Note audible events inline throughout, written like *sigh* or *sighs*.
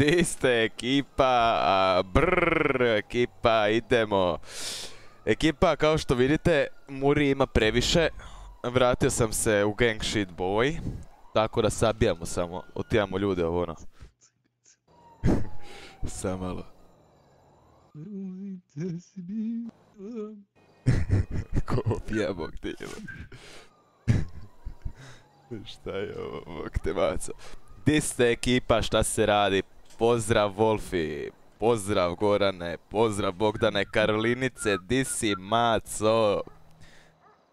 Di ste ekipa, brrr, ekipa, idemo. Ekipa, kao što vidite, Muri ima previše. Vratio sam se u gang shit boy. Tako da sabijamo samo, otijamo ljude ovo ono. Samo malo. *laughs* Ko pija bog ti *laughs* Šta je ovo, bog te maca. Di ste ekipa, šta se radi? Pozdrav Wolfi, pozdrav Gorane, pozdrav Bogdane Karolinice, di si maco?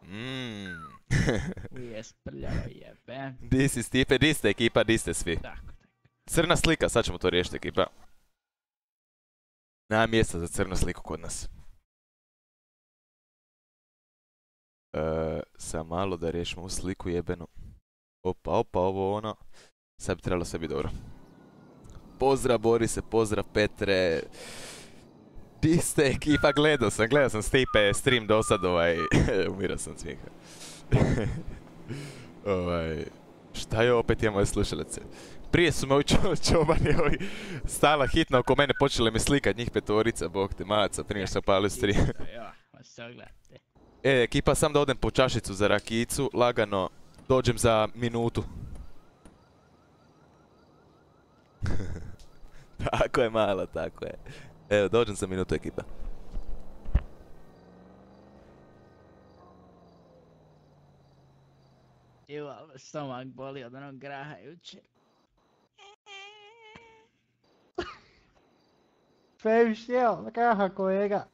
Mmm. *laughs* Jes prljavo jebe. Di si Stipe, di ste ekipa, di ste svi? Tako, tako. Crna slika, sad ćemo to riješiti ekipa. Nema mjesta za crnu sliku kod nas. E, sad malo da riješimo ovu sliku jebenu. Opa, opa, ovo ono. Sad bi trebalo sve biti dobro. Pozdrav Borise, pozdrav Petre. Di ste ekipa, gledao sam, gledao sam Stipe stream do sad ovaj, *laughs* umirao sam smijeha. *laughs* ovaj, šta je opet moje slušalice? Prije su me čo- *laughs* čobani ovi stala hitno oko mene počeli mi slikat njih petorica, bog te maca, prije što sam palio ogledajte. E, ekipa, sam da odem po čašicu za rakicu, lagano, dođem za minutu. *laughs* tako je mala, tako je. Evo, dođem za minutu ekipa. Evo, stomak boli od onog graha jučer. Previše jeo, graha kolega.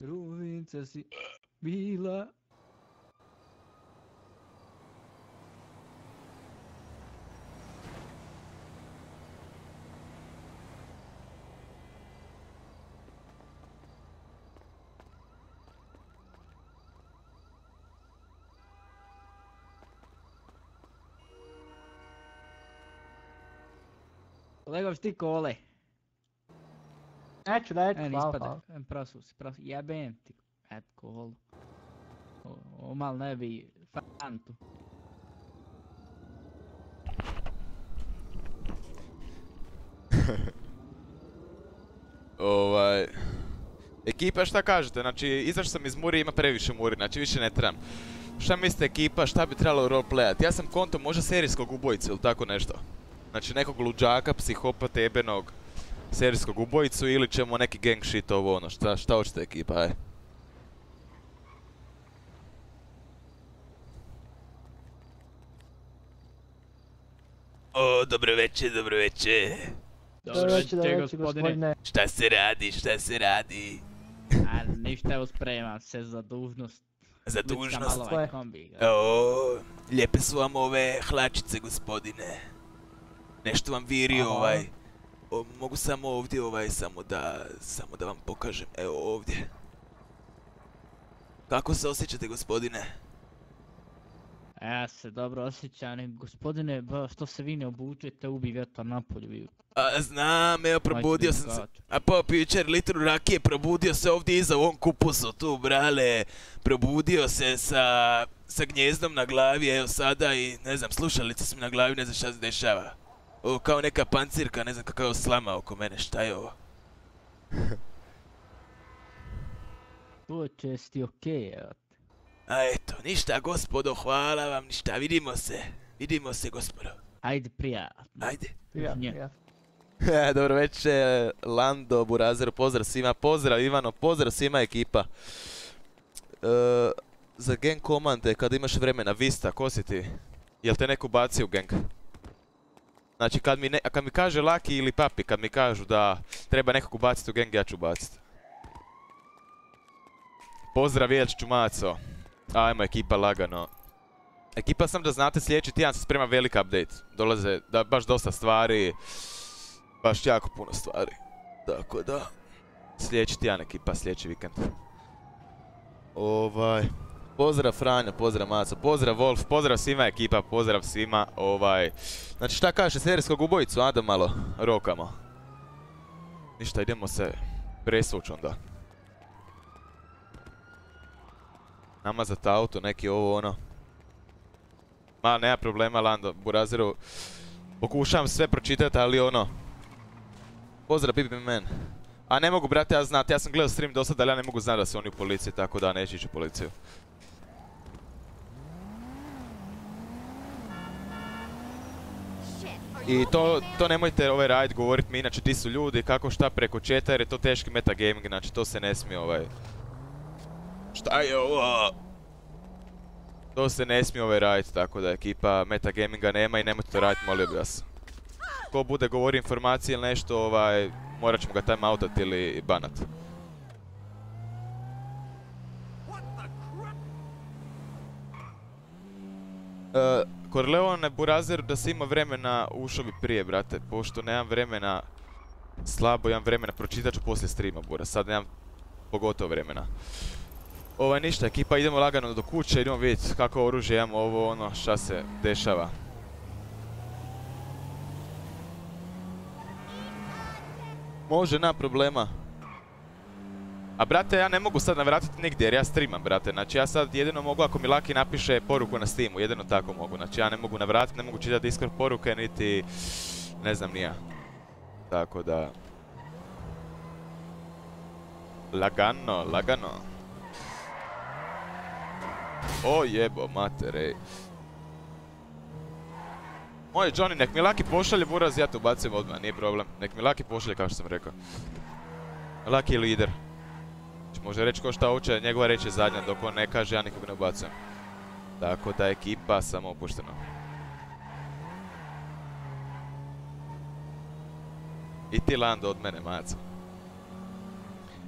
Ruvica si hoćeš ti kole? Neću, neću, E, hvala, hvala. E, Prosu si, prosu. Jebem ti. Et kolu. O, o mal ne bi fantu. *laughs* Ovaj... Ekipa, šta kažete? Znači, izašao sam iz Muri, ima previše Muri, znači više ne trebam. Šta mislite ekipa, šta bi trebalo roleplayat? Ja sam konto možda serijskog ubojicu ili tako nešto. Znači nekog luđaka, psihopata, jebenog serijskog ubojicu ili ćemo neki gang shit ovo ono. Šta, šta hoćete ekipa, aj? O, dobro večer, dobro večer. Dobro večer, dobro večer, gospodine. Šta se radi, šta se radi? A ništa evo spremam se za dužnost. Za dužnost? malo ovaj kombi. O, lijepe su vam ove hlačice, gospodine. Nešto vam viri Aha. ovaj. O, mogu samo ovdje ovaj, samo da, samo da vam pokažem. Evo ovdje. Kako se osjećate, gospodine? Ja se dobro osjećam, gospodine, ba, što se vi ne obučete, ubi vjetar napolju. vi- A, znam, evo, probudio sam se. A popio jučer litru rakije, probudio se ovdje iza u ovom kupusu tu, brale. Probudio se sa, sa gnjezdom na glavi, evo sada i ne znam, slušalice su mi na glavi, ne znam šta se dešava. Ovo kao neka pancirka, ne znam kakav je slama oko mene, šta je ovo? *laughs* To će ti okej, evo. A eto, ništa gospodo, hvala vam, ništa, vidimo se. Vidimo se gospodo. Ajde prijatno. Ajde. Prijatno, Nje. prijatno. Dobro večer, Lando, Burazeru, pozdrav svima, pozdrav Ivano, pozdrav svima ekipa. E, za gang komande, kada imaš vremena, Vista, ko si ti? Jel te neko baci u gang? Znači, kad mi, ne, kad mi kaže Laki ili Papi, kad mi kažu da treba nekog ubaciti u gang, ja ću ubaciti. Pozdrav Jelčiću Maco. Ajmo ekipa lagano. Ekipa sam da znate, sljedeći tjedan se sprema veliki update. Dolaze da, baš dosta stvari, baš jako puno stvari. Tako da, sljedeći tjedan ekipa, sljedeći vikend. Ovaj, pozdrav Franjo, pozdrav Maco, pozdrav Wolf, pozdrav svima ekipa, pozdrav svima, ovaj... Znači šta kaže serijskog ubojicu, a da malo rokamo. Ništa, idemo se presvući onda. Namazat auto, neki ovo ono. Ma, nema problema, Lando, Burazeru. Pokušavam sve pročitati, ali ono... Pozdrav, Bibi Man. A ne mogu, brate, ja znati, ja sam gledao stream do sada, ali ja ne mogu znati da su oni u policiji, tako da neću ići u policiju. I to, to nemojte ovaj rajd govorit mi, inače ti su ljudi, kako šta preko četa, jer je to teški metagaming, znači to se ne smije ovaj... Šta je ovo? To se ne smije ovaj raditi, tako da ekipa metagaminga nema i nemojte to raditi, molio bi vas. Ko bude govori informacije ili nešto, ovaj, morat ćemo ga timeoutat ili banat. Uh, Corleone Burazer da si ima vremena ušao bi prije, brate, pošto nemam vremena, slabo imam vremena, pročitat ću poslije streama, Bura, sad nemam pogotovo vremena. Ovaj ništa, ekipa idemo lagano do kuće, idemo vidjeti kako oružje imamo, ovo ono šta se dešava. Može, na problema. A brate, ja ne mogu sad navratiti nigdje jer ja streamam, brate. Znači ja sad jedino mogu ako mi Laki napiše poruku na Steamu, jedino tako mogu. Znači ja ne mogu navratiti, ne mogu čitati Discord poruke, niti... Ne znam nija. Tako da... Lagano, lagano. O jebo, mater, ej. Moj Johnny, nek mi Laki pošalje buraz, ja to ubacim odmah, nije problem. Nek mi Laki pošalje kao što sam rekao. Laki lider. Može reći ko šta hoće, njegova reći je zadnja, dok on ne kaže, ja nikog ne ubacujem. Tako da ekipa samo opušteno. I ti Lando od mene, maco.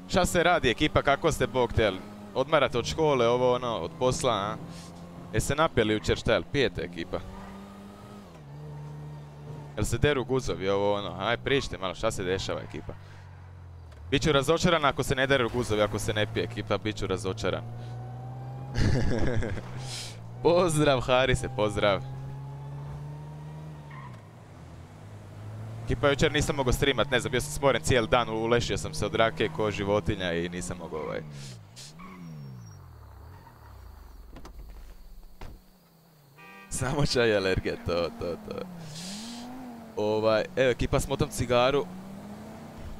Šta se radi ekipa, kako ste bog htjeli? Odmarate od škole, ovo ono, od posla, a? Jeste napijeli jučer šta, jel pijete ekipa? Jel se deru guzovi, ovo ono, aj pričite malo, šta se dešava ekipa? Biću razočaran ako se ne deru guzovi, ako se ne pije ekipa, bit ću razočaran. *laughs* pozdrav Harise, pozdrav. Ekipa jučer nisam mogao streamat, ne znam, bio sam smoren cijeli dan, ulešio sam se od rake ko životinja i nisam mogao ovaj... Samo čaj alergija, to, to, to. Ovaj, evo ekipa smotam cigaru.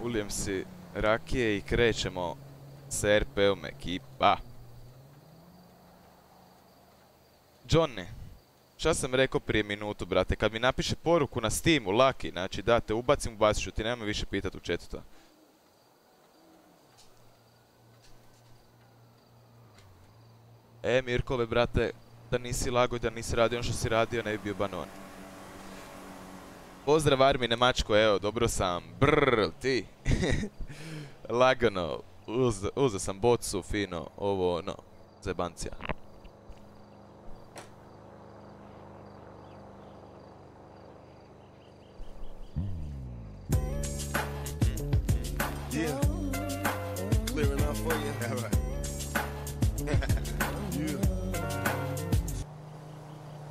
Ulijem si rakije i krećemo sa RP-om ekipa. Johnny, šta sam rekao prije minutu, brate? Kad mi napiše poruku na Steamu, Lucky, znači da te ubacim, ubacit ću ti, nema više pitat u četu E, Mirkove, brate, da nisi lago da nisi radio ono što si radio, ne bi bio banon. Pozdrav Armine Mačko, evo, dobro sam. Brrr, ti. *laughs* Lagano. Uzeo sam bocu, fino, ovo, no, zebancija.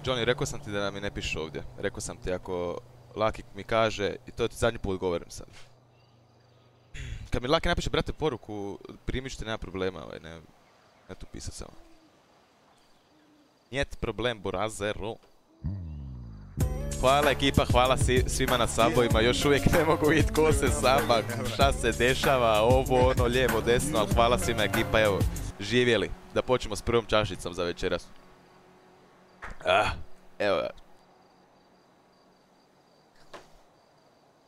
Johnny, rekao sam ti da mi ne pišeš ovdje. Rekao sam ti ako Laki mi kaže, i to ti zadnji put govorim sad. Kad mi Laki napiše, brate, poruku, primit ću nema problema, ovaj, ne, ne tu pisat samo. Njet problem, Borazero. Hvala ekipa, hvala svima na sabojima, još uvijek ne mogu vidjeti ko se saba, šta se dešava, ovo, ono, lijevo, desno, ali hvala svima ekipa, evo, živjeli. Da počnemo s prvom čašicom za večeras. Ah, evo ga.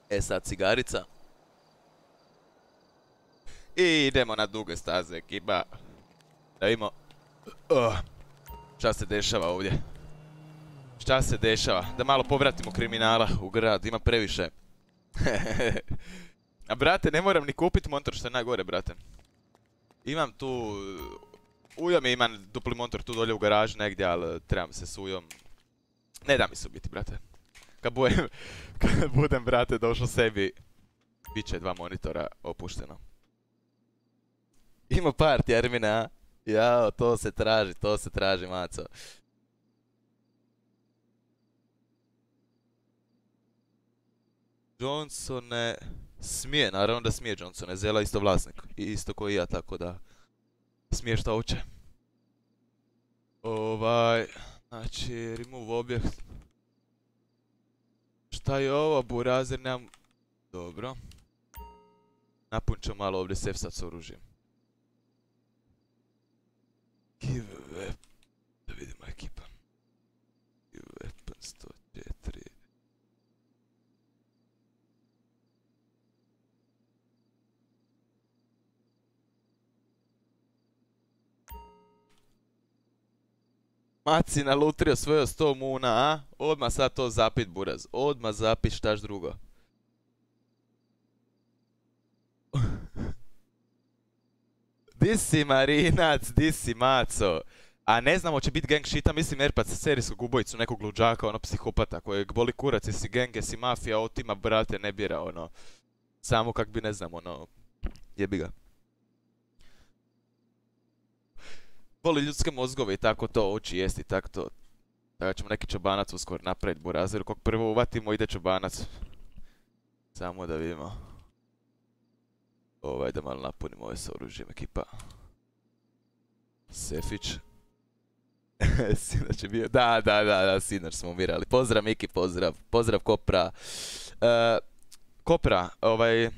E sad cigarica. I idemo na duge staze ekipa. Da vidimo. Oh, šta se dešava ovdje. Šta se dešava? Da malo povratimo kriminala u grad. Ima previše. *laughs* A brate, ne moram ni kupiti motor što je najgore, brate. Imam tu Ujo mi imam dupli motor tu dolje u garaži negdje, ali trebam se s ujom. Ne da mi se ubiti, brate. Kad budem, *laughs* kad budem, brate, došao sebi, bit će dva monitora opušteno. Ima par termina, a? Jao, to se traži, to se traži, maco. Johnsone smije, naravno da smije Johnsone, Zela isto vlasnik, isto koji ja, tako da smije šta hoće. Ovaj, znači, remove objekt. Šta je ovo, burazer, nemam... Dobro. Napunit ću malo ovdje sef sad s oružjem. Give da vidimo ekipa. Give weapon 104. Maci nalutrio svoje 100 muna, a? Odmah sad to zapit buraz. Odmah zapit štaš drugo. Di si Marinac, di si Maco? A ne znam, hoće biti gang shita, mislim Erpac serijskog ubojicu, nekog luđaka, ono psihopata kojeg boli kurac, jesi gang, jesi mafija, otima, brate, ne bira, ono. Samo kak bi, ne znam, ono, jebi ga. Voli ljudske mozgove i tako to, oči jesti, tako to. Tako ćemo neki čobanac uskoro napraviti burazeru, kog prvo uvatimo ide čobanac. Samo da vidimo. Ovaj, da malo napunimo ove sa oružjem ekipa. Sefić. *laughs* Sinoć je bio, da, da, da, da, sinoć smo umirali. Pozdrav Miki, pozdrav, pozdrav Kopra. E, Kopra, ovaj,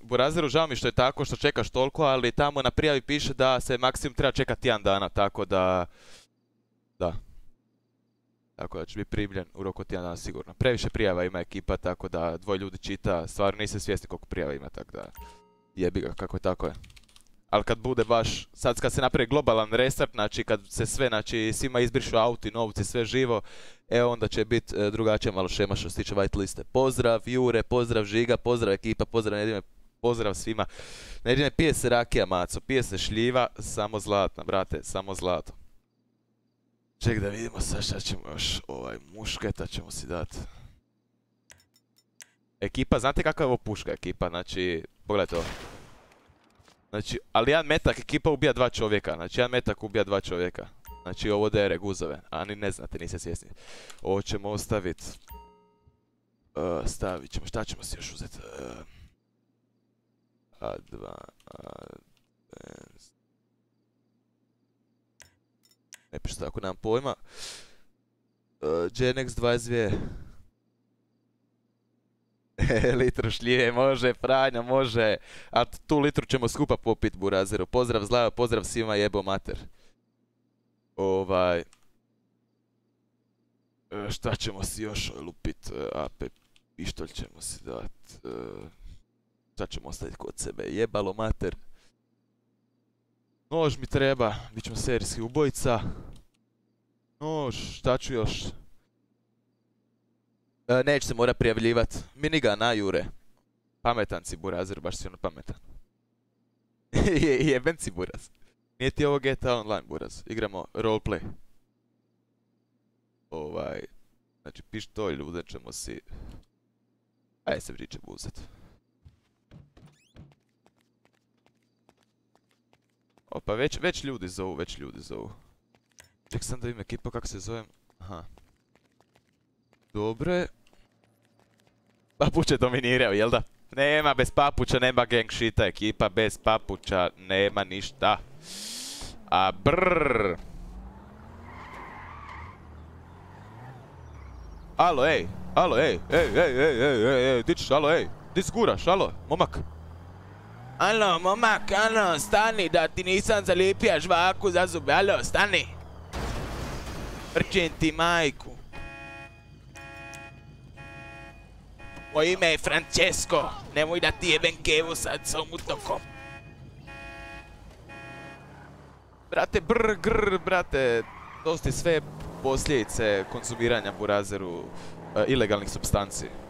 Burazeru, žao mi što je tako, što čekaš toliko, ali tamo na prijavi piše da se maksimum treba čekati tjedan dana, tako da, da. Tako da će biti primljen u roku tjedan dana sigurno. Previše prijava ima ekipa, tako da dvoje ljudi čita, stvarno niste svjesni koliko prijava ima, tako da jebi ga kako je tako je. Ali kad bude baš, sad kad se napravi globalan restart, znači kad se sve, znači svima izbrišu auti, novci, sve živo, e onda će biti e, drugačija malo šema što se tiče white liste. Pozdrav Jure, pozdrav Žiga, pozdrav ekipa, pozdrav Nedime, pozdrav svima. Nedime pije se rakija maco, pije se šljiva, samo zlatna brate, samo zlato. Ček da vidimo sad šta ćemo još, ovaj, mušketa ćemo si dati. Ekipa, znate kakva je ovo puška ekipa, znači, pogledajte ovo. Znači, ali jedan metak ekipa ubija dva čovjeka, znači jedan metak ubija dva čovjeka. Znači ovo dere guzove, a ni ne znate, niste svjesni. Ovo ćemo ostaviti. Uh, stavit ćemo, šta ćemo si još uzeti? Uh, A2, A, ne piše tako, nemam pojma. Uh, Genex 22. litru šljive, može, Franjo, može. A tu litru ćemo skupa popit burazeru. Pozdrav Zlajo, pozdrav svima jebo mater. Ovaj... E, šta ćemo si još lupit? E, AP pištolj ćemo si dat. E, šta ćemo ostaviti kod sebe? Jebalo mater. Nož mi treba, bit ćemo serijski ubojica. Nož, šta ću još? E, neće se mora prijavljivat. Minigun, na Jure. Pametan si Burazer, baš si ono pametan. *laughs* Jeben si Buraz. Nije ti ovo GTA Online Buraz. Igramo roleplay. Ovaj... Znači pištolj uzet ćemo si... Ajde se ćemo uzet. Opa, već, već ljudi zovu, već ljudi zovu. Ček sam da vidim ekipa kako se zovem. Aha. Dobre. Papuće dominirao, jel da? Nema bez papuća, nema gang shita, ekipa bez papuća, nema ništa. A brrrr. Alo, ej, alo, ej, ej, ej, ej, ej, ej, ej, alo, ej, di alo, momak. Alo, momak, alo, stani, da ti nisam zalijepija žvaku za zube, alo, stani. Prčem ti majku. Moje ime je Francesco, nemoj da ti jebem kevu sad s ovom utokom. Brate, brr, grr, brate, to ste sve posljedice konzumiranja burazeru uh, ilegalnih substanci. ilegalnih substanci.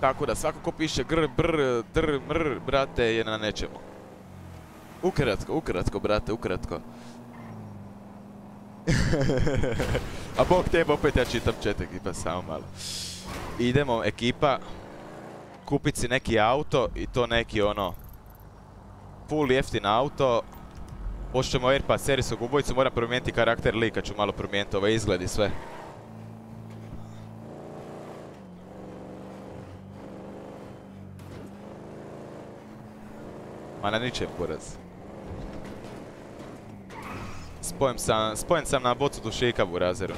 Tako da svako ko piše gr, br, dr, mr, brate, je na nečemu. Ukratko, ukratko, brate, ukratko. *laughs* A bog tebe, opet ja čitam chat ekipa, samo malo. Idemo, ekipa, kupit si neki auto i to neki ono, full jeftin auto. Pošćemo Airpass serijskog ubojicu, moram promijeniti karakter lika, ću malo promijeniti izgled i sve. Ma na ničem buraz. Spojen sam, spojen sam na bocu dušika burazeru.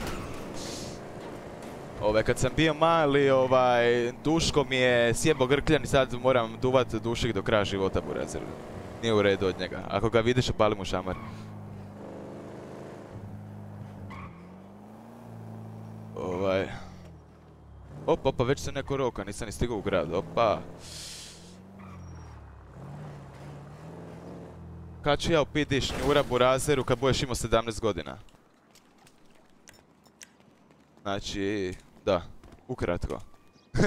Ove, kad sam bio mali, ovaj, duško mi je sjebo grkljan i sad moram duvat dušik do kraja života burazeru. Nije u redu od njega. Ako ga vidiš, upali mu šamar. Ovaj... Opa, opa, već se neko roka, nisam ni stigao u grad, opa. Kad ću ja upiti šnjura burazeru kad budeš imao 17 godina? Znači, da, ukratko. *laughs*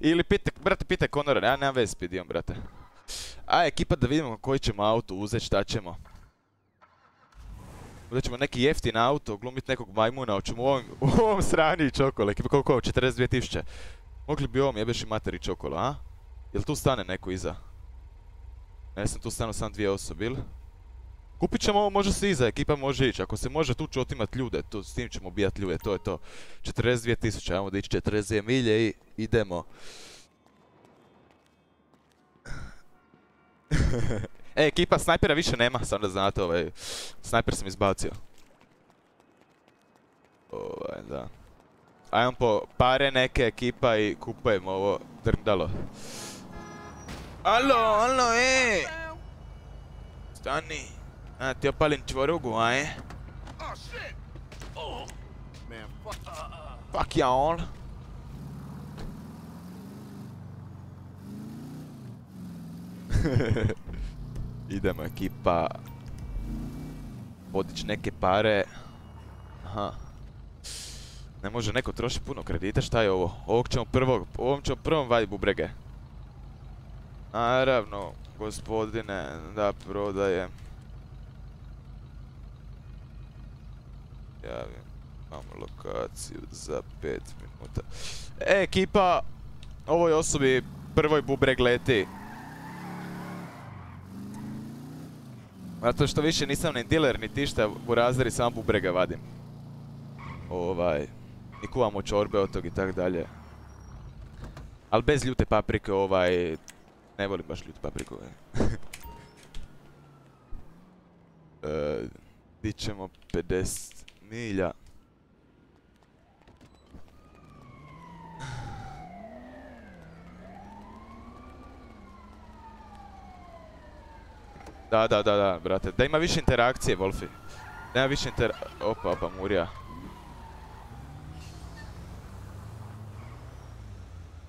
Ili pite, brate, pitaj Konora, ja nemam vez s pidijom, brate. A ekipa da vidimo koji ćemo auto uzeti, šta ćemo. Uzet ćemo neki jeftin auto, glumit nekog majmuna, hoćemo u ovom, u ovom srani čokolo, ekipa koliko, 42 tisuće. Mogli bi ovom jebeš i materi čokolo, a? Jel tu stane neko iza? Ne sam tu stanu sam dvije osobe, ili? Kupit ćemo ovo, može se iza, ekipa može ići. Ako se može tu ću otimat ljude, to, s tim ćemo bijat ljude, to je to. 42 tisuće, ajmo da ići 42 milje i idemo. *laughs* e, ekipa snajpera više nema, sam da znate, ovaj, snajper sam izbacio. Ovaj, da. Ajmo po pare neke ekipa i kupujemo ovo drndalo. Alo, alo, e! Stani. A, ti opalim čvorugu, a e? Fuck y'all. *laughs* Idemo ekipa. Podić neke pare. Aha. Ne može neko troši puno kredita, šta je ovo? Ovog ćemo prvog, ovom ćemo prvom vaditi bubrege. Naravno, gospodine, da prodaje. Javim, imamo lokaciju za 5 minuta. E, ekipa, ovoj osobi prvoj bubreg leti. Zato što više nisam ni dealer, ni tišta, burazeri, samo bubrega vadim. Ovaj, i kuvamo čorbe od tog i tak dalje. Ali bez ljute paprike, ovaj, ne volim baš ljutu papriku. *laughs* e, di ćemo 50 milja. Da, da, da, da, brate. Da ima više interakcije, Wolfi. Da ima više inter... Opa, opa, Murija.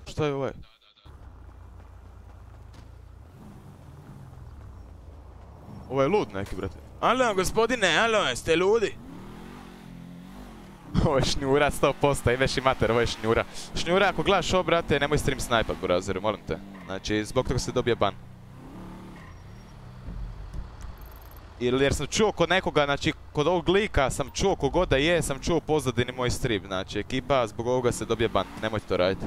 Šta je ovaj? Ovo je lud neki, brate. Alo, gospodine, alo, jeste ludi? *laughs* Ovo je šnjura, 100%, imaš i mater, ovo je šnjura. Šnjura, ako gledaš ovo, brate, nemoj stream snajpat, burazeru, molim te. Znači, zbog toga se dobije ban. Ili jer sam čuo kod nekoga, znači kod ovog lika sam čuo kogod da je, sam čuo pozadini moj stream, znači ekipa zbog ovoga se dobije ban, nemojte to raditi.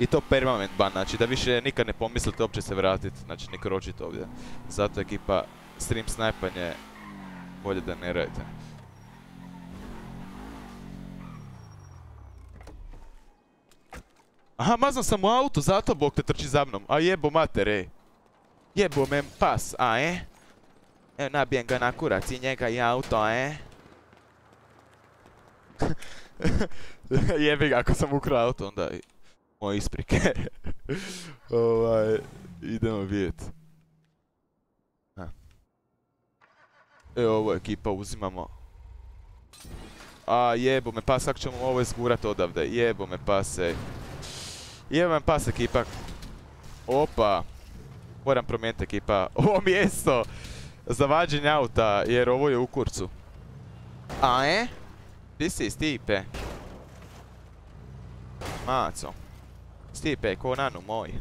I to permanent ban, znači da više nikad ne pomislite uopće se vratiti, znači ni kročite ovdje. Zato ekipa stream snajpanje bolje da ne radite. Aha, mazno sam u auto, zato Bog te trči za mnom. A jebo mater, ej. Jebo me pas, a e? Evo nabijem ga na kurac i njega i auto, e? *laughs* Jebi ga, ako sam ukrao auto, onda moje isprike. *laughs* ovaj, idemo vidjeti. Evo ovo ekipa uzimamo. A jebo me pas, kako ćemo ovo izgurat odavde? Jebo me pase. Jebo me pas ekipa. Opa. Moram promijeniti ekipa. *laughs* Ovo mjesto za vađenje auta, jer ovo je u kurcu. A e? Ti si Stipe. Maco. Stipe, ko nanu moj.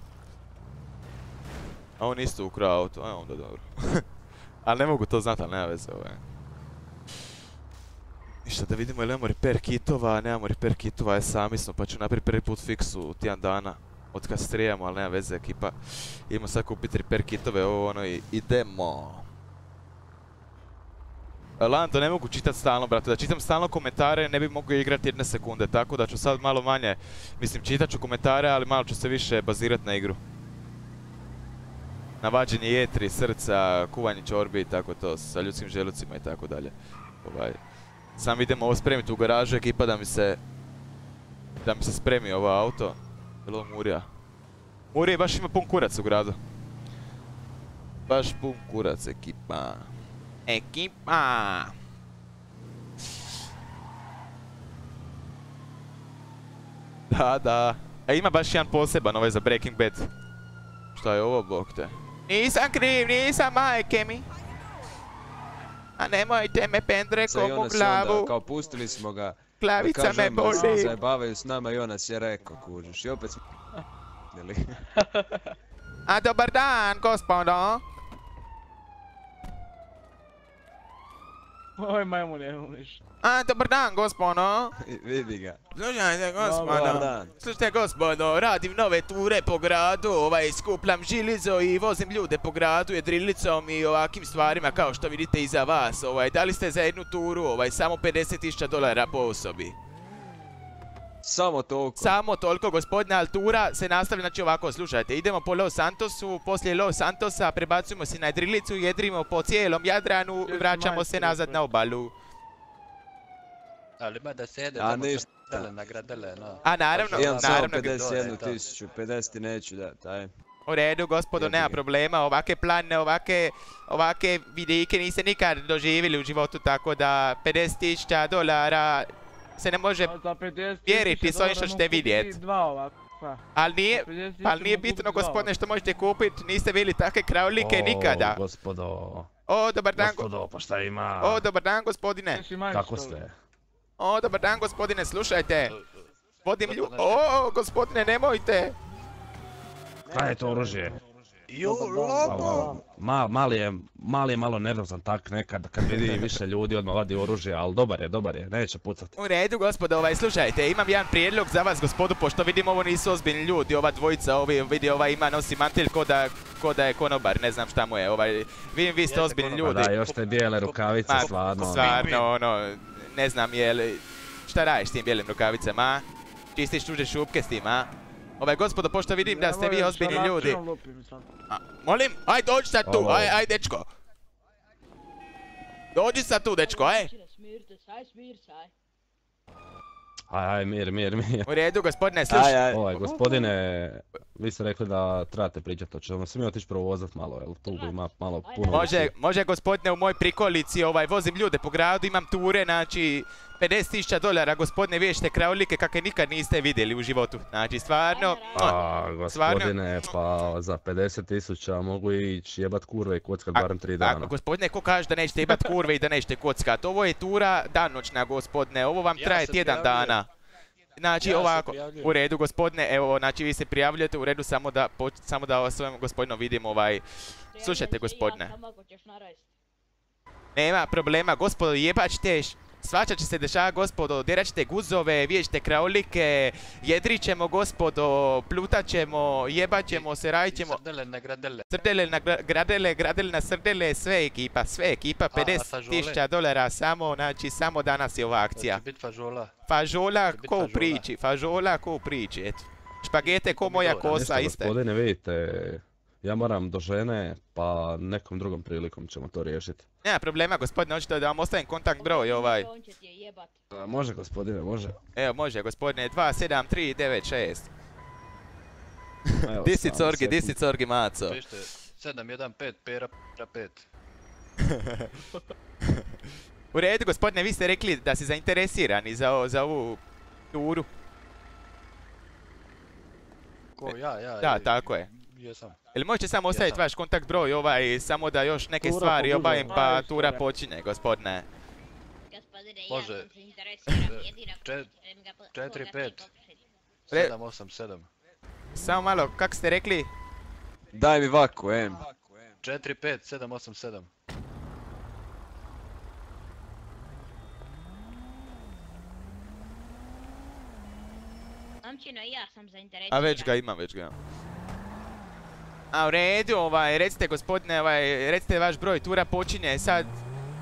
A on isto ukrao auto, a onda dobro. *laughs* ali ne mogu to znat, ali nema veze ovaj. Ništa da vidimo ili imamo repair kitova, nemamo repair kitova, je sami smo, pa ću napraviti prvi put fiksu tjedan dana. Od kad strijamo, ali nema veze ekipa. Idemo sad kupiti repair kitove, ovo ono i idemo. Lando, ne mogu čitat stalno, brate. Da čitam stalno komentare, ne bi mogao igrati jedne sekunde. Tako da ću sad malo manje, mislim, čitat ću komentare, ali malo ću se više bazirat na igru. Na vađenje jetri, srca, kuvanje čorbi i tako to, sa ljudskim želucima i tako dalje. Ovaj. Sam idemo ovo spremiti u garažu, ekipa da mi se... Da mi se spremi ovo auto. Ovo Murija? Murija baš ima pun kurac u gradu. Baš pun kurac, ekipa. Ekipa! Da, da. E, ima baš jedan poseban ovaj za Breaking Bad. Šta je ovo, bok te? Nisam kriv, nisam majke mi. A nemojte me pendre komu onda glavu. kao pustili smo ga. Glavica me kažemo da se boli. zajebavaju s nama i on nas je rekao, kužiš. I opet smo... *laughs* A dobar dan, gospodo. Oj, majmun je uliš. A dobar dan, gospodo. *laughs* Vidi ga. Slušajte, Dobar gospodo. dan. Slušajte, gospodo, radim nove ture po gradu, ovaj, skupljam žilizo i vozim ljude po gradu jedrilicom i ovakvim stvarima kao što vidite iza vas, ovaj, da li ste za jednu turu, ovaj, samo 50.000 dolara po osobi. Samo toliko. Samo toliko, gospodine, ali tura se nastavlja, znači ovako, slušajte, idemo po Los Santosu, poslije Los Santosa prebacujemo se na jedrilicu, jedrimo po cijelom Jadranu, vraćamo se nazad na obalu. Ali ima da se jede A tamo ništa. srdele na gradele, no. A naravno, Imam samo naravno, 51 to. tisuću, 50 ti neću dati, aj. U redu, gospodo, nema problema. Ovake plane, ovake, ovake vidike niste nikad doživjeli u životu, tako da 50.000 dolara se ne može, A za 50 vjeriti s ovim što ćete mogu kupiti vidjet. Dva ovako, pa. ali nije, Za 50 ali nije bitno, gospodine, što možete kupiti. Niste bili takve kraulike nikada. gospodo, O, dobar dan, go- gospodo, pa šta ima? o, dobar dan, gospodine. Kako ste? O, dobar dan, gospodine, slušajte. Vodim lju... Gospodine. O, gospodine, nemojte. Šta je to oružje? Ma, mali je, mali je malo nervozan tak nekad, kad vidi više ljudi odmah vadi oružje, ali dobar je, dobar je, neće pucati. U redu, gospodo, ovaj, slušajte, imam jedan prijedlog za vas, gospodu, pošto vidim ovo nisu ozbiljni ljudi, ova dvojica, ovi, vidi, ovaj ima, nosi mantil ko da, ko da je konobar, ne znam šta mu je, ovaj, vidim, vi ste ozbiljni ljudi. da, još te bijele rukavice, Ma, stvarno. Stvarno, ono, ne znam, jel, šta radiš s tim bijelim rukavicama, a? Čistiš tuđe šupke s tim, a? Ovaj, gospodo, pošto vidim da ste vi ozbiljni ljudi. A, molim, aj dođi sad tu, aj, aj, dečko. Dođi sad tu, dečko, aj. Aj aj. Mir, mir, mir. U redu, gospodine, slušaj. Aj, aj. Ovaj, gospodine, vi ste rekli da trebate pričati, hoćemo se mi otići provozat malo, jel tu ima malo puno... Može, može gospodine u moj prikolici, ovaj, vozim ljude po gradu, imam ture, znači 50.000 dolara, gospodine, vješte kraulike kakve nikad niste vidjeli u životu. Znači, stvarno, Pa, Stvarno? gospodine, pa za 50 tisuća mogu ići jebat kurve i kockat A- barem 3 Ako dana. gospodine, ko kaže da nećete imat kurve i da nećete kockat? Ovo je tura danoćna, gospodine, ovo vam traje tjedan dana. Znači Ja ovako, u redu gospodine, evo, znači vi se prijavljujete, u redu samo da, samo da s ovim gospodinom vidim ovaj, Slušajte, gospodine. Nema problema, gospodo, jebat ćete, š- svača će se dešava, gospodo, derat ćete guzove, vidjet ćete kraulike, jedrit ćemo, gospodo, plutat ćemo, jebat ćemo se, radit ćemo, Srdele na gradele. Srdele na gra- gradele, gradele na srdele, sve ekipa, sve ekipa, a 50 fažole? tisuća dolara samo, znači samo danas je ova akcija. Će bit fažola. Fažola ko u fažola. priči, fažola ko u priči, eto. Špagete ko moja kosa, iste. gospodine, vidite, ja moram do žene, pa nekom drugom prilikom ćemo to riješiti. Nema problema, gospodine, hoćete da vam ostavim kontakt broj, ovaj. A, Može, gospodine, može. Evo, može, gospodine, 27396. Evo, *laughs* Di si corgi, di si sekund. corgi, maco. Pište 715 pera pera 5. *laughs* U redu, gospodine, vi ste rekli da ste zainteresirani za, o- za ovu turu. Ko ja, ja. Da, je- tako je. Jesam. Jel možete samo ostaviti vaš kontakt broj, ovaj, samo da još neke Tura stvari obavim pa tura počinje, gospodine. Gospodine, Može. ja sam se interesiran jedina. Čet- Želim ga po- četiri, koga pet. ti pokušati. Re- 787. Samo malo, kako ste rekli? Daj mi vaku, em. 4, 5, 7, 8, 7. Momčino i ja sam zainteresiran. A već ga imam, već ga imam. A u redu, ovaj, recite gospodine, ovaj, recite vaš broj, tura počinje sad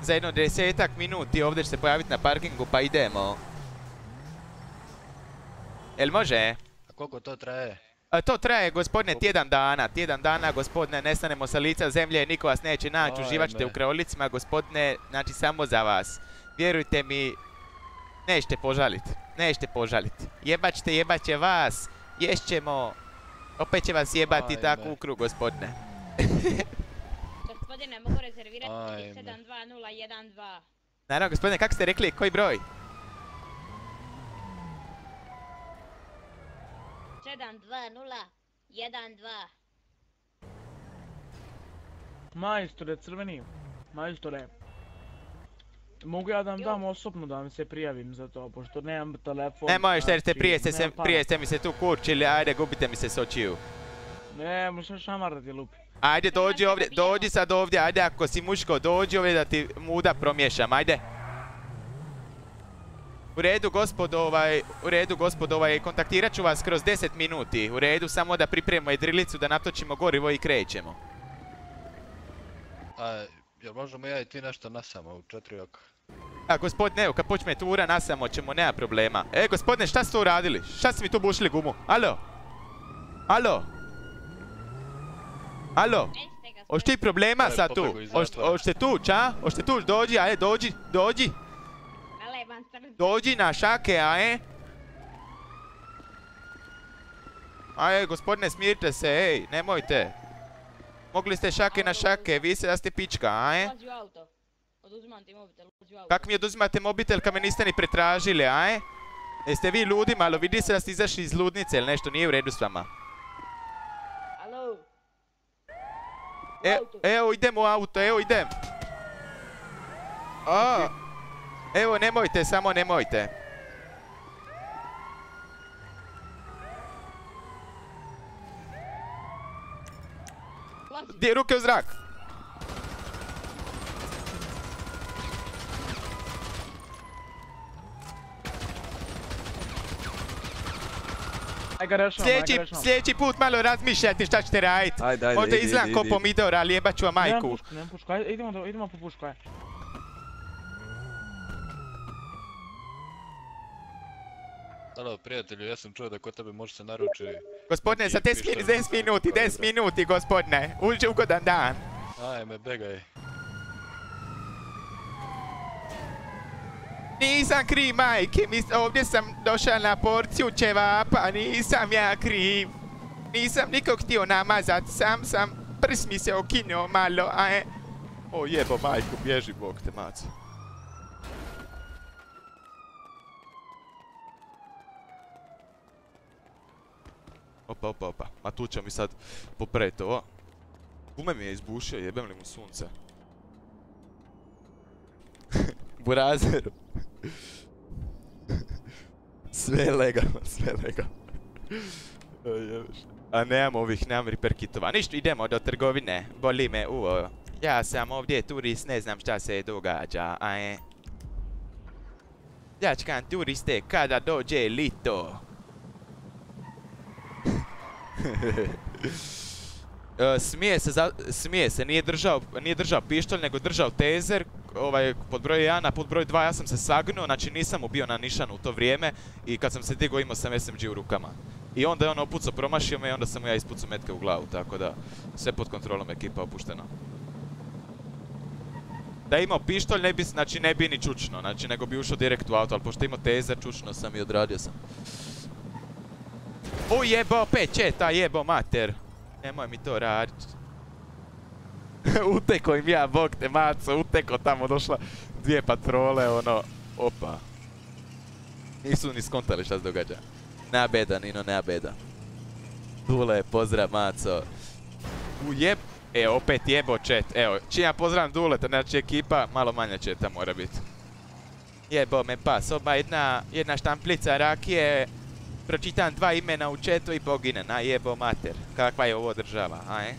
za jedno desetak minuti, ovdje će se pojaviti na parkingu, pa idemo. Jel može? A koliko to traje? A to traje, gospodine, tjedan dana. Tjedan dana, gospodine, nestanemo sa lica zemlje, niko vas neće naći, uživat ćete u Ajme. kraolicima, gospodine, znači samo za vas. Vjerujte mi, nećete požalit, nećete požalit. Jebat ćete, jebat će vas, ješćemo. Opet će vas jebati Ajme. tako u krug, gospodine. *laughs* Gospodine, mogu rezervirati Ajme. 72012. Naravno, gospodine, kako ste rekli, koji broj? 72012. Majstore, crveni. Majstore. Mogu ja da vam dam osobno da vam se prijavim za to, pošto nemam telefon. Ne možete jer ste znači, prije, ste se, prije ste mi se tu kurčili, ajde gubite mi se s očiju. Ne, možeš šamarati lupi. Ajde dođi ovdje, dođi sad ovdje, ajde ako si muško, dođi ovdje da ti muda promiješam, ajde. U redu gospodo, ovaj, u redu gospodo, ovaj, kontaktirat ću vas kroz 10 minuti. U redu, samo da pripremimo jedrilicu, da natočimo gorivo i krećemo. A, jel možemo ja i ti nešto nasamo u četiri oka? A gospodine, evo, kad počne tura, nasamo ćemo, nema problema. E, gospodine, šta ste uradili? Šta ste mi tu bušili gumu? Alo? Alo? Alo? Ga. Oš ti problema je sad tu? Ošte tu, ča? Ošte tu, dođi, ajde, dođi, dođi. Dođi na šake, a e? Ajde, gospodine, smirite se, ej, nemojte. Mogli ste šake na šake, vi se da ste pička, a e? Ulazi u auto. Oduzimam ti mobitel, ulazi u auto. Kak mi oduzimate mobitel kad me niste ni pretražili, a e? Jeste vi ludi malo, vidi se da ste izašli iz ludnice ili nešto nije u redu s vama. Alo? E, evo idem u auto, evo idem. A, evo nemojte, samo nemojte. Gdje ruke u zrak? Aj ga rešavam, aj Sljedeći, sljedeći put malo razmišljajte šta ćete raditi. Ajde, ajde, Možda izgledam ko pomidor, ali jebat ću vam Nemam majku. pušku, nemam pušku, ajde, idemo, do- idemo po pušku, aj. Alo, prijatelju, ja sam čuo da kod tebe može se naruči. Gospodine, za Neki 10 min- pištolj. 10 minuti, Dobro. 10 minuti, gospodine. Uđe ugodan dan. Ajme, begaj. Nisam kriv, majke, mis- ovdje sam došao na porciju ćevapa, nisam ja kriv. Nisam nikog htio namazat, sam sam, prs mi se okinuo malo, a e... O jebo, majku, bježi, bog te maco. Opa, opa, opa, a tu će mi sad popret ovo. Gume mi je izbušio, jebem li mu sunce. Burazeru. *laughs* sve je legalno, sve je legalno. *laughs* A nemam ovih, nemam repair kitova. Ništa, idemo do trgovine. Boli me uvo. Ja sam ovdje turist, ne znam šta se događa, a je. Pljačkam turiste kada dođe lito. *laughs* E, smije se, smije se, nije držao, nije držao pištolj, nego držao tezer, ovaj, pod broj 1, a pod broj 2 ja sam se sagnuo, znači nisam bio na nišanu u to vrijeme i kad sam se digao imao sam SMG u rukama. I onda je on opucao, promašio me i onda sam mu ja ispucao metke u glavu, tako da sve pod kontrolom ekipa opušteno. Da imao pištolj, ne bi, znači ne bi ni čučno, znači nego bi ušao direkt u auto, ali pošto imao tezer, čučno sam i odradio sam. O jebo, opet četa, jebo mater. Nemoj mi to radit. *laughs* uteko im ja, bog te maco, uteko tamo, došla dvije patrole, ono, opa. Nisu ni skontali šta se događa. Nema beda, Nino, nema beda. Dule, pozdrav, maco. U jeb... E, opet jebo chat, evo, čim ja pozdravim Duleta, znači ekipa, malo manja četa mora biti. Jebo me pas, oba jedna, jedna štamplica rakije, Pročitam dva imena u četu i pogine, najebo mater. Kakva je ovo država, a je?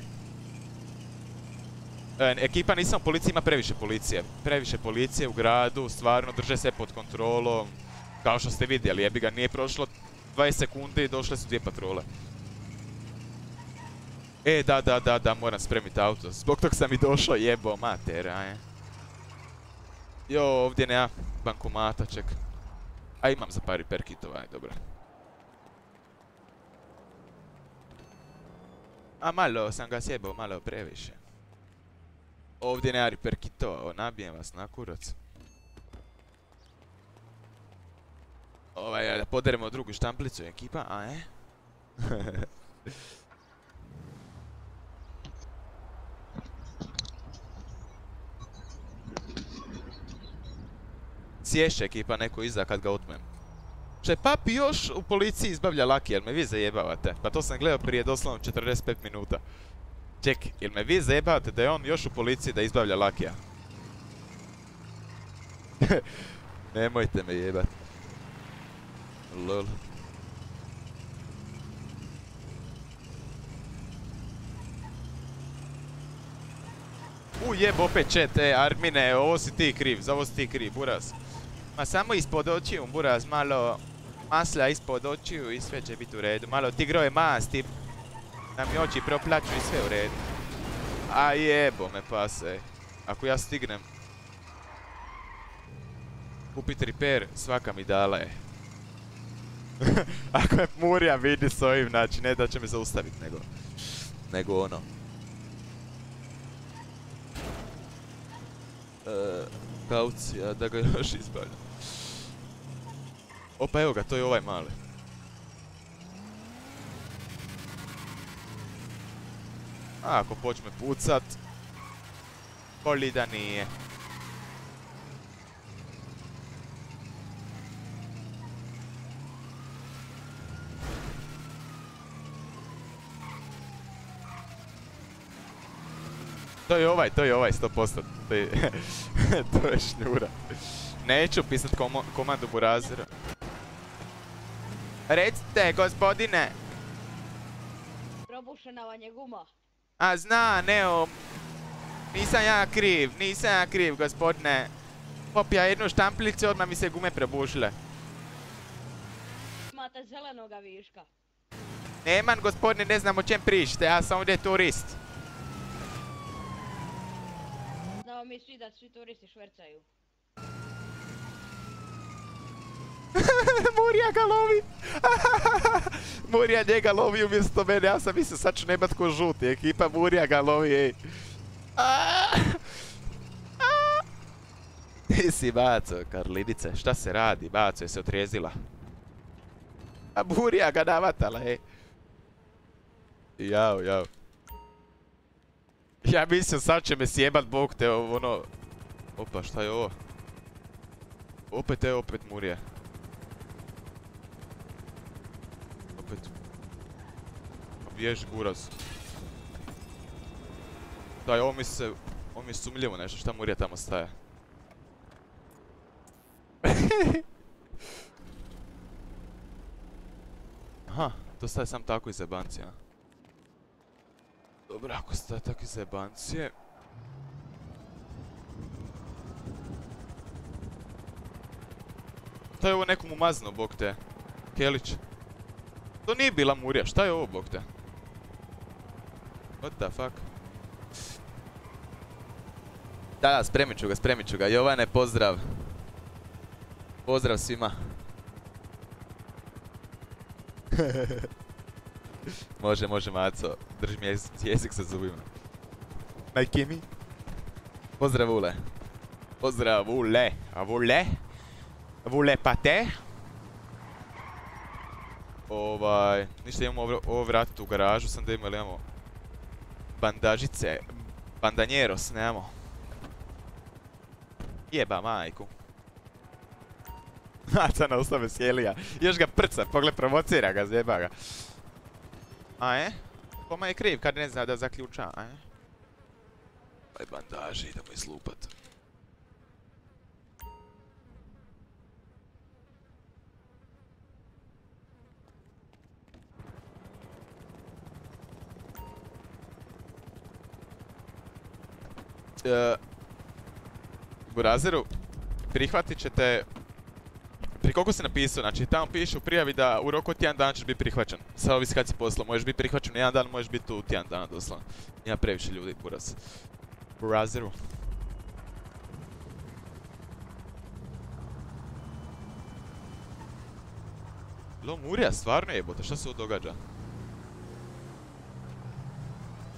E, ekipa nisam u policiji, ima previše policije. Previše policije u gradu, stvarno drže se pod kontrolom. Kao što ste vidjeli, jebi ga, nije prošlo 20 sekundi i došle su dvije patrole. E, da, da, da, da, moram spremiti auto. Zbog tog sam i došao, jebo mater, a je? Jo, ovdje nema bankomata, ček. A imam za pari perkitova, aj, dobro. A malo sam ga sjebao, malo previše. Ovdje nema riperkitova, nabijem vas na kurac. Ovaj, da poderemo drugu štamplicu ekipa, a *laughs* je? Sješe ekipa neko iza kad ga otmem. Še papi još u policiji izbavlja laki, jel me vi zajebavate? Pa to sam gledao prije doslovno 45 minuta. Ček, jel me vi zajebavate da je on još u policiji da izbavlja lakija? *laughs* Nemojte me jebat. Lol. U jeb opet chat, e, Armine, ovo si ti kriv, za ovo si ti kriv, buraz. Ma samo ispod očiju, buraz, malo masla ispod očiju i sve će biti u redu. Malo tigrove masti, da mi oči proplaću i sve u redu. A jebo me pase. Ako ja stignem kupit repair, svaka mi dala je. Ako je Murija vidi s ovim, znači ne da će me zaustaviti, nego, nego ono. E, kaucija, da ga još izbavljam. Opa, evo ga, to je ovaj mali. A, ako počne pucat, boli da nije. To je ovaj, to je ovaj, 100%. *laughs* To je, *laughs* to. Neću pisat komandu burazira. Recite, gospodine. Probušena vam je guma. A zna, Neo. Nisam ja kriv, nisam ja kriv, gospodine. Popija jednu štamplicu, odmah mi se gume probušile. Imate zelenoga viška. Neman, gospodine, ne znam o čem pričate, ja sam ovdje turist. Znamo mi svi da svi turisti švercaju. *laughs* Murija ga lovi. *laughs* Murija njega lovi umjesto mene, ja sam mislio sad ću nebat ko žuti, ekipa Murija ga lovi, ej. *laughs* Ti si baco, Karlinice, šta se radi? Baco je se otrijezila. A Murija ga navatala, ej. Jao, jao. Ja mislim sad će me sjebat bog te ono... Opa, šta je ovo? Opet je opet Murija. Opet. Bježi buraz. Daj, ovo mi se... Ovo mi je sumljivo nešto, šta Murija tamo staje. *laughs* Aha, to staje sam tako iz jebancija. Dobro, ako staje tako iz jebancije... To je ovo nekom umazno, bog te. Kelić. To nije bila Murija, šta je ovo, bog te? What the fuck? Da, da, spremit ću ga, spremit ću ga. Jovane, pozdrav. Pozdrav svima. *laughs* može, može, Maco. Drži mi jezik, jezik sa zubima. Majke mi. Pozdrav, Ule. Pozdrav, Ule. A Vule? Vule pate? Ovaj, ništa imamo ovo, ovo vratiti u garažu, sam da imali imamo bandažice, bandanjeros, nemamo. Jeba majku. *laughs* Maca na usta veselija. Još ga prca, pogled provocira ga, zjeba ga. A je? Koma je kriv kad ne zna da zaključa, a je? Aj bandaži, idemo izlupat. Burazeru, prihvatit ćete... Pri koliko si napisao? Znači tamo piše u prijavi da u roku od dana ćeš biti prihvaćen. Sad ovisi kad si poslao, možeš biti prihvaćen u jedan dan, možeš biti tu tjedan dana doslovno. Ima previše ljudi, Buraz. Burazeru. Lo Murija, stvarno jebote, šta se događa?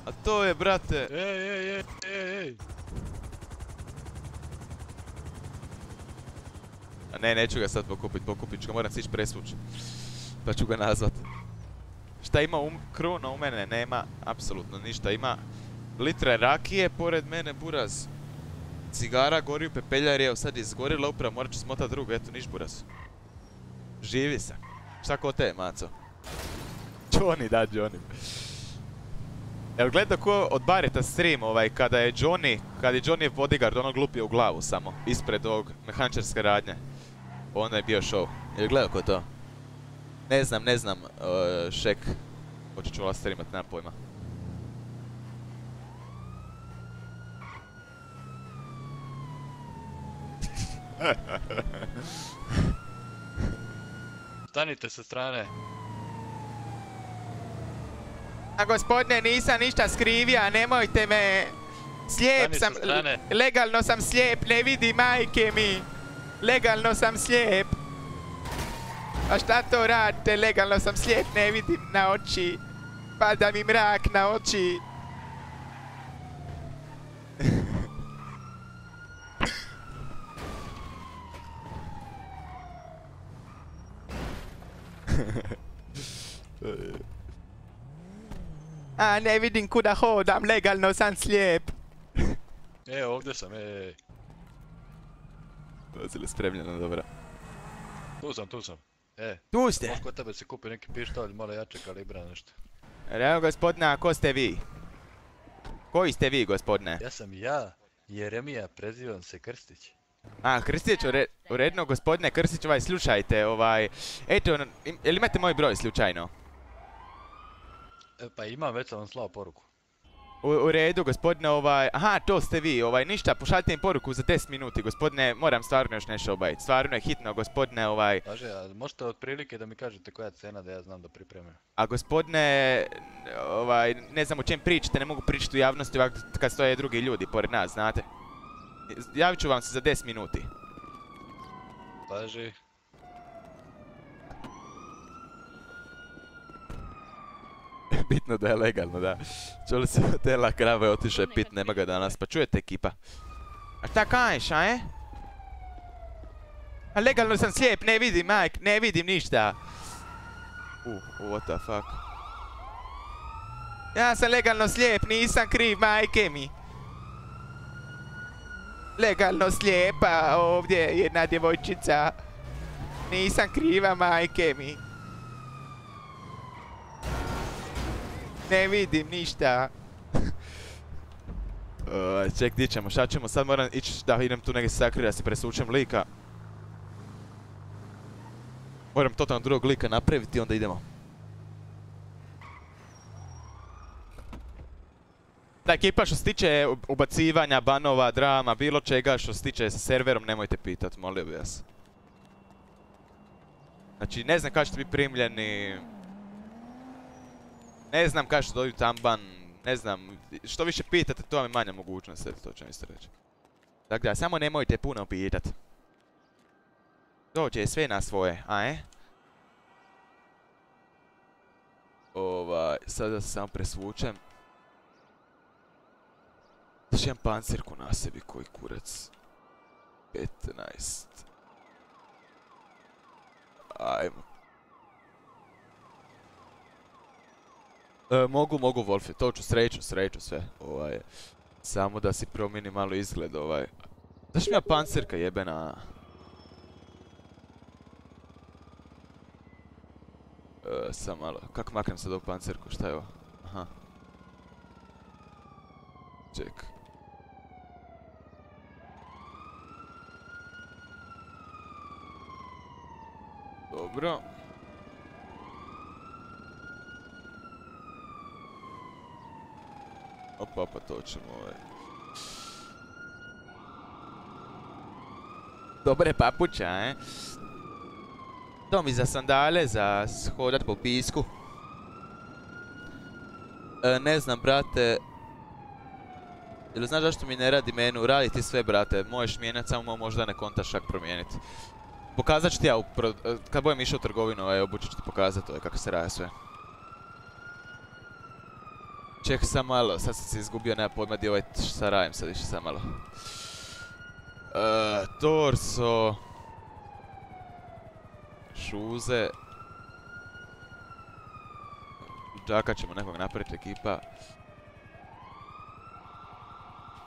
A to je, brate... Ej, ej, ej, ej, ej. A ne, neću ga sad pokupit, pokupit ću ga, moram se ići presvući. Pa ću ga nazvat. Šta ima um, kruna u mene? Nema apsolutno ništa. Ima litre rakije pored mene, buraz. Cigara gori u pepeljari, evo sad je izgorila upravo, morat ću smotat drugu, eto niš buraz. Živi sam. Šta ko te, maco? Johnny, da, Johnny. Evo gledao ko od Bareta stream ovaj, kada je Johnny, kada je Johnny bodyguard, ono glupio u glavu samo, ispred ovog mehančarske radnje. Onda je bio show. Jel gledao ko to? Ne znam, ne znam, uh, Šek. Hoće ću vas streamat, nemam pojma. Stanite sa strane. A gospodine, nisam ništa skrivija, nemojte me. Slijep sam, legalno sam slijep, ne vidi majke mi. Legalno sam slijep. A šta to radite, legalno sam slijep, ne vidim na oči. Pada mi mrak na oči. *laughs* A ne vidim kuda hodam, legalno sam slijep. *laughs* E, ovdje sam, ej, ej. Vozili spremljeno, dobro. Tu sam, tu sam. E, Tu ste. kod tebe se kupi neki pištolj, malo jače kalibra nešto. Evo gospodine, a ko ste vi? Koji ste vi gospodine? Ja sam ja, Jeremija, prezivam se Krstić. A, Krstić, u, re, u redno gospodine Krstić, ovaj, slušajte, ovaj, eto, jel imate moj broj slučajno? E, pa imam, već sam vam slao poruku. U, u redu, gospodine, ovaj, aha, to ste vi, ovaj, ništa, pošaljite mi poruku za 10 minuti, gospodine, moram stvarno još nešto obaviti, stvarno je hitno, gospodine, ovaj, Kaže, a možete otprilike da mi kažete koja je cena da ja znam da pripremim? a gospodine, ovaj, ne znam o čem pričate, ne mogu pričati u javnosti ovako kad stoje drugi ljudi pored nas, znate. Javit ću vam se za 10 minuti. Paži. *laughs* Bitno da je legalno, da. Čuli se hotela krave otišao je pit, nema ga danas, pa čujete ekipa. A šta kažeš, a je? A legalno sam slijep, ne vidim, majk, ne vidim ništa. Uh, what the fuck. Ja sam legalno slijep, nisam kriv, majke mi. Legalno slijepa, ovdje je jedna djevojčica. Nisam kriva, majke mi. Ne vidim ništa. Uh, *laughs* ček, di ćemo, šta ćemo? Sad moram ići da idem tu negdje sakri da si presučem lika. Moram totalno drugog lika napraviti onda idemo. Da, ekipa što se tiče ubacivanja, banova, drama, bilo čega što se tiče sa serverom, nemojte pitat, molio bi vas. Znači, ne znam kada ćete biti primljeni, ne znam kada ćete dobiti amban, ne znam, što više pitate, to vam je manja mogućnost, eto to ću isto reći. Tako da, samo nemojte puno pitat. Dođe sve na svoje, a e? Ovaj, sada se samo presvučem. Znaš imam pancirku na sebi, koji kurac. 15. Ajmo. E, mogu, mogu Wolfi, to ću sreću, sreću sve. Ovaj, samo da si promijeni malo izgled, ovaj. Zašto mi ja pancirka jebena? E, sam malo, kako maknem sad ovu pancirku, šta je ovo? Aha. Ček. Dobro. Opa, opa, eh? to ćemo ovaj. Dobre papuća, eh? Dom za sandale, za shodat po pisku. E, ne znam, brate. Jel znaš zašto mi ne radi menu? Radi ti sve, brate. Možeš mijenjati, samo možda ne kontaš šak promijeniti. Pokazat ću ti ja, e, kad budem išao u trgovinu, ovaj, evo, ću ti pokazati to ovaj, je kako se radi sve. Ček sam malo, sad sam se izgubio, nema pojma di ovaj šta radim sad više sam malo. E, torso. Šuze. Džaka ćemo nekog napraviti ekipa.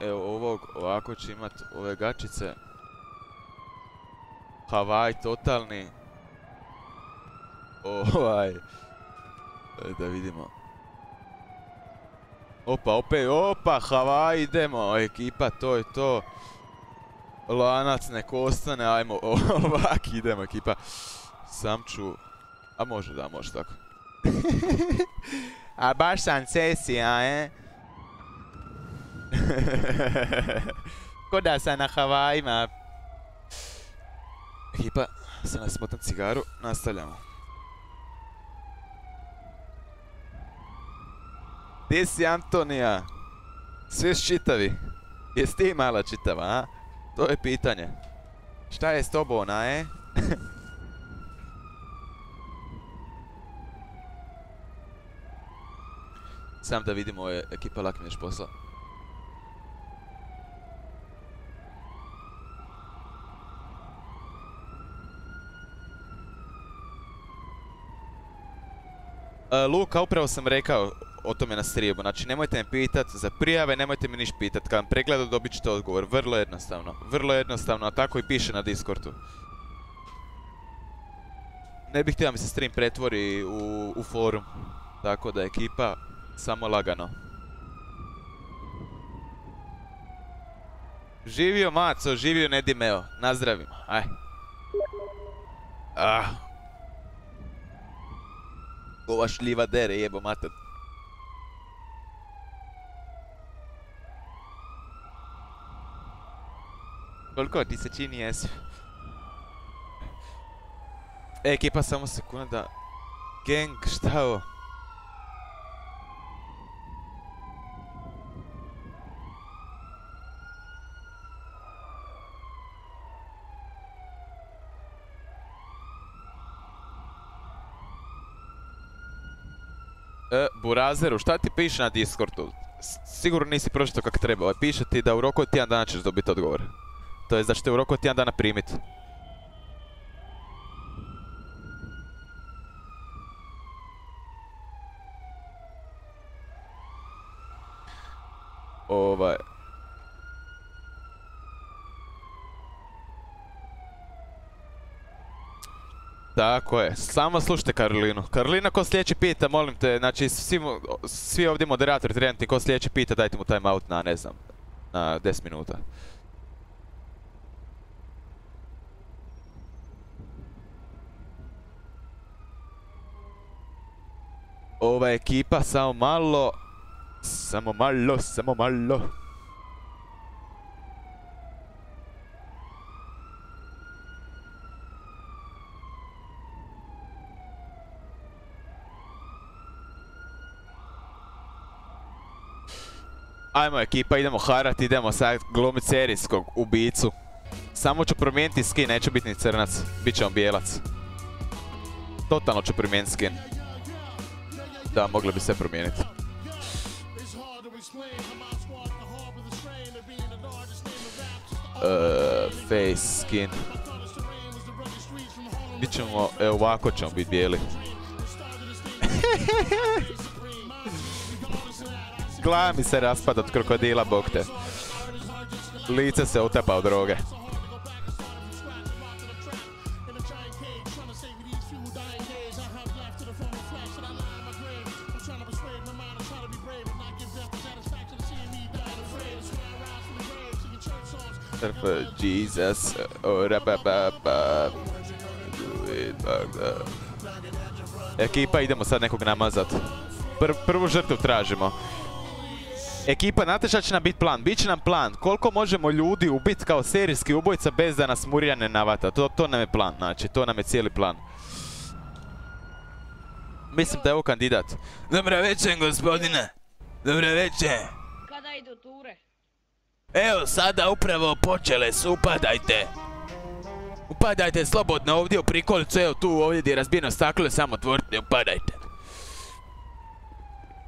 Evo ovog, ovako će imat ove gačice. Havaj totalni. Ovaj. Da vidimo. Opa, opet, opa, Havaj, idemo, ekipa, to je to. Lanac nek ostane, ajmo, *laughs* ovak idemo ekipa. Sam ću, a može da, može tako. *laughs* a baš sam sesija, e? *laughs* Ko da sam na Havajima. Ekipa, sad nas cigaru, nastavljamo. Gdje si Antonija? Svi su čitavi. Jesi ti mala čitava, a? To je pitanje. Šta je s tobom, ona, e? *laughs* Sam da vidimo je ekipa Lakmiješ posla. E, Luka, upravo sam rekao o tome na streamu. Znači, nemojte me pitat za prijave, nemojte mi niš pitat. Kad vam pregledam, dobit ćete odgovor. Vrlo jednostavno. Vrlo jednostavno, a tako i piše na Discordu. Ne bih htio da mi se stream pretvori u, u forum. Tako da ekipa, samo lagano. Živio Maco, živio Nedimeo. Nazdravimo, aj. Ah. Ova šljiva dere, jebo mater. Koliko ti se čini jesi? E, ekipa, samo sekunda. Gang, šta ovo? E, Burazeru, šta ti piše na Discordu? Sigurno nisi pročitao kako treba. Piše ti da u roku od tjedan dana ćeš dobiti odgovor. To je da ćete u roku od tjedan dana primiti. Ovaj... Tako je, samo slušajte Karolinu. Karolina ko sljedeći pita, molim te, znači svi, svi ovdje moderatori trenutni ko sljedeći pita dajte mu time out na ne znam, na 10 minuta. Ova ekipa samo malo, samo malo, samo malo. Ajmo ekipa, idemo harat, idemo sad glumit serijskog ubicu. Samo ću promijeniti skin, neće biti ni crnac, bit će on bijelac. Totalno ću promijeniti skin. Da, mogli bi sve promijeniti. Uh, face skin. Bit ćemo, evo ovako ćemo biti bijeli. *laughs* Glava mi se raspada od krokodila, bog te. Lice se utapa od droge. Jesus, oh, rabababa. Do it, Bagda. Ekipa, idemo sad nekog namazat. Pr- prvu žrtvu tražimo. Ekipa, znate šta će nam biti plan? Biće nam plan koliko možemo ljudi ubiti kao serijski ubojica bez da nas Murija ne navata. To, to nam je plan, znači, to nam je cijeli plan. Mislim da je ovo kandidat. Dobro večer, gospodine. Dobro večer. Evo, sada upravo počele su, upadajte. Upadajte slobodno ovdje u prikolicu, evo tu ovdje gdje je razbijeno staklo, samo otvorite, upadajte.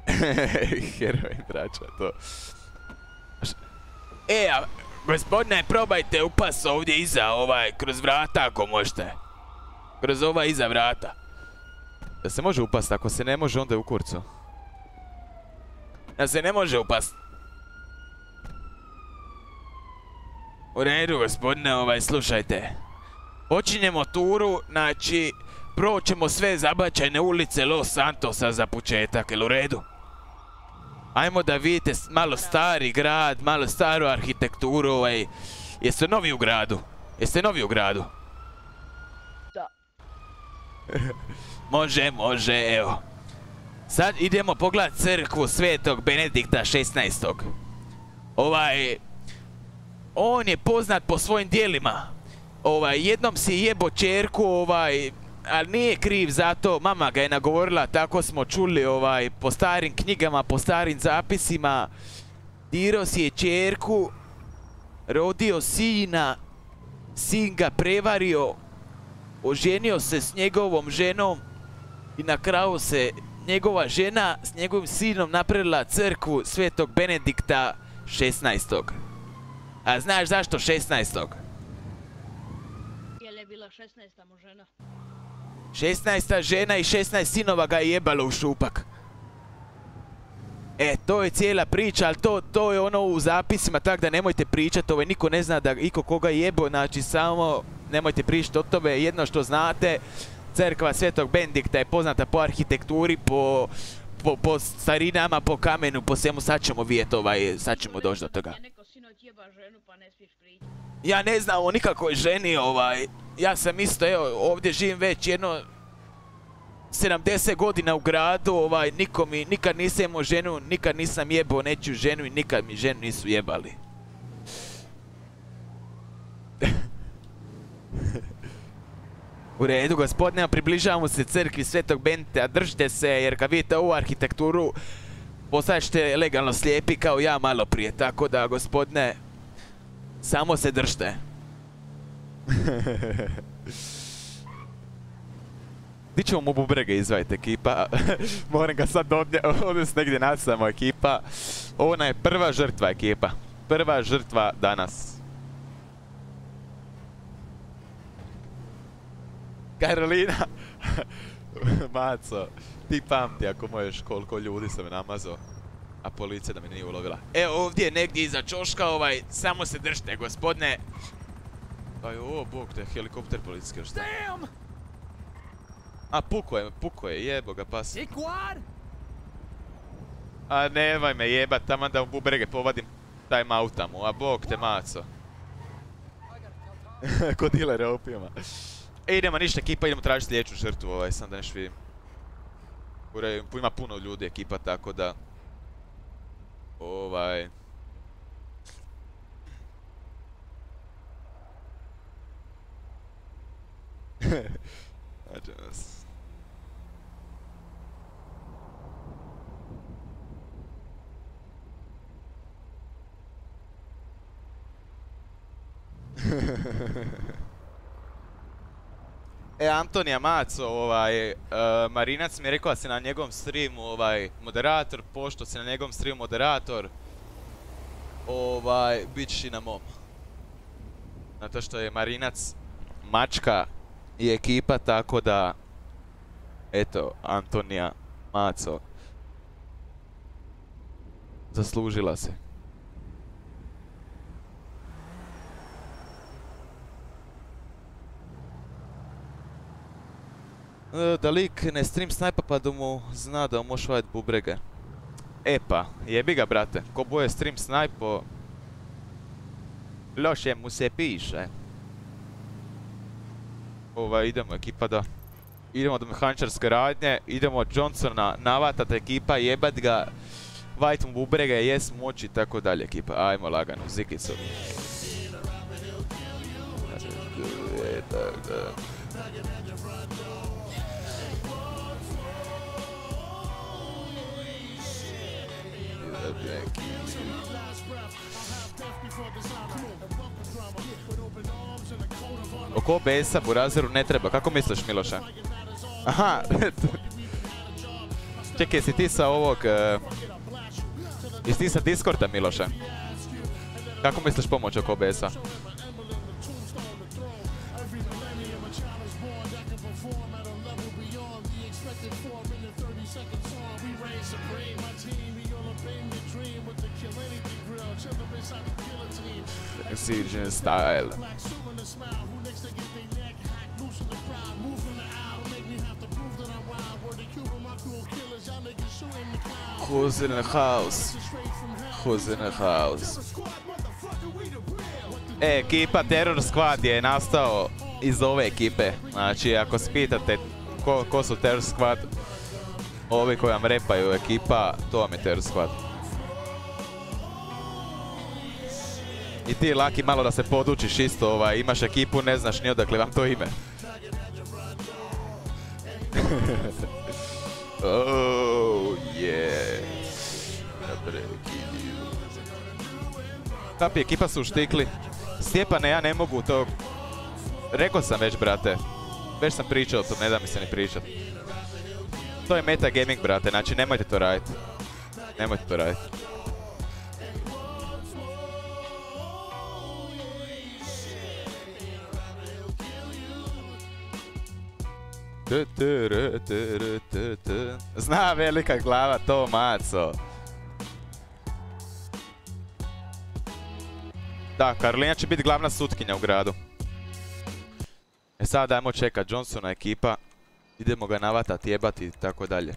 *laughs* Heroj, braća, to. E, a, gospodine, probajte upas ovdje iza, ovaj, kroz vrata ako možete. Kroz ova iza vrata. Da se može upast, ako se ne može, onda je u kurcu. Da se ne može upast. U redu, gospodine, ovaj, slušajte. Počinjemo turu, znači, proćemo sve zabačajne ulice Los Santosa za početak, jel u redu? Ajmo da vidite malo stari grad, malo staru arhitekturu, ovaj. Jeste novi u gradu? Jeste novi u gradu? Da. *laughs* može, može, evo. Sad idemo pogledat crkvu Svetog Benedikta 16. Ovaj, on je poznat po svojim dijelima. Ovaj, jednom si jebo čerku, ovaj, ali nije kriv za to, mama ga je nagovorila, tako smo čuli, ovaj, po starim knjigama, po starim zapisima. Diro si je čerku, rodio sina, sin ga prevario, oženio se s njegovom ženom i na kraju se njegova žena s njegovim sinom napravila crkvu Svetog Benedikta 16. A znaš zašto 16. Jel je bila 16 mu žena? 16 žena i 16 sinova ga je jebalo u šupak. E, to je cijela priča, ali to, to je ono u zapisima, tak da nemojte pričat, ovaj, niko ne zna da iko koga jebo, znači samo nemojte pričati o tome, jedno što znate, crkva Svetog Benedikta je poznata po arhitekturi, po, po, po starinama, po kamenu, po svemu, sad ćemo vidjeti ovaj, sad ćemo doći do toga. Jeba ženu pa ne smiješ pričati. Ja ne znam o nikakvoj ženi, ovaj, ja sam isto, evo, ovdje živim već jedno 70 godina u gradu, ovaj, niko mi, nikad nisam imao ženu, nikad nisam jebao neću ženu i nikad mi ženu nisu jebali. *laughs* U redu, gospodine, približavamo se crkvi Svetog Benita, držite se, jer kad vidite ovu arhitekturu, postat ćete legalno slijepi kao ja malo prije, tako da, gospodine, samo se držte. *laughs* Di ćemo mu bubrege izvajiti ekipa? *laughs* Moram ga sad ovdje, se negdje nasamo ekipa. Ona je prva žrtva ekipa. Prva žrtva danas. Karolina! *laughs* Maco, ti pamti ako možeš koliko ljudi sam namazao. A policija da me nije ulovila. Evo ovdje negdje iza čoška ovaj, samo se držite gospodine. Aj o, bog te, helikopter policijski još šta? A puko je, puko je, jebo ga pas. A nemoj me jebat, taman da u bubrege povadim taj auta mu, a bog te maco. *laughs* Kod dilera opijama. E, idemo ništa ekipa, idemo tražiti sljedeću žrtvu ovaj, sam da neš vidim. Ure, ima puno ljudi ekipa, tako da... Ovaj... Znači nas. E, Antonija Maco, ovaj, e, Marinac mi je rekao da si na njegovom streamu, ovaj, moderator, pošto si na njegovom streamu moderator, ovaj, bit ćeš i na mom. Zato što je Marinac mačka i ekipa, tako da, eto, Antonija Maco, zaslužila se. E, Da lik ne stream snajpa pa da mu zna da možeš vadit bubrege. E pa, jebi ga brate, ko boje stream snajpo, loše mu se piše. Ovaj, idemo ekipa da... Idemo do mehančarske radnje, idemo Johnsona navatat ekipa, jebat ga. White mu bubrege, jes moći tako dalje ekipa. Ajmo lagano, zikicu. E, tak, da. Oko OBS-a Burazeru ne treba, kako misliš Miloša? Aha, čekaj, jesi ti sa ovog... eh, Jesi ti sa Discorda Miloša? Kako misliš pomoć oko OBS-a? Exigent style. Who's in the house? Who's in the house? E, ekipa Terror Squad je nastao iz ove ekipe. Znači, ako se ko, ko su Terror Squad, ovi koji vam repaju ekipa, to vam je Terror Squad. I ti Laki malo da se podučiš isto, ovaj, imaš ekipu, ne znaš ni odakle vam to ime. *laughs* oh, yeah. Kapi, ekipa su štikli. Stjepane, ja ne mogu to... Rekao sam već, brate. Već sam pričao o tom, ne da mi se ni pričat. To je metagaming, brate, znači nemojte to raditi. Nemojte to raditi. Zna velika glava to, maco. Da, Karolina će biti glavna sutkinja u gradu. E sad ajmo čekat Johnsona ekipa. Idemo ga navatat, jebati i tako dalje.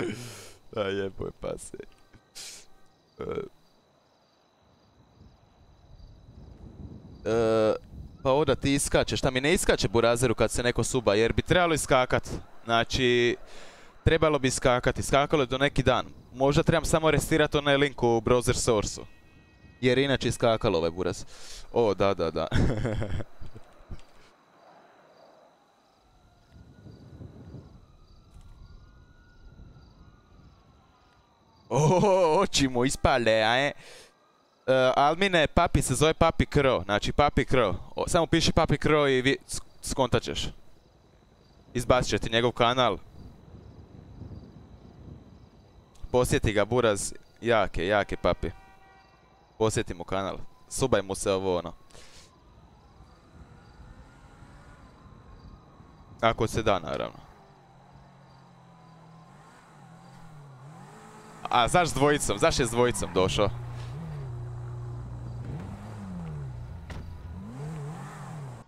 *laughs* da jebo je pase. E, pa onda ti iskačeš, šta mi ne iskače Burazeru kad se neko suba, jer bi trebalo iskakat. Znači, trebalo bi iskakati, iskakalo je do neki dan. Možda trebam samo restirati onaj link u browser source-u. Jer inače iskakalo ovaj buraz. O, da, da, da. *laughs* o, oči mu ispale, a je. Uh, Almine, papi se zove Papi Kro, znači Papi Kro. O, samo piši Papi Kro i vi sk- skontat ćeš. Izbacit će ti njegov kanal. Posjeti ga Buraz, jake, jake papi. Posjeti mu kanal. Subaj mu se ovo ono. Ako se da, naravno. A, zaš s dvojicom? Zaš je s dvojicom došao?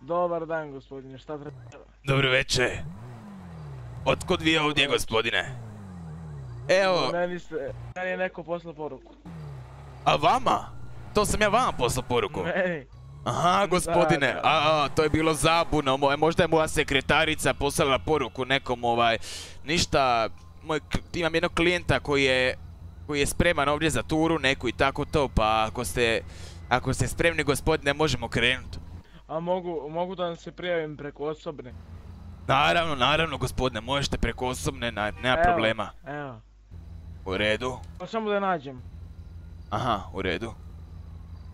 Dobar dan, gospodine, šta treba? Dobro večer. Otkud vi ovdje, gospodine? Evo, Meni ste, meni je neko poslao poruku. a vama? To sam ja vama poslao poruku. Meni. Aha, gospodine, Da, da. a, a, to je bilo zabuna, moje, možda je moja sekretarica poslala poruku nekom, ovaj, ništa, moj, imam jednog klijenta koji je, koji je spreman ovdje za turu neku i tako to, pa ako ste, ako ste spremni, gospodine, možemo krenuti. A mogu, mogu da se prijavim preko osobne? Naravno, naravno, gospodine, možete preko osobne, nema Evo. problema. Evo. U redu? Pa samo da nađem. Aha, u redu.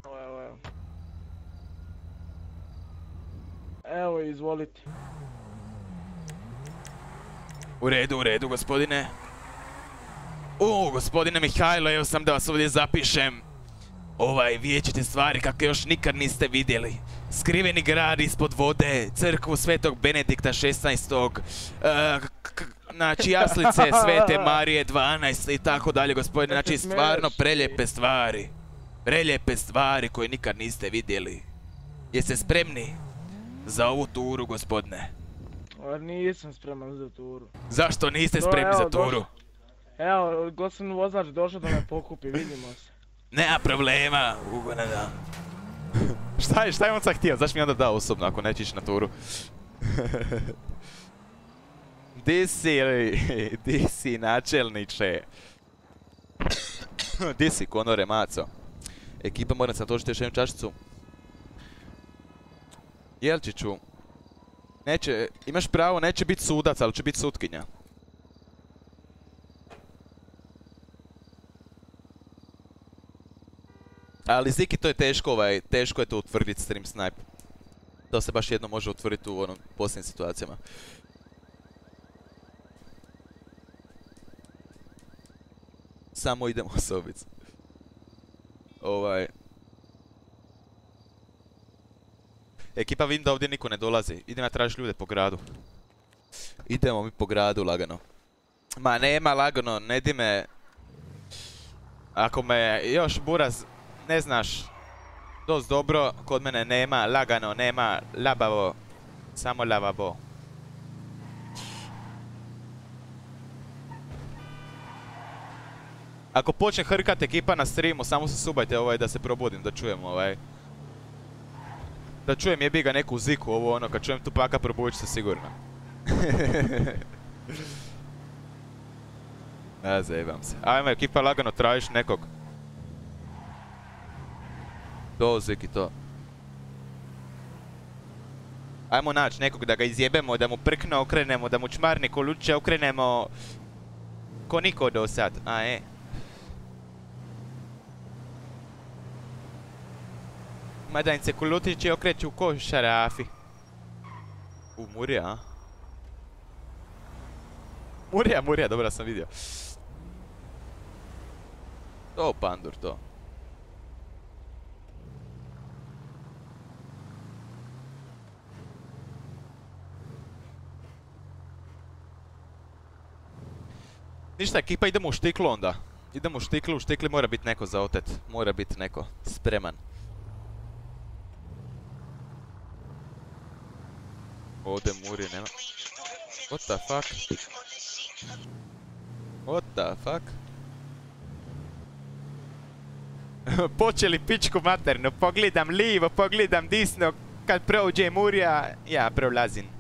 Evo, evo, evo. Evo, izvolite. U redu, u redu, gospodine. U, gospodine Mihajlo, evo sam da vas ovdje zapišem. Ovaj, vječite stvari kakve još nikad niste vidjeli. Skriveni grad ispod vode, crkvu Svetog Benedikta 16. e, k- k- znači jaslice *laughs* Svete Marije 12 i tako dalje, gospodine. Znači stvarno preljepe stvari. Preljepe stvari koje nikad niste vidjeli. Jeste spremni za ovu turu, gospodine? A, Nisam spreman za turu. Zašto niste Do, spremni evo, za turu? došao. Evo, gospodin vozač došao da me pokupi, vidimo se. Nema problema, ugodna da. *laughs* šta je, šta je on sad htio? Zašto mi onda dao osobno ako neće ići na turu? *laughs* Di si, *laughs* di si načelniče? *clears throat* Di si, Konore Maco? Ekipa moram sam točiti još jednu čašicu. Jelčiću, neće, imaš pravo, neće biti sudac, ali će biti sutkinja. Ali Ziki to je teško, ovaj, teško je to utvrditi stream snipe. To se baš jedno može utvrditi u onom posljednjim situacijama. Samo idemo sobicu. Ovaj... Ekipa vidim da ovdje niko ne dolazi. Idem ja tražiti ljude po gradu. Idemo mi po gradu lagano. Ma nema lagano, ne di me... Ako me još buraz ne znaš dost dobro, kod mene nema lagano, nema labavo, samo lavabo. Ako počne hrkat ekipa na streamu, samo se subajte ovaj da se probudim, da čujem ovaj. Da čujem jebi ga neku ziku, ovo ono, kad čujem Tupaka probudit se sigurno. *laughs* Ja, zajebam se. Ajmo ekipa lagano tražiš nekog. To, Ziki, to. Ajmo naći nekog da ga izjebemo, da mu prkno okrenemo, da mu čmarni koluče okrenemo. Ko niko do sad, a e. Mada im se kolutići okreću šarafi. U, Murija, a? Murija, Murija, dobro sam vidio. To pandur, to. Ništa, ekipa, idemo u štiklu onda. Idemo u štiklu, u štikli mora biti neko za otet. Mora biti neko spreman. Ovdje muri nema. What the fuck? What the fuck? *laughs* Počeli pičku maternu, pogledam livo, pogledam disno, kad prođe murija, ja prolazim.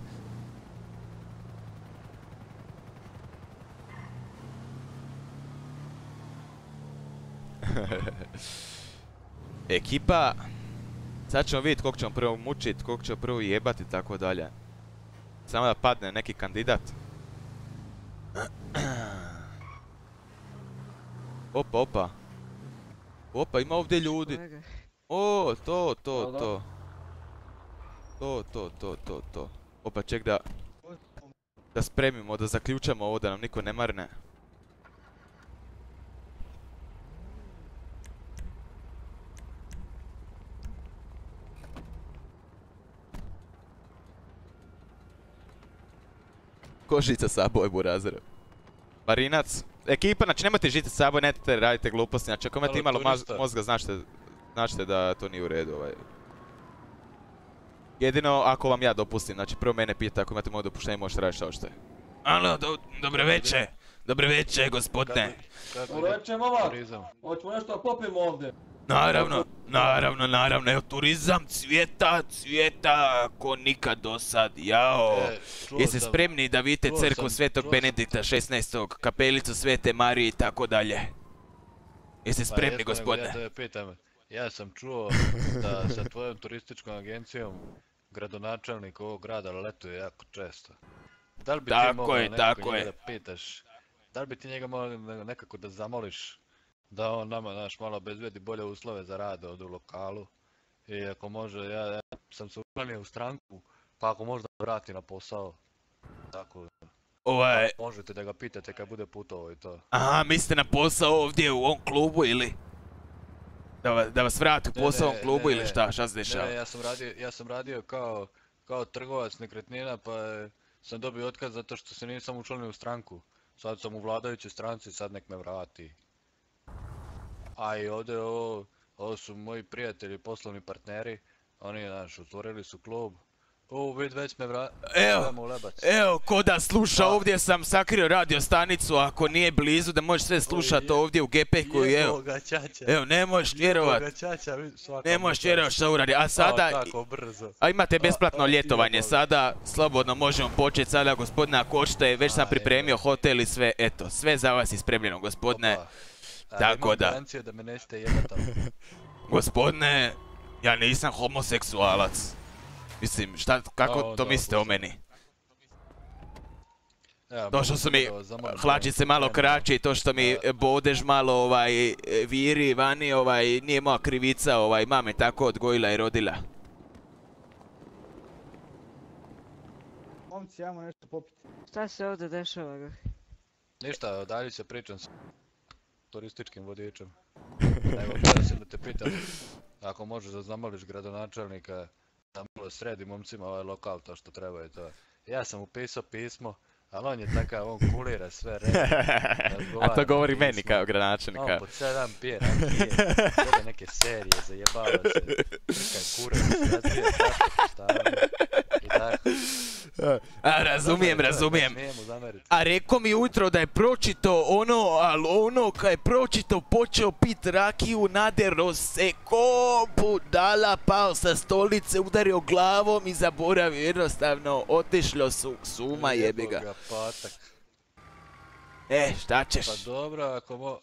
*laughs* Ekipa, sad ćemo vidjeti kog ćemo prvo mučit, kog ćemo prvo jebat i tako dalje. Samo da padne neki kandidat. *clears throat* Opa, opa. Opa, ima ovdje ljudi. O, to, to, to. To, to, to, to, to. Opa, ček da... Da spremimo, da zaključamo ovo, da nam niko ne marne. Ko žica saboj burazer? Marinac. Ekipa, znači nemojte žicati saboj, nemojte radite gluposti. Znači ako imate Alo, imalo mozga, značite, značite da to nije u redu. Ovaj. Jedino ako vam ja dopustim, znači prvo mene pita ako imate moje dopuštenje možete raditi šta hoćete. Alo, do, dobro večer. Dobro večer, gospodine. Dobro večer, momak. turizam? Hoćemo nešto da popijemo ovdje. Naravno, naravno, naravno, evo turizam cvjeta, cvjeta ko nikad do sad, jao. E, Jeste spremni da vidite crkvu Svetog Benedikta 16. kapelicu Svete Marije i tako dalje? Jeste Pa spremni, nego gospodine? Ja te pitam, ja sam čuo da sa tvojom turističkom agencijom gradonačelnik ovog grada letuje jako često. Da li bi Tako ti mogao je, nekako tako njega je. da pitaš, da li bi ti njega mogao ne- nekako da zamoliš da on nama, znaš, malo obezbedi bolje uslove za rad ovdje u lokalu i ako može, ja, ja sam se učlanio u stranku, pa ako može da vrati na posao, tako, Ovaj, možete da ga pitate kad bude putovao i to. aha, mislite na posao ovdje u ovom klubu ili? Da, va- da vas vrati u posao u ovom klubu ne, ili šta, šta se dešava? Ne, ja sam radio, ja sam radio kao, kao trgovac nekretnina pa sam dobio otkaz zato što se nisam učlanio u stranku. Sad sam u vladajućoj stranci, sad nek me vrati. A i ovdje ovo, ovo su moji prijatelji, poslovni partneri. Oni, znaš, otvorili su klub. U, vid, već me vra... Evo. Evo, ko da sluša, Pa. ovdje sam sakrio radio stanicu, ako nije blizu da možeš sve slušat ovdje u GP-ku, evo. Evo, ne možeš vjerovat, ne možeš vjerovat što uradi, a A, sada, a imate besplatno ljetovanje. sada, slobodno možemo početi sada, gospodine, ako hoćete, već sam pripremio hotel i sve, eto, sve za vas ispremljeno, gospodine, tako da. da me nećete *laughs* gospodine, ja nisam homoseksualac. Mislim, šta, kako to da, mislite o meni? Evo, To što su mi hlačice malo krenu. kraće i to što mi bodež malo ovaj viri vani ovaj nije moja krivica ovaj mame tako odgojila i rodila. Momci, ajmo nešto popiti. Šta se ovdje dešava? Ništa, dalje se pričam turističkim vodičem. Evo, da te pitam, ako možeš da zamoliš gradonačelnika da malo sredi momcima ovaj lokal to što treba i to. Ja sam upisao pismo, ali on je takav, on kulira sve redom. A to govori pismo. meni kao On gradonačelnika. po cijel dan pije rakije, gleda neke serije, zajebava se, trkaj kurac, po stavama i tako. A razumijem, razumijem. A rekao mi ujutro da je pročito ono, ali ono kad je pročito počeo pit rakiju, nadero se ko budala, pao sa stolice, udario glavom i zaboravio jednostavno, otišlo su suma jebi ga. Jebo patak. E, šta ćeš? Pa dobro, ako, mo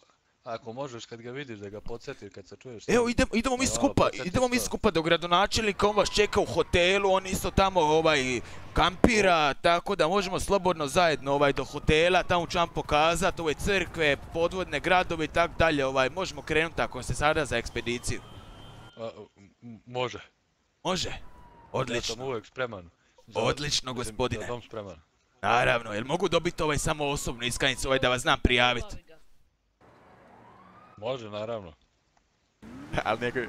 ako možeš kad ga vidiš da ga podsjetiš kad se čuješ. Evo idemo, idemo mi skupa, podsjetiš idemo mi skupa do gradonačelnika, on vas čeka u hotelu, on isto tamo ovaj kampira, tako da možemo slobodno zajedno ovaj do hotela, tamo ću vam pokazat ove crkve, podvodne gradove i tako dalje, ovaj možemo krenuti ako ste sada za ekspediciju. A, može. Može? Ja Odlično, sam uvijek spreman. Za- odlično mislim, gospodine. Za dom spreman. Naravno, jel mogu dobiti ovaj samo osobnu iskanicu, ovaj da vas znam prijaviti? Može, naravno. Ali nego...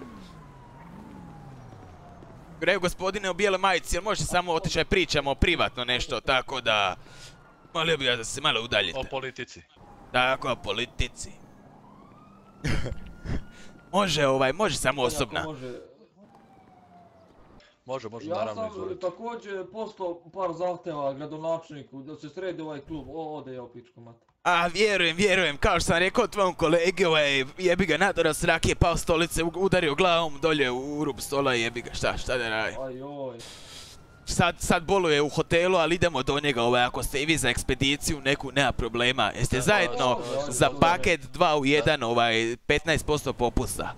Greju gospodine u bijeloj majici, jel može samo otići, pričamo privatno nešto, tako da... Molio bih da se malo udaljite. O politici. Tako, o politici. *laughs* može ovaj, može samo osobna. Može. Može, može, Ja naravno, sam izvolite. također poslao par zahtjeva gradonačelniku da se sredi ovaj klub. O, ode ja u pičku mat. A, vjerujem, vjerujem, kao što sam rekao tvom kolegi, ovaj, jebi ga nadora s rakije, pao stolice, udario glavom dolje u rub stola i jebi ga, šta, šta da radi? Sad, sad boluje u hotelu, ali idemo do njega, ovaj, ako ste i vi za ekspediciju, neku, nema problema. Jeste zajedno za paket 2 u 1, ovaj, 15% popusta.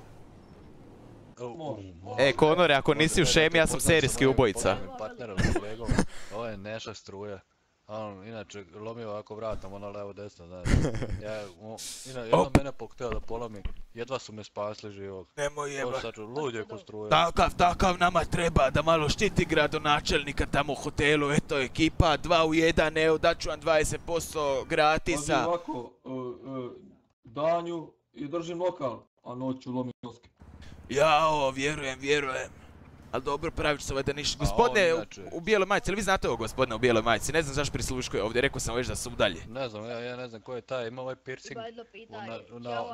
E, Konore, ako nisi u šemi, ja sam serijski ubojica. Ovo je Neša Struja. On, inače, lomi ovako vratom, ono levo desno, znaš. *laughs* Ja, ina, jednom Op. mene pokteo da polomi, jedva su me spasli živog. Nemoj Ovo jeba. sad ću, lud je ko struja. Takav, takav nama treba da malo štiti gradonačelnika tamo u hotelu, eto ekipa, 2 u 1, evo daću vam 20% Pazi gratisa. ovako, e, e, danju i držim lokal, a noću lomim noske. Jao, vjerujem, vjerujem. Ali dobro, pravit ću se ovaj da niš... Gospodine, u- inače- u bijeloj majici, jel vi znate ovog gospodina u bijeloj majici? Ne znam zašto prisluškuje ovdje, rekao sam već da se udalji. Ne znam, ja, ja ne znam ko je taj, ima ovaj piercing.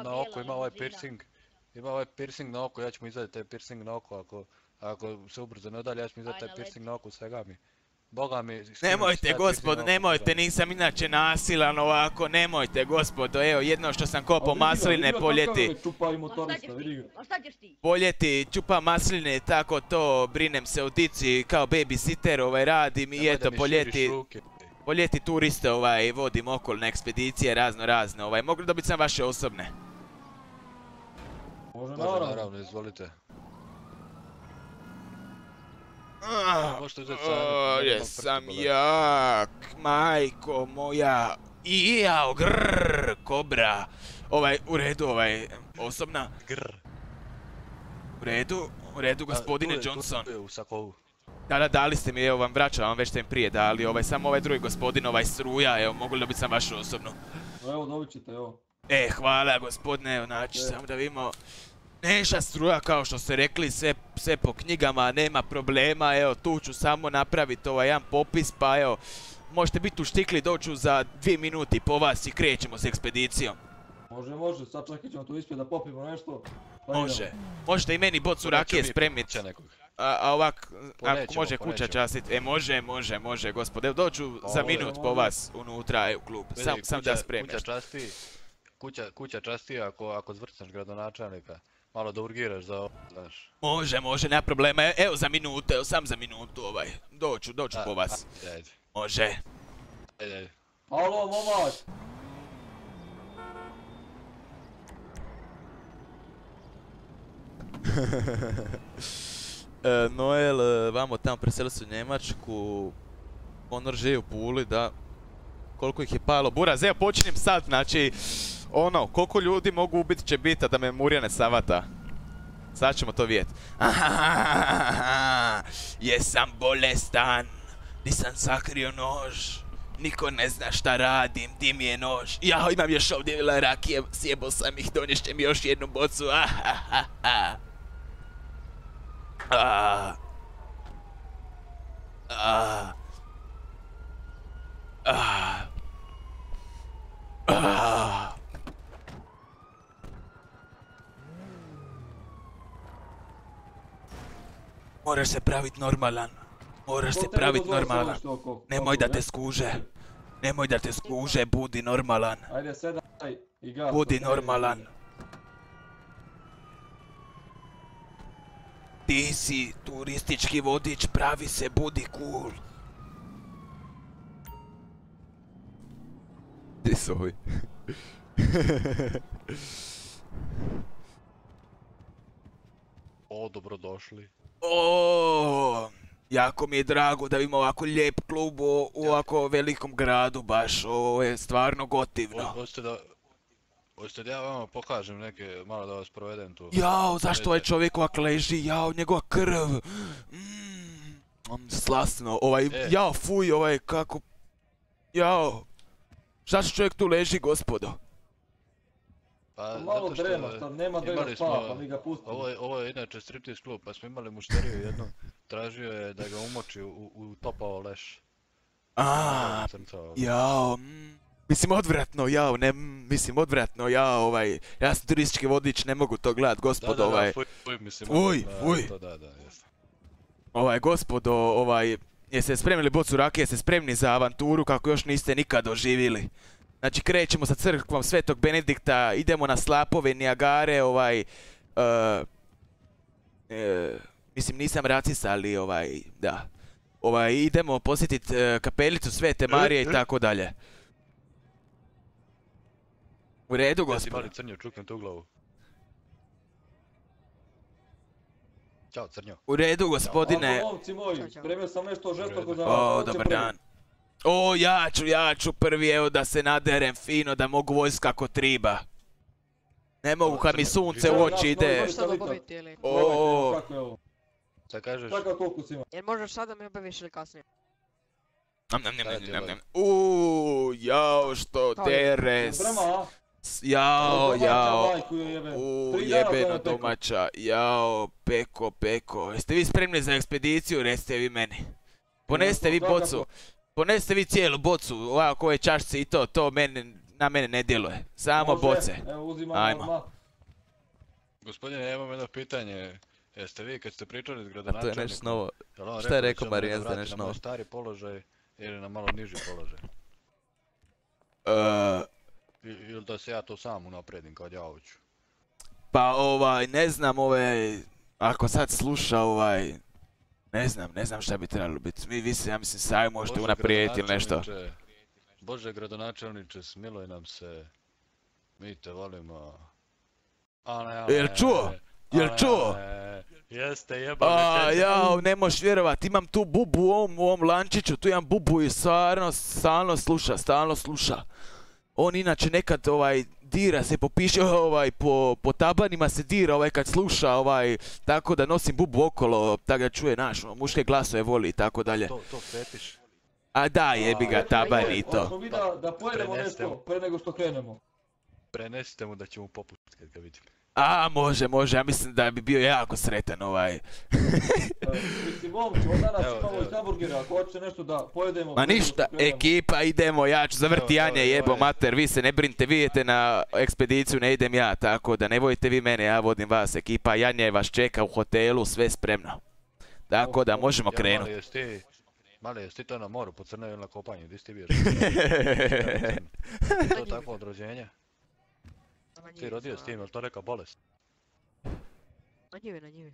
Na, oko ima ovaj piercing. Ima ovaj piercing na oko, ja ću mu izvaditi taj piercing na oko ako, ako se ubrzo ne udalji, ja ću mu izvaditi taj piercing na oko, svega mi. Boga mi, Nemojte gospodo, oko, nemojte, nisam inače nasilan ovako, nemojte gospodo, evo jedno što sam kopao masline poljeti, poljeti, čupa masline, tako to, brinem se o dici kao babysitter, ovaj radim i eto poljeti, poljeti turiste ovaj, vodim okolo na ekspedicije razno razne, ovaj, mogu li dobiti sam vaše osobne? Može naravno, izvolite. Ah, Možete uzeti sami, o, mene jesam jak, majko moja, i jao, grrr, kobra, ovaj, u redu, ovaj, osobna, Grr. u redu, u redu, A, gospodine tu je- tu Johnson. je u sakovu. Da, da, dali ste mi, evo vam vraćam, vam već ste mi prije dali, ovaj, samo ovaj drugi gospodin, ovaj struja, evo, mogu li dobiti sam vašu osobnu? Evo dobit ćete, evo. E, hvala gospodine, evo, znači, samo da vidimo. Neša struja, kao što ste rekli, sve, sve po knjigama, nema problema, evo, tu ću samo napraviti ovaj jedan popis, pa evo, možete biti u štikli, doću za dvije minuti po vas i krećemo s ekspedicijom. Može, može, sad čekaj ćemo tu ispred da popimo nešto. Pa Može. idemo. Možete i meni bocu rakije mi spremiti. Će nekog. A, a ovak, ako može kuća nećemo. častit. E, može, može, može, gospode. Evo doću Pa za može, minut po vas unutra, e, u klub. Sam, sam da spremiš. Kuća časti, kuća, kuća časti ako, ako zvrcneš gradonačelnika. Malo da urgiraš za ovo, znaš. Može, može, nema problema. Evo za minutu, evo sam za minutu ovaj. Doću, doću po vas. Ajde, ajde, Može. ajde, ajde. Alo, momak! *laughs* E, Noel, e, vamo tamo preselili su u Njemačku. Honor živi u Puli, da. Koliko ih je palo? Buraz, evo počinjem sad, znači... Ono, koliko ljudi mogu ubiti će biti, da me Murija ne savata. Sad ćemo to vidjet. *laughs* Jesam bolestan, nisam sakrio nož. Niko ne zna šta radim, di mi je nož. Ja imam još ovdje vila rakije, sjebo sam ih, donješće mi još jednu bocu. *laughs* Ah. Ah. Ah. Ah. Moraš se pravit normalan. Moraš se pravit normalan. Nemoj da te skuže. Nemoj da te skuže, budi normalan. Ajde, sedaj i gas. Budi normalan. Ti si turistički vodič, pravi se, budi cool. Gdje su ovi? O, dobrodošli. O, jako mi je drago da ima ovako lijep klub u, ovako velikom gradu baš. Ovo je stvarno gotivno. Hoćete da... Hoćete da ja vama pokažem neke, malo da vas provedem tu. Jao, zašto ovaj čovjek ovak leži? Jao, njegova krv. Mm, mm, slasno. Ovaj, E. jao, fuj, ovaj, kako... Jao. Zašto čovjek tu leži, gospodo? Pa, Malo zato što drema, sad nema da ga imali spava, smo- pa mi ga pustimo. Ovo je, ovo je inače striptease klub, pa smo imali mušteriju jednu, tražio je da ga umoči u, u topao leš. A, Crncao. jao, mm, mislim odvratno, jao, ne, mm, mislim odvratno, jao, ovaj, ja sam turistički vodič, ne mogu to gledat, Da, gospodo, da, da, ovaj, fuj, fuj, mislim, Fuj, da, fuj. To da, da, jesam. ovaj, gospodo, ovaj, jeste spremili bocu rakije, jeste spremni za avanturu kako još niste nikad doživjeli. Znači krećemo sa crkvom Svetog Benedikta, idemo na slapove Niagare, ovaj, e, mislim nisam racista, ali ovaj, da. Ovaj, idemo posjetit e, kapelicu Svete Marije i tako dalje. U redu, mali crnjo, čuknem te u glavu. Ćao, crnjo. U redu, gospodine. Ako, momci moji, Ćao, ćao. spremio sam nešto žestoko za O, vas. dobar dan. O, ja ću, ja ću prvi, evo da se naderem fino, da mogu vojsk kako triba. Ne mogu kad mi sunce u oči ide. vojska. O, Kako je ovo? Šta kažeš? Kakav kokus ima? Jer možeš sada mi obaviš ili kasnije. nam, nam, nam, nam, nam, nam. Uuu, jao što Kao je. Jao, jao. jebe. U, jebeno domaća. Jao, peko, peko. Jeste vi spremni za ekspediciju? Recite vi meni. Ponesite vi bocu. Ponesite vi cijelu bocu, ovako ove čašce i to, to mene, na mene ne djeluje. Samo Može, boce. Evo Ajmo. Gospodine, ja imam jedno pitanje. Jeste vi kad ste pričali s A to je gradonačelnikom, nešto novo. Šta je rekao Marijan, da nešto na novo? stari položaj ili na malo niži položaj? E, I- Ili da se ja to sam unaprijedim kao ja hoću? pa ovaj, ne znam ovaj, ako sad sluša ovaj, ne znam, ne znam šta bi trebalo biti. Vi, vi se, ja mislim, sami možete unaprijediti ili nešto. Bože gradonačelniče, smiluj nam se. Mi te volimo. Ale, ale, Jel čuo? Jel čuo? Jeste jebali A, jao, ne možeš vjerovat, imam tu bubu u ovom, u ovom lančiću, tu imam bubu i stvarno, stalno sluša, stalno sluša. On inače nekad ovaj, dira se po piše, ovaj, po, po tabanima se dira ovaj kad sluša, ovaj, tako da nosim bubu okolo, tako da čuje naš, ono, muške glasove voli i tako dalje. To, to fetiš. A da, jebi ga, taban i to. Da, da pojedemo nešto pre nego što krenemo. Prenesite mu da će mu popustiti kad ga vidim. A, može, može, ja mislim da bi bio jako sretan ovaj. *laughs* E, Mislim, momci, od danas imamo iz hamburgera, ako hoćete nešto da pojedemo... Ma ništa, ekipa, idemo, ja ću zavrti Janje, jebo mater, vi se ne brinite, vi idete na ekspediciju, ne idem ja, tako da ne vojite vi mene, ja vodim vas, ekipa Janje vas čeka u hotelu, sve spremno. Tako da možemo Ja, krenuti. Mali, jesi ti, mali, jesi ti to na moru, po crnoj ili na kopanju, di si ti bio? *laughs* Je to takvo od Ti njivi rodio s tim, jel to neka bolest? Na njivi, na njivi.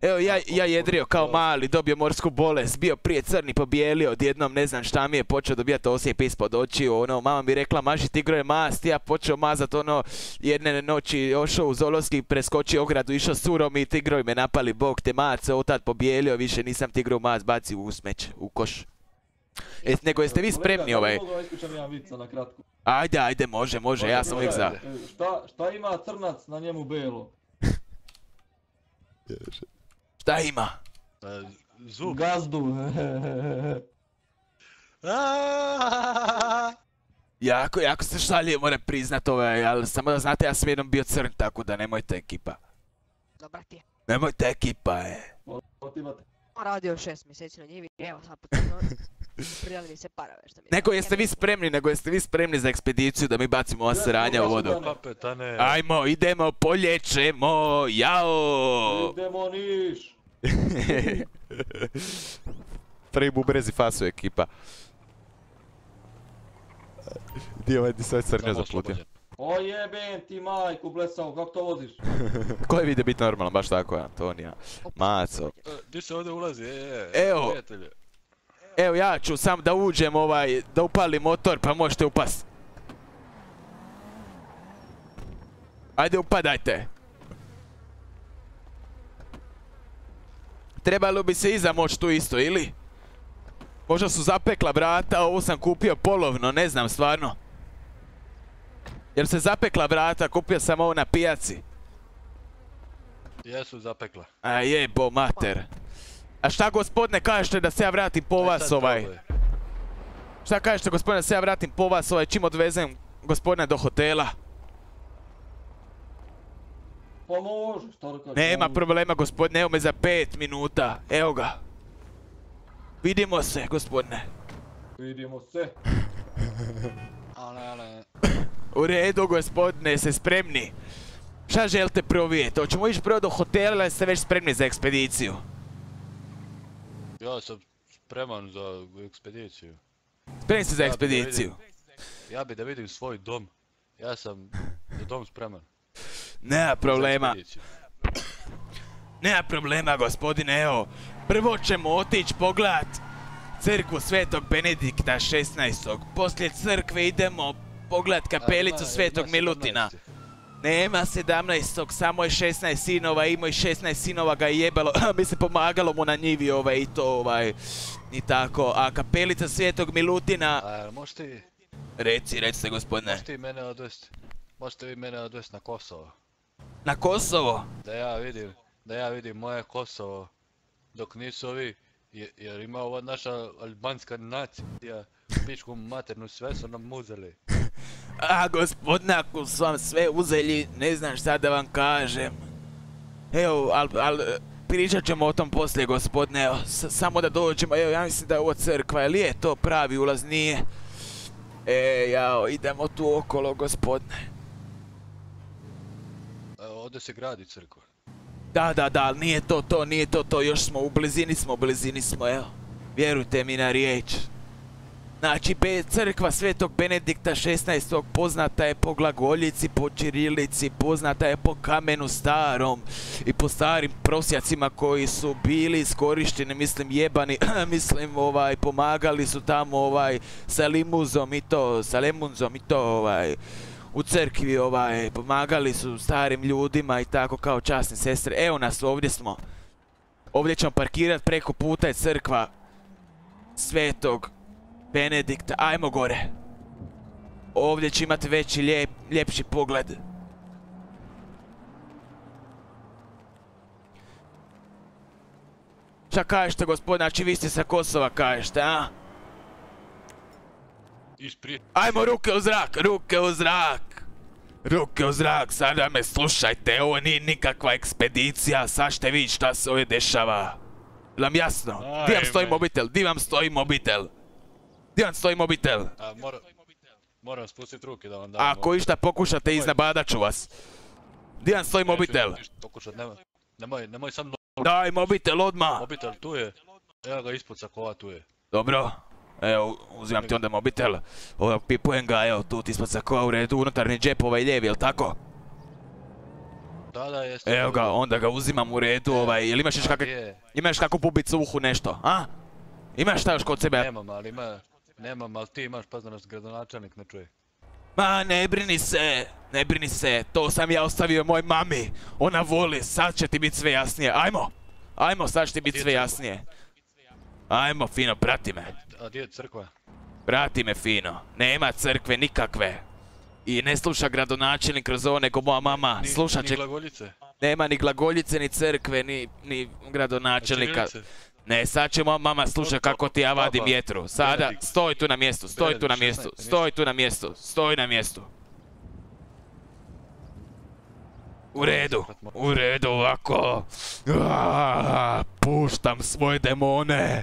Evo ja, ja jedrio kao mali, dobio morsku bolest, bio prije crni pobijelio, odjednom ne znam šta mi je počeo dobijati osijep ispod očiju, ono, mama mi rekla maži tigro je mast, ja počeo mazat ono, jedne noći ošao u Zolovski, preskočio ogradu, išao s curom i tigrovi me napali, bog te mace, otad pobijelio, više nisam tigrov mast bacio u smeć, u koš. E, nego jeste vi spremni ovaj? mogu da ispričam jedan vic na kratko? Ajde, ajde, može, može, ja sam uvijek za. Šta, šta ima crnac na njemu belo? *laughs* Šta ima? E, Zub. Gazdu. *laughs* Jako, jako se šalje, moram priznat ovaj, ali samo da znate, ja sam jednom bio crn, tako da nemojte ekipa. Dobra ti je. Nemojte ekipa, e. Otimate. Radio šest mjeseci na njivi, evo sad potrebno. *laughs* Prijali mi se para već što mi je dao. jeste vi spremni, nego jeste vi spremni za ekspediciju da mi bacimo ova sranja u vodu. Ajmo, idemo, poljećemo, jao! Idemo niš. *laughs* Prvi bubrezi fasu ekipa. Gdje je ovaj di sad crnja samo zaplutio? O jebem ti majku blesao, kako to voziš? *laughs* Ko je vide biti normalan, baš tako je, Antonija. Maco. E, Di se ovdje ulazi, e, Evo. prijatelju. Evo ja ću sam da uđem ovaj, da upalim motor pa možete upast. Ajde upadajte. Trebalo bi se iza moć tu isto, ili? Možda su zapekla vrata, ovo sam kupio polovno, ne znam stvarno. Jer se zapekla vrata, kupio sam ovo na pijaci. Jesu zapekla. A jebo mater. A šta gospodine kažete da se ja vratim po Aj, vas ovaj? Šta kažete gospodine da se ja vratim po vas ovaj čim odvezem gospodina do hotela? Pa može. Nema problema gospodine, evo me za pet minuta. Evo ga. Vidimo se gospodine. Vidimo se. *laughs* U redu gospodine, se spremni. Šta želite prvo vidjeti? Hoćemo ići prvo do hotela ili ste već spremni za ekspediciju? Ja sam spreman za ekspediciju. Spremni ste za Ja bi da ekspediciju? vidim- Ja bi da vidim svoj dom. Ja sam za dom spreman. Nema problema. Nema problema gospodine, evo. Prvo ćemo otići pogledat crkvu Svetog Benedikta 16. Poslije crkve idemo pogledat A, kapelicu Svetog Milutina. 17. Nema 17. samo je 16 sinova, imao i 16 sinova ga je jebalo, *laughs* mi se pomagalo mu na njivi ovaj i to ovaj i tako. A kapelica Svetog Milutina, A, možeš ti, reci, recite gospodine, možeš ti mene odvesti? Možete vi mene odvesti na Kosovo? na Kosovo? Da ja vidim, da ja vidim moje Kosovo. Dok nisu ovi, je- jer ima ova naša albanska nacija, pičku maternu, sve su nam uzeli. A gospodine, ako su vam sve uzeli, ne znam šta da vam kažem. Evo, al, al, pričat ćemo o tom poslije gospodine, evo, samo da dođemo, evo, ja mislim da je ovo crkva, ili je to pravi ulaz, nije? E, jao, idemo tu okolo gospodine. Evo, ovdje se gradi crkva. Da, da, da, nije to to, nije to to, još smo u blizini smo, u blizini smo, evo. Vjerujte mi na riječ. Znači, crkva Svetog Benedikta 16. poznata je po glagoljici, po čirilici, poznata je po kamenu starom i po starim prosjacima koji su bili iskorišteni, mislim jebani, *clears throat* mislim ovaj, pomagali su tamo ovaj, sa limuzom i to, sa lemunzom i to ovaj, u crkvi ovaj, pomagali su starim ljudima i tako kao časne sestre. Evo nas, ovdje smo. Ovdje ćemo parkirati, preko puta je crkva Svetog Benedikta. Ajmo gore. Ovdje će imati veći, lijep, ljepši pogled. Šta kažete gospodine, znači vi ste sa Kosova kažete, a? Ajmo ruke u zrak, ruke u zrak. Ruke u zrak, sada me slušajte, ovo nije nikakva ekspedicija, sad ćete vidjeti šta se ovdje dešava. Vam jasno? Di vam stoji mobitel? Di vam stoji mobitel? Di vam stoji mobitel? A, mora, moram spustiti ruke da vam dam. Ako išta pokušate, iznabadat ću vas. Di vam stoji mobitel? Nema, Nemoj, nemoj sam Daj mobitel odmah! mobitel tu je. Evo ga ispod sakova tu je. Dobro. Evo, uzimam ti onda mobitel. Ovo, pipujem ga, evo, tu ti ispod sakova u redu, unutarnji džep ovaj lijevi, jel tako? Da, da, jeste. Evo ga, onda ga uzimam u redu, ovaj, jel imaš još kakve, je, imaš kakvu pubicu uhu nešto, a? Imaš šta još kod sebe? Nemam, ali ima... Nemam, ali ti imaš, pa nas gradonačelnik ne čuje. Ma ne brini se, ne brini se, to sam ja ostavio moj mami. Ona voli, sad će ti biti sve jasnije. Ajmo, ajmo, sad će ti biti sve jasnije. Ajmo, fino, prati me. A gdje je crkva? Prati me, fino. Nema crkve nikakve. I ne sluša gradonačelnik kroz ovo nego moja mama. Ni- Slušat ni će, glagoljice? nema ni glagoljice, ni crkve, ni, ni gradonačelnika. Ne, sad će moja mama sluša kako ti ja vadim vjetru. Sada, stoj tu na mjestu, stoj tu na mjestu, 16, stoj tu na mjestu, stoj na mjestu. U redu, u redu ovako. Aaaa, Puštam svoje demone.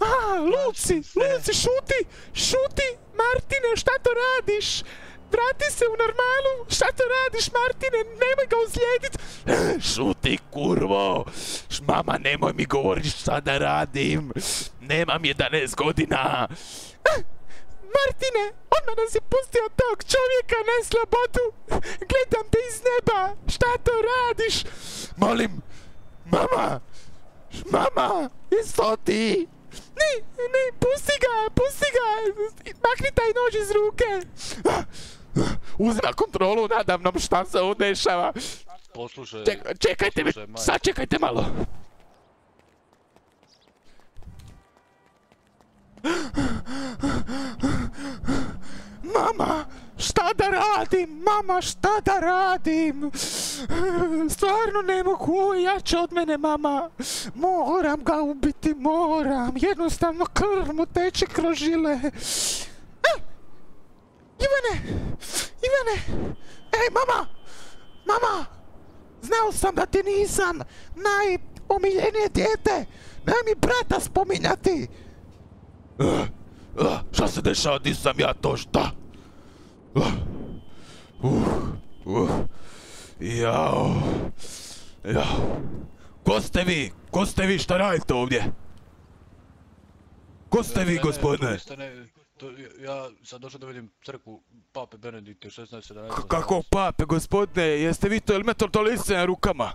A, Luci, Luci, šuti, šuti, Martine, šta to radiš? Vrati se u normalu, šta to radiš, Martine, nemoj ga ozlijedit. *gasps* Šuti, kurvo, mama, nemoj mi govorit šta da radim. Nemam 11 godina. *gasps* Martine, odmah nas je pustio tog čovjeka na slobodu. Gledam te iz neba, šta to radiš? Molim, mama, mama, jesu to ti? Ne, ne, pusti ga, pusti ga, makni taj nož iz ruke. *gasps* Uzima kontrolu nadamnom šta se ovdje dešava. Poslušaj... Ček- čekajte me, poslušaj, majko. sačekajte malo. Mama, šta da radim? Mama, šta da radim? Stvarno ne mogu, jače od mene, mama. Moram ga ubiti, moram. Jednostavno krv mu teče kroz žile. Ivane, Ivane, ej, mama, mama, znao sam da ti nisam najomiljenije dijete. Daj mi brata spominjati. Uh, uh, šta se dešava, di sam ja to, šta? Uh, uh, uh, jao, jao. Ko ste vi? Ko ste vi? Šta radite ovdje? Ko ste vi, Ne, ne, gospodine? To- ja sam došao da vidim crkvu Pape Benedikte 1617. K- Kako pape, gospodine? Jeste vi to, ili me to to lice na rukama?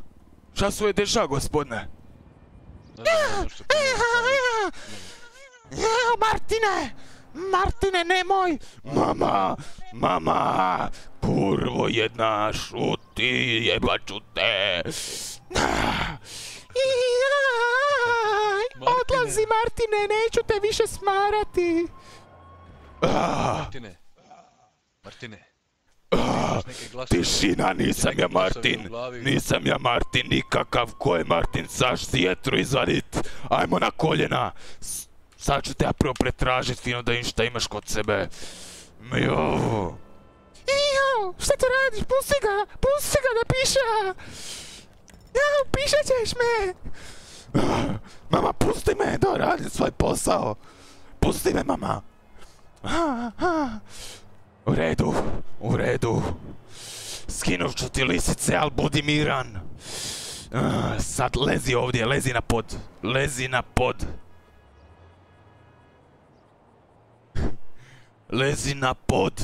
Šta se ovdje dešava, gospodine? Ne znam, što je Jao, Martine! Martine, nemoj! Mama, mama, kurvo jedna, šuti, jebaću te. Odlazi, Martine, neću te više smarati. Ah, Martine. Martine. ah. Tišina, nisam ja Martin, nisam ja Martin nikakav, ko je Martin, saš sjetru izvadit, ajmo na koljena, sad ću te ja prvo pretražit fino da im šta imaš kod sebe, jo. Jao, šta to radiš, pusti ga, pusti ga da piša, jao, pišat ćeš me. Mama, pusti me da radim svoj posao, pusti me mama. U redu, u redu. Skinut ću ti lisice, al budi miran. Sad lezi ovdje, lezi na pod. Lezi na pod. Lezi na pod.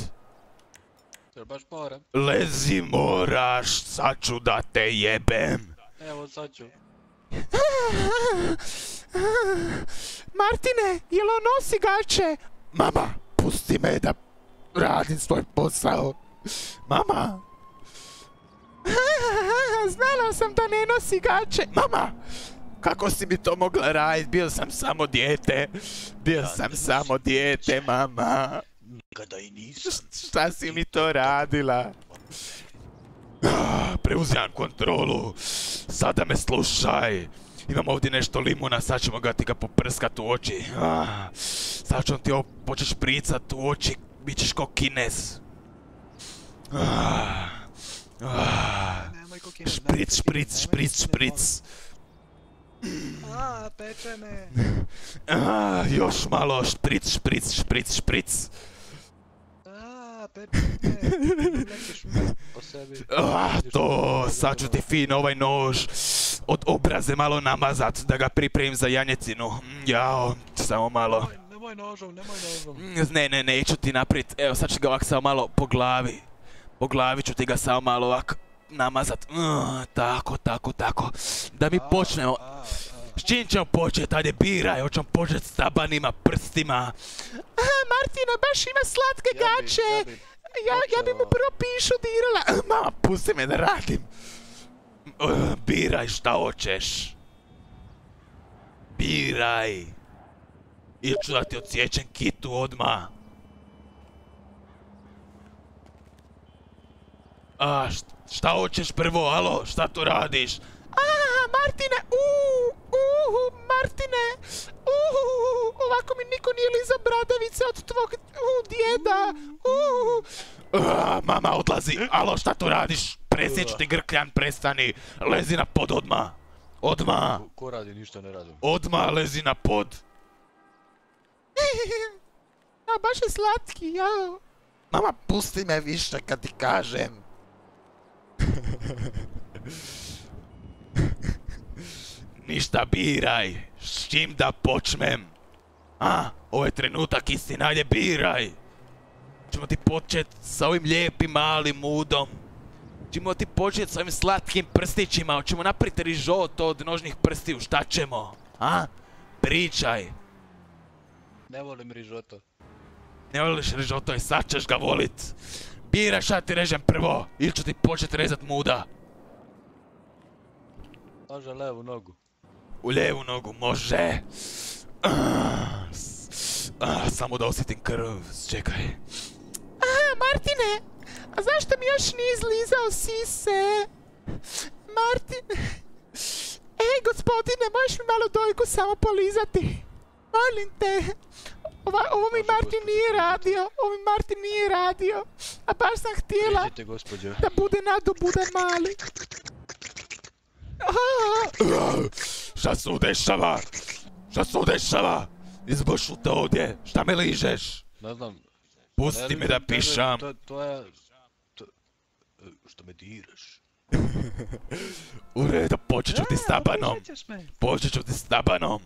Jel baš moram? Lezi moraš, sad ću da te jebem. Evo sad ću. Martine, jel on nosi gače? Mama, pusti me da radim svoj posao. Mama. *laughs* Znala sam da ne nosi gače. Mama, kako si mi to mogla raditi? Bio sam samo dijete. Bio sam samo dijete, mama. Kada i nisam. Šta si mi to radila? Ah, Preuzimam kontrolu. Sada me slušaj. Imam ovdje nešto limuna, sad ćemo ga ti ga poprskat u oči. Ah, Sad ću ti ovo počeš špricat u oči, bit ćeš ko kinez. Ah, ah, Špric, špric, špric, špric. A, peče me. Ah, Još malo, špric, špric, špric, špric. A, ne, nećeš me sebi. Ah, to, sad ću ti fin ovaj nož od obraze malo namazat da ga pripremim za janjecinu. Mm, Jao, samo malo. Nemoj, nemoj nožom, nemoj nožom. Mm, Ne, ne, neću ti naprijed. Evo, sad ću ga ovak samo malo po glavi. Po glavi ću ti ga samo malo ovak namazat. Mm, tako, tako, tako. Da mi počnemo. A, a. S čim ćemo početi? Ajde, biraj. Hoćemo početi s tabanima, prstima. Aha, Martina, baš ima slatke Ja bi- gače. ja bi Ja, ja bi mu prvo pišu dirala. *laughs* Mama, pusti me da radim. Uh, Biraj šta hoćeš. Biraj. Ili ću da ti odsjećem kitu odmah. A, št- šta hoćeš prvo, alo, šta tu radiš? A, Martine, uuu, uhu, Martine, uhu, ovako mi niko nije lizao bradavice od tvog uh, djeda, uhu. A, mama odlazi, alo, šta tu radiš? Presjeću ti grkljan, prestani, lezi na pod odmah, odmah, Ko- radi, ništa ne radim. odmah lezi na pod. *laughs* A, baš je slatki, jao. Mama, pusti me više kad ti kažem. *laughs* Ništa biraj, s čim da počnem? A, ovo je trenutak istine, ajde biraj. Ćemo ti počet sa ovim lijepim malim udom. Ćemo ti počet sa ovim slatkim prstićima, hoćemo napraviti rižoto od nožnih prstiju, šta ćemo? A? Pričaj. Ne volim rižoto. Ne voliš rižoto i sad ćeš ga volit. Biraj šta ti režem prvo, ili ću ti počet rezat muda. Može levu nogu. U lijevu nogu, može. Ah, *clears throat* samo da osjetim krv, čekaj. A, Martine, a zašto mi još nije izlizao sise? Martine, ej gospodine, možeš mi malo dojku samo polizati? Molim te. Ova, ovo mi Martin nije radio, ovo mi Martin nije radio. A baš sam htjela da bude nadu bude mali. Šta se dešava? Šta se dešava? Izbošute ovdje, šta me ližeš? Ne znam. Pusti me da pišam. To, to je... To, što me diraš? *laughs* U redu, počet ću ti s tabanom. Počet ću ti s tabanom.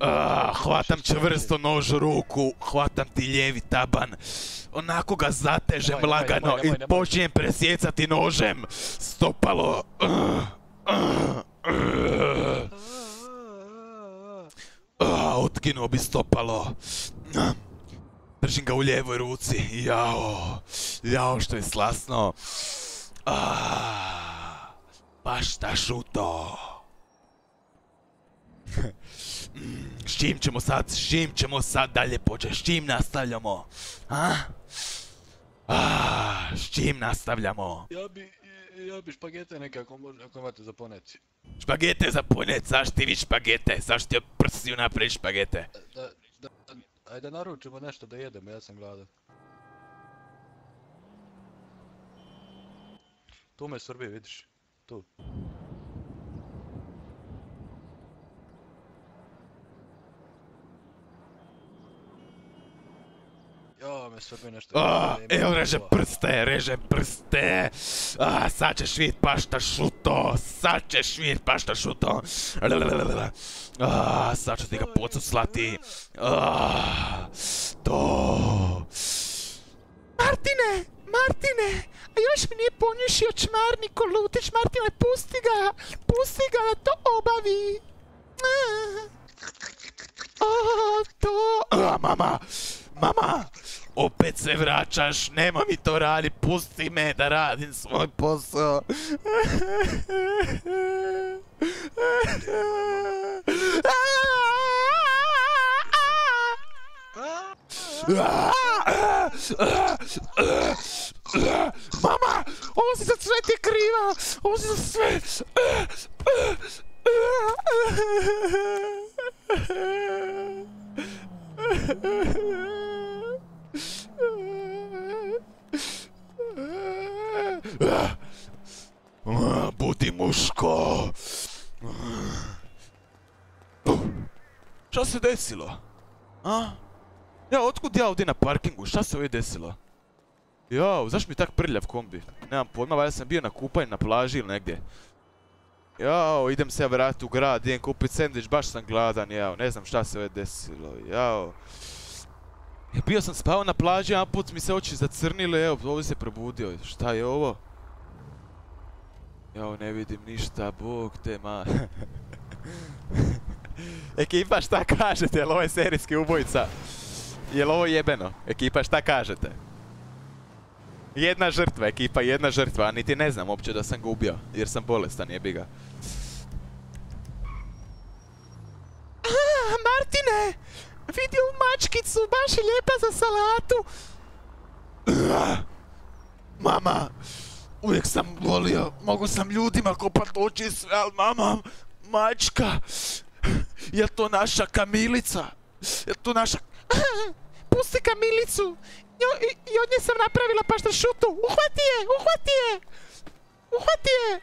Ah, hvatam čvrsto nož u ruku, hvatam ti lijevi taban. Onako ga zatežem Nemoj, lagano nemoj, nemoj, i počinjem presjecati nožem. Stopalo. Ah, otkinuo bi stopalo. Držim ga u lijevoj ruci. Jao. Jao što je slasno. Ah, baš ta šuto. S čim ćemo sad, s čim ćemo sad dalje početi, s čim nastavljamo? A? Ah, s čim nastavljamo? Ja bi... Ja bi špagete neke ako, imate za poneti. Špagete za ponjet, zašto ti vi špagete? Zašto ti od prstiju napravi špagete? Da, da, ajde naručimo nešto da jedemo, ja sam gladan. Tu me srbi, vidiš. Tu. Jo, me srbi nešto. Evo reže prste, reže prste. Sad ćeš vidjet pašta šuto, sad ćeš vidjet pašta šuto. Sad ću ti ga pocuclati. Ah, to. Martine, Martine, a još mi nije ponjušio čmar Niko Lutić. Martine, pusti ga, pusti ga da to obavi. O, to... A, mama, mama, opet se vraćaš, nema mi to radi, pusti me da radim svoj posao. Mama, ovo si za sve ti kriva, ovo si za sve. *laughs* Budi muško. Šta se desilo? A? Ja, otkud ja ovdje na parkingu? Šta se ovdje desilo? Jao, zašto mi je tak prljav kombi? Nemam pojma, valjda sam bio na kupanju na plaži ili negdje. Jao, idem se ja vratiti u grad, idem kupit sandvič, baš sam gladan, jao, ne znam šta se ovdje desilo, jao. Ja bio sam spao na plaži, a put mi se oči zacrnile, evo, ovdje se probudio, šta je ovo? Jao, ne vidim ništa, bog te ma... *laughs* Ekipa, šta kažete, jel ovo je serijski ubojica? Jel ovo jebeno? Ekipa, šta kažete? Jedna žrtva, ekipa, jedna žrtva, a niti ne znam uopće da sam ga ubio, jer sam bolestan, jebi ga. Martine! Vidi ovu mačkicu, baš je lijepa za salatu! Mama! Uvijek sam volio, mogu sam ljudima kopat oči sve, ali mama, mačka! Je to naša Kamilica? Je to naša... *laughs* Pusti Kamilicu! Jo- i, od nje sam napravila paštrašutu! Uhvati je! Uhvati je! Uhvati je!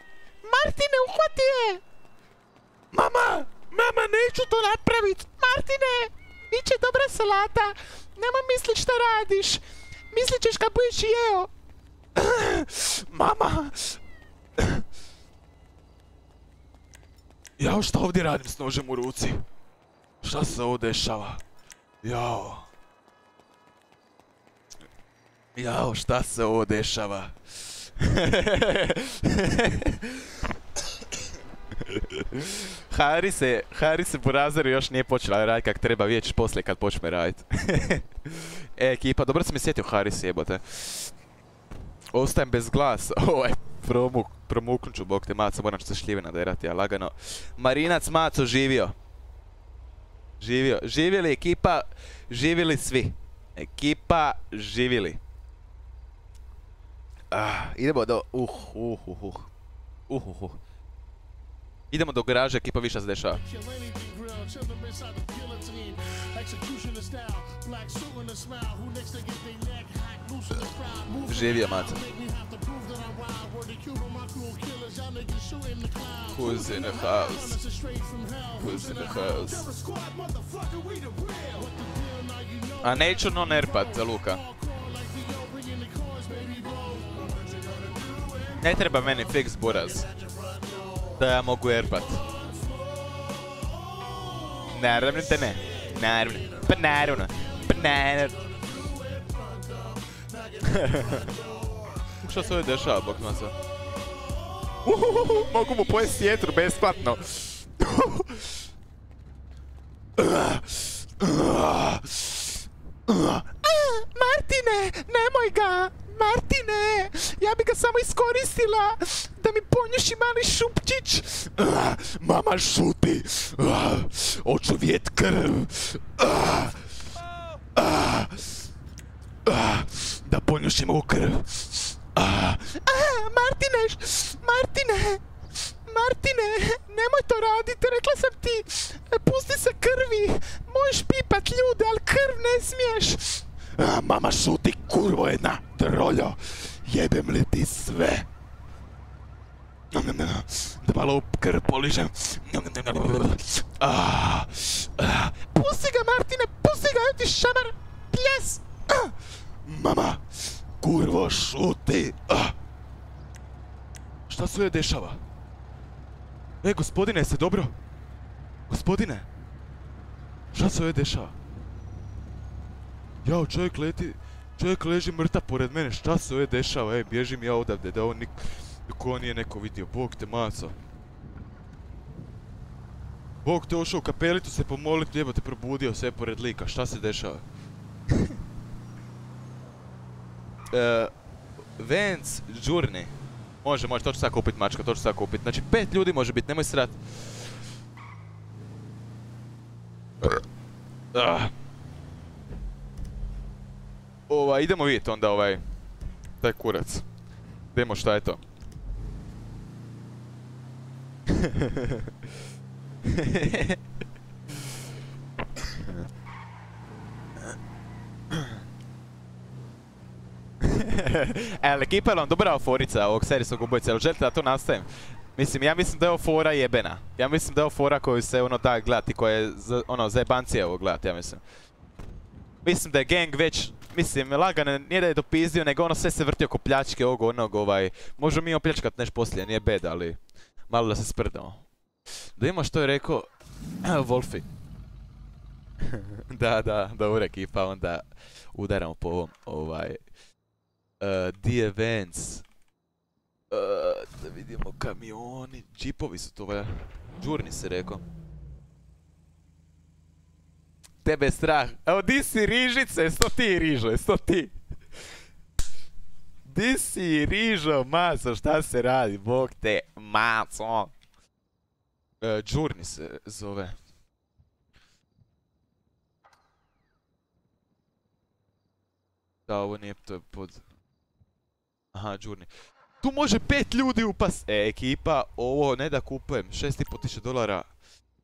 Martine, uhvati je! Mama! Mama, neću to napravit! Martine! Biće dobra salata! Nemoj mislit šta radiš! Mislit ćeš kad budeš jeo! *clears throat* Mama! *clears throat* Jao, šta ovdje radim s nožem u ruci? Šta se ovo dešava? Jao. Jao, šta se ovo dešava? *laughs* *laughs* Hari se, Hari se Burazer još nije počela raditi kak treba, vidjet ćeš poslije kad počne raditi. *laughs* e, ekipa, dobro sam mi sjetio Haris jebote. Ostajem bez glasa, *laughs* ovaj, promuk, promuknut ću, bog te maco, moram se šljive naderati, ja lagano. Marinac Maco živio. Živio. Živjeli ekipa, živjeli svi. Ekipa, živjeli. Ah, idemo do... Uh, uh, uh, uh. Uh, uh, uh. Idemo do garaže, ekipa više se dešava. Živio, maco. Who's in the house? Who's in the house? A neću non erpat, Luka. Ne treba meni fix buraz. Da ja mogu erpat. Naravno te ne. Naravno. Pa naravno. Pa naravno. *laughs* Šta se ovdje dešava, bok masa? Uhuhuhu, mogu mu pojesti sjetru besplatno. *laughs* Martine, nemoj ga! Martine, ja bi ga samo iskoristila da mi ponjuši mali šupčić. Mama šuti. Vjet krv. Da ponjušim ovu krv. Martine, Martine, Martine, nemoj to raditi, rekla sam ti, pusti se krvi, možeš pipat ljude, ali krv ne smiješ. Mama šuti, kurvo jedna, troljo, jebem li ti sve? Da malo krv poližem. A, a, Pusti ga, Martine, pusti ga, ti šamar, pljes! Mama, kurvo, šuti! Šta se ovdje dešava? E, gospodine, jeste dobro? Gospodine? Šta se ovdje dešava? Jao, čovjek leti, čovjek leži mrtav pored mene, šta se ovdje dešava? Ej, bježim ja odavde, da ovo nik, ovo nije neko vidio, bog te maco. Bog te ošao u kapelitu se pomolit, jebo te probudio sve pored lika, šta se dešava? *laughs* e, Vance Journey. Može, može, to ću sad kupit mačka, to ću sad kupit. Znači, pet ljudi može biti, nemoj srat. Ah. Ovaj, idemo vidjeti onda ovaj, taj kurac. Idemo šta je to. *laughs* El, ekipa je dobra forica ovog serijskog ubojica, jel želite da to nastavim? Mislim, ja mislim da je ovo fora jebena. Ja mislim da je ovo fora koju se ono da gledati, koja je za, ono zajebancija ovo gledati, ja mislim. Mislim da je gang već, mislim, lagano, nije da je dopizdio, nego ono sve se vrti oko pljačke, ovog onog, ovaj, možemo mi opljačkat neš poslije, nije bed, ali malo da se sprdamo. Da imamo što je rekao *clears throat* Wolfi. *laughs* da, da, dobro ekipa, onda udaramo po ovom, ovaj, uh, The Events. Uh, da vidimo kamioni, džipovi su to, valjda. Džurni se rekao. Tebe strah. Evo, di si Rižice? Jes to ti Rižo? Jes to ti? Di si Rižo, maco? Šta se radi? Bog te, maco. E, Džurni se zove. Da, ovo nije, to je pod... Aha, Džurni. Tu može pet ljudi upas. E, ekipa, ovo ne da kupujem. 6,5 tisuća dolara.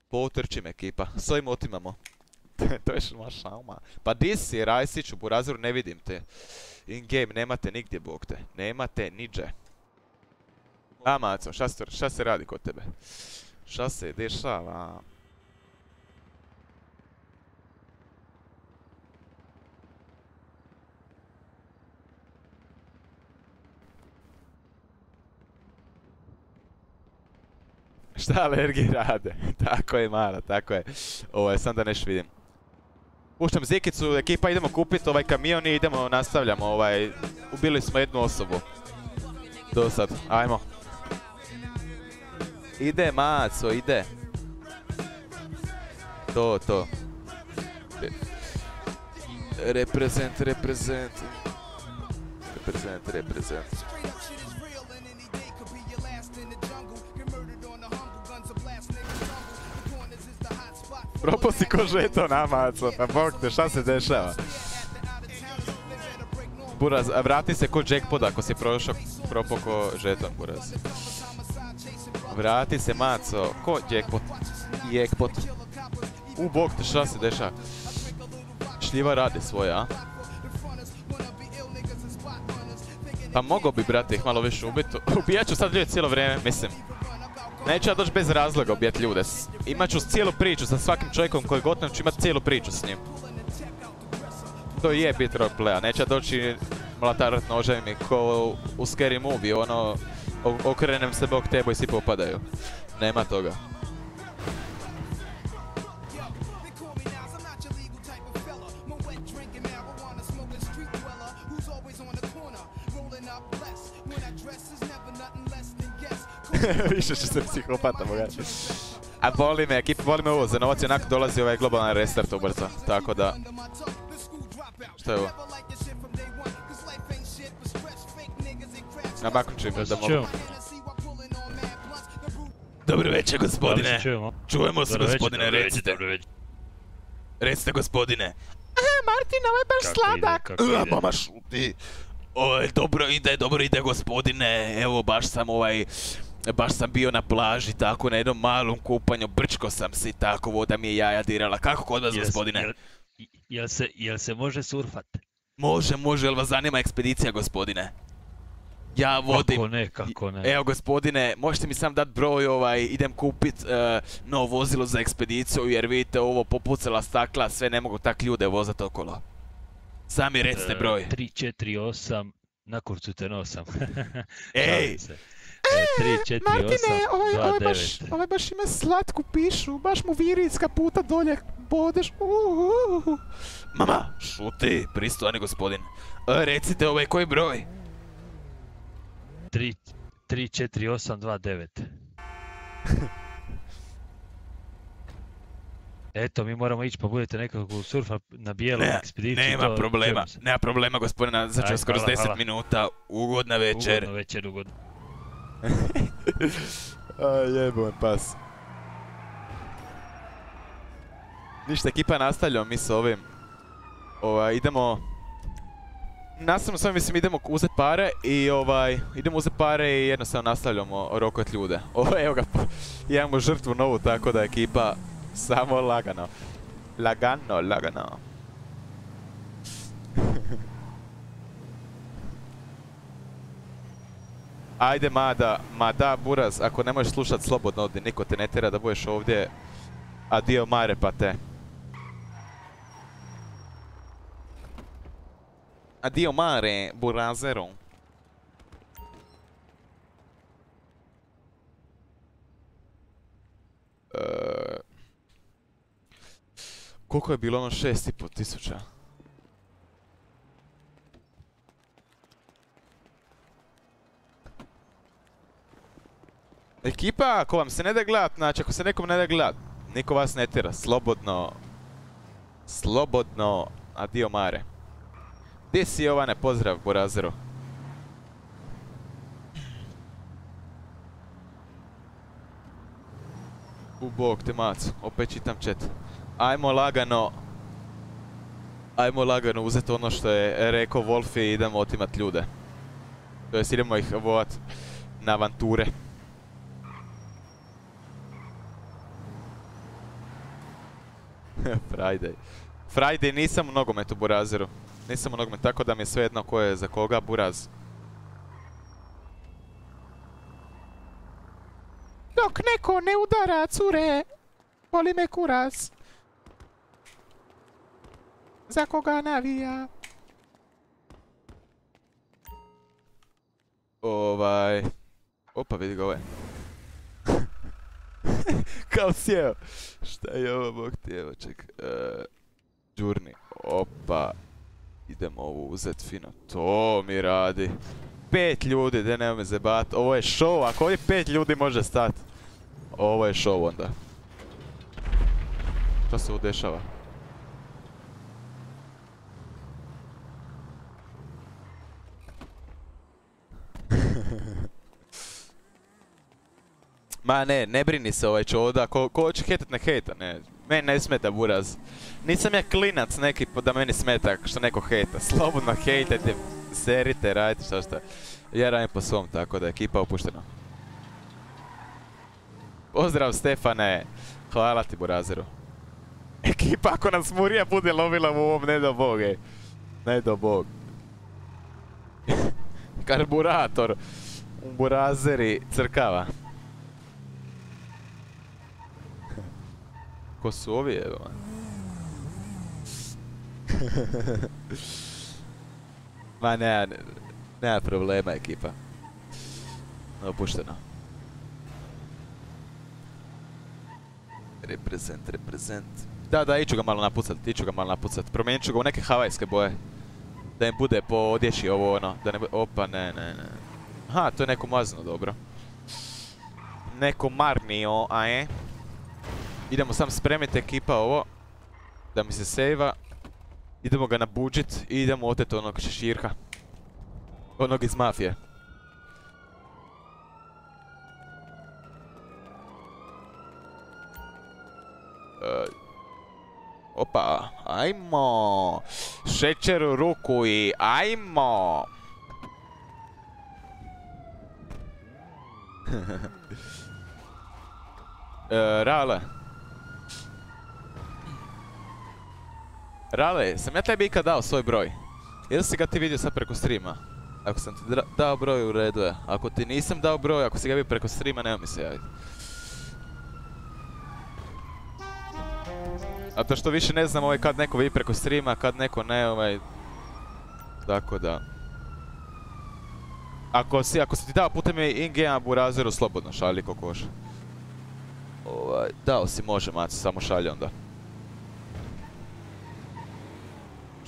Potrčim ekipa. S ovim otimamo. *laughs* to je šma šauma. Pa di si, Rajsić, u Burazeru ne vidim te. In game, nemate nigdje, bog te. Nemate niđe. A, Maco, šta se, radi kod tebe? Šta se dešava? Šta alergije rade? *laughs* tako je mala, tako je. Ovo je, sam da neš vidim. Puštam zikicu, ekipa idemo kupiti ovaj kamion i idemo, nastavljamo ovaj, ubili smo jednu osobu. Do sad, ajmo. Ide maco, ide. To, to. Reprezent, reprezent. Reprezent, reprezent. Propao si ko žeton, a maco, pa bog te, šta se dešava? Buraz, vrati se ko jackpot ako si prošao propao ko žeton, Buraz. Vrati se, maco, ko jackpot? Jackpot. U, bog te, šta se dešava? Šljiva radi svoje, a? Pa mogao bi, brate, ih malo više ubiti. Ubijat ću sad ljude cijelo vrijeme, mislim. Neću ja doći bez razloga ubijat ljude. S- Imat ću cijelu priču sa svakim čovjekom koji gotovo ću imat cijelu priču s njim. To je bit roleplaya. Neću ja doći mlatarat nožem i ko u Scary Movie, ono, okrenem se bok tebo i svi popadaju. Nema toga. *laughs* Više ću se psihopata, boga. A boli me, ekipa, boli me ovo, za novac onako dolazi ovaj globalan restart ubrzo, tako da... Što je ovo? Namaknut ću im da mogu. Dobro večer, gospodine. Čujemo se, gospodine, recite. Recite, gospodine. Aha, Martin, ovo je baš sladak. A, mama, šuti. Oj, dobro ide, dobro ide, gospodine. Evo, baš sam ovaj... Baš sam bio na plaži, tako, na jednom malom kupanju. Brčko sam si, tako, voda mi je jaja dirala. Kako kod vas, gospodine? Jel se, jel se može surfat? Može, može, jel vas zanima ekspedicija, gospodine? Ja vodim. Kako ne, kako ne. Evo gospodine, možete mi sam dat broj ovaj, idem kupit eh, novo vozilo za ekspediciju jer vidite ovo popucala stakla, sve ne mogu tak ljude vozat okolo. Sami recite E, broj. 348, na kurcu te nosam. *laughs* Ej! Šalim se. E, 348, 29. ovaj baš ima slatku pišu, baš mu viri iz kaputa dolje bodeš. uhuhu. Mama, šuti, pristojni gospodin. E, recite ovaj koji broj? 3, 34829. *laughs* Eto, mi moramo ići pa budete nekako surfa na bijelom Ne, ekspediciji. nema to- problema, nema problema gospodina, za Aj, ću skoro hvala, 10 hvala. minuta, ugodna večer. Ugodno večer, ugodno. *laughs* A jebon pas. Ništa, ekipa nastavljamo mi s ovim. Ovaj, idemo... Nastavno s ovim, mislim, idemo uzet pare i ovaj... Idemo uzet pare i jednostavno nastavljamo rokovat ljude. *laughs* Ovo, evo ga, imamo žrtvu novu, tako da ekipa samo lagano. Lagano, lagano. Ajde Mada, Mada Buraz, ako ne možeš slušat slobodno ovdje, niko te ne tjera da budeš ovdje, a dio mare pa te. Adio mare, burazero. E, koliko je bilo ono šest i po tisuća? Ekipa, ako vam se ne da gledat, znači ako se nekom ne da gledat, niko vas ne tjera, slobodno, slobodno, adio mare. Gdje si Jovane, pozdrav Borazero. U bog te macu, opet čitam chat. Ajmo lagano, ajmo lagano uzeti ono što je rekao Wolfi i idemo otimat ljude. To jest idemo ih vovat na avanture. *laughs* Friday. Friday nisam u nogometu Burazeru. Nisam u nogometu, tako da mi je svejedno ko je za koga Buraz. Dok neko ne udara cure, voli me kurac. Za koga navija? Ovaj... Opa, vidi ga ovaj. *laughs* Kao sjeo. Šta je ovo, bog ti, evo ček. E, Džurni. Opa. Idemo ovo uzet fino. To mi radi. Pet ljudi, da nema me zebat. Ovo je show, ako ovdje pet ljudi može stat. Ovo je show onda. Što se ovo dešava? Ma ne, ne brini se ovaj čoda, ko, ko hoće hejtat ne hejta, ne. Meni ne smeta buraz. Nisam ja klinac neki da meni smeta što neko hejta. Slobodno hejtajte, serite, radite šta šta. Ja radim po svom, tako da je ekipa opuštena. Pozdrav Stefane, hvala ti burazeru. Ekipa ako nas Murija bude lovila u ovom, ne do bog, ej. Ne do bog. *laughs* Karburator burazeri crkava. Ko su ovi evo? *laughs* Ma nema, nema problema ekipa. Opušteno. Reprezent, reprezent. Da, da, iću ga malo napucat, iću ga malo napucat. Promijenit ću ga u neke havajske boje. Da im bude po odjeći ovo ono, da ne bude, opa ne, ne, ne. Aha, to je neko mazno, dobro. Neko marnio, a je? Idemo sam spremiti ekipa ovo. Da mi se sejva. Idemo ga nabuđit i idemo otet onog šeširka. Onog iz mafije. E, opa, ajmo. Šećer u ruku i ajmo. *laughs* e, Rale. Rale, sam ja tebi ikad dao svoj broj? Ili si ga ti vidio sad preko streama? Ako sam ti dao broj u redu je. Ako ti nisam dao broj, ako si ga vidio preko streama, nema mi se javiti. Zato što više ne znam ovaj kad neko vidi preko streama, kad neko ne ovaj... Tako da... Ako si, ako si ti dao putem in-game burazeru, slobodno šalji ko koš. Ovaj, dao si može maci, samo šalje onda.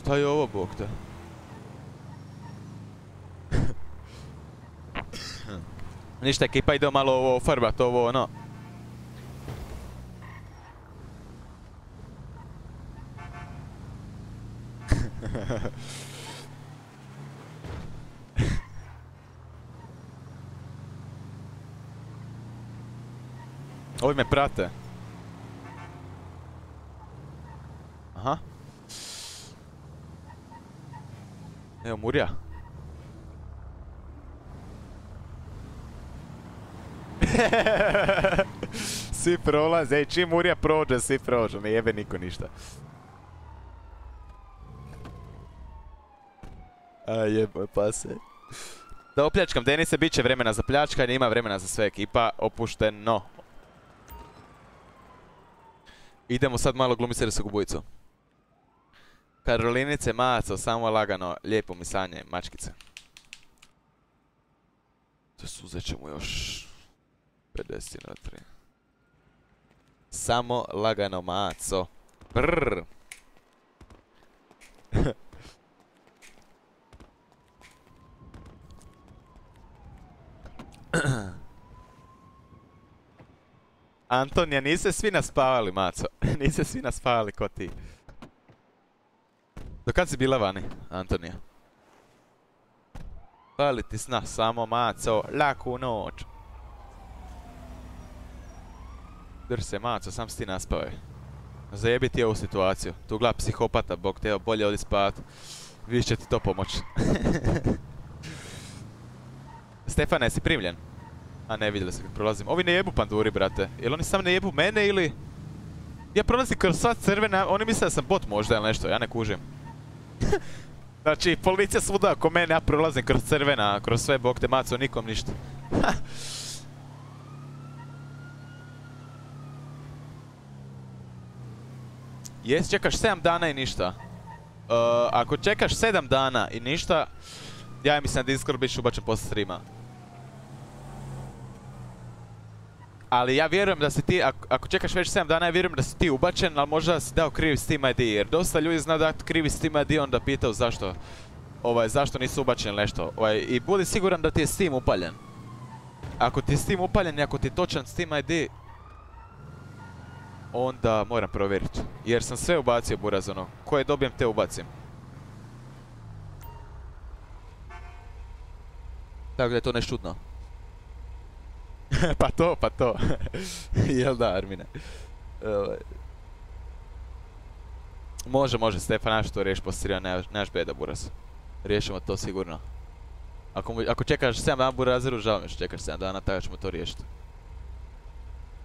Šta je ovo, bog te? *coughs* Ništa ekipa, ide malo ovo farbat, ovo ono. Ovi me prate. Aha. Evo Murija. *laughs* svi prolaze, ej čim Murija prođe, svi prođu, ne jebe niko ništa. A jebo pa se. Da opljačkam Denise, bit će vremena za pljačkanje, ima vremena za sve ekipa, opušteno. Idemo sad malo glumiti serijskog ubojicu. Karolinice Maco, samo lagano, lijepo mi sanje, mačkice. To suze ćemo još 50 na 3. Samo lagano Maco. Brrr. *laughs* Antonija, niste svi naspavali, Maco. *laughs* niste svi naspavali ko ti. Do kad si bila vani, Antonija? Fali ti sna, samo Maco, laku noć. Drž se, Maco, sam si ti naspao Zajebi ti ovu situaciju. Tu gleda psihopata, bog te, bolje odi spavat. Viš će ti to pomoć. *laughs* Stefane, jesi primljen? A ne, vidjeli se kako prolazim. Ovi ne jebu panduri, brate. Jel oni sam ne jebu mene ili... Ja prolazim kroz sva crvena, oni misle da sam bot možda ili nešto, ja ne kužim. *laughs* znači, policija svuda oko mene, ja prolazim kroz crvena, kroz sve bok te maco, nikom ništa. *laughs* Jes, čekaš 7 dana i ništa. Uh, ako čekaš 7 dana i ništa, ja mislim da Discord ću ubačen posle streama. Ali ja vjerujem da si ti, ako, ako čekaš već 7 dana, ja vjerujem da si ti ubačen, ali možda si dao krivi Steam ID, jer dosta ljudi zna dati krivi Steam ID, onda pitao zašto, ovaj, zašto nisu ubačeni nešto. Ovaj, I budi siguran da ti je Steam upaljen. Ako ti je Steam upaljen i ako ti je točan Steam ID, onda moram provjeriti. Jer sam sve ubacio buraz ono, koje dobijem te ubacim. Tako da je to nešto čudno. *laughs* pa to, pa to. *laughs* Jel da, Armine? Ovaj. Može, može, Stefan, naš to riješi poslije nemaš, beda, buraz. Riješimo to sigurno. Ako, ako čekaš 7 dana burazeru, žao mi što čekaš 7 dana, tako ćemo to riješiti.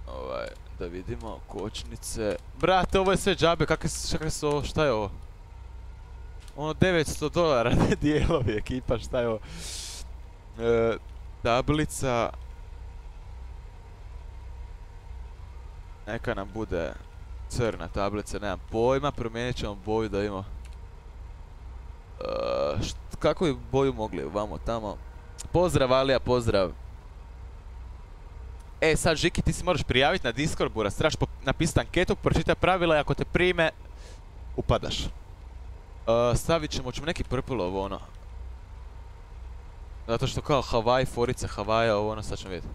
Ovaj, da vidimo, kočnice. Brate, ovo je sve džabe, kakve su ovo, šta je ovo? Ono 900 dolara, *laughs* ne dijelovi ekipa, šta je ovo? E, tablica. Neka nam bude crna tablica, nemam pojma, promijenit ćemo boju da imamo. Št- kako bi boju mogli, vamo, tamo. Pozdrav Alija, pozdrav. E sad Žiki ti se moraš prijaviti na Discord, Buras, trebaš napisati anketu, pročitaj pravila i ako te prime, upadaš. E, stavit ćemo, ćemo neki purple ovo ono. Zato što kao Hawaii, forice Havaja, ovo ono, sad ćemo vidjeti.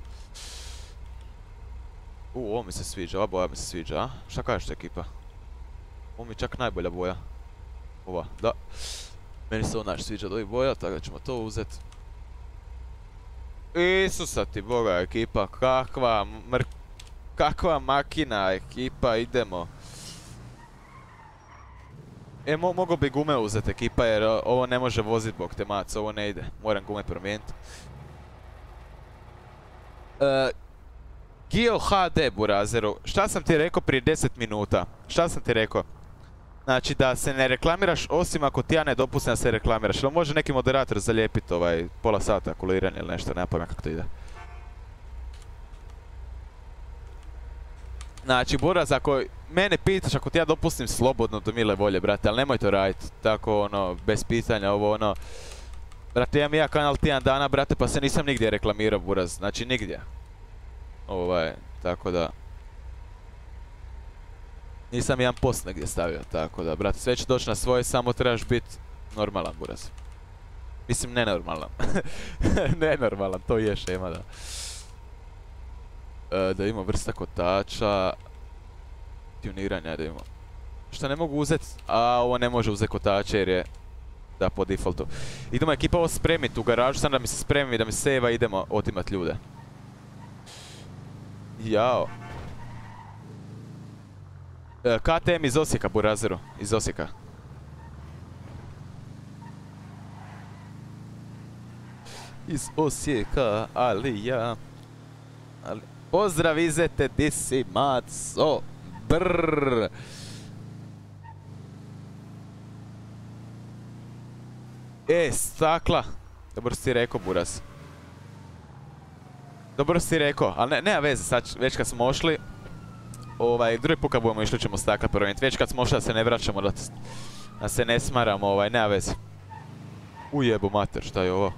U, ovo mi se sviđa, ova boja mi se sviđa, a? Šta kažeš ekipa? Ovo mi je čak najbolja boja. Ova, da. Meni se ovo naš sviđa od ovih boja, tako da ćemo to uzeti. Isusa ti boga ekipa, kakva mr... Kakva makina ekipa, idemo. E, mo mogu bi gume uzeti ekipa jer ovo ne može vozit bog te mac, ovo ne ide. Moram gume promijeniti. E, Gio HD Burazeru, šta sam ti rekao prije 10 minuta? Šta sam ti rekao? Znači da se ne reklamiraš osim ako ti ja ne dopustim da se reklamiraš. Jel može neki moderator zalijepiti ovaj pola sata kuliranje ili nešto, nema pojma kako to ide. Znači, Buraz, ako mene pitaš, ako ti ja dopustim slobodno do mile volje, brate, ali nemoj to raditi. Tako, ono, bez pitanja, ovo, ono... Brate, imam ja kanal tjedan dana, brate, pa se nisam nigdje reklamirao, Buraz. Znači, nigdje. Ovaj, tako da... Nisam jedan post negdje stavio, tako da, brate, sve će doći na svoje, samo trebaš biti normalan, Buraz. Mislim, nenormalan. *laughs* nenormalan, to je šema, da. E, da ima vrsta kotača, tuniranja, da ima. Šta ne mogu uzeti? A, ovo ne može uzeti kotače jer je, da, po defaultu. Idemo ekipa ovo spremiti u garažu, sam da mi se spremi, da mi seva, idemo otimat ljude. Jao. E, KTM iz Osijeka, Burazeru, iz Osijeka. Iz Osijeka, ali ja... Ali... Pozdrav izete, di si maco, brrr. E, stakla. Dobro si rekao, Buraz. Dobro si rekao, ali ne, nema veze, sad već kad smo ošli, ovaj, drugi put kad budemo išli ćemo stakla prvenit. Već kad smo ošli da se ne vraćamo da, Da se ne smaramo, ovaj, nema veze. Ujebu mater, šta je ovo?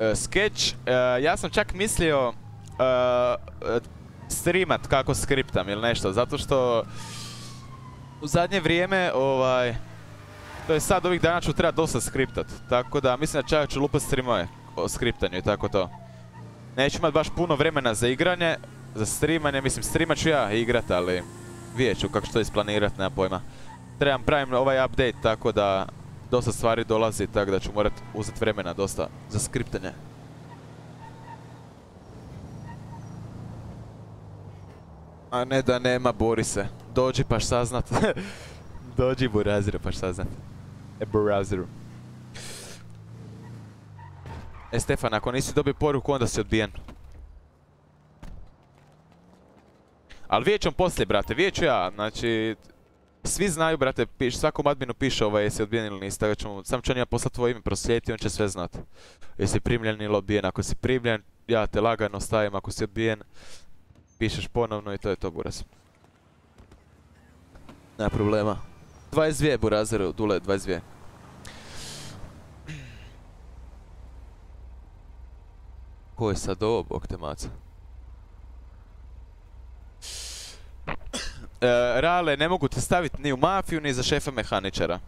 E, Sketch, e, ja sam čak mislio e, streamat kako skriptam ili nešto, zato što u zadnje vrijeme, ovaj, to je sad ovih dana ću treba dosta skriptat, tako da mislim da čak ću lupat streamove o skriptanju i tako to. Neću imat baš puno vremena za igranje, za streamanje, mislim streamat ću ja igrat, ali vidjet ću kako ću to isplanirat, nema pojma. Trebam pravim ovaj update, tako da dosta stvari dolazi, tako da ću morat uzeti vremena dosta za skriptanje. A ne da nema, bori se. Dođi paš saznat. *laughs* Dođi buraziru paš saznat. E buraziru. E Stefan, ako nisi dobio poruku, onda si odbijen. Ali vidjet ćemo poslije, brate, vidjet ću ja, znači... Svi znaju, brate, piš, svakom adminu piše ovaj, jesi odbijen ili nisi, tako ćemo, sam ću ja poslati tvoje ime proslijediti, on će sve znat. Jesi primljen ili odbijen, ako si primljen, ja te lagano stavim, ako si odbijen, pišeš ponovno i to je to, buraz. Nema problema. 22 burazeru, dule, 22. Ko je sad ovo, bog te maca? E, Rale, ne mogu te staviti ni u mafiju, ni za šefa mehaničara.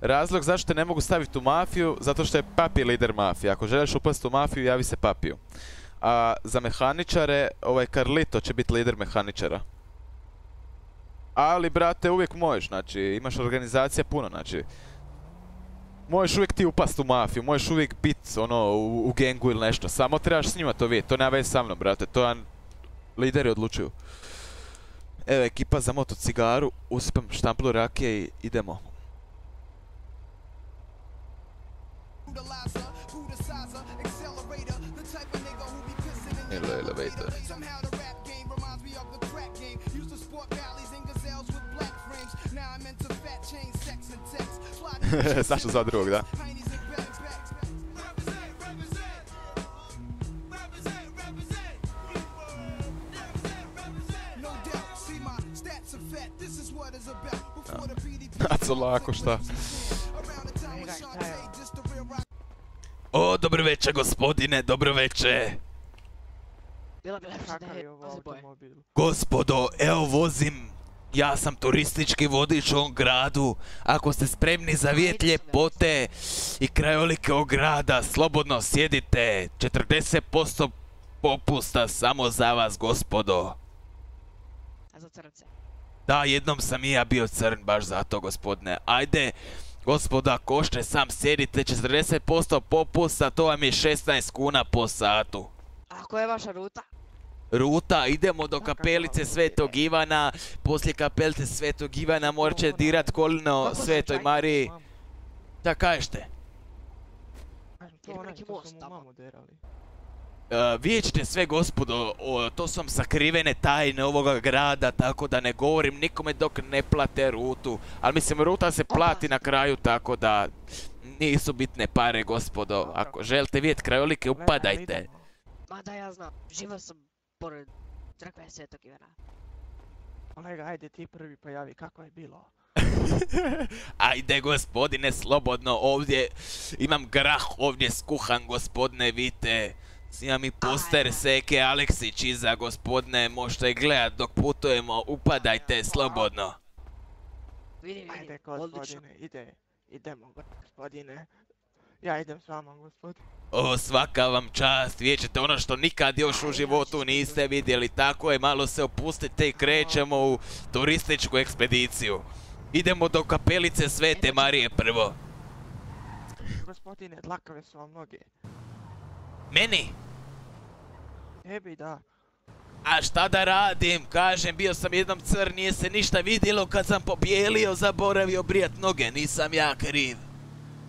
Razlog zašto te ne mogu staviti u mafiju, zato što je papi lider mafije. Ako želiš upasti u mafiju, javi se papiju. A za mehaničare, ovaj Carlito će biti lider mehaničara. Ali, brate, uvijek možeš, znači, imaš organizacija puno, znači. Možeš uvijek ti upast u mafiju, možeš uvijek bit, ono, u, u gengu ili nešto. Samo trebaš s njima to vidjeti, to nema veze sa mnom, brate, to ja, lideri odlučuju. Evo, ekipa za moto cigaru, uspam štamplu rakije i idemo. Elevator. *laughs* Saša zva drugog, da? Naco lako, šta? O, dobro večer, gospodine, dobro večer. Bilo bi lepše da je vozi boje. Gospodo, evo vozim. Ja sam turistički vodič u ovom gradu. Ako ste spremni za vijet ljepote i krajolike ovog grada, slobodno sjedite. 40% popusta samo za vas, gospodo. A za crnce. Da, jednom sam i ja bio crn, baš zato, gospodine. Ajde, gospoda, košte sam sjedite, 40% popusta, to vam je 16 kuna po satu. A koja je vaša ruta? Ruta, idemo do kapelice Svetog Ivana, poslije kapelice Svetog Ivana morat će dirat kolino Svetoj Mariji. Da kažete? Jer neki most tamo. E, vidjet ćete sve gospodo, o, to su vam sakrivene tajne ovoga grada, tako da ne govorim nikome dok ne plate rutu. Ali mislim, ruta se plati na kraju, tako da nisu bitne pare gospodo. Ako želite vidjeti krajolike, upadajte. Ma da ja znam, živo sam pored crkve Svetog Ivana. Kolega, ajde ti prvi pojavi, kako je bilo? *laughs* Ajde gospodine, slobodno ovdje imam grah ovdje skuhan gospodine, vidite. Imam i poster Seke Aleksić iza gospodine, možete gledat dok putujemo, upadajte slobodno. Vidim, Ajde vidim, gospodine, odlično. ide, idemo gospodine. Ja idem s vama gospodine. O, svaka vam čast, vidjet ćete ono što nikad još u životu niste vidjeli, tako je, malo se opustite i krećemo u turističku ekspediciju. Idemo do kapelice Svete Marije prvo. Gospodine, dlakave su vam noge. Meni? Tebi da. A šta da radim? Kažem, bio sam jednom crn, nije se ništa vidjelo kad sam pobijelio, zaboravio brijat noge, nisam ja kriv.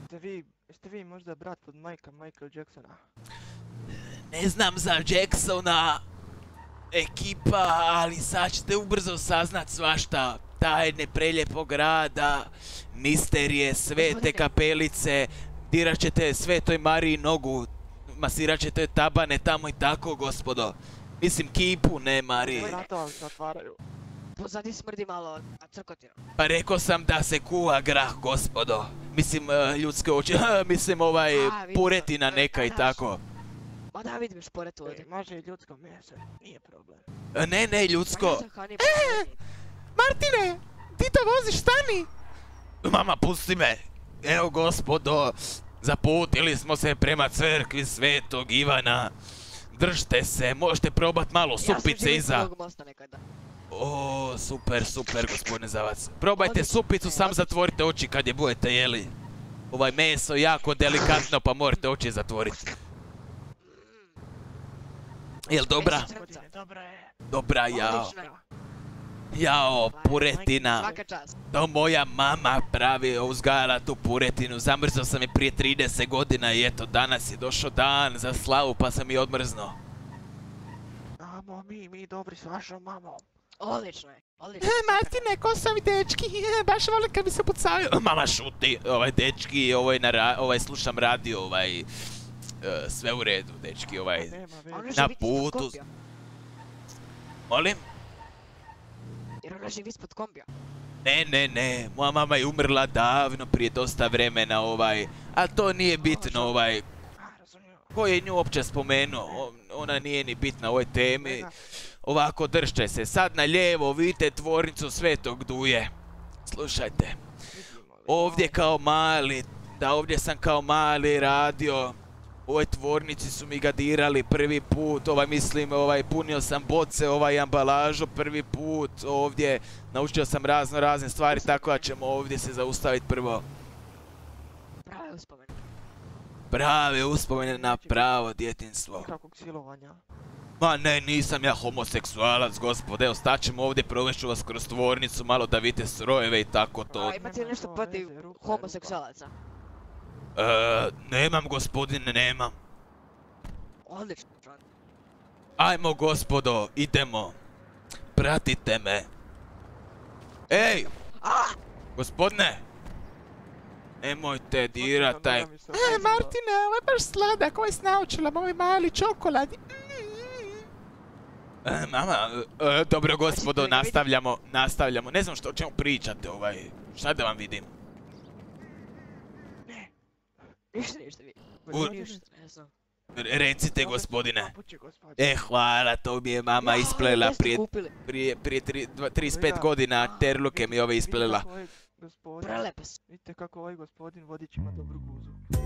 Ste vi, ste vi možda brat od majka Michael Jacksona? Ne znam za Jacksona, ekipa, ali sad ćete ubrzo saznat svašta. Tajne preljepog grada, misterije, svete kapelice, dirat ćete svetoj Mariji nogu, masirat ćete tabane tamo i tako, gospodo. Mislim kipu, ne Mariji. Vam se otvaraju. Pozadi smrdi malo a crkotina. Pa rekao sam da se kuha grah, gospodo. Mislim, e, ljudske oči, *laughs* mislim ovaj A, puretina neka i tako. Ma da vidim šporet E, ovdje. Može i ljudsko meso, nije problem. E, Ne, ne, ljudsko. Hannibal, meni. Martine, ti to voziš, stani! Mama, pusti me! Evo, gospodo, zaputili smo se prema crkvi Svetog Ivana. Držte se, možete probat malo Ja sam supice živio iza. ovog mosta nekada. O, super, super, gospodine Zavac. Probajte Odlično, supicu, sam zatvorite oči kad je budete jeli. Ovaj meso jako delikatno, pa morate oči zatvoriti. Jel dobra? Dobra je. Dobra, jao. Jao, puretina. To moja mama pravi uzgajala tu puretinu. Zamrzao sam je prije 30 godina i eto danas je došao dan za slavu pa sam je odmrznuo. Amo, mi, mi dobri s vašom mamom. Odlično je. Odlično. Martine, ko su ovi dečki? Baš volim kad mi se pucaju. *laughs* Mama šuti, ovaj dečki, ovaj, na ra- ovaj slušam radio, ovaj... e, sve u redu, dečki, ovaj... Na ispod putu. Molim? Jer ona živi ispod kombija. Ne, ne, ne, moja mama je umrla davno, prije dosta vremena, ovaj... A to nije bitno, ovaj... Ko je nju uopće spomenuo? Ona nije ni bitna u ovoj temi. Ovako, držite se. Sad na lijevo vidite tvornicu Svetog Duje. Slušajte. Ovdje kao mali, da ovdje sam kao mali radio. U ovoj tvornici su mi ga dirali prvi put, ovaj mislim, ovaj punio sam boce, ovaj ambalažu prvi put ovdje. Naučio sam razno razne stvari, tako da ćemo ovdje se zaustaviti prvo. Prave uspomene. Prave uspomene na pravo djetinstvo. Nikakvog silovanja. Ma ne, nisam ja homoseksualac, gospode, evo staćemo ovdje, provešću vas kroz tvornicu, malo da vidite strojeve i tako to. A imate li nešto to protiv homoseksualaca? E, nemam, gospodine, nemam. Odlično. Ajmo, gospodo, idemo. Pratite me. Ej, A! gospodine! Nemojte dirat taj... E. Martine, ovo je baš sladak, ovo je s naočilama, ovo je mali čokolad. E, mama, e, dobro gospodo, ne vidim. nastavljamo, nastavljamo. Ne znam što o čemu pričate, ovaj, šta da vam vidim? Ništa, ništa. U- Ništa, ne znam. Re- Recite, gospodine. E, hvala, to mi je mama isplela prije, prije, prije tri- dva- 35 Kolega, godina, terluke mi ove isplela. Kako gospodin- Prelepe su. Vidite kako ovaj gospodin vodič ima dobru guzu. *laughs*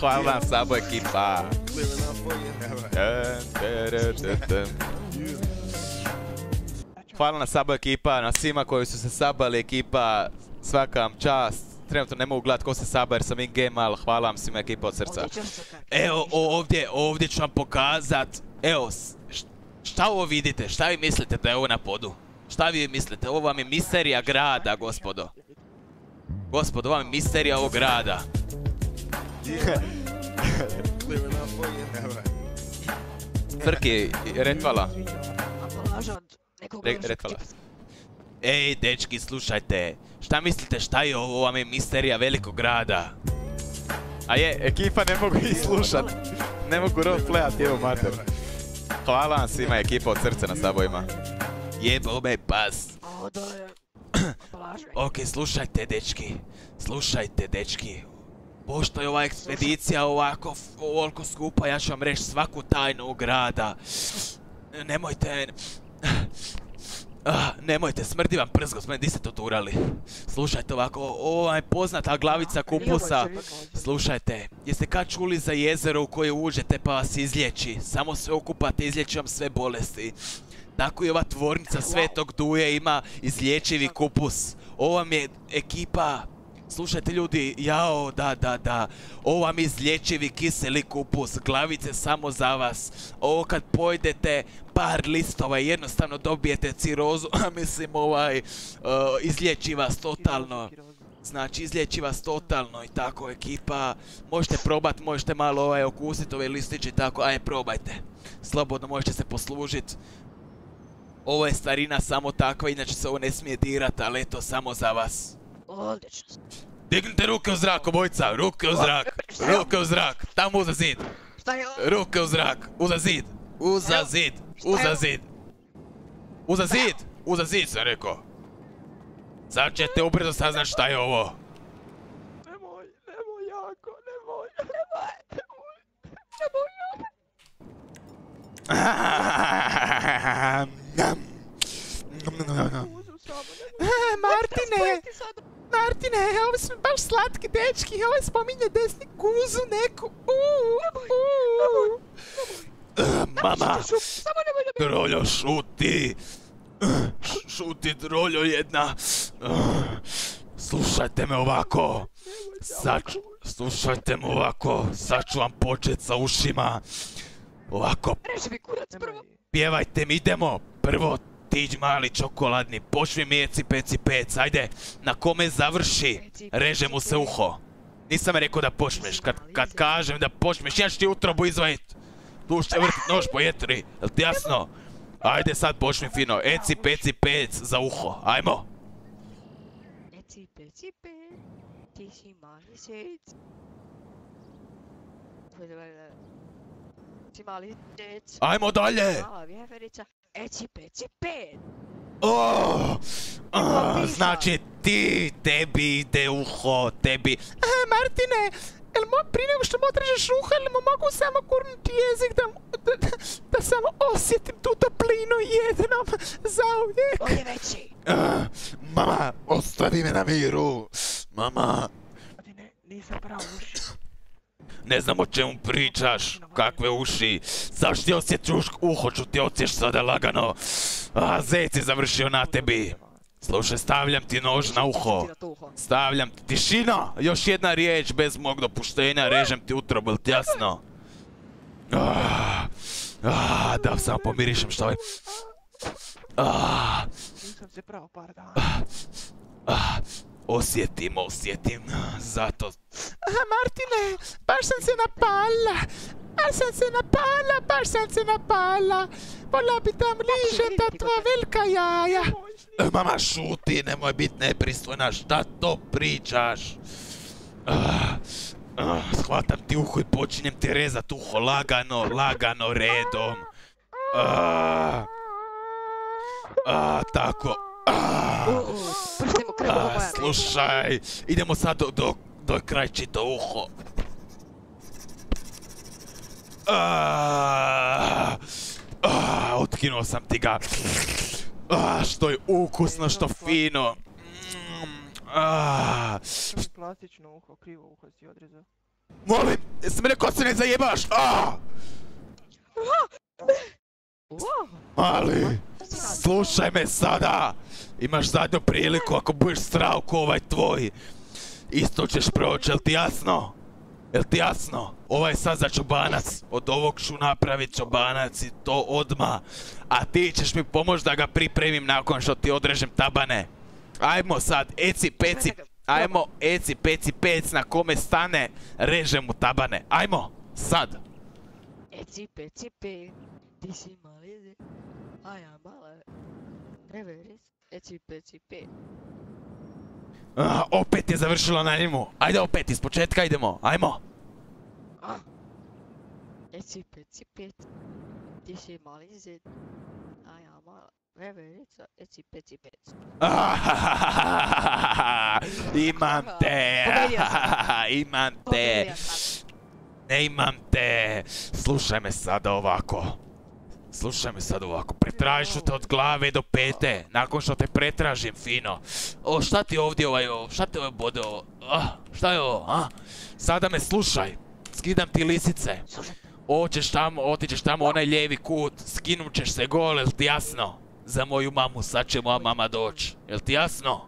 Hvala vam, Sabo ekipa. Hvala na Sabo ekipa, na svima koji su se sabali ekipa, svaka vam čast. Trenutno ne mogu gledat ko se saba jer sam in game, ali hvala vam svima ekipa od srca. Evo ovdje, ovdje ću vam pokazat. Evo, šta ovo vidite? Šta vi mislite da je ovo na podu? Šta vi mislite? Ovo vam je misterija grada, gospodo. Gospodo, ovo vam je misterija ovog grada. Frki, retvala. Retvala. Ej, dečki, slušajte. Šta mislite, šta je ovo? Ovo vam je misterija velikog grada. A je, ekipa ne mogu i slušat. Ne mogu roleplayat, evo mater. Hvala vam svima, ekipa od srca na sabojima. Jebo me pas. Ok, slušajte, dečki. Slušajte, dečki. Pošto je ova ekspedicija ovako, ovoliko skupa, ja ću vam reći svaku tajnu grada. Nemojte... *clears throat* Ah, nemojte, smrdi vam prst, gospodine, di ste to turali? Slušajte ovako, ovo vam je poznata glavica kupusa. Slušajte, jeste kad čuli za jezero u koje uđete pa vas izlječi? Samo se okupate, izlječi vam sve bolesti. Tako i ova tvornica Svetog Duje ima izlječivi kupus. Ovo vam je ekipa... Slušajte ljudi, jao, da, da, da. Ovo vam je izlječivi kiseli kupus, glavice samo za vas. Ovo kad pojdete par listova i jednostavno dobijete cirozu, *laughs* a mislim ovaj, uh, izlječi vas totalno. Znači izlječi vas totalno i tako ekipa. Možete probat, možete malo ovaj okusit ove listiće i tako, aj probajte. Slobodno možete se poslužit. Ovo je starina samo takva, inače se ovo ne smije dirat, ali eto samo za vas. Odlično. Dignite ruke u zrak, obojca, ruke u zrak, ruke u zrak, tamo uza zid, Šta je ovo? ruke u zrak, uza zid, uza zid, uza zid. Uza zid! Uza zid sam rekao. Sad ćete ubrzo saznat šta je ovo. Nemoj, nemoj jako, nemoj, nemoj, nemoj, nemoj. *laughs* Nemoj. Martine! Martine, ovo su baš slatki dečki, ovo spominje desni guzu neku. Uuu, uuu. Mama! Droljo, šuti! Š- Šuti, droljo jedna! Slušajte me ovako! Sad, slušajte me ovako, sad ću vam počet sa ušima. Ovako, Reži mi kurac prvo. Pjevajte mi, idemo! Prvo, tiđ mali čokoladni, počni mijeci peci pec, ajde! Na kome završi, reže mu se uho. Nisam rekao da počneš, kad, kad kažem da počneš, ja ću ti utrobu izvadit. Tu će vrtit nož po jetri, jel ti jasno? Ajde sad počni fino, eci peci pec za uho, ajmo! Eci, peci, pe. Ti si mali sec. Ti mali sec. Ajmo dalje! Vjeverica. Eci, peci, pe. Oh, ah, znači ti, tebi ide uho, tebi... E, Martine, jel mo, prije nego što mu odrežeš uho, jel mu mogu samo kurnuti jezik da, da, da samo osjetim tu toplinu jednom zauvijek? On je veći. Ah, mama, ostavi me na miru! Mama, Gospodine, nisam pravo. Ne znam o čemu pričaš, kakve uši, zašto ti osjetiš uho, ću ti odsješ sada lagano. A, zec je završio na tebi. Slušaj, stavljam ti nož na uho. Stavljam ti tišina, još jedna riječ bez mog dopuštenja, režem ti ti jasno? Ah, ah, da samo pomirišem što je. Par dana. ah, osjetim, osjetim, zato... A, Martine, baš sam se napala. Baš sam se napala, baš sam se napala. Vola bi da mu ližem ta tvoja velika jaja. E, Mama, šuti, nemoj bit nepristojna, šta to pričaš? Ah, ah, shvatam ti uho i počinjem ti rezat uho, lagano, lagano, redom. Ah, ah, tako. Slušaj, idemo sad do, do, do kraj čito uho. Otkinuo sam ti ga. Ah, što je ukusno, što fino. Mm, mi plastično uho, krivo uho si odrezao. Molim, jesam rekao da se ne zajebaš? Ah! Ali, slušaj me sada! Imaš zadnju priliku ako budeš strao ko ovaj tvoj. Isto ćeš proći, jel ti jasno? Jel ti jasno? Ovaj sad za čobanac. Od ovog ću napravit čobanac i to odma. A ti ćeš mi pomoći da ga pripremim nakon što ti odrežem tabane. Ajmo sad, eci, peci, ajmo, eci, peci, pec na kome stane, režem mu tabane. Ajmo, sad. Eci, peci, pe. Ti si mali. A ja pe. Ah, opet je završilo na njemu. Ajde opet, iz početka idemo. Ajmo. Eci, peci, pet. Ti si mali sec. A ja mala. Ah, imam te. Imam te. Ne imam te. Slušaj me sada ovako. Slušaj me sad ovako, pretražit ću te od glave do pete, nakon što te pretražim fino. O, šta ti ovdje ovaj, o, šta ti ovaj bode ovo? Ah, šta je ovo, a? Sada me slušaj, skidam ti lisice. Oćeš tamo, otićeš tamo onaj lijevi kut, skinut ćeš se gol, jel ti jasno? Za moju mamu, sad će moja mama doći, jel ti jasno?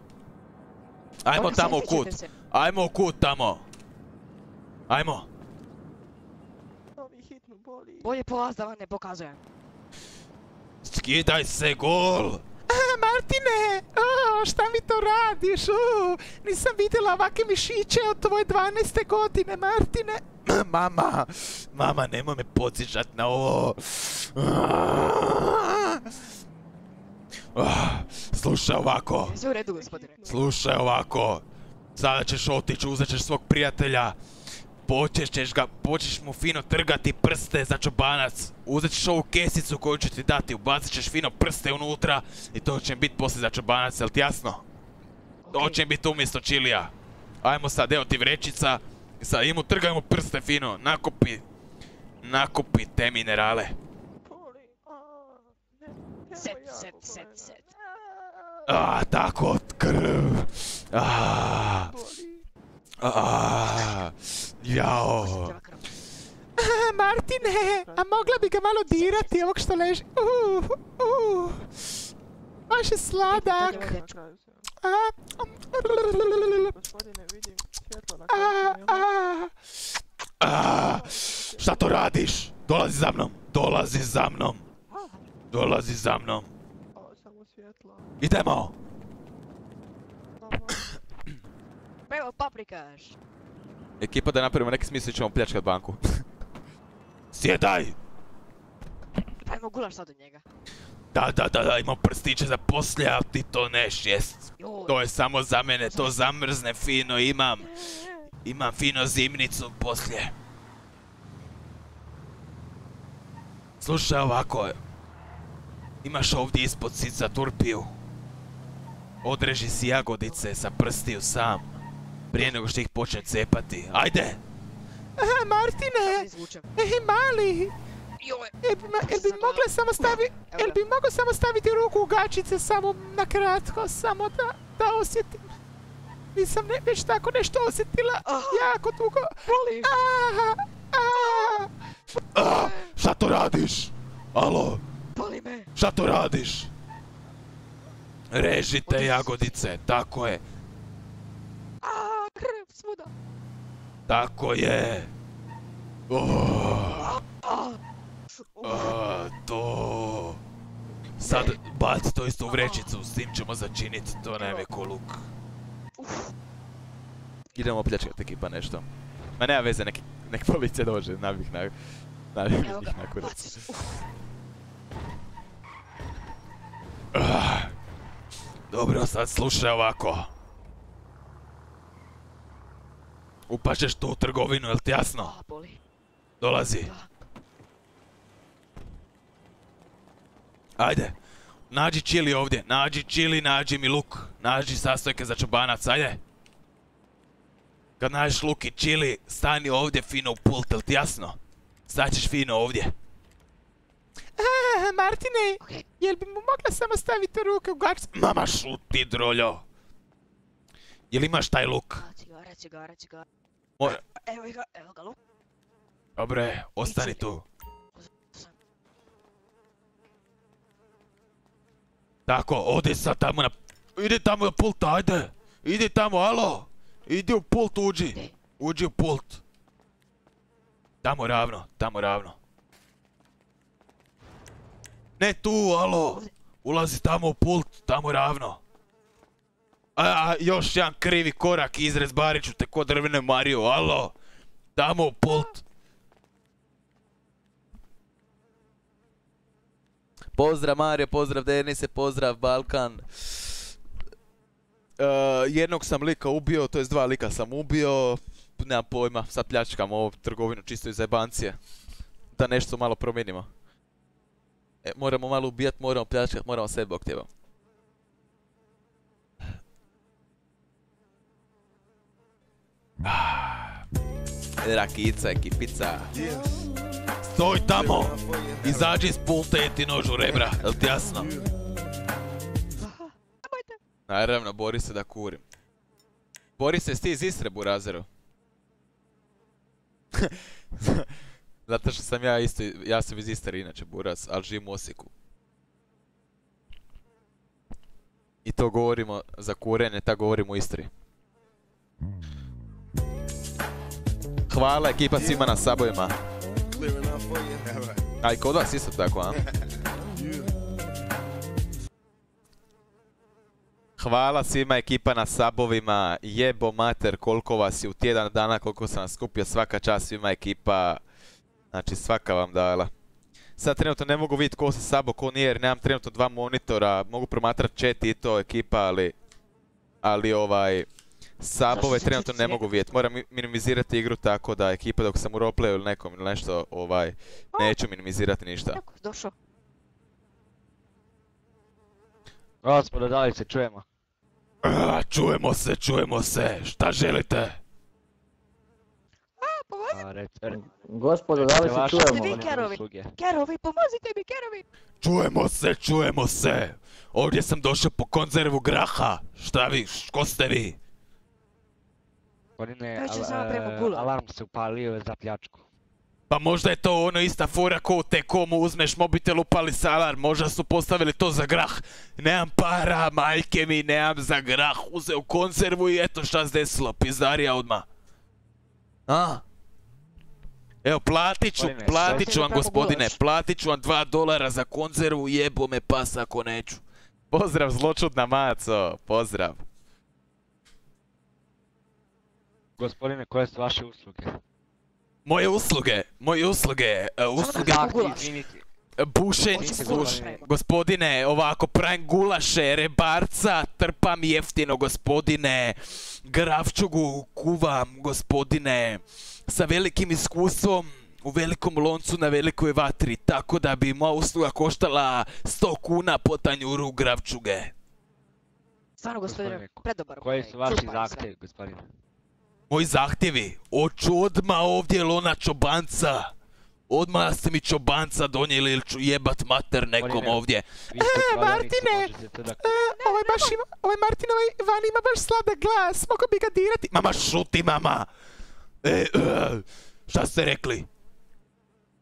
Ajmo tamo u kut, ajmo u kut tamo. Ajmo. Bolje po vas da vam ne pokazujem. Skidaj se gol! A, Martine, o, šta mi to radiš? Nisam vidjela ovake mišiće od tvoje 12. godine, Martine. *clears throat* Mama, mama, nemoj me podsjećat na ovo. Ah, Slušaj ovako, Sve u redu, gospodine. slušaj ovako. Sada ćeš otići, uzet ćeš svog prijatelja Počeš ćeš ga, počeš mu fino trgati prste za čobanac. Uzet ćeš ovu kesicu koju ću ti dati, ubacit ćeš fino prste unutra i to će biti poslije za čobanac, jel ti jasno? To će biti umjesto čilija. Ajmo sad, evo ti vrećica. Sad imu trgajmo prste fino, nakupi. Nakupi te minerale. Set, set, set, set. A, tako, krv. A, a, jao. *laughs* Martine, a mogla bi ga malo dirati ovog što leži. Uh, uh. Baš je sladak. A, Gospodine, vidim svjetlo na a, kraju a. Šta to radiš? Dolazi za mnom, dolazi za mnom. Dolazi za mnom. samo svjetlo. Idemo. Evo paprikaš. Ekipa da napravimo neki smisli ćemo pljačkat banku. *laughs* Sjedaj! Ajmo gulaš sad od njega. Da, da, da, da, imam prstiće za poslije, a ti to neš jest. To je samo za mene, to zamrzne fino, imam. Imam fino zimnicu poslije. Slušaj ovako, imaš ovdje ispod sica turpiju. Odreži si jagodice sa prstiju sam. Prije nego što ih počne cepati. Ajde! Aha, Martine, Izvučem. ej mali, Joj. jel bi, jel bi mogla samo staviti, jel bi mogao samo staviti ruku u gačice, samo na kratko, samo da, da osjetim. Nisam ne, već tako nešto osjetila Ah. jako dugo. Aha, aha. A, šta to radiš? Alo, Boli me. šta to radiš? Režite jagodice, tako je, Krv svuda. tako je. Oh, A, to. Sad baci to isto u vrećicu, s tim ćemo začiniti, to nam je ko luk. Idemo pljačkati ekipa nešto. Ma nema veze, nek, nek policija dođe, nabih na... Nabih evo ga. ih na kurac. Ah. Dobro, sad slušaj ovako. Upašeš tu u trgovinu, jel ti jasno? A. Dolazi. Ajde. Nađi čili ovdje. Nađi čili, nađi mi luk. Nađi sastojke za čobanac, ajde. Kad nađeš luk i čili, stani ovdje fino u pult, jel ti jasno? Staćeš fino ovdje. Aha, Martine, jel bi mu mogla samo staviti ruke u gačice? Mama šuti, droljo. Jel imaš taj luk? Cigara. Mora... Evo ga, evo ga luk. Dobre, ostani tu. Tako, odi sad tamo na... Idi tamo na pult, ajde! Idi tamo, alo! Idi u pult, uđi! Uđi u pult! Tamo ravno, tamo ravno. Ne tu, alo! Ulazi tamo u pult, tamo ravno. A, a još jedan krivi korak, izrez Bariću te ko drvene Mariju, alo! Tamo u pult. Pozdrav Mario, pozdrav Denise, pozdrav Balkan. E, jednog sam lika ubio, to jest dva lika sam ubio. Nemam pojma, sad pljačkam ovu trgovinu čisto iz jebancije. Da nešto malo promijenimo. E, moramo malo ubijat, moramo pljačkat, moramo sebe oktjevam. Rakica, ekipica. Stoj tamo! Izađi iz pulta i ti nož u rebra, jel ti jasno? Naravno, bori se da kurim. Bori se s ti iz Istre, Burazeru. *laughs* Zato što sam ja isto, ja sam iz Istre inače, Buraz, ali živim u Osijeku. I to govorimo za kurenje, ta govorimo u Istri. Hvala ekipa svima na sabojima. A i kod vas isto tako, a? Hvala svima ekipa na sabovima, jebo mater koliko vas je u tjedan dana, koliko sam skupio, svaka čast svima ekipa, znači svaka vam dala. Sad trenutno ne mogu vidjeti ko se sabo, ko nije jer nemam trenutno dva monitora, mogu promatrat chat i to ekipa, ali, ali ovaj, Sabove trenutno ne mogu vidjeti. Moram mi- minimizirati igru tako da ekipa dok sam u roleplayu ili nekom ili nešto, ovaj, neću minimizirati ništa. Neko došao. Gospodo, da li se čujemo? A, čujemo se, čujemo se, šta želite? A, re, Gospodo, da li se čujemo? Vi kerovi, kerovi, pomozite mi, kerovi! Čujemo se, čujemo se. Ovdje sam došao po konzervu graha. Šta vi, ko ste vi? Al- prema e, alarm se upalio za pljačku. Pa možda je to ono ista fora ko u T-Comu uzmeš mobitel upali se alarm, možda su postavili to za grah. Nemam para, majke mi, nemam za grah, uzeo konzervu i eto šta se desilo, pizdarija odmah. A? Evo, platit ću, platit ću vam gospodine, platit ću vam dva dolara za konzervu, jebo me pas ako neću. Pozdrav zločudna maco, pozdrav. Gospodine, koje su vaše usluge? Moje usluge, moje usluge, e, usluge Samo gulaš. izvinite. Bušenj, Hoće se sluš, gulaš praviti. gospodine, ovako pravim gulaše, rebarca, trpam jeftino, gospodine, gravčugu kuvam, gospodine, sa velikim iskustvom, u velikom loncu na velikoj vatri, tako da bi moja usluga koštala 100 kuna po tanjuru gravčuge. Stvarno, gospodine, predobar. Koji ovaj, su vaši čupa i sve. zahtjevi, gospodine? Moji zahtjevi, oću odmah ovdje lona čobanca. Odmah ste mi čobanca donijeli ili ću jebat mater nekom ovdje. Ste E, Martine! možete to da... E, ovaj baš ima, ovaj Martin, ovaj van ima baš sladak glas, mogu bi ga dirati. Mama šuti mama! E, e, šta ste rekli?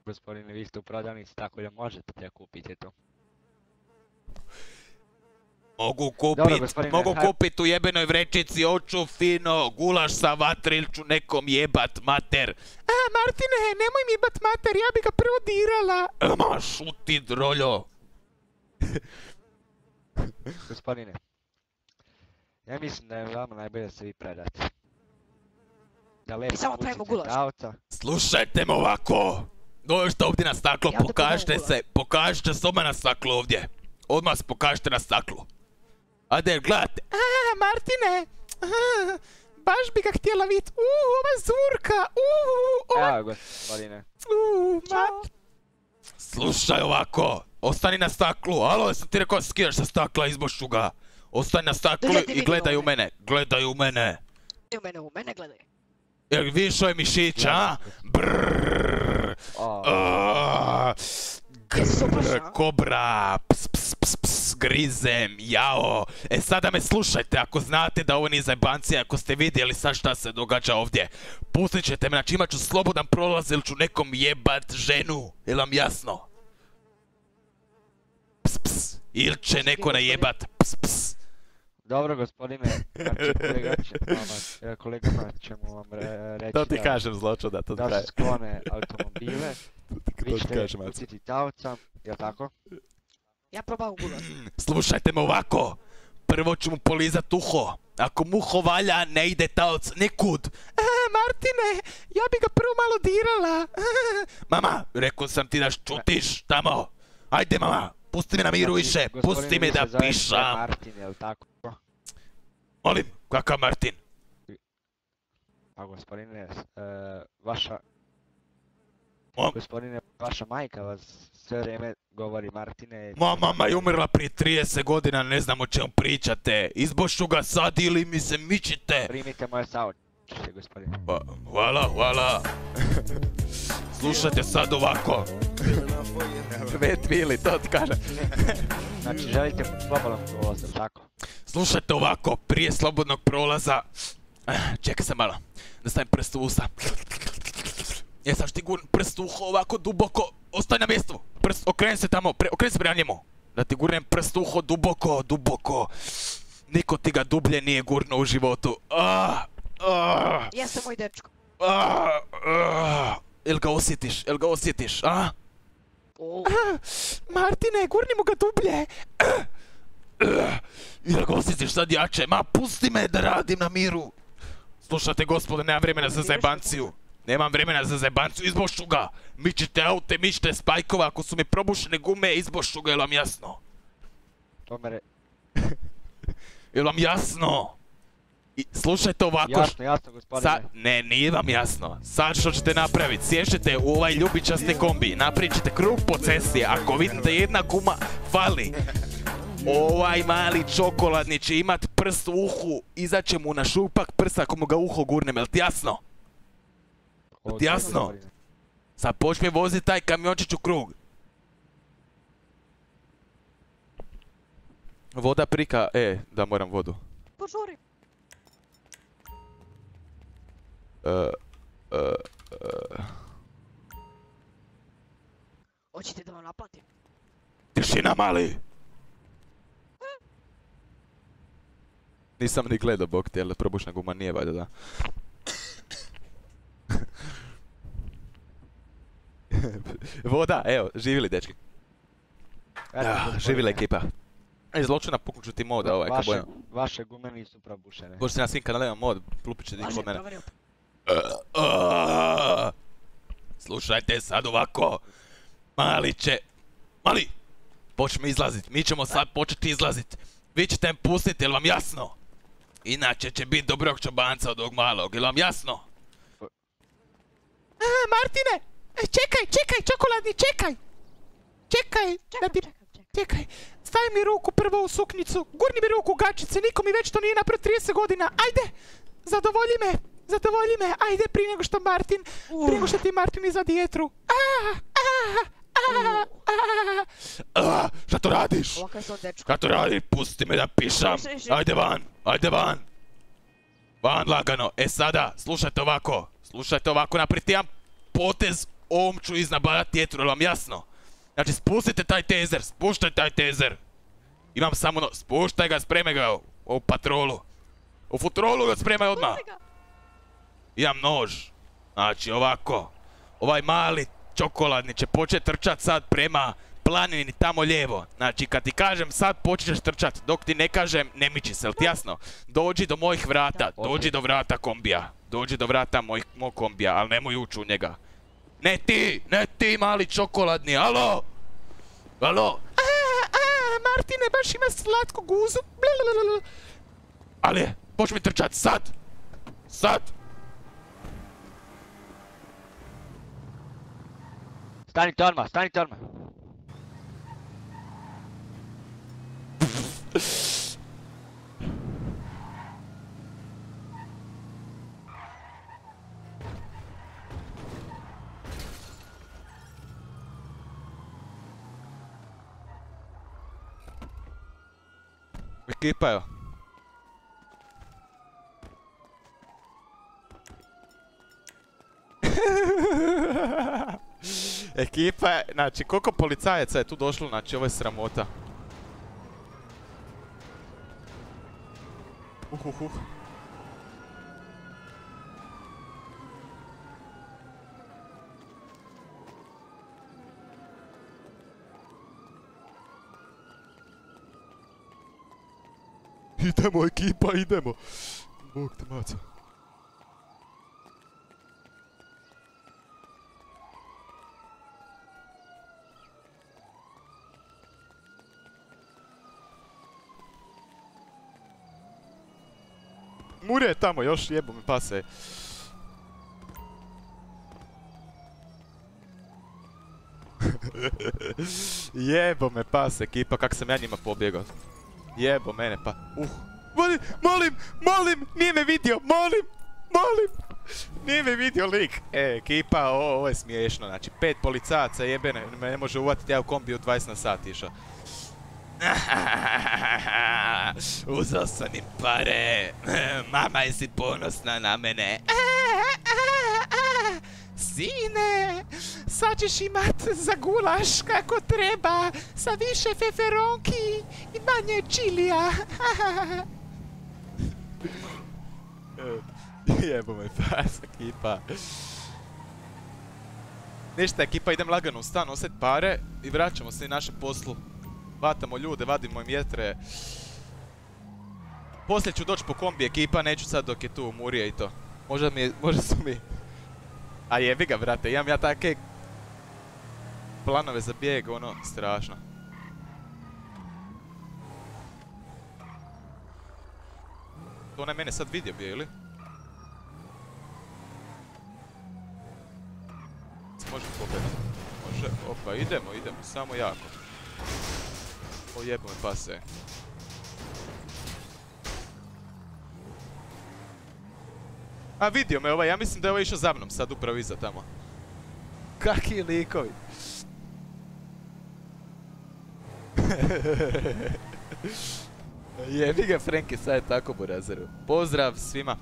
Gospodine, vi ste u prodavnici, tako da možete da kupite to. Mogu kupit, mogu kupit u jebenoj vrećici, oću fino, gulaš sa vatri ili ću nekom jebat mater. A, Martine, nemoj mi jebat mater, ja bi ga prvo dirala. E, mama šuti droljo. *laughs* Gospodine, ja mislim da je vama najbolje da se vi predate. Da lepo samo pravimo pustite gulaš. auta. Slušajte me ovako. Dođite ovdje na staklo, Ja pokažite se, pokažite se odmah na staklo ovdje. Odmah se pokažite na staklo. Ajde, gledajte. A, Martine, a, baš bi ga htjela vidjeti. Uuu, ova zurka, uuu, ova, Evo, gospodine. uuu, ma, Slušaj ovako, ostani na staklu, alo, jesam ti rekao da sa stakla, izbošu ga. Ostani na staklu i gledaj u mene, gledaj u mene. U mene, u mene gledaj. Jel vidiš ove mišiće, a? Brrrr. A, a? Kobra, ps, ps, ps, grizem, jao. E sada me slušajte, ako znate da ovo nije zajebancija, ako ste vidjeli sad šta se događa ovdje. Pustit ćete me, znači imat ću slobodan prolaz ili ću nekom jebat ženu, jel vam jasno? Ps, ps, ili će neko najebat, ps, ps. Dobro, gospodine, znači kolega *laughs* e, ćemo vam re, reći To ti da, kažem zločuda, *laughs* to ti da se sklone automobile. Vi To ti ćete pustiti taoca, jel tako? Ja probam gulaš. *clears throat* Slušajte me ovako. Prvo ću mu polizat uho. Ako mu uho valja, ne ide taoc nikud. a, Martine, ja bi ga prvo malo dirala. *laughs* Mama, rekao sam ti da ščutiš tamo. Ajde mama, pusti me na miru Znači, više. Pusti me da pišam. Martin, jel tako? Molim, kakav Martin? A gospodine, e, vaša... Gospodine, vaša majka vas sve vrijeme govori Martine... Moja mama je umrla prije 30 godina, ne znam o čemu pričate. Izbošu ga sad ili mi se mičite. Primite moje saučešće, gospodine. Pa, hvala, hvala. Slušajte sad ovako. Vet Vili, to ti kažem. Znači, želite slobodan prolaz, jel tako? Slušajte ovako, prije slobodnog prolaza... Čekaj se malo, da stavim prst u usta. E sad ti gurnem prst u uho ovako duboko, ostani na mjestu. Prst, okreni se tamo, pre, okreni se prema njemu. Da ti gurnem prst u uho duboko, duboko. Niko ti ga dublje nije gurnuo u životu. Ah, ah, Jeste moj dečko. ah, ah. Jel ga osjetiš, jel ga osjetiš, a? O, Martine, gurni mu ga dublje. Jel ga osjetiš sad jače? Ma pusti me da radim na miru. Slušajte gospode, nemam vremena za zajebanciju. Nemam vremena za zajebanciju, izbošu ga. Mičite aute, mičite spajkova, ako su mi probušene gume, izbošu ga, jel vam jasno? To me re... *laughs* Jel vam jasno? I slušajte ovako. Jasno, jasno, gospodine. Sa, ne, nije vam jasno. Sad što ćete napraviti? Sješćete u ovaj ljubičasti kombi, napravit ćete krug po cesti, ako vidite jedna guma fali. Ovaj mali čokoladni će imat prst u uhu, izaće mu na šupak prst ako mu ga uho gurnem, jel ti jasno? Jasno? Sad počne voziti taj kamiončić u krug. Voda prika, e, da moram vodu. Požuri. E, e, e. Hoćete da vam naplatim? Tišina mali! Nisam ni gledao, bok ti, ali probušna guma nije valjda, da. Voda, evo, živili dečki. Eto, Ah, živila ekipa. E, zločina puknut ću ti moda ovaj, Vaše, bojem. vaše gume nisu probušene. Si na svim kanalima mod, lupit će kod mene. provjerio. A, Slušajte sad ovako. Mali će... Mali! Počnemo izlazit. Mi ćemo sad početi izlazit. Vi ćete me pustiti, jel vam jasno? Inače će biti dobrog čobanca od ovog malog, jel vam jasno? A, Martine! E, čekaj, čekaj, čokoladni, čekaj! Čekaj, da ti... Čekaj, stavi mi ruku prvo u suknicu, gurni mi ruku u gačice, niko mi već to nije napravio 30 godina, ajde! Zadovolji me, zadovolji me, ajde prije nego što Martin, prije nego što ti Martin izvadi jetru. A, a, a, a. A, šta to radiš? Šta to radi? Pusti me da pišam. Ajde van, ajde van. Van lagano. E sada, slušajte ovako. Slušajte ovako, napravite jedan potez ovom ću iznabadat jetru, jel vam jasno? Znači spustite taj tezer, spuštaj taj tezer. Imam samo no, spuštaj ga, spremaj ga u, u patrolu. U futrolu ga spremaj odmah. Imam nož. Znači ovako. Ovaj mali čokoladni će počet trčat sad prema planini tamo lijevo. Znači kad ti kažem sad počneš trčat, dok ti ne kažem ne miči se, jel ti jasno? Dođi do mojih vrata, dođi do vrata kombija. Dođi do vrata mojih, mog kombija, ali nemoj ući u njega. Ne ti, ne ti mali čokoladni, alo! Alo! A, a, Martine, baš ima slatku guzu. Blablabla. Ali, počmi trčat, sad! Sad! Stanite odmah, stanite odmah. *laughs* Ekipa, evo. *laughs* Ekipa, je- znači koliko policajaca je tu došlo, znači ovo je sramota. Uh. Idemo ekipa, idemo. Bog te maca. Mure je tamo, još jebo mi pase. *laughs* jebo me pas ekipa, kak sam ja njima pobjegao. Jebo mene pa, uh. Molim, molim, molim, nije me vidio, molim, molim. Nije me vidio lik. E, ekipa, ovo je smiješno, znači pet policajaca jebene, me ne može uvatiti, ja u kombiju 20 na sat išao. *laughs* Uzao sam im pare. *laughs* Mama je si ponosna na mene. *laughs* Sine, sad ćeš imat za gulaš kako treba, sa više feferonki i manje čilija. *laughs* Jebo me pas, ekipa. Ništa, ekipa, idem lagano u stan osjet pare i vraćamo se i našem poslu. Vatamo ljude, vadimo im jetre. Poslije ću doći po kombi ekipa, neću sad dok je tu Murije i to. Možda mi možda su mi... A jebi ga, brate, imam ja take planove za bijeg, ono, strašno. To onaj mene sad vidio bio, ili? Može pogledati. Može, opa, idemo, idemo, samo jako. O jebo me pase. A vidio me ovaj, ja mislim da je ovaj išao za mnom sad upravo iza tamo. Kaki likovi. *laughs* Jebi ga Frenki, sad je tako burazeru. Pozdrav svima.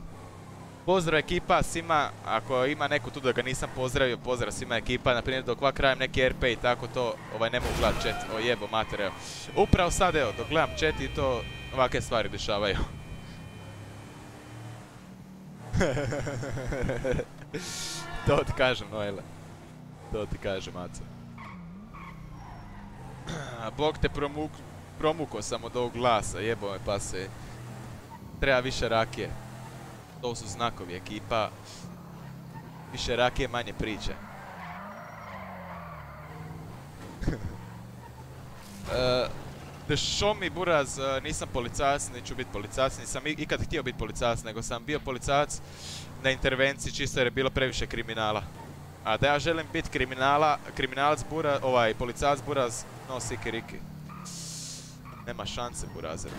Pozdrav ekipa svima, ako ima neko tu da ga nisam pozdravio, pozdrav svima ekipa, na primjer dok ovak krajem neki RP i tako to, ovaj ne mogu gledat chat, o jebo mater, evo. Upravo sad evo, dok gledam chat i to ovakve stvari dešavaju. *laughs* to ti kažem, Noele. To ti kažem, Aco. Bog te promuk, promuko sam od ovog glasa, jebo me pa se. Treba više rakije. To su znakovi ekipa. Više rakije, manje priče. Uh, *laughs* Show me buraz, uh, nisam policajac, neću biti policajac, nisam ikad htio biti policajac, nego sam bio policajac na intervenciji čisto jer je bilo previše kriminala. A da ja želim biti kriminala, kriminalac buraz, ovaj, policajac buraz, no siki riki. Nema šanse burazer.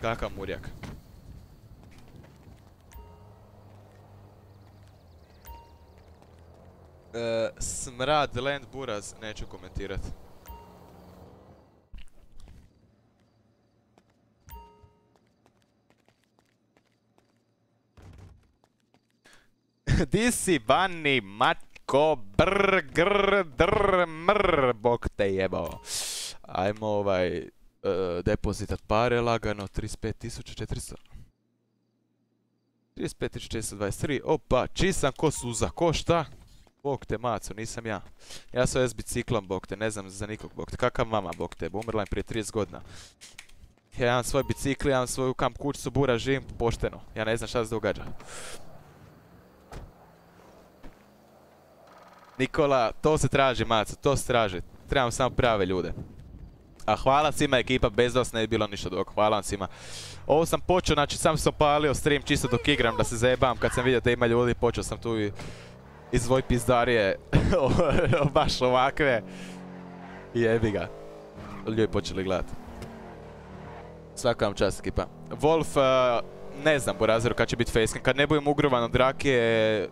Kakav murjak. E, smrad land buraz, neću komentirat. *laughs* Di si Bani, Matko, brr, grr, drr, mr, bok te jebo. Ajmo ovaj, e, depozitat pare lagano, 35.400. 35.423, opa, čisan ko suza, ko šta? Bog te maco, nisam ja. Ja sam s biciklom, bog te, ne znam za nikog, bog te. Kakav mama, bog te, umrla je prije 30 godina. Ja imam svoj bicikl, ja imam svoju kamp kućicu, bura, živim pošteno. Ja ne znam šta se događa. Nikola, to se traži, maco, to se traži. Trebamo samo prave ljude. A hvala svima ekipa, bez vas ne bi bilo ništa dok. Hvala vam svima. Ovo sam počeo, znači sam sam opalio stream čisto dok igram da se zajebam. Kad sam vidio da ima ljudi, počeo sam tu i izvoj pizdarije. *laughs* Baš ovakve. Jebi ga. Ljudi počeli gledat. Svaka vam čast ekipa. Wolf, uh, ne znam Burazeru kad će biti facecam. Kad ne budem ugrovan od rakije,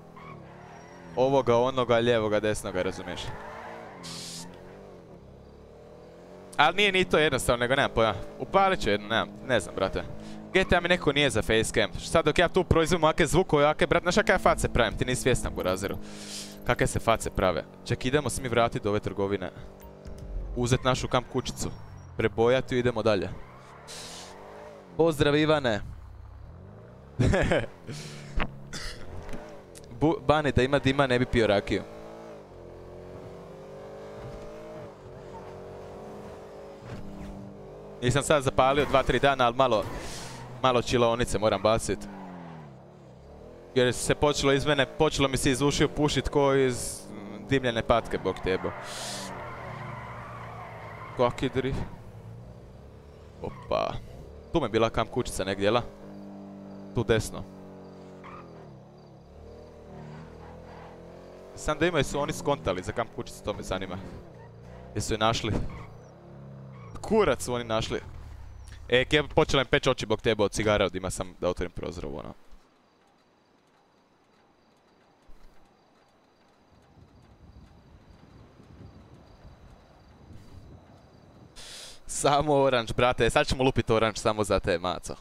ovoga, onoga, lijevoga, desnoga, razumiješ? Ali nije ni to jednostavno, nego nemam pojma. Upalit ću jedno, nemam, ne znam, brate. GTA mi neko nije za facecam. Sad dok ja tu proizvim ovakve zvukove, ovakve, brate, znaš kakve face pravim, ti nisi svjestan, Burazeru. Kakve se face prave. Ček, idemo se mi vratiti do ove trgovine. Uzet našu kamp kućicu. Prebojati i idemo dalje. Pozdrav Ivane. *laughs* Bu, Bani, da ima dima ne bi pio rakiju. Nisam sad zapalio 2-3 dana, ali malo, malo čilaonice moram bacit. Jer se počelo iz mene, počelo mi se iz ušiju pušit ko iz dimljene patke, bog tebo. Kaki. Opa. Tu mi je bila kamp kućica negdje, jela? Tu desno. Sam da imaju su oni skontali za kamp kućicu, to me zanima. Jesu je našli? Kurac su oni našli. E, kje počela im peć oči bog tebe od cigara, od ima sam da otvorim prozor ovo, ono. Samo oranž, brate, sad ćemo lupiti oranž samo za te, maco.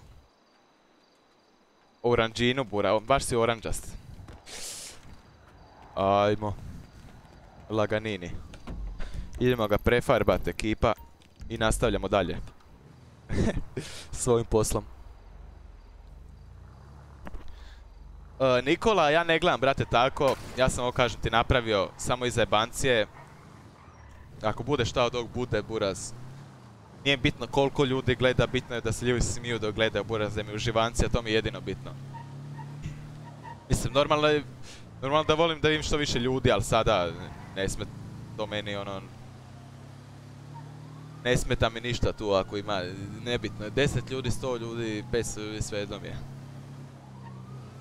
Oranđinu, bura, baš si oranđast. Ajmo. Laganini. Idemo ga prefarbat ekipa i nastavljamo dalje. *laughs* S ovim poslom. E, Nikola, ja ne gledam, brate, tako. Ja sam ovo, kažem ti, napravio samo iz jebancije. Ako bude šta od ovog bude, buraz. Nije bitno koliko ljudi gleda, bitno je da se ljudi smiju dok gledaju buraz, da mi uživanci, a to mi je jedino bitno. Mislim, normalno je, normalno da volim da vidim što više ljudi, ali sada ne sme to meni ono... Ne smeta mi ništa tu ako ima, nebitno je, 10 ljudi, 100 ljudi, 500 ljudi, svejedno mi je.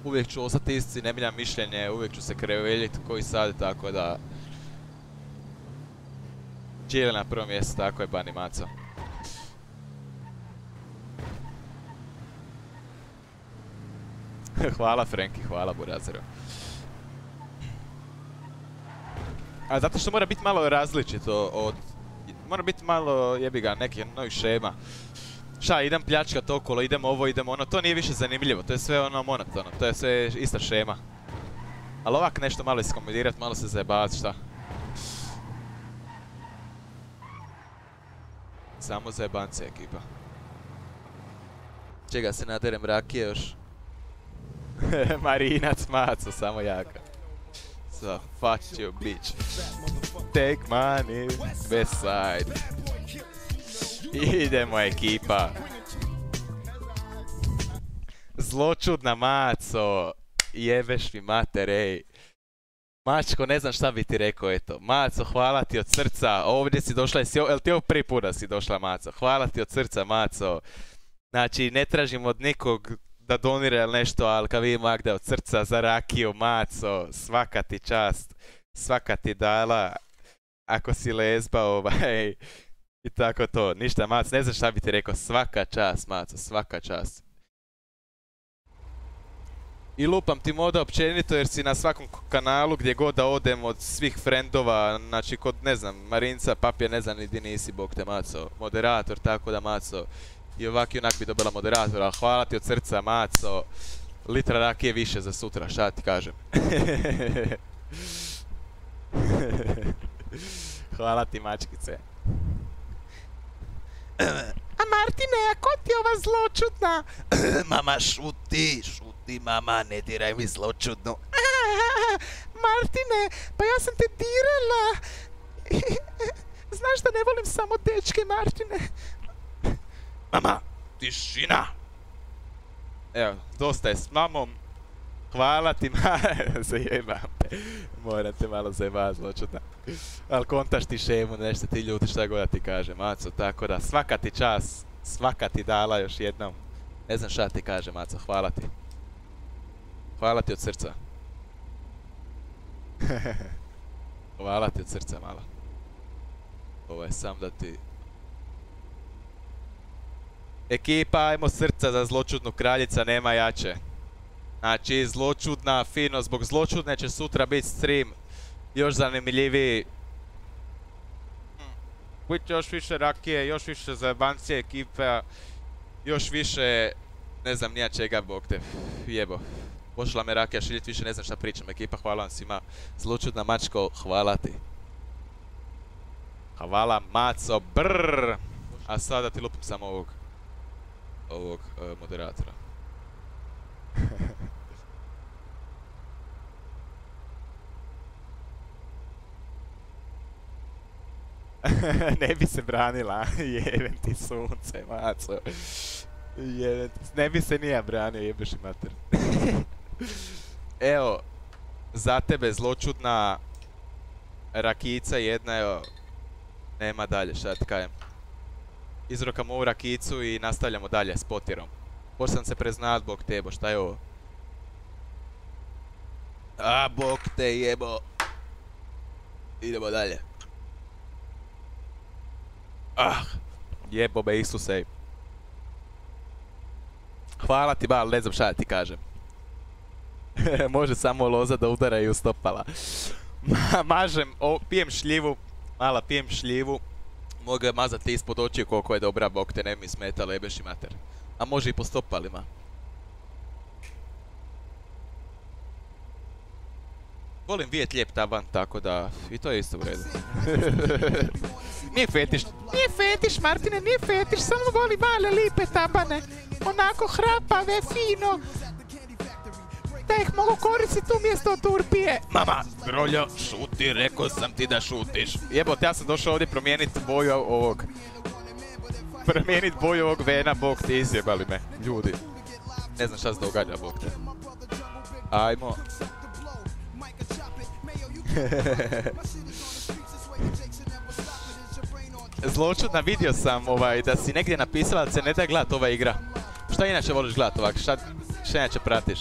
uvijek ću ostati isti, ne mijenjam mišljenje, uvijek ću se kreveljit koji sad, tako da... Chill na prvom mjestu, tako je Bani Maco. *laughs* hvala Frenki, hvala Burazero. A zato što mora biti malo različito od... Mora biti malo, jebi ga, nekih novih šema. Šta, idem pljačkat okolo, idem ovo, idem ono, to nije više zanimljivo, to je sve ono monotono, to je sve ista šema. Ali ovak nešto malo iskombinirat, malo se zajebavat, šta? Samo zajebance ekipa. Čega se naderem rakije još? *laughs* Marinac maco, samo jaka. So, fuck you bitch. Take money, west side. Idemo ekipa. Zločudna maco. Jebeš mi mater, ej. Mačko, ne znam šta bi ti rekao, eto. Maco, hvala ti od srca. Ovdje si došla, jesi, jel ti ovo prvi put da si došla, Maco? Hvala ti od srca, Maco. Znači, ne tražim od nikog da donira ili nešto, ali kad vidim Magda od srca za rakiju, Maco, svaka ti čast, svaka ti dala. Ako si lezba, *laughs* ovaj, i tako to. Ništa, Mac, ne znam šta bi ti rekao, svaka čast, Maco, svaka čast. I lupam ti moda općenito jer si na svakom kanalu gdje god da odem od svih frendova, znači kod, ne znam, Marinca, Papija, ne znam ni di nisi, bog te Maco, moderator, tako da Maco, i ovak i onak bi dobila moderatora, hvala ti od srca Maco, litra rakije više za sutra, šta ti kažem. *laughs* hvala ti mačkice. *clears throat* A Martine, a ko ti je ova zločudna? *clears throat* mama šuti, šuti mama, ne diraj mi zločudno. *clears throat* Martine, pa ja sam te dirala. *laughs* Znaš da ne volim samo dečke, Martine. Mama, tišina! Evo, dosta je s mamom. Hvala ti, *laughs* ma... Zajebam te. Moram te malo zajebat, zločudna. Ali kontaš ti šemu, nešto ti ljudi šta god da ti kaže, Maco, tako da svaka ti čas, svaka ti dala još jednom. Ne znam šta ti kaže, Maco, hvala ti. Hvala ti od srca. *laughs* hvala ti od srca, malo. Ovo je sam da ti Ekipa, ajmo srca za zločudnu kraljica, nema jače. Znači, zločudna, fino, zbog zločudne će sutra biti stream još zanimljiviji. Bit još više rakije, još više zajebancije ekipe, još više, ne znam nija čega, bog te, jebo. Pošla me rakija šiljit, više ne znam šta pričam. Ekipa, hvala vam svima. Zločudna mačko, hvala ti. Hvala maco, brrr. A sada ti lupim samo ovog ovog e, moderatora. *laughs* ne bi se branila, *laughs* jebem ti sunce, maco. Ti, ne bi se nije branio, jebeš i mater. *laughs* Evo, za tebe zločudna rakica jedna, evo, nema dalje, šta ti kajem. Izrokam ovu rakicu i nastavljamo dalje s potirom. Pošto sam se preznat, bog te jebo, šta je ovo? A, bog te jebo. Idemo dalje. Ah, jebo me Isuse. Hvala ti, ba, ne znam šta ti kažem. *laughs* Može samo loza da udara i u stopala. *laughs* Ma- Mažem, o, pijem šljivu, mala pijem šljivu. Mogu je mazati ispod očiju koliko je dobra, bog te ne mi smeta, lebeš i mater. A može i po stopalima. Volim vidjet lijep taban, tako da i to je isto u redu. *laughs* nije fetiš. Nije fetiš, Martine, nije fetiš, samo voli male lipe tabane. Onako hrapave, fino. Da ih mogu koristiti umjesto turpije. Mama, Broljo, šuti, rekao sam ti da šutiš. Jebote, ja sam došao ovdje promijenit boju ovog... Promijenit boju ovog vena, bog ti izjebali me, ljudi. Ne znam šta se događa, bog te. Ajmo. *laughs* Zločudna, vidio sam ovaj, da si negdje napisala da se ne da gledat ova igra. Šta inače voliš gledat ovak? Šta, šta inače pratiš?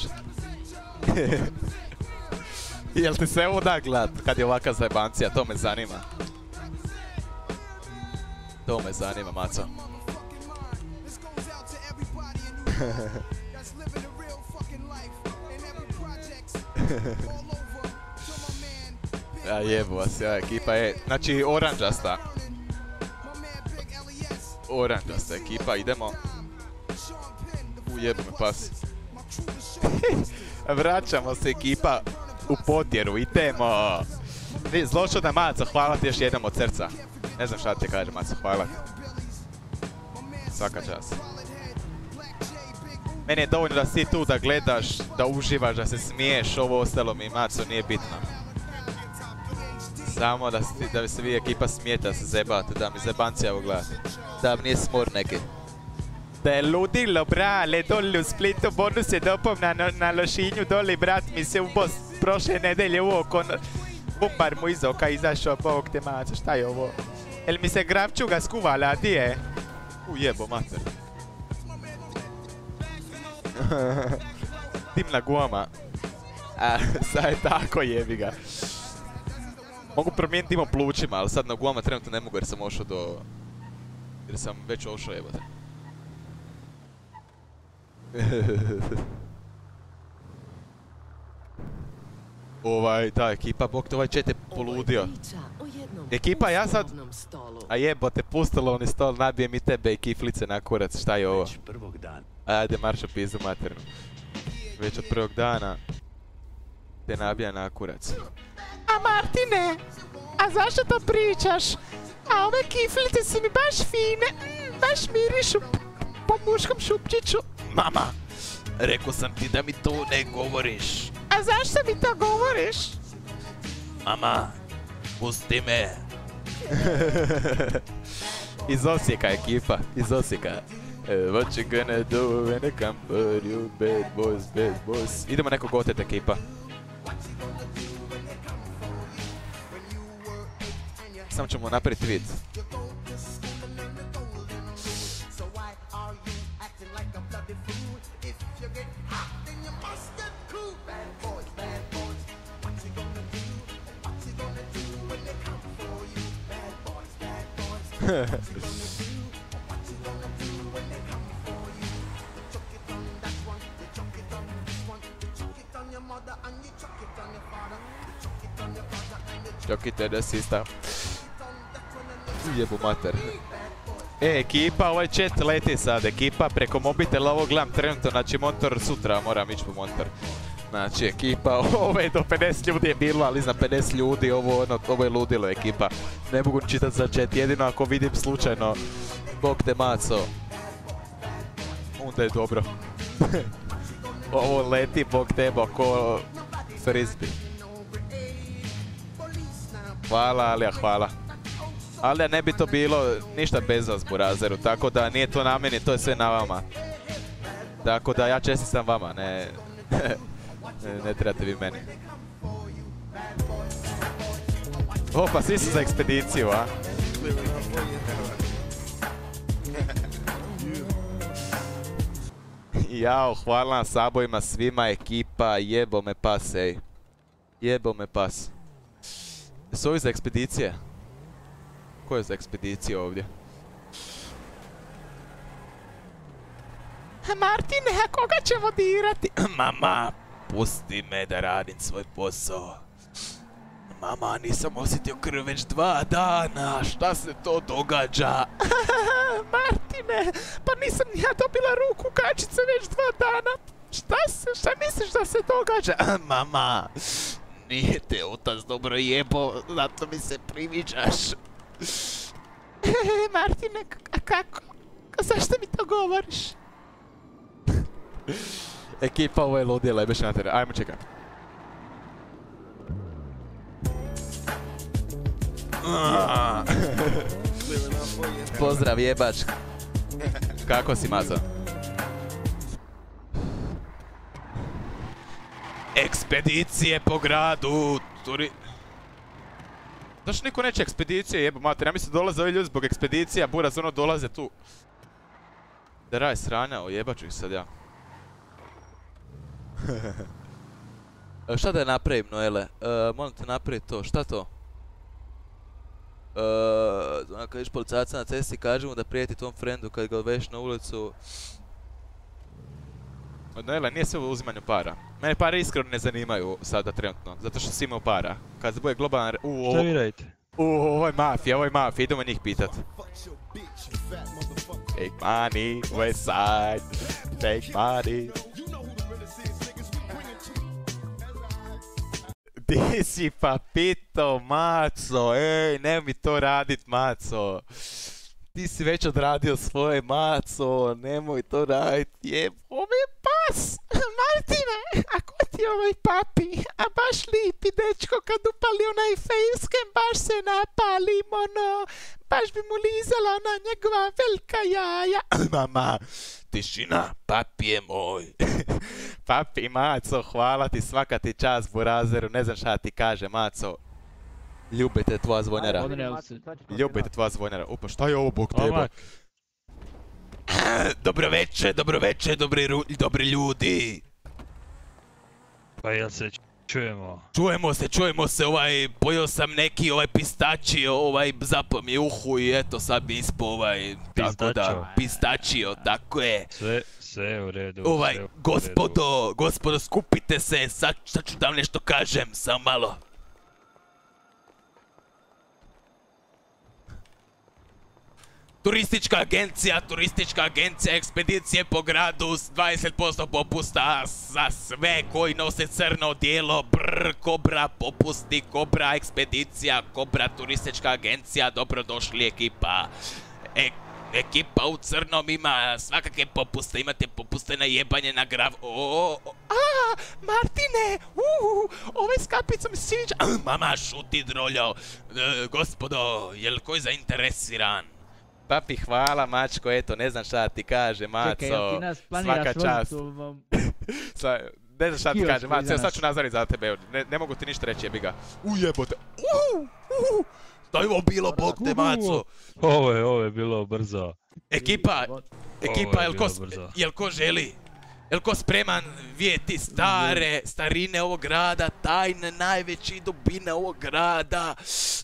*laughs* Jel ti se ovo da gledat kad je ovaka zajebancija? To me zanima. To me zanima, maco. *laughs* Ja jebu vas, ja ekipa je, znači oranđasta. Oranđasta ekipa, idemo. Ujebu me pas. *laughs* Vraćamo se ekipa u potjeru, idemo. Vi, zločudna Maco, hvala ti još jednom od srca. Ne znam šta ti kaže Maco, hvala. Svaka čast. Meni je dovoljno da si tu, da gledaš, da uživaš, da se smiješ, ovo ostalo mi Maco nije bitno. Samo da, da se vi ekipa smijete, da se zebate, da mi zebancija ovo gledate. Da mi nije smor neki. Da je ludilo, brale, dole u Splitu, bonus je dopom na, na, na Lošinju, dole brat mi se ubos prošle nedelje u oko, bumbar mu iz oka izašao, bog te maco, šta je ovo? Jel mi se gravčuga skuvala, a di je? Ujebo, mater. *laughs* Dimna guma. A, *laughs* sad je tako jebi ga. Mogu promijeniti imo plućima, ali sad na gumama trenutno ne mogu jer sam ošao do... Jer sam već ošao jebote. *laughs* ovaj, ta ekipa, bog te ovaj chat je poludio. Ekipa, ja sad... A jebote, pustilo oni stol, nabijem i tebe i kiflice na kurac, šta je ovo? Ajde, marša pizdu maternu. Već od prvog dana te nabija na kurac. A Martine, a zašto to pričaš? A ove kiflice su mi baš fine, mm, baš mirišu po muškom šupčiću. Mama, rekao sam ti da mi to ne govoriš. A zašto mi to govoriš? Mama, pusti me. *laughs* iz Osijeka ekipa, iz Osijeka. What you gonna do when I come for you, bad boys, bad boys. Idemo nekog otet ekipa. Samo ćemo napraviti vid. the food. If you get hot, then you must get cool. Bad boys, bad boys, what you gonna do? What you gonna do when they come for you? Bad boys, bad boys, chuck it on that one, you chuck it on this one, you chuck it on your mother and you chuck it on your father, chuck it on your brother and you chuck E, ekipa, ovaj chat leti sad. Ekipa, preko mobitela ovo gledam trenutno, znači montor sutra moram ići po montor. Znači, ekipa, *laughs* ovo je do 50 ljudi je bilo, ali iznad 50 ljudi, ovo, ono, ovo je ludilo ekipa. Ne mogu čitat za chat, jedino ako vidim slučajno Bog te maco. Onda je dobro. *laughs* ovo leti Bog tebo ko frisbee. Hvala, Alija, hvala. Alija, ne bi to bilo ništa bez vas, Burazeru, tako da nije to na meni, to je sve na vama. Tako da ja čestitam vama, ne... *laughs* ne, trebate vi meni. O, pa svi su za ekspediciju, a? *laughs* Jao, hvala na sabojima svima, ekipa, jebo me pas, ej. Jebo me pas. Ovi za ekspedicije? Ko je za ekspedicije ovdje? Martine, a koga ćemo dirati? *clears throat* Mama, pusti me da radim svoj posao. Mama, nisam osjetio krv već dva dana. Šta se to događa? *laughs* Martine, pa nisam ni ja dobila ruku kačice već dva dana. Šta se, šta misliš da se događa? *clears throat* Mama, nije te otac dobro jebo, zato mi se priviđaš. *laughs* Martine, a kako? A zašto mi to govoriš? *laughs* Ekipa, ovo je ludila, jebeš na tere. Ajmo čekaj. *laughs* Pozdrav jebač. Kako si mazo? Ekspedicije po gradu. Turi... Zašto niko neće ekspedicije jebo mater? Ja mislim dolaze ovi ljudi zbog ekspedicija, buraz ono dolaze tu. Da raj sranja, ojebat ću ih sad ja. *laughs* E, Šta da napravim, Noele? E, molim te napravi to, šta to? E, Znači, kad vidiš policajca na cesti, kaži mu da prijeti tom frendu kad ga odveš na ulicu. Noele, nije sve u uzimanju para. Mene pare iskreno ne zanimaju sada trenutno, zato što svi imaju para. Kad se bude globalan... U, Šta vi radite? u, ovo je mafija, ovo je mafija, idemo njih pitat. Take money, west side, take money. Di si papito, maco, ej, ne mi to radit, maco. Ti si već odradio svoje, maco, nemoj to radit, jeb... Ovo je pas! *laughs* Martine, a ko ti je ovaj papi? A baš lipi dečko kad upali onaj facecam, baš se napali, ono, baš bi mu lizala ona njegova velika jaja. *clears throat* Mama, tišina, papi je moj. *laughs* papi, maco, hvala ti, svaka ti čast, burazeru, ne znam šta ti kaže, maco. Ljubite tvoja zvonjara. Ljubite tvoja zvonjara. Upa, šta je ovo, bog teba? *clears throat* Dobro veče, dobro veče, dobri, ljudi. Pa jel se čujemo? Čujemo se, čujemo se, ovaj, pojeo sam neki ovaj pistačio, ovaj, zapao mi je uhu i eto sad bi ispo ovaj, tako da, Pistačio. tako je. Sve, sve u redu. Ovaj, u redu. gospodo, gospodo, skupite se, sad, sad ću da vam nešto kažem, samo malo. Turistička agencija, turistička agencija, ekspedicije po gradu s 20% popusta za sve koji nose crno dijelo, brr, kobra, popusti, kobra, ekspedicija, kobra, turistička agencija, dobrodošli ekipa. E, ekipa u crnom ima svakakve popuste, imate popuste na jebanje na grav... O, o, a, Martine, uhu, ovaj s kapicom sviđa. *clears throat* Mama, šuti droljo. E, gospodo, jel koji zainteresiran? Papi, hvala mačko, eto, ne znam šta ti kaže, maco. Čekaj, jel ti nas planiraš svaka čast. u ovom- *laughs* Sa, ne znam šta ti kaže, maco, evo sad ću nazvati za tebe, ne, ne mogu ti ništa reći, jebi ga. Ujebote, uhu, uhu, šta je ovo bilo, bog te, maco? Ovo je, ovo je bilo brzo. Ekipa, ekipa, jel ko, jel ko želi? Jel ko spreman vidjeti stare, starine ovog grada, tajne najveće dubine ovog grada,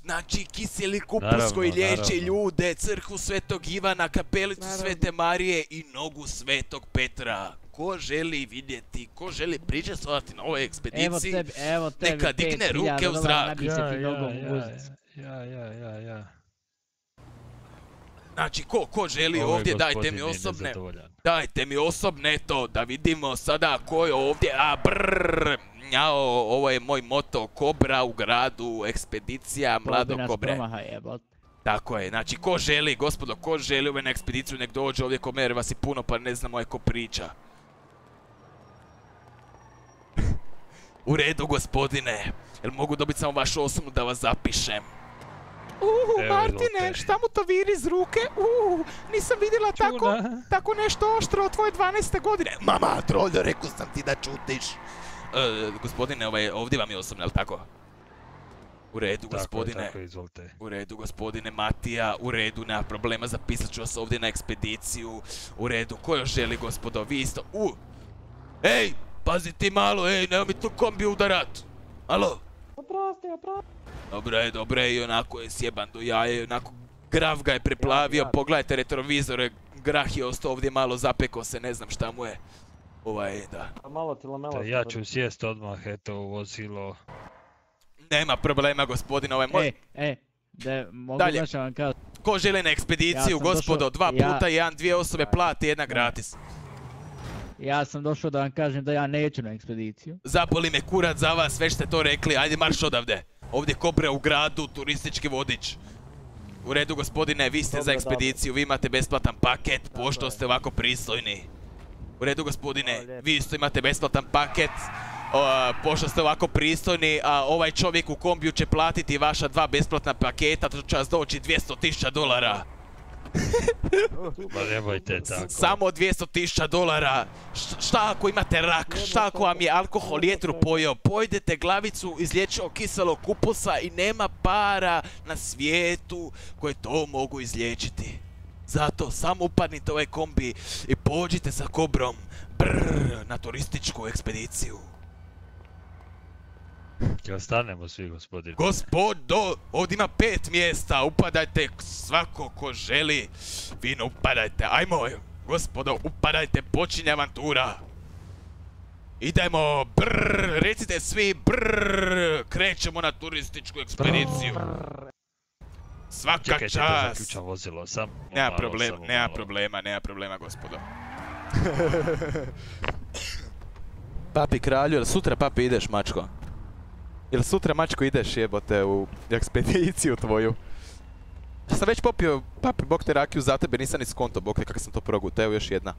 znači kiseli kupus koji liječe ljude, crkvu Svetog Ivana, kapelicu Naravno. Svete Marije i nogu Svetog Petra. Ko želi vidjeti, ko želi pričestvovati na ovoj Evo ekspediciji, tebi, evo tebi neka digne 5000 ruke u zrak. Ja, ja, ja, ja, ja, ja, ja. Znači, ko, ko želi Ovo je ovdje, dajte gospodin mi je osobne, nezadovoljan. Dajte mi osobne to, da vidimo sada ko je ovdje, a brrrr, njao, ovo je moj moto, Kobra u gradu, ekspedicija Mlado nas Kobre. Tako je, znači ko želi, gospodo, ko želi ove na ekspediciju, nek dođe ovdje kod mene, vas je puno pa ne znamo je ko priča. *laughs* U redu, gospodine, jel mogu dobiti samo vašu osobnu da vas zapišem? Uhu, Evo, Martine, šta mu to viri iz ruke? Uhu, nisam vidjela tako, Čuna. tako nešto oštro od tvoje 12. godine. Mama, troljo, rekao sam ti da čutiš. E, gospodine, ovaj, ovdje vam je osobno, jel tako? U redu, Tako je, gospodine. tako je, izvolite. U redu, gospodine Matija, u redu, nema problema, zapisat ću vas ovdje na ekspediciju. U redu, ko još želi, gospodo, vi isto. U! Ej, pazi ti malo, ej, nemoj mi tu kombi udarat. Alo? Oprosti, oprosti. Dobro je, dobro je, i onako je sjeban do jaje, onako graf ga je preplavio, Ja, ja. pogledajte retrovizore, grah je ostao ovdje malo zapeko se, ne znam šta mu je. Ovaj, da. A malo ti lamela. Da, ja ću sjest odmah, eto, u vozilo. Nema problema, gospodine, ovaj moj... E, e, da mogu Dalje. nešto vam kažem. Ko želi na Ja ekspediciju, gospodo, došao- dva ja- puta, jedan, dvije osobe plati, jedna gratis. Ja sam došao da vam kažem da ja neću na ekspediciju. Zapoli me kurac za vas, već ste to rekli, ajde marš odavde. Ovdje Kobre u gradu, turistički vodič. U redu gospodine, vi ste za ekspediciju, vi imate besplatan paket, pošto ste ovako pristojni. U redu gospodine, vi isto imate besplatan paket, o, pošto ste ovako pristojni, a ovaj čovjek u kombiju će platiti vaša dva besplatna paketa, to će vas doći 200.000 dolara. *laughs* Ma nemojte tako. Samo 200.000 dolara. Šta ako imate rak? Šta ako vam je alkohol jetru pojeo? Pojdete glavicu izliječio kiselog kupusa i nema para na svijetu koje to mogu izliječiti. Zato samo upadnite u ovaj kombi i pođite sa kobrom brr, na turističku ekspediciju. Jel stanemo svi gospodine? Gospodo, ovdje ima pet mjesta, upadajte svako ko želi. Fino upadajte, ajmo, gospodo, upadajte, počinje avantura. Idemo, brrr, recite svi brrr, krećemo na turističku ekspediciju. Svaka Čekajte da čast. zaključam vozilo, sam. Nema problema, nema problema, nema problema, gospodo. papi kralju, sutra papi ideš, mačko? Jel sutra, mačko, ideš jebote u ekspediciju tvoju? Ja sam već popio, papi, bog te rakiju za tebe, nisam ni skonto, bog te kako sam to progutao, evo još jedna.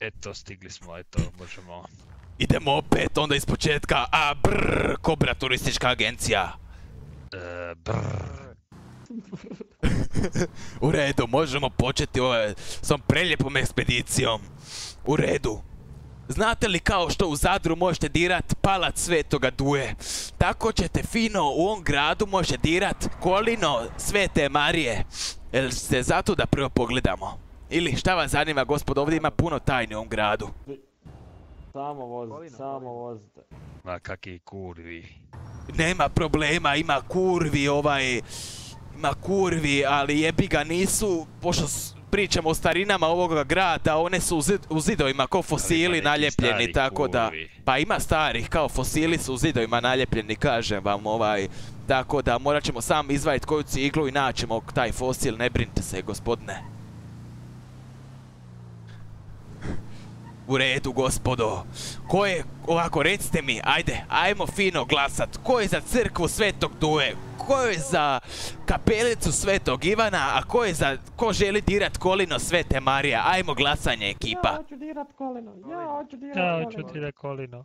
Eto, stigli smo, eto, možemo... Idemo opet, onda iz početka, a brrr, Kobra turistička agencija. E, brrr. *laughs* U redu, možemo početi ovaj, s ovom preljepom ekspedicijom. U redu. Znate li kao što u Zadru možete dirat palac Svetoga Duje? Tako ćete fino u ovom gradu možete dirat kolino Svete Marije. Jel ste zato da prvo pogledamo? Ili šta vas zanima gospodo, ovdje ima puno tajni u ovom gradu. Samo vozite, samo vozite. Ma kakvi kurvi. Nema problema, ima kurvi ovaj... Ima kurvi, ali jebi ga nisu, pošto pričamo o starinama ovoga grada, one su u, zid- u zidovima kao fosili naljepljeni, tako da... Pa ima starih, kao fosili su u zidovima naljepljeni, kažem vam ovaj... Tako da morat ćemo sam izvaditi koju ciglu i naćemo taj fosil, ne brinite se gospodine. U redu, gospodo. Ko je, ovako, recite mi, ajde, ajmo fino glasat. Ko je za crkvu Svetog Duje? Ko je za kapelicu Svetog Ivana? A ko je za, ko želi dirat kolino Svete Marije? Ajmo glasanje, ekipa. hoću dirat kolino, ja hoću dirat Ja hoću ti da kolino.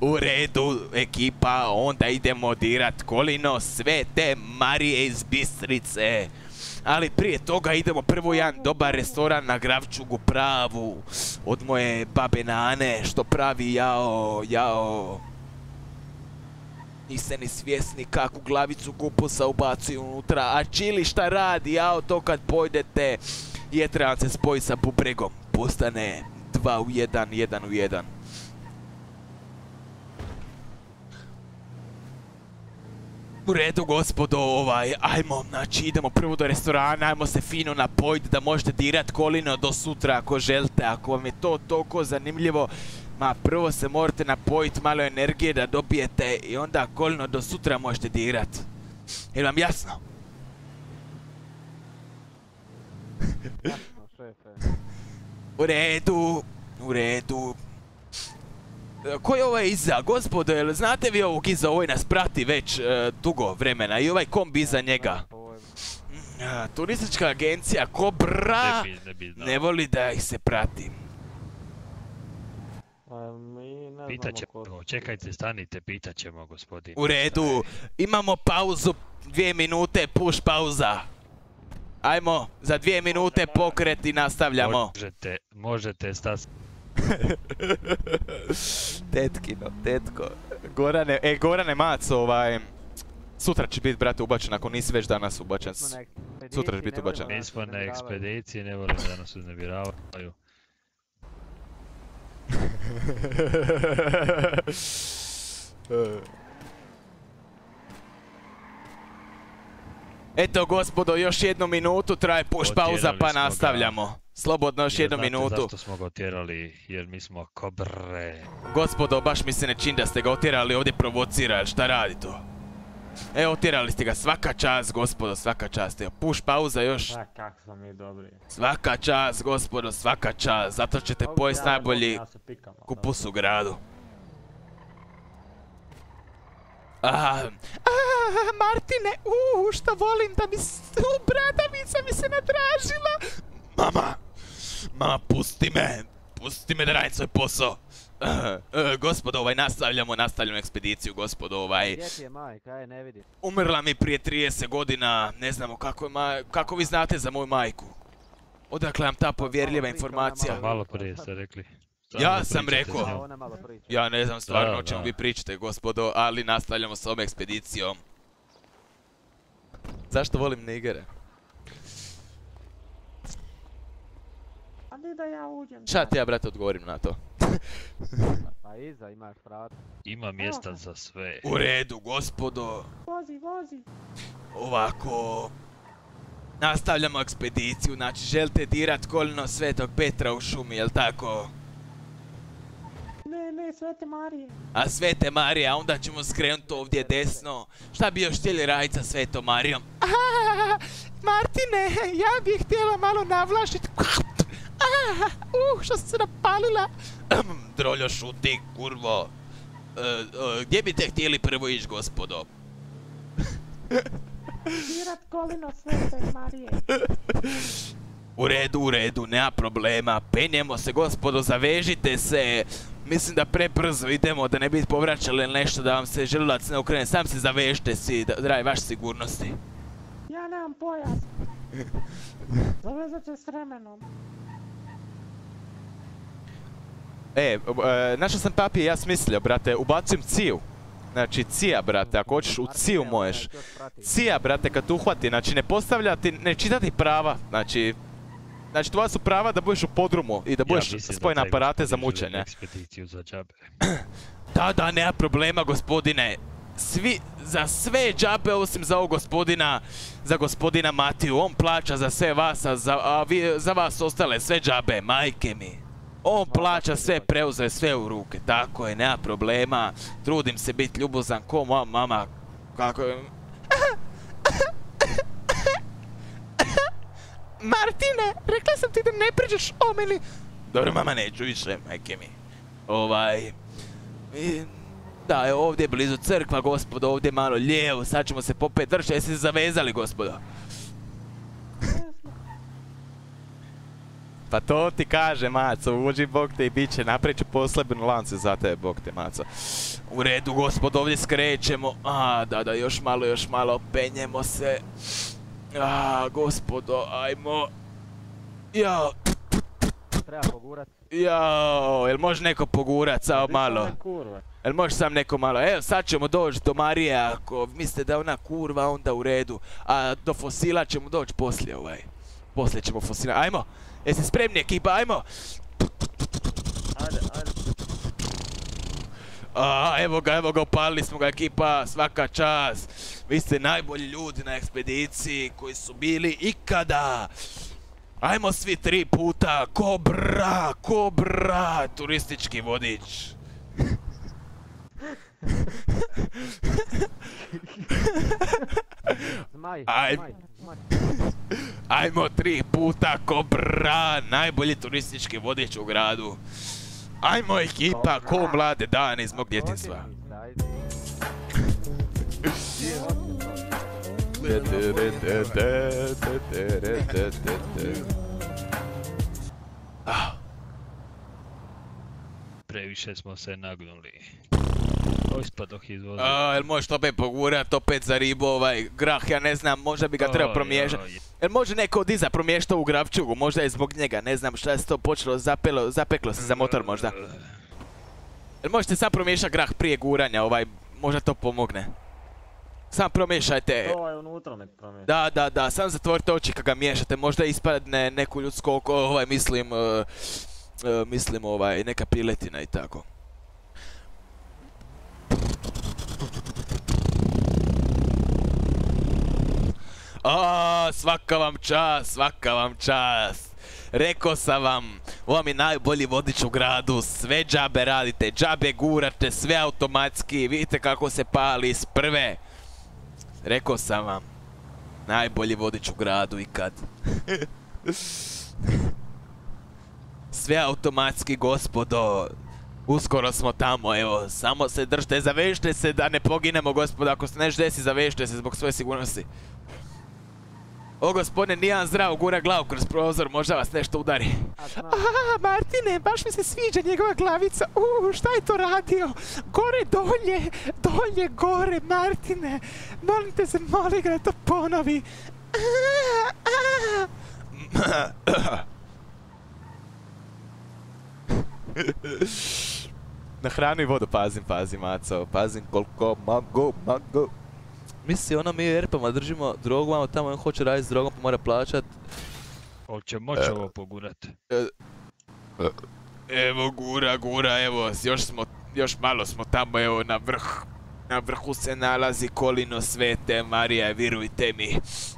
U redu, ekipa, onda idemo dirat kolino Svete Marije iz Bistrice. Ali prije toga idemo prvo jedan dobar restoran na Gravčugu pravu od moje babe Nane što pravi jao, jao. Niste ni svjesni kakvu glavicu kupusa ubacuju unutra, a čili šta radi, jao to kad pojdete, je treba se spoji sa bubregom, postane dva u jedan, jedan u jedan. U redu gospodo, ovaj, ajmo, znači idemo prvo do restorana, ajmo se fino napojiti da možete dirat kolino do sutra ako želite, ako vam je to toliko zanimljivo, ma prvo se morate napojiti malo energije da dobijete i onda kolino do sutra možete dirat. Jel vam jasno? Jasno, šefe. U redu, u redu. E, Ko je ovaj iza? Gospodo, jel znate vi ovog iza? Ovaj nas prati već e, dugo vremena i ovaj kombi iza njega. A, turistička agencija Kobra bi znao. ne voli da ih se prati. Pa mi ne znamo Pitaćemo, čekajte, stanite, pitaćemo gospodine. U redu, imamo pauzu, dvije minute, push pauza. Ajmo, za dvije minute pokret i nastavljamo. Možete, možete stas... *laughs* Tetkino, tetko. Gorane, e, Gorane Maco, ovaj... Sutra će biti, brate, ubačen, ako nisi već danas ubačen. Sutra će biti ubačen. da Mi nas smo na ekspediciji, ne volimo da nas uznemiravaju. *laughs* Eto, gospodo, još jednu minutu, traje push pauza pa nastavljamo. Slobodno još jednu minutu. zašto smo ga otjerali? Jer mi smo kobre. Gospodo, baš mi se ne čini da ste ga otjerali ovdje provocira, šta radi to? Evo, otjerali ste ga, svaka čast, gospodo, svaka čast. Evo, push pauza još. Da, kak smo mi dobri. Svaka čast, gospodo, svaka čast. Zato ćete pojest najbolji kupus u gradu. Aha, Martine, u, šta volim da mi, u, bradavica mi se nadražila. mama, mama, pusti me, pusti me da radim svoj posao. *clears throat* Gospodo, ovaj, nastavljamo, nastavljamo ekspediciju, gospodo, ovaj. Gdje ti je majka, aj ne vidim. Umrla mi prije 30 godina, ne znamo kako je ma... Kako vi znate za moju majku? Odakle vam ta povjerljiva informacija? Malo prije ste rekli. Ja sam rekao. Ja ne znam stvarno Da, o čemu vi pričate, gospodo, ali nastavljamo s ovom ekspedicijom. Zašto volim nigere? A di da ja uđem? Šta ti ja, brate, odgovorim na to? *laughs* Pa iza imaš vrata. Ima mjesta za sve. U redu, gospodo. Vozi, vozi. Ovako... Nastavljamo ekspediciju, znači želite dirat kolino Svetog Petra u šumi, jel tako? Ne, ne, Svete Marije. A Svete Marije, a onda ćemo skrenuti ovdje desno. Šta bi još htjeli raditi sa Svetom Marijom? *laughs* Martine, ja bih htjela malo navlašit. Ah, *laughs* uh, što sam se napalila. *clears throat* Droljo šuti, kurvo. E, e, gdje biste htjeli prvo ići, gospodo? Dirat kolino Svete Marije. U redu, u redu, nema problema. Penjemo se, gospodo, zavežite se. Mislim da prebrzo idemo, da ne bi povraćali nešto, da vam se želudac ne okrene. Sam se zavežite si, da, radi vaše sigurnosti. Ja nemam pojas. *laughs* Zavezat će s vremenom. E, e, našao sam papir, ja smislio, brate, ubacim ciju. Znači, cija, brate, ako hoćeš u ciju možeš. Cija, brate, kad uhvati, znači ne postavljati, ne čitati prava, znači... Znači, tvoja su prava da budeš u podrumu i da budeš spoj na aparate za mučenje. Ekspediciju za džabe. *clears throat* Da, da, nema problema, gospodine. Svi, za sve džabe osim za ovog gospodina, za gospodina Matiju. On plaća za sve vas, a za, a vi, za vas ostale sve džabe, majke mi. On plaća sve, preuzeo je sve u ruke, tako je, nema problema. Trudim se biti ljubozan ko moja mama. Kako je... Martine, rekla sam ti da ne priđeš o meni. Dobro, mama, neću više, majke mi. Ovaj... i- Da, evo ovdje je blizu crkva, gospodo, ovdje je malo lijevo, sad ćemo se popet vršiti, jeste se zavezali, gospodo? *laughs* Pa to ti kaže, Maco, uđi Bog te i bit će, napravit ću poslebnu lancu za tebe, Bog te, Maco. U redu, gospodo, ovdje skrećemo. A, da, da, još malo, još malo, penjemo se. A, gospodo, ajmo. Jao, Treba pogurat. jao, jel može neko pogurat, samo malo? Kurva. Jel može sam neko malo? Evo sad ćemo doći do Marije, ako mislite da je ona kurva, onda u redu. A do fosila ćemo doći poslije ovaj. Poslije ćemo fosila. Ajmo! Jeste spremni ekipa, ajmo! Ajde, ajde. A, evo ga, evo ga, upalili smo ga ekipa, svaka čast. Vi ste najbolji ljudi na ekspediciji koji su bili ikada. Ajmo svi tri puta, kobra, kobra, turistički vodič. Zmaj, Aj. zmaj, zmaj. Ajmo tri puta kobra, najbolji turistički vodič u gradu. Ajmo ekipa, ko mlade dane iz mog djetinstva. Previše smo se nagnuli. Ispadoh iz voze. a, jel možeš opet pogurat, opet za ribu ovaj grah, ja ne znam, možda bi ga trebao promiješati. Jel može neko od iza promještao u gravčugu, možda je zbog njega, ne znam šta se to počelo, zapelo, zapeklo se za motor možda. Jel možete sad promiješati grah prije guranja, ovaj, možda to pomogne. Sam promiješajte. Ovo je unutra nek promijeni. Da, da, da, sam zatvorite oči kad ga miješate, možda ispadne neku ljudsko oko, ovaj, mislim, uh, uh, mislim, ovaj, neka piletina i tako. A, svaka vam čast, svaka vam čast. Rekao sam vam, ovo je najbolji vodič u gradu, sve džabe radite, džabe gurate, sve automatski, vidite kako se pali iz prve. Rekao sam vam, najbolji vodič u gradu ikad. *laughs* Sve automatski, gospodo. Uskoro smo tamo, evo, samo se držite, zavežite se da ne poginemo, gospodo. Ako se nešto desi, zavežite se zbog svoje sigurnosti. O, gospodine, nijedan zdrav gura glavu kroz prozor, možda vas nešto udari. Aha, Martine, baš mi se sviđa njegova glavica. Uh, šta je to radio? Gore, dolje, dolje, gore, Martine. Molim te se, molim ga da to ponovi. Na hranu i vodu pazim, pazim, maco. Pazim koliko mogu, mogu. Misli, ono mi erpama držimo drogu, vamo tamo on hoće raditi s drogom pa mora plaćat. Hoće moći ovo pogurat. E, Evo gura, gura, evo, još smo, još malo smo tamo, evo, na vrh. Na vrhu se nalazi kolino Svete Marije, virujte mi.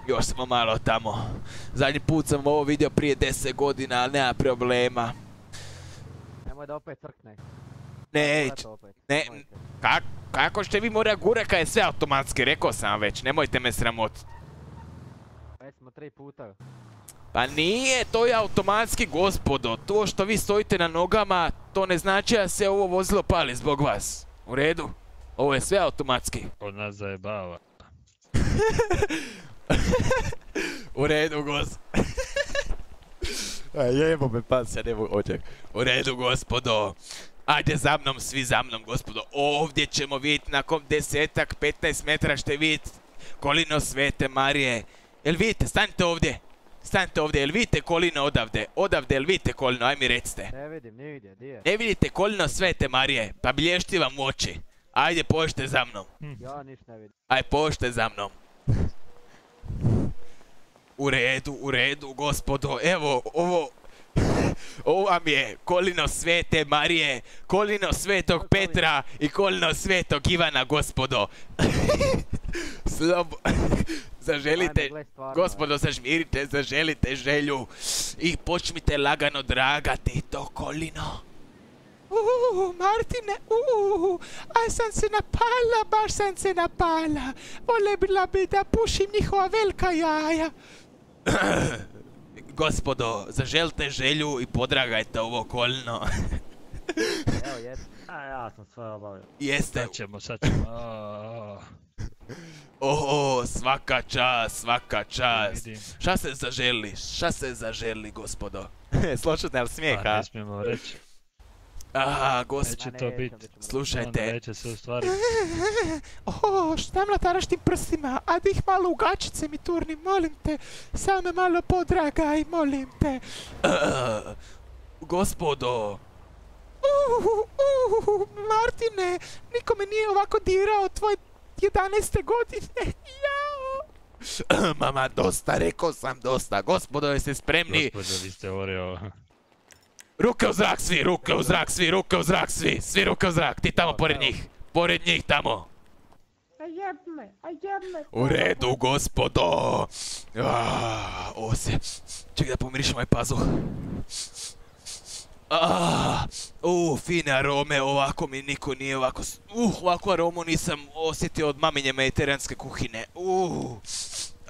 Još smo malo tamo. Zadnji put sam ovo vidio prije 10 godina, ali nema problema. Nemoj da opet crkne. Neć, ne, kak, kako ćete vi mora gura kad je sve automatski, rekao sam vam već, nemojte me sramotiti. Već smo tri puta. Pa nije, to je automatski gospodo. To što vi stojite na nogama, to ne znači da se ovo vozilo pali zbog vas. U redu? Ovo je sve automatski. *laughs* Od nas zajebava. U redu, gos. *laughs* A jebo me pas, ja ne mogu oček. U redu, gospodo. Ajde za mnom, svi za mnom, gospodo. Ovdje ćemo vidjeti nakon desetak, 15 metara ćete vidjeti kolino Svete Marije. Jel vidite, stanite ovdje. Stanite ovdje, jel vidite kolino odavde? Odavde, jel vidite kolino? Aj mi recite. Ne vidim, nigdje, di je? Ne vidite kolino Svete Marije? Pa blješti vam u oči. Ajde, pođite za mnom. Ja niš ne vidim. Aj, pođite za mnom. U redu, u redu, gospodo. Evo, ovo... *laughs* Ovo vam je kolino Svete Marije, kolino Svetog Petra i kolino Svetog Ivana, gospodo. *laughs* Slobo... *laughs* Zaželite, gospodo, zažmirite, zaželite želju i počnite lagano dragati to kolino. Uuu, Martine, uuu, aj sam se napala, baš sam se napala. Voljela bi da pušim njihova velika jaja. *clears throat* Gospodo, zaželite želju i podragajte ovo kolino. Evo, jes. A ja sam sve obavio. Jeste. Sad ćemo, sad ćemo. Oho, svaka čast, svaka čast. Šta se zaželi, šta se zaželi, gospodo? *laughs* Sločutne, ali smijeh, Pa ne smijemo reći. Aha, Neće gospodo, to bit. slušajte. Onda neće se ostvariti. *laughs* O, šta mlataraš tim prstima? Ajde ih malo u gačice mi turni, molim te. Samo me malo podragaj, molim te. *clears throat* Gospodo, Uuu, uuu, Martine, niko me nije ovako dirao od tvoje 11. godine. *laughs* Jao. *clears throat* mama, dosta, rekao sam dosta. Gospodo, jeste spremni? Gospodo, vi ste oreo. Ruke u zrak svi, ruke u zrak svi, ruke u zrak svi, svi ruke u zrak, ti tamo pored njih, pored njih tamo. U redu, gospodo. Ah, ovo se... Čekaj da pomirišem ovaj pazuh. Ah, fine arome, ovako mi niko nije ovako... Uh, ovakvu aromu nisam osjetio od maminje mediteranske kuhine. Uh,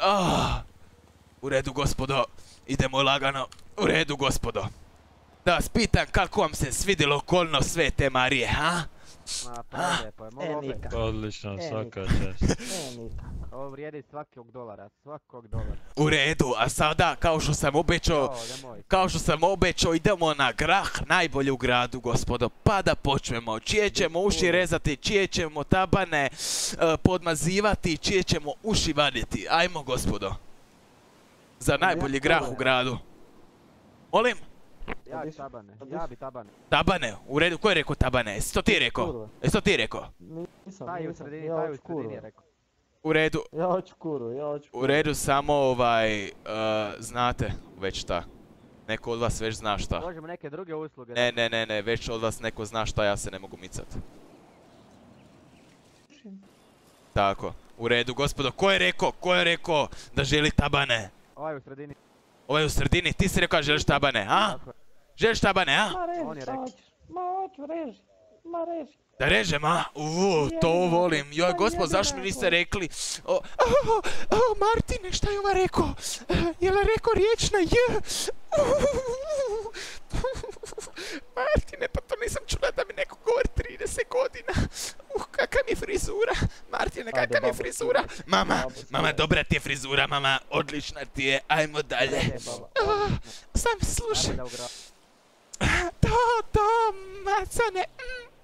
ah. U redu, gospodo. Idemo lagano. U redu, gospodo. Da vas pitam kako vam se svidjelo kolno Svete Marije, ha? Ma, prelijepo je, mogu opet. Odlično, E, svaka čast. E. Ovo vrijedi svakog dolara, svakog dolara. U redu, a sada, kao što sam obećao, kao što sam obećao, idemo na grah, najbolji u gradu, gospodo. Pa da počnemo, čije ćemo uši rezati, čije ćemo tabane e, podmazivati, čije ćemo uši vaditi. Ajmo, gospodo. Za najbolji grah u gradu. Molim? Ja bi tabane, ja bi tabane. Tabane, u redu, ko je rekao tabane? Jesi to ti rekao? Jesi to ti rekao? Nisam, Taj u nisam, sredini, ja taj u hoću sredini kuru. je rekao. U redu, Ja hoću kuru, ja hoću u redu, samo ovaj, e, znate već šta. Neko od vas već zna šta. Možemo neke druge usluge. Ne, ne, ne, ne, već od vas neko zna šta, ja se ne mogu micat. Tako, u redu, gospodo, ko je rekao, ko je rekao da želi tabane? Ovaj u sredini. Ovaj u sredini, ti si rekao želiš tabane, a? Želiš tabane, a? Ma On reži? Ma hoću, reži. Ma reži. Da režem, a? Uuu, to volim. Joj, gospod, zašto mi niste rekli? O, O, o, Martine, šta je ova rekao? Je li rekao riječ na J? Martine, pa to nisam čula da mi neko govori 30 godina. Uh, kakva mi je frizura. Martine, kakva mi je frizura. Mama, mama, dobra ti je frizura, mama, odlična ti je, ajmo dalje. Sam slušaj. Da. To, to, macane. Mm, mm, mm.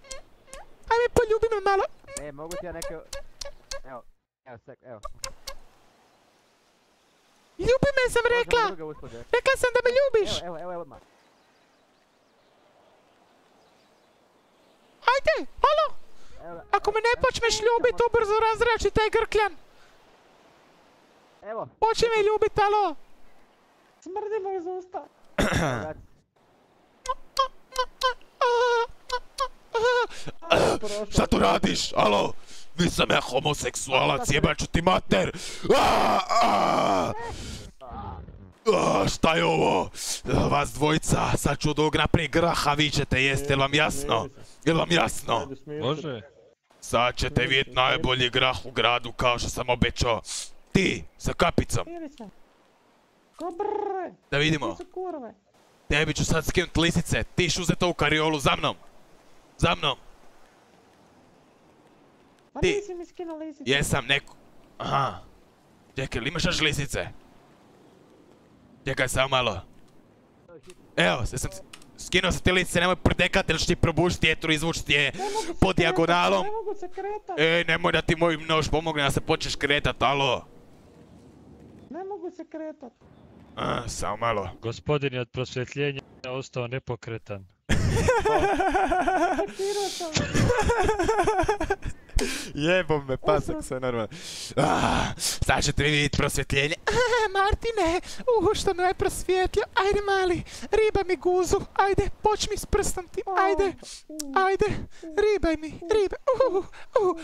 Ajme, poljubi me malo. E, mogu ti ja neke... Evo, evo, sek, evo. Ljubi me, sam rekla. Rekla sam da me ljubiš. Evo, evo, evo, ma. Ajde, alo. Evo, Ako me ne počneš ljubit, ubrzo razrači taj grkljan. evo. Počni me ljubit, alo. Smrdi mu iz usta. *clears throat* Šta tu radiš? Alo? Nisam ja homoseksualac, jebaću ti mater! A, a! A, šta je ovo? Vas dvojica, sad ću od ovog napraviti graha, vi ćete jest, jel vam jasno? Jel vam jasno? Može? Sad ćete vidjet najbolji grah u gradu kao što sam obećao. Ti, sa kapicom. Da vidimo. Tebi ću sad skinut lisice, ti ću uzeti ovu kariolu za mnom. Za mnom. Pa Ti. nisi mi skinuo lisice. Jesam neko... Aha. Čekaj, ili imaš još lisice? Čekaj samo malo. Evo, sad sam... Skinuo sam ti lisice, nemoj prdekat jer ću ti probušiti jetru, izvući ti je po dijagonalom. Ne mogu se kretat. Ej, nemoj da ti moj nož pomogne da se počneš kretat, alo. Ne mogu se kretat. A, samo malo. Gospodin je od prosvjetljenja ostao nepokretan. Sekirao sam. Jebo me, pasak sve normalno. Ah, sad ćete vi vidjeti prosvjetljenje. Martine, uh, što me je prosvjetlio. Ajde mali, riba mi guzu. Ajde, počni s prstom ti. Ajde, ajde, ribaj mi, ribaj. Uh, uh,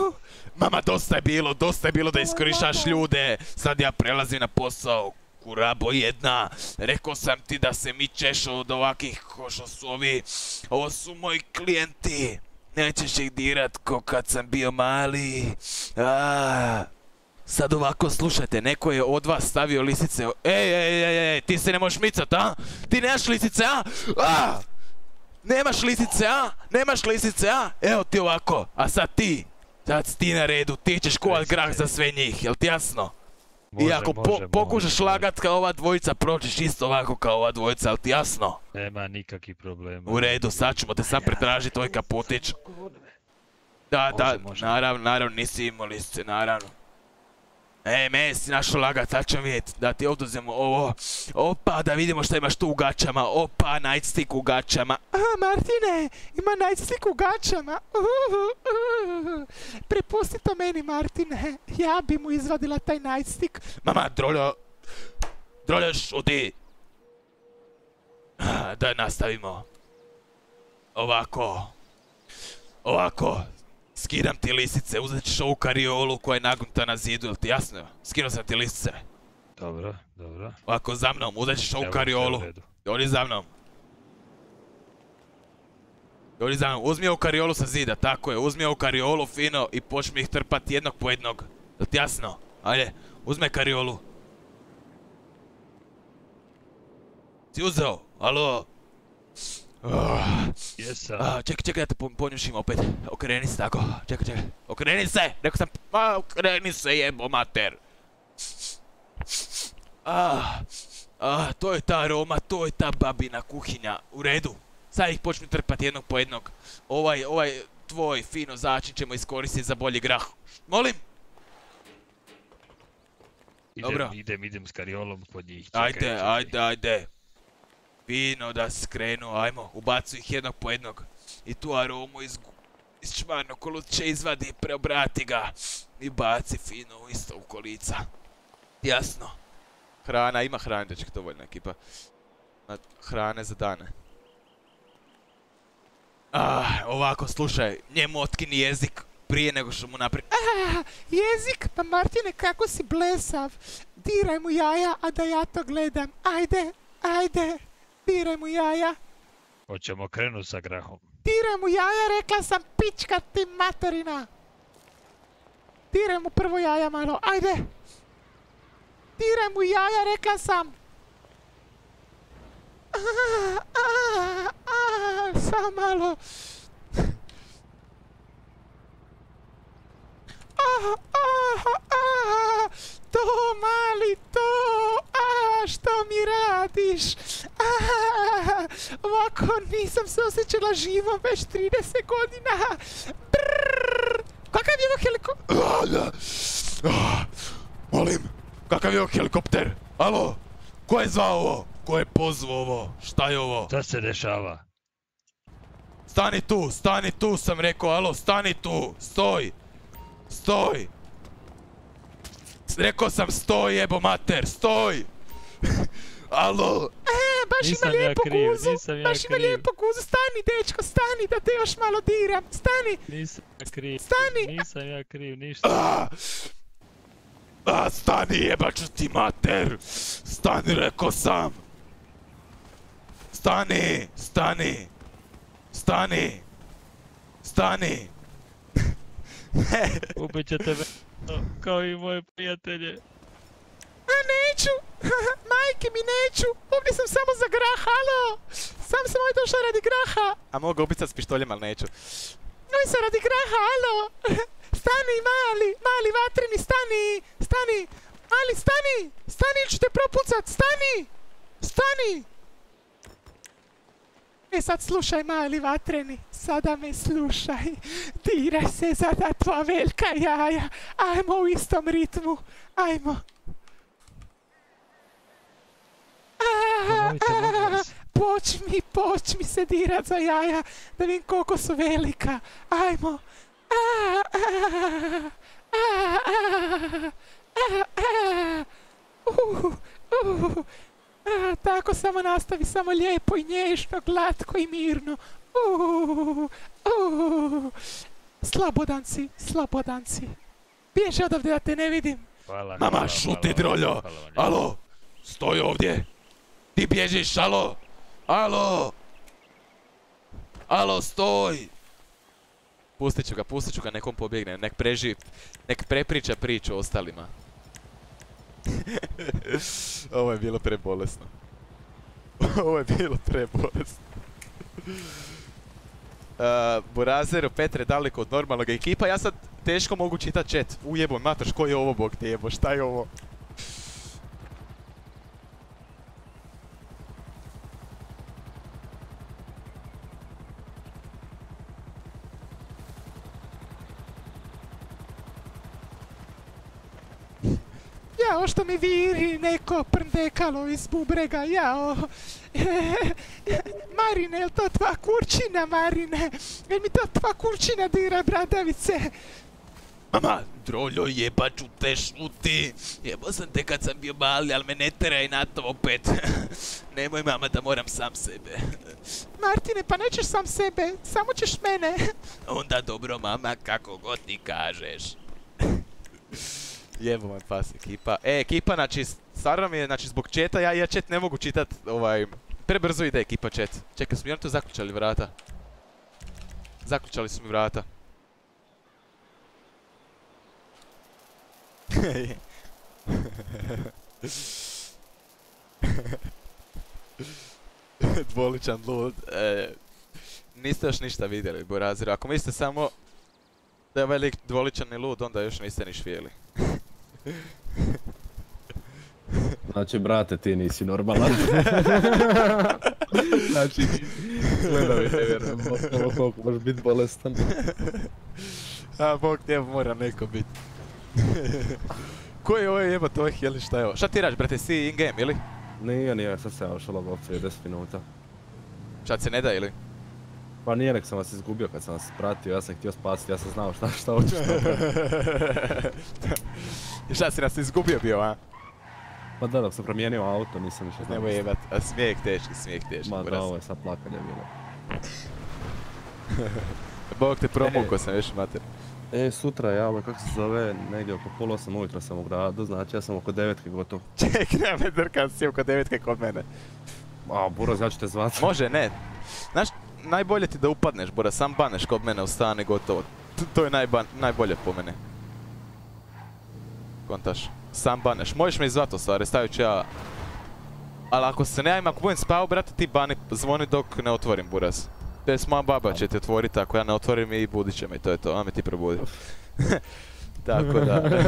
uh. Mama, dosta je bilo, dosta je bilo da iskorištaš ljude. Sad ja prelazim na posao. Kurabo jedna, rekao sam ti da se mičeš od ovakih ko što su ovi. Ovo su moji klijenti. Nećeš ih dirat ko kad sam bio mali. Sad ovako slušajte, neko je od vas stavio lisice. Ej, ej, ej, ej, ti se ne možeš micat, a? Ti nemaš lisice, a? A! Nemaš lisice, a? Nemaš lisice, a? Evo ti ovako, a sad ti. Sad si ti na redu, ti ćeš kovat grah za sve njih, jel ti jasno? I Može, ako može, po- može, pokušaš lagat kao ova dvojica, prođeš isto ovako kao ova dvojica, jel ti jasno? Nema nikakvih problema. U redu, sad ćemo te sad pretražiti tvoj kaputić. Da, da, naravno, naravno, nisi imao naravno. E, me si našao lagat, sad ćemo vidjeti da ti oduzemo ovo. Opa, da vidimo šta imaš tu u gačama. Opa, nightstick u gačama. A, Martine, ima nightstick u gačama. *laughs* Prepusti to meni, Martine. Ja bi mu izvadila taj nightstick. Mama, droljo, droljo, šuti. Da nastavimo. Ovako. Ovako. Skidam ti lisice, uzet ćeš ovu kariolu koja je nagnuta na zidu, jel ti jasno? Skinuo sam ti lisice. Dobro, dobro. Ovako za mnom, uzet ćeš ovu Evo, kariolu. Dođi za mnom. Dođi za mnom, uzmi ovu kariolu sa zida, tako je, uzmi ovu kariolu fino i počni ih trpati jednog po jednog. Jel ti jasno? Ajde, uzme kariolu. Si uzeo? Alo? Jesam. ah, čekaj, čekaj da te pon- ponjušim opet. Okreni se tako. Čekaj, čekaj. Okreni se! Rekao sam, ma, okreni se jebo mater. Ah, ah, to je ta aroma, to je ta babina kuhinja. U redu. Sad ih počnu trpati jednog po jednog. Ovaj, ovaj tvoj fino začin ćemo iskoristiti za bolji grah. Molim? Idem, Dobro. idem, idem s kariolom kod njih. Čekaj, Ajde, čekaj. ajde, ajde. Fino da skrenu, ajmo, ubacuj ih jednog po jednog. I tu aromu iz, iz čmarnog koluća izvadi, preobrati ga. I baci fino isto u kolica. Jasno. Hrana, ima hrane, dečki, dovoljna ekipa. Hrane za dane. Ah, ovako, slušaj, njemu otkini jezik prije nego što mu napri... Ah, jezik, pa Martine, kako si blesav. Diraj mu jaja, a da ja to gledam. Ajde, ajde, diraj mu jaja. Hoćemo krenut sa grahom. Diraj mu jaja, rekla sam, pička ti materina. Diraj mu prvo jaja malo, ajde. Diraj mu jaja, rekla sam. Ah, ah, ah, samo malo. To mali, to, a što mi radiš? Ovako nisam se osjećala živom već 30 godina. Brrr, kakav je ovo helikopter? Ah, da. Molim, kakav je ovo helikopter? Alo, ko je zvao ovo? Ko je pozvao ovo? Šta je ovo? Šta se dešava? Stani tu, stani tu sam rekao, alo, stani tu, stoj, stoj. Rekao sam stoj jebo mater, stoj. *laughs* alo, E, baš ima ja kriv, guzu, nisam ja baš ima kriv. lijepu guzu, stani dečko, stani da te još malo diram, stani, Nisam ja kriv, Stani! nisam ja kriv, ništa. A, a stani jebaću ti mater! Stani reko sam! Stani! Stani! Stani! Stani! Ubit ćete me, *laughs* kao i moje prijatelje. A neću, majke mi neću, ovdje sam samo za grah, halo, sam sam ovdje došla radi graha, A mogu sad s pištoljem, ali neću. ovdje sam radi graha, halo, stani mali, mali vatreni, stani, stani, mali stani, stani ili ću te propucat, stani, stani. E sad slušaj mali vatreni, sada me slušaj, diraj se za ta tva velika jaja, ajmo u istom ritmu, ajmo. Ponovite, molim *laughs* vas. Poč mi, poč mi se dirat za jaja, da vidim koliko su velika, ajmo. A, a, a. Uh, uh. Tako samo nastavi, samo lijepo i nježno, glatko i mirno. Uh, uh. Slabodan si, slabodan si. Bježi odavde da te ne vidim. Hvala. Mama, hvala, šuti hvala droljo! Alo! Stoj ovdje! Ti bježiš, alo! Alo! Alo, stoj! Pustit ću ga, pustit ću ga, nekom pobjegne, nek preživi, nek prepriča priču ostalima. *laughs* Ovo je bilo prebolesno. *laughs* Ovo je bilo prebolesno. *laughs* Burazeru, Petre, daleko od normalnog ekipa, ja sad teško mogu čitat chat. Ujebo, matoš, ko je ovo, bog te jebo, šta je ovo? Jao, što mi viri neko prndekalo iz bubrega, jao. *laughs* Marine, jel to tva kurčina, Marine? Jel mi to tva kurčina dira bradavice? Mama, droljo jebaću te šuti. Jebo sam te kad sam bio mali, ali me ne teraj na to opet. *laughs* Nemoj mama da moram sam sebe. Martine, pa nećeš sam sebe, samo ćeš mene. *laughs* Onda dobro mama, kako god ti kažeš. Jebo me pas ekipa. E, ekipa, znači, stvarno mi je, znači, zbog četa, ja, chat ne mogu čitat, ovaj, prebrzo ide ekipa chat. Čekaj, su mi tu zaključali vrata? Zaključali su mi vrata. *laughs* Dvoličan lud. E, niste još ništa vidjeli, Borazir. Ako mislite samo da je ovaj lik dvoličan i lud, onda još niste ni švijeli. *laughs* *laughs* Znači, brate, ti nisi normalan. *laughs* znači, gledaj, ne vjerujem, ovo koliko možeš biti bolestan. *laughs* A, bog te mora neko bit. Ko je ovo jebate ovaj heli šta je ovo? Šta ti radiš, brate, si in game, ili? Nije, nije, sad se ja logov prije 10 minuta. Šta se ne da, ili? Pa nije, nek sam vas izgubio kad sam vas pratio, ja sam htio spasiti, ja sam znao šta, šta *laughs* hoćeš. I šta si nas izgubio bio, a? Pa da, dok sam promijenio auto, nisam više znao. Nemoj jebat, a smijeh teški, smijeh teški. Ma da, ovo je sad plakanje bilo. *laughs* Bog te promukao sam još mater. E, sutra ja, ovaj, kako se zove, negdje oko pol osam ujutro sam u gradu, znači ja sam oko devetke gotov. *laughs* Ček, nema drkam si oko devetke kod mene. A, Buraz, ja ću te zvat. Može, ne. Znaš, najbolje ti da upadneš, Bora, sam baneš kod mene u stan i gotovo. T- to je najban, najbolje po mene. Kontaš. Sam baneš. Možeš me izvat u stvari, stavit ću ja... Ali ako se ne javim, ako budem spao, brate, ti bani, zvoni dok ne otvorim, Buraz. To jest moja baba će ti otvoriti, ako ja ne otvorim i budit će me i to je to, ona me ti probudi. *laughs* Tako da. *laughs*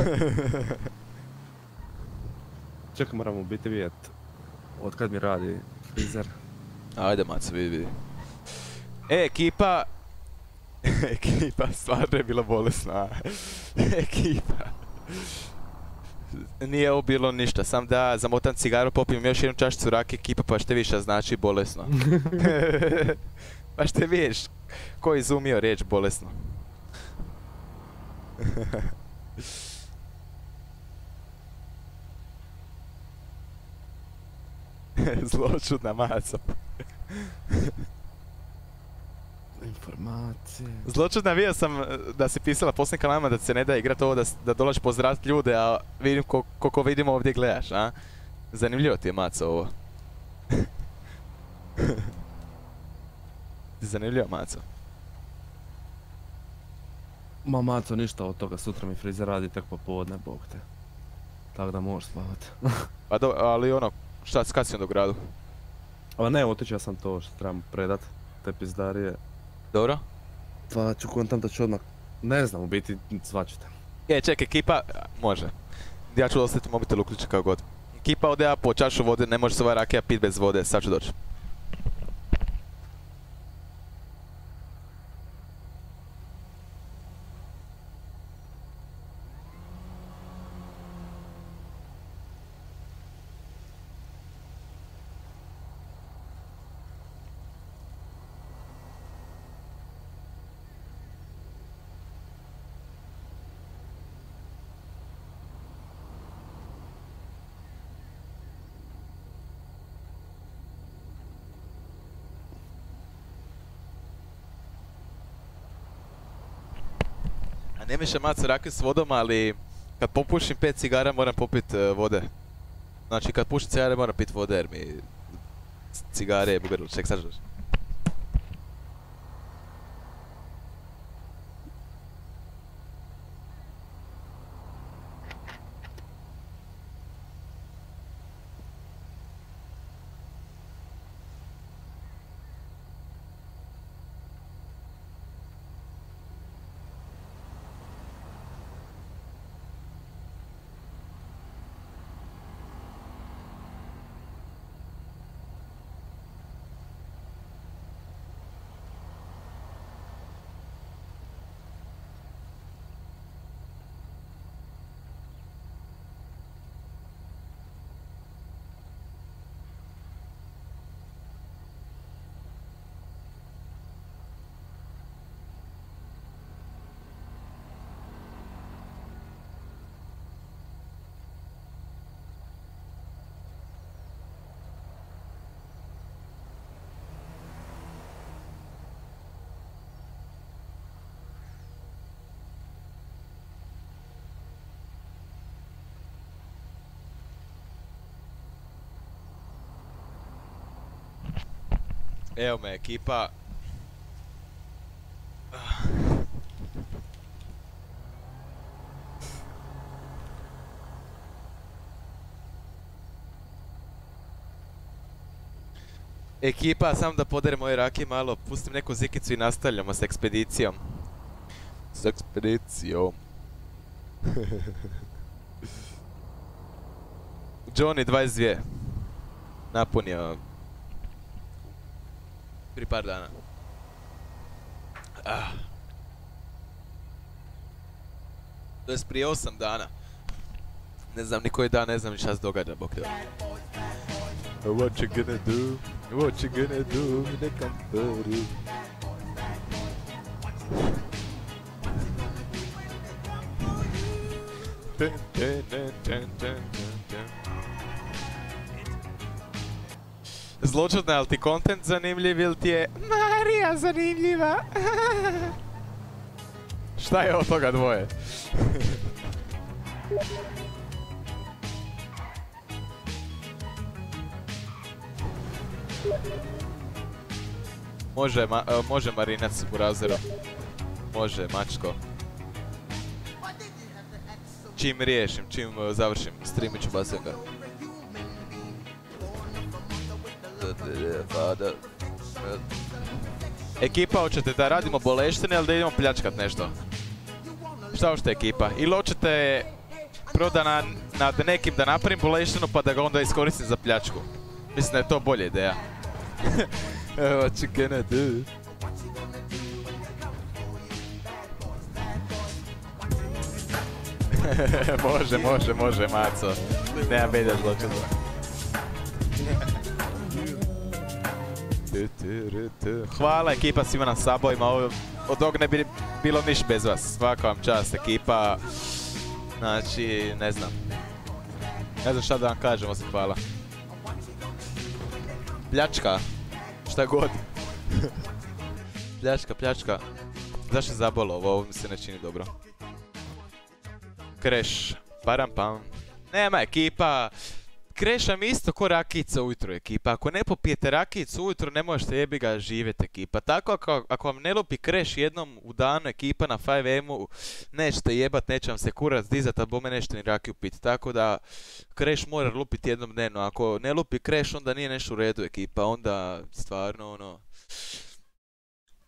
Čekaj, moramo u biti vidjet od kad mi radi frizer. Ajde, maco, vidi, vidi. E, ekipa... *laughs* ekipa, stvarno je bila bolesna. *laughs* ekipa. Nije ovo bilo ništa, sam da zamotam cigaru, popijem još jednu čašicu rake, ekipa pašte više znači bolesno. *laughs* pa šte vidiš, ko je izumio riječ bolesno. Zločudna maco. Informacije. Zločudna vidio sam e, da si pisala posljednjim kanalima da se ne da igrat ovo da, da dolaš pozdravit ljude, a vidim ko- koliko vidimo ovdje gledaš, a? Zanimljivo ti je maco ovo. *laughs* Zanimljivo maco. Ma maco, ništa od toga, sutra mi frizer radi tek popodne, bog te. Tako da možeš spavat. *laughs* Pa do, ali ono, šta, kad si onda u gradu? A ne, otići sam to što trebam predat, te pizdarije. Dobro? Pa ću kontam da ću odmah, ne znam, u biti svačite. E, ček, ekipa, može. Ja ću ostaviti mobitel uključen kao god. Ekipa ode ja po čašu vode, ne može se ova rakija pit bez vode, sad ću doći. Više maca rakiju s vodom, ali kad popušim pet cigara moram popit e, vode. Znači kad pušim cigare moram pit vode jer mi cigare je bugarilo. Ček, sad Evo me ekipa. Ekipa, samo da poderem ove rakije malo, pustim neku zikicu i nastavljamo s ekspedicijom. S ekspedicijom. Johnny 22. Napunio prije par dana. Ah. To jest prije osam dana. Ne znam ni koji dan, ne znam ni šta se događa, bok te. What you gonna do? What you gonna do? Neka prvi. Dun, dun, dun, dun, dun, dun, Zločudna, ali ti kontent zanimljiv ili ti je Marija zanimljiva? *laughs* Šta je od toga dvoje? *laughs* Može, e, može Marinac Burazero. Može, mačko. Čim riješim, čim e, završim, streamit ću bacim Ekipa, hoćete da radimo boleštine ili da idemo pljačkat nešto? Šta hoćete ekipa? Ili hoćete prvo da na, nad nekim da napravim boleštinu pa da ga onda iskoristim za pljačku? Mislim da je to bolja ideja. What you gonna može, može, može, maco. Nema belja zločina. Hvala ekipa svima na sabojima, od ovog ne bi bilo niš bez vas. Svaka vam čast ekipa. Znači, ne znam. Ne znam šta da vam kažem, osim hvala. Pljačka. Šta god. *laughs* pljačka, pljačka. Zašto je zabolo ovo? Ovo mi se ne čini dobro. Kreš. Param pam. Nema ekipa. Kreša mi isto ko rakica ujutro ekipa. Ako ne popijete rakicu ujutro ne možete jebi ga živjeti ekipa. Tako ako, ako vam ne lupi kreš jednom u danu ekipa na 5M-u nećete jebat, neće vam se kurac dizat, a bome nećete ni rakiju pit. Tako da kreš mora lupiti jednom dnevno. Ako ne lupi kreš onda nije nešto u redu ekipa. Onda stvarno ono...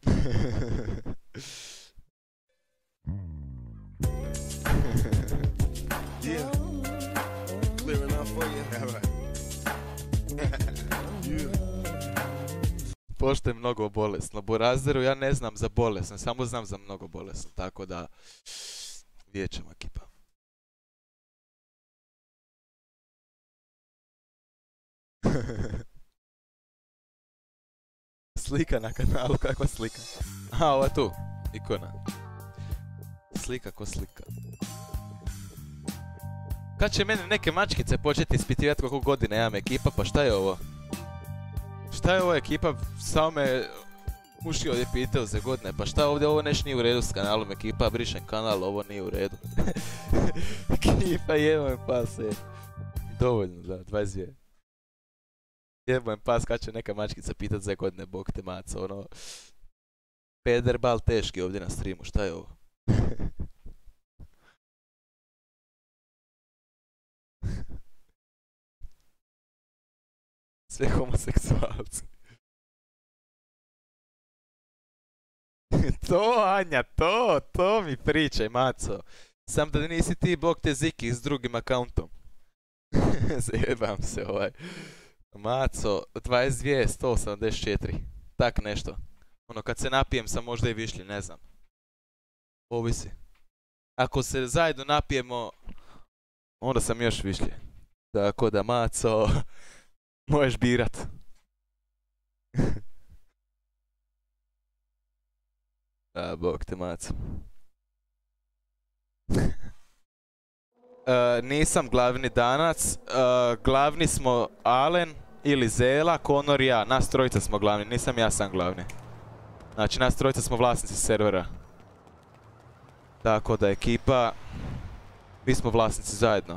*laughs* *laughs* Pošto je mnogo bolesno. Burazeru ja ne znam za bolesno, samo znam za mnogo bolesno. Tako da... Vidjet ekipa. *laughs* slika na kanalu, kakva slika? A, ova tu, ikona. Slika ko slika. Kad će mene neke mačkice početi ispitivati koliko godina imam ekipa, pa šta je ovo? Šta je ovo ekipa? Samo me muški ovdje pitao za godine, pa šta ovdje ovo neš nije u redu s kanalom ekipa, brišem kanal, ovo nije u redu. *laughs* ekipa jeboj pas, je. Dovoljno, da, 22. Jeboj pas kad će neka mačkica pitat za godine, bog te maco, ono... Pederbal teški ovdje na streamu, šta je ovo? *laughs* Sve homoseksualci. *laughs* to, Anja, to, to mi pričaj, maco. Sam da nisi ti bog te ziki s drugim akauntom. *laughs* Zajebam se ovaj. Maco, 22, 174. Tak nešto. Ono, kad se napijem sam možda i višlji, ne znam. Ovisi. Ako se zajedno napijemo, onda sam još višlji. Tako da, maco, *laughs* možeš birat. *laughs* A, bog te maco. *laughs* E, nisam glavni danac, e, glavni smo Alen ili Zela, Konor i ja, nas trojica smo glavni, nisam ja sam glavni. Znači nas trojica smo vlasnici servera. Tako da ekipa, mi smo vlasnici zajedno.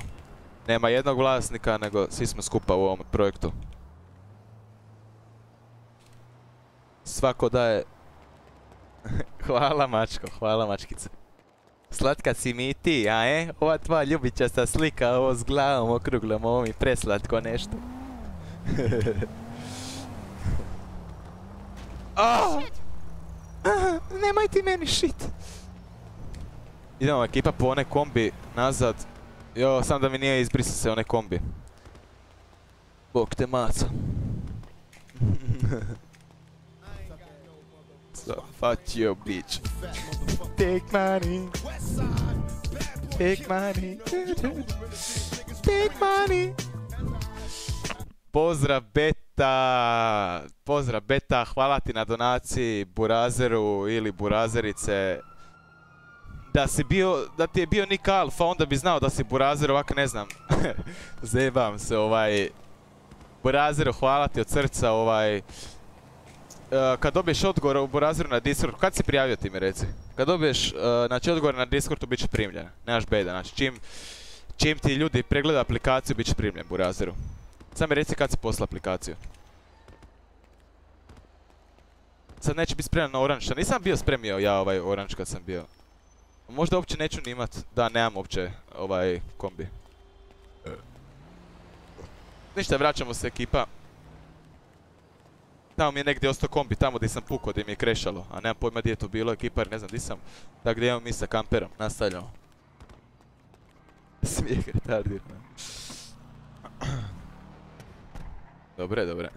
Nema jednog vlasnika, nego svi smo skupa u ovom projektu. Svako daje... *laughs* hvala mačko, hvala mačkice. Slatka si mi i ti, a e? Ova tvoja ljubičasta slika, ovo s glavom okruglom, ovo mi preslatko nešto. *laughs* Ah! Ah, Nemoj ti meni shit. Idemo ekipa po one kombi nazad. Jo, sam da mi nije izbrisao se one kombi. Bog te maca. so, fuck you, bitch. Take money. Take money. Take money. Pozdrav Beta! Pozdrav Beta, hvala ti na donaciji Burazeru ili Burazerice. Da si bio, da ti je bio Nick Alfa, onda bi znao da si Burazer, ovako ne znam. *laughs* Zebam se, ovaj... Burazeru, hvala ti od srca, ovaj... E, kad dobiješ odgovor u Burazeru na Discordu, kad si prijavio ti mi reci? Kad dobiješ, e, znači odgovor na Discordu bit će primljen, nemaš beda, znači čim, čim ti ljudi pregleda aplikaciju bit će primljen Burazeru. Sad mi reci kad si poslao aplikaciju. Sad neće biti spreman na oranž, a nisam bio spremio ja ovaj oranž kad sam bio. Možda uopće neću ni da nemam uopće ovaj kombi. Ništa, vraćamo se ekipa. Tamo mi je negdje ostao kombi, tamo gdje sam pukao, gdje mi je krešalo. A nemam pojma gdje je to bilo ekipa jer ne znam gdje sam. Tako gdje imamo mi sa kamperom, nastavljamo. *laughs* Smijeh retardirano. *clears throat* Dobre, dobre.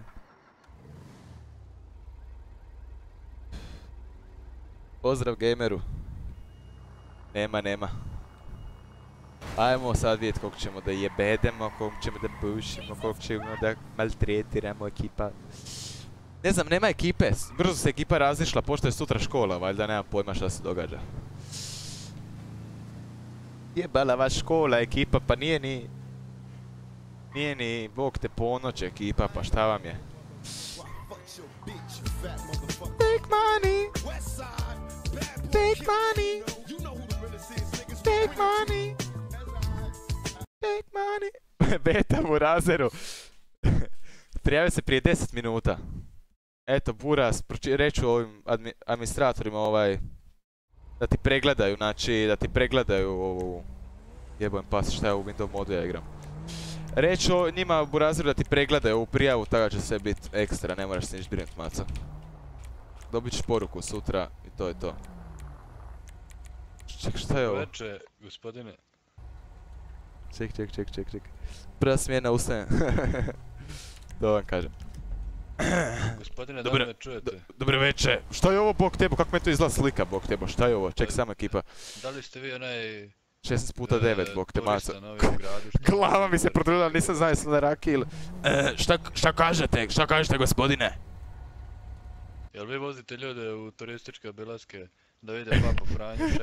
Pozdrav gameru. Nema, nema. Ajmo sad vidjeti koliko ćemo da jebedemo, koliko ćemo da bušimo, koliko ćemo da maltretiramo ekipa. Ne znam, nema ekipe. Brzo se ekipa razišla, pošto je sutra škola, valjda nemam pojma šta se događa. Jebala vaš škola, ekipa, pa nije ni... Nije ni, bog te ponoć ekipa, pa šta vam je? Take money. Take money. Take money. Take money. *laughs* Beta Burazeru. *laughs* Prijavio se prije 10 minuta. Eto, proči- reću ovim admi- administratorima ovaj... Da ti pregledaju, znači, da ti pregledaju ovu... Jebojem pas, šta je u Windows modu ja igram. Reću o- njima Burazeru da ti pregledaju ovu prijavu, tada će sve bit ekstra, ne moraš se niš brinut maca. Dobit ćeš poruku sutra i to je to. Ček, šta je ovo? Veče, gospodine. Ček, ček, ček, ček, ček. Prva smjena ustane. to *laughs* vam kažem. *clears throat* Gospodine, da Dobro, li me čujete? Dobro večer. Šta je ovo bok tebo? Kako me to izgleda slika bok tebo? Šta je ovo? Ček samo ekipa. Da li ste vi onaj... 16 puta 9 bok te maca. *laughs* Glava mi se produlila, nisam znao jesam na raki ili... E, šta, šta kažete? Šta kažete gospodine? Jel vi vozite ljude u turističke obilaske da vide Papu Franju 16.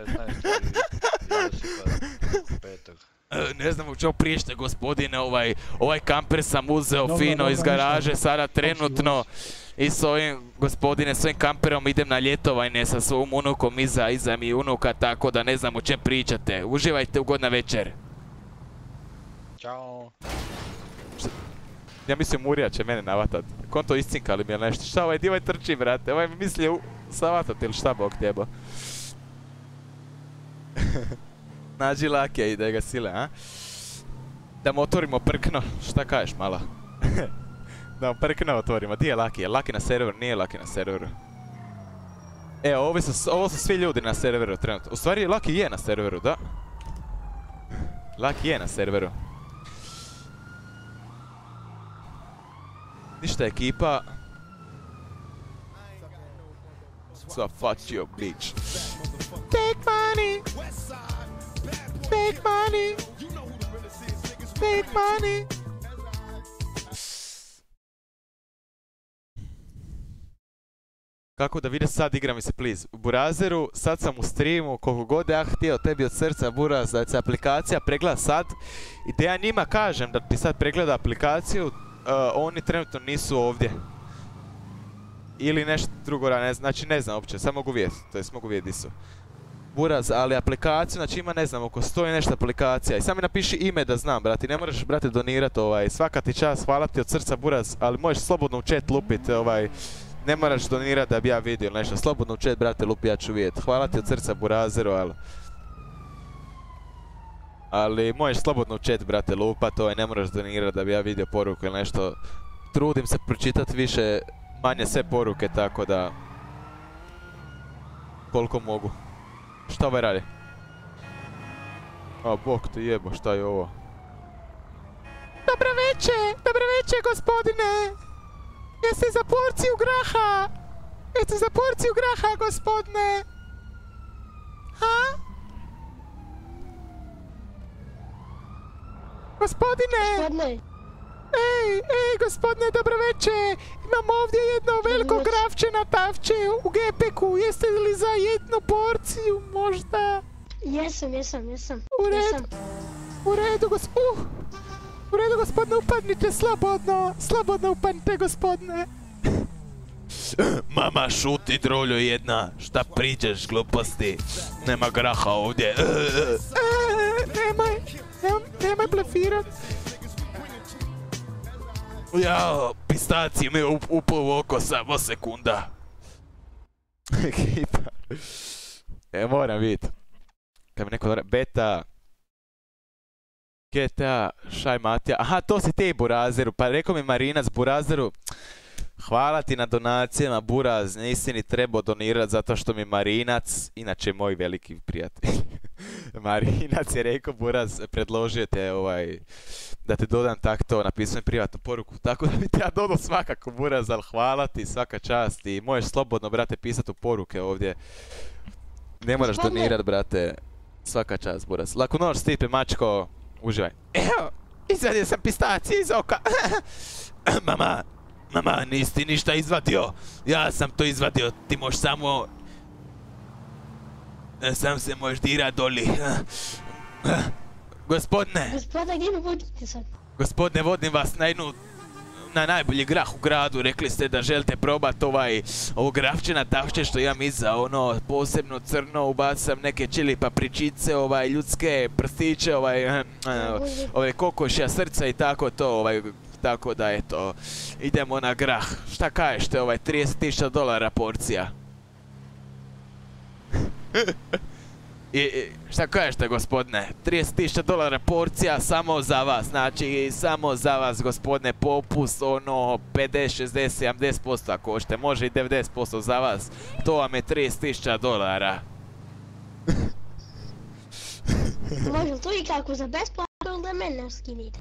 i Josipa petog? E, ne znam u čemu priješte gospodine, ovaj, ovaj kamper sam uzeo Dobro, fino dobro, iz ništa. garaže, sada trenutno i s ovim, gospodine, s ovim kamperom idem na ljetovanje sa svojom unukom, iza, iza mi unuka, tako da ne znam o čem pričate. Uživajte, ugodna večer. Ćao. Ja mislim Murija će mene navatat. Konto iscinkali mi ili nešto. Šta ovaj divaj trči, brate? Ovaj mi misli u... savatat ili šta bog teba. *laughs* Nađi lakija i da ga sile, a? Da mu otvorimo prkno. Šta kažeš, mala? *laughs* da mu prkno otvorimo. Di je laki? Je laki na serveru? Nije laki na serveru. E, ovi su, ovo su svi ljudi na serveru trenutno. U stvari, Laki je na serveru, da? Laki je na serveru. Ništa ekipa. So fuck you, bitch. Take money. Take money. Take money. Kako da vide sad igra mi se please. U Burazeru, sad sam u streamu, koliko god ja htio tebi od srca Buraz da se aplikacija pregleda sad i da ja njima kažem da ti sad pregleda aplikaciju, uh, oni trenutno nisu ovdje. Ili nešto drugo, ne, znači ne znam uopće, samo mogu vidjeti, to jest mogu vidjeti su. Buraz, ali aplikaciju, znači ima ne znam, oko sto i nešto aplikacija i samo mi napiši ime da znam, brati, ne moraš, brate, donirati ovaj, svaka ti čast, hvala ti od srca Buraz, ali možeš slobodno u chat lupit, ovaj, ne moraš donirati da bi ja vidio nešto, slobodno u chat, brate, lupi, ja ću vidjeti. Hvala ti od srca Burazeru, ali... Ali možeš slobodno u chat, brate, lupat, ovaj, ne moraš donirati da bi ja vidio poruku ili nešto. Trudim se pročitati više, manje sve poruke, tako da... Koliko mogu. Šta ovaj radi? A, bok te jebo, šta je ovo? Dobro večer, dobro večer gospodine. Jeste za porciju graha? Jeste za porciju graha gospodine? Ha? Gospodine! Gospodine! Ej, ej, gospodine, dobro večer! Imam ovdje jedno veliko gravče na tavče u gepeku. Jeste li za jednu porciju možda? Jesam, jesam, jesam. U redu. Jesam. U redu, gos... Uh! U redu, gospodine, upadnite slobodno. Slobodno upadnite, gospodine. *coughs* Mama, šuti droljo jedna, šta pričaš gluposti? Nema graha ovdje. *coughs* E, nemoj, nemoj, nemoj blefirat. Jao, pistaci mi up, upao u oko samo sekunda. *laughs* Ekipa. E, moram vidjeti. Kad mi neko. Beta... GTA, Šaj Matija. Aha, to si ti Burazeru. Pa rekao mi Marinac Burazeru. Hvala ti na donacijama, Buraz. Nisi ni trebao donirati zato što mi Marinac, inače moj veliki prijatelj. *laughs* Marinac je rekao, Buraz, predložio te ovaj, da te dodam tak to, napisao mi privatnu poruku, tako da bi te ja dodao svakako Buraz, ali hvala ti, svaka čast i možeš slobodno, brate, pisati u poruke ovdje. Ne moraš donirat, brate, svaka čast, Buraz. Laku noć, Stipe, mačko, uživaj. Evo, izvadio sam pistacije iz oka. *laughs* Mama, mama, nisi ti ništa izvadio. Ja sam to izvadio, ti možeš samo... E, Sam se možeš dirat doli. *laughs* Gospodine, Gospoda, gdje me vodite sad? gospodine, vodim vas na jednu na najbolji grah u gradu, rekli ste da želite probati ovaj, ovo grafčina tavče što imam iza, ono, posebno crno, ubacam neke čili papričice, ovaj, ljudske prstiće, ovaj, eh, ove kokošja srca i tako to, ovaj, tako da eto, idemo na grah. Šta kažete, ovaj, 30.000 dolara porcija? *laughs* I, šta kažete gospodine? 30.000 dolara porcija samo za vas, znači samo za vas gospodine popus, ono 50, 60, 70% ako hoćete, može i 90% za vas. To vam je 30.000 dolara. Može li to i kako za besplatno ili da mene skinite?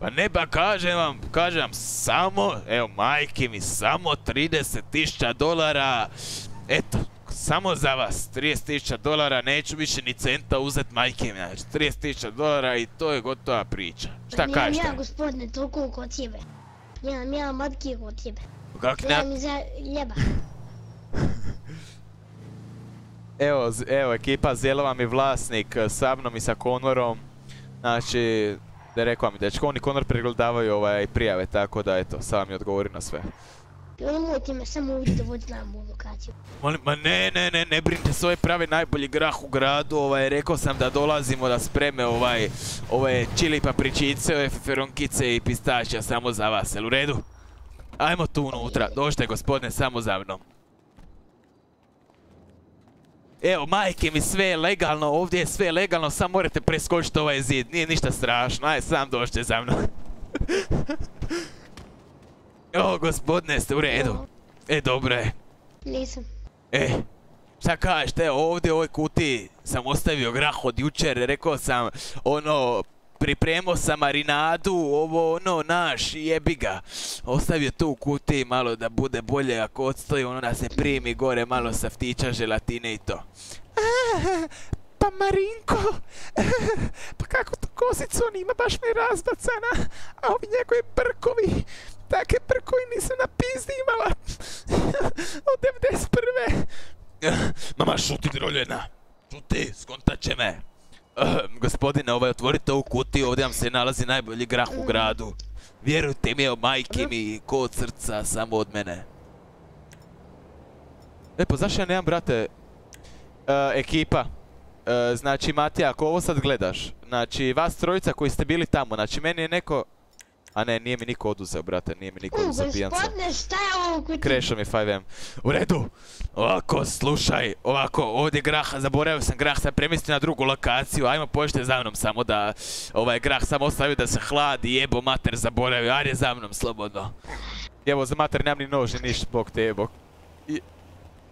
Pa ne pa kažem vam, kažem vam samo, evo majke mi, samo 30.000 dolara. Eto, samo za vas, 30.000 dolara, neću više ni centa uzet majke mi, znači 30.000 dolara i to je gotova priča. Šta Nemam kažete? ja gospodine toliko kod tebe. Nemam ja matke kod tebe. Kak Treba ne... mi za ljeba. *laughs* Evo, evo, ekipa Zelo vam je vlasnik eh, sa mnom i sa Konorom. Znači, da rekao mi dečko, on i Konor pregledavaju ovaj prijave, tako da eto, sad vam je odgovori na sve. Nemojte me samo ovdje dovoditi na moju lokaciju. Molim, ma ne, ne, ne, ne brinite se, ovaj pravi najbolji grah u gradu, ovaj, rekao sam da dolazimo da spreme ovaj, ove čili papričice, ove feferonkice i pistačja samo za vas, jel u redu? Ajmo tu unutra, dođite gospodine, samo za mnom. Evo, majke mi, sve je legalno, ovdje je sve legalno, samo morate preskočiti ovaj zid, nije ništa strašno, aj sam dođite za mnom. *laughs* o, gospodine, ste u redu. E, dobro je. Nisam. E, šta kažete, evo ovdje u ovoj kutiji sam ostavio grah od jučer, rekao sam, ono, pripremio sam marinadu, ovo ono naš, jebi ga. Ostavio tu u kutiji malo da bude bolje ako odstoji, ono da se primi gore malo saftića, želatine i to. *laughs* Pa Marinko, *laughs* pa kako to kosicu on ima, baš mi je razbacana, a ovi njegovi brkovi, take brkovi nisam na pizdi imala *laughs* od 91. *laughs* Mama, šuti droljena. Šuti, skontat će me. Gospodine, ovaj, otvorite ovu kutiju, ovdje vam se nalazi najbolji grah u gradu. Vjerujte mi, evo, majke mi, ko od srca, samo od mene. E, pa zašto ja nemam, brate, eh, ekipa? Eh, znači, Matija, ako ovo sad gledaš, znači, vas trojica koji ste bili tamo, znači, meni je neko... A ne, nije mi niko oduzeo, brate, nije mi niko oduzeo pijanca. gospodine, šta je ovo? Krešo mi 5M. U redu. Ovako, slušaj, ovako, ovdje grah, zaboravio sam grah, sam premjestio na drugu lokaciju, ajmo pođite za mnom samo da, ovaj grah sam ostavio da se hladi, jebo mater, zaboravio, ajde za mnom, slobodno. Evo, za mater nemam ni nož, ni ništa, bog te jebo.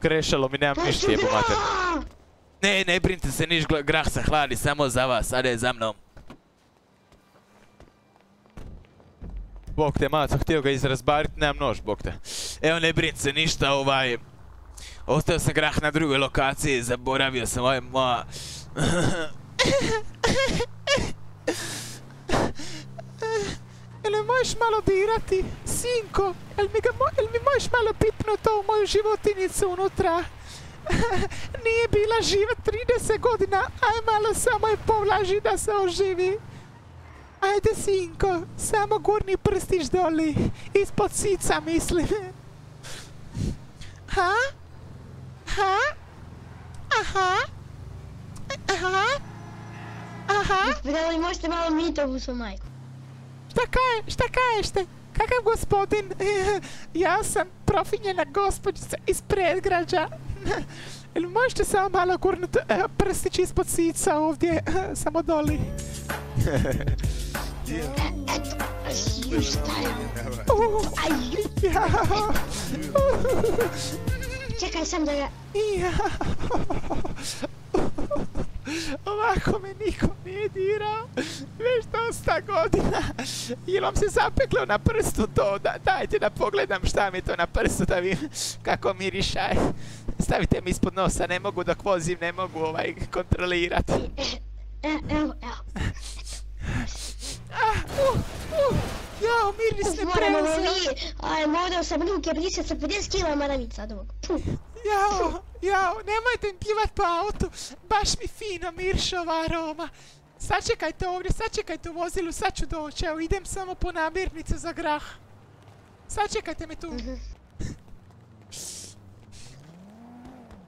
Krešalo mi, nemam ništa, jebo mater. Ne, ne brinite se, niš, grah se hladi, samo za vas, ajde za mnom. Bog te maco, htio ga izrazbarit, nemam nož, bog te. Evo ne brinite se ništa, ovaj... Ostao sam grah na drugoj lokaciji, zaboravio sam ovaj moja... Jel me možeš malo dirati, sinko? Mi, ga, jel mi možeš malo pipnut ovu moju životinicu unutra? *laughs* Nije bila živa 30 godina, aj malo samo je povlaži da se oživi. Ajde, sinko, samo gurni prstić doli, ispod sica mislim. Ha? Ha? Aha? Aha? Aha? Gospodine, ali možete malo miriti ovu svu majku. Šta kaje, šta kažete? Kakav gospodin? *laughs* Ja sam profinjena gospođica iz predgrađa. *laughs* Jel možete samo malo gurnut eh, prstić ispod sica ovdje, samo doli. Uh. Čekaj sam da. Ja. Ovako me niko nije dirao, već dosta godina. Jel vam se zapeklo na prstu to? Da, dajte da pogledam šta mi to na prstu da vidim kako miriša. Stavite mi ispod nosa, ne mogu dok vozim, ne mogu ovaj kontrolirati. E, evo, evo. Ah, uh, uh, jao, miris ne Moramo prelazi. vi... Aj, morao sam ruke brisat sa 50 kila maravica od ovog. Puh. Jao, jao, nemojte mi pljivat po autu, baš mi fino mirše ova aroma. Sačekajte ovdje, sačekajte u vozilu, sad ću doći, evo idem samo po namirnice za grah. Sačekajte me tu.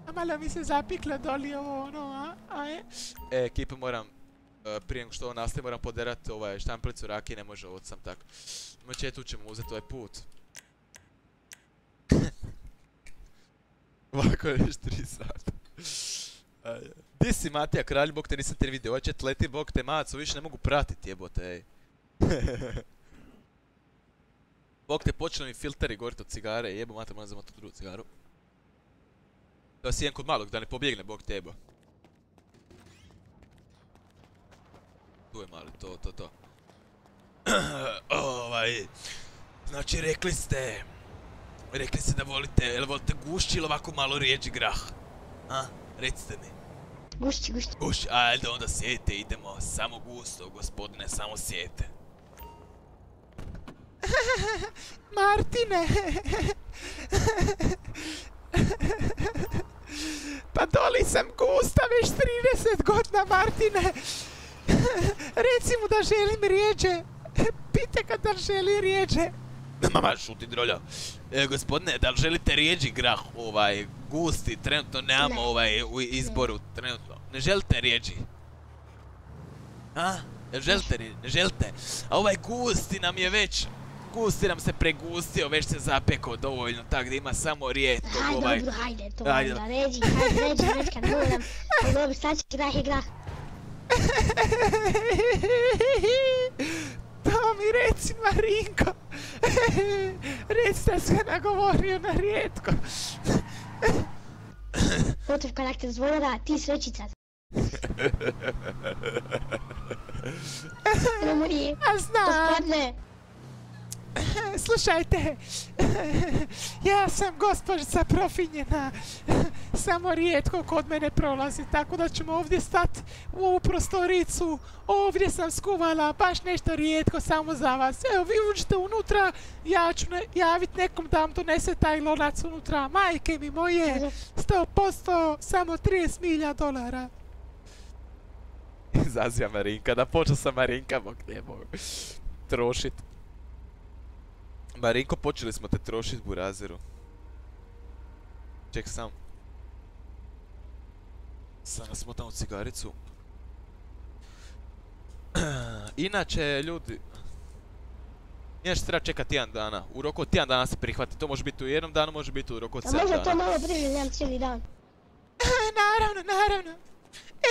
A malo mi se zapiklo doli ovo ono, a? a je? E, ekipa moram, prije nego što nastaje, moram poderat ovaj štamplicu rakije, ne može ovo sam tako. Mačetu ćemo uzeti ovaj put. *laughs* Ovako već 3 sata. Di si Matija kralj, bog te nisam te vidio, hoće leti bog te maco, više ne mogu pratiti jebote, ej. *laughs* bog te počne mi filteri gorit od cigare, jebo mate, moram zamati drugu cigaru. Da si jedan kod malog, da ne pobjegne bog te jebo. Tu je mali, to, to, to. *clears throat* ovaj, znači rekli ste, rekli ste da volite, jel volite gušći ili ovako malo rijeđi grah? A, recite mi. Gušći, gušći. Gušći, ajde onda sjete, idemo, samo gusto, gospodine, samo sjete. *laughs* Martine! *laughs* Pa doli sam gusta već 30 godina, Martine! *laughs* Reci mu da želim rijeđe. Pite ga da želi rijeđe. *laughs* Mama, šuti drolja. E, gospodine, da li želite rijeđi grah, ovaj, gusti, trenutno nemamo Ne. ovaj, u izboru, trenutno. Ne želite rijeđi? A? Ne želite rijeđi? Ne želite? A ovaj gusti nam je već, gusti nam se pregustio, već se zapekao dovoljno, tak da ima samo rijetkog Hajde, ovaj. dobro, hajde, to Ajde. onda ređi, hajde, ređi, ređi, kad *laughs* moram. Pa Dobro, sad će grah i grah. *laughs* To mi reci, Marinko. *laughs* Reci da se nagovorio na rijetko. *laughs* Gotov karakter zvonara, ti srećica. A znam. gospodine, *laughs* Slušajte, *laughs* ja sam gospođica profinjena, *laughs* samo rijetko kod mene prolazi, tako da ćemo ovdje stati u ovu prostoricu, ovdje sam skuvala baš nešto rijetko samo za vas. Evo, vi uđite unutra, ja ću ne- javit nekom da vam donese taj lonac unutra, majke mi moje, 100%, samo 30 milja dolara. Zazija Marinka, da počeo sam Marinka, bog ne mogu. Trošit. Marinko, počeli smo te trošit, burazeru. Ček sam. Sad nas smotamo cigaricu. *clears throat* Inače, ljudi... Inače treba čekat tjedan dana. U roku od tjedan dana se prihvati. To može biti u jednom danu, može biti u roku od a 7 može dana. to malo nemam cijeli dan. *laughs* naravno, naravno.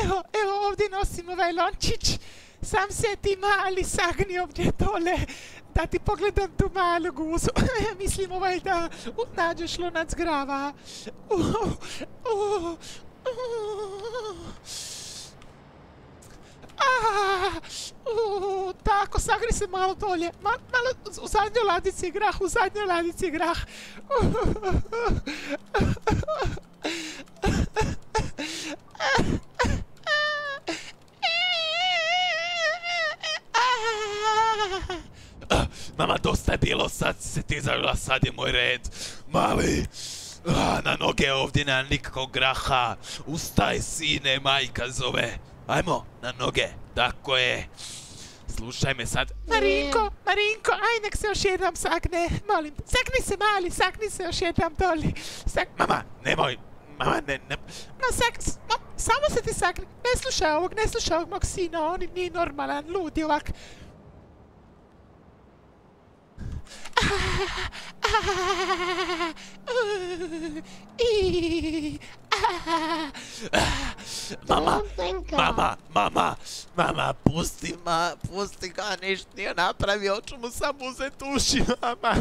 Evo, evo ovdje nosim ovaj lončić. Sam se ti mali sagni ovdje dole, da ti pogledam tu malu guzu. *laughs* Mislim ovaj da nađeš lunac grava. Tako, sagri se malo dolje. Ma, malo u zadnjoj ladici grah, u zadnjoj ladici grah. *laughs* *laughs* Mama, dosta je bilo, sad se ti zavila, sad je moj red. Mali, na noge ovdje nema nikakvog graha. Ustaj, sine, majka zove. Ajmo, na noge, tako je. Slušaj me sad. Marinko, Marinko, aj nek se još jednom sagne, molim te. Sagni se mali, sagni se još jednom doli. Sag... Mama, nemoj, mama, ne, ne. Ma sag... ma, samo se ti sagni. Ne slušaj ovog, ne slušaj ovog mog sina, on nije normalan, lud je ovak. Mama, mama, mama, mama, pusti ma, pusti ga, ništa nije napravio, hoću mu samo uzeti uši, mama.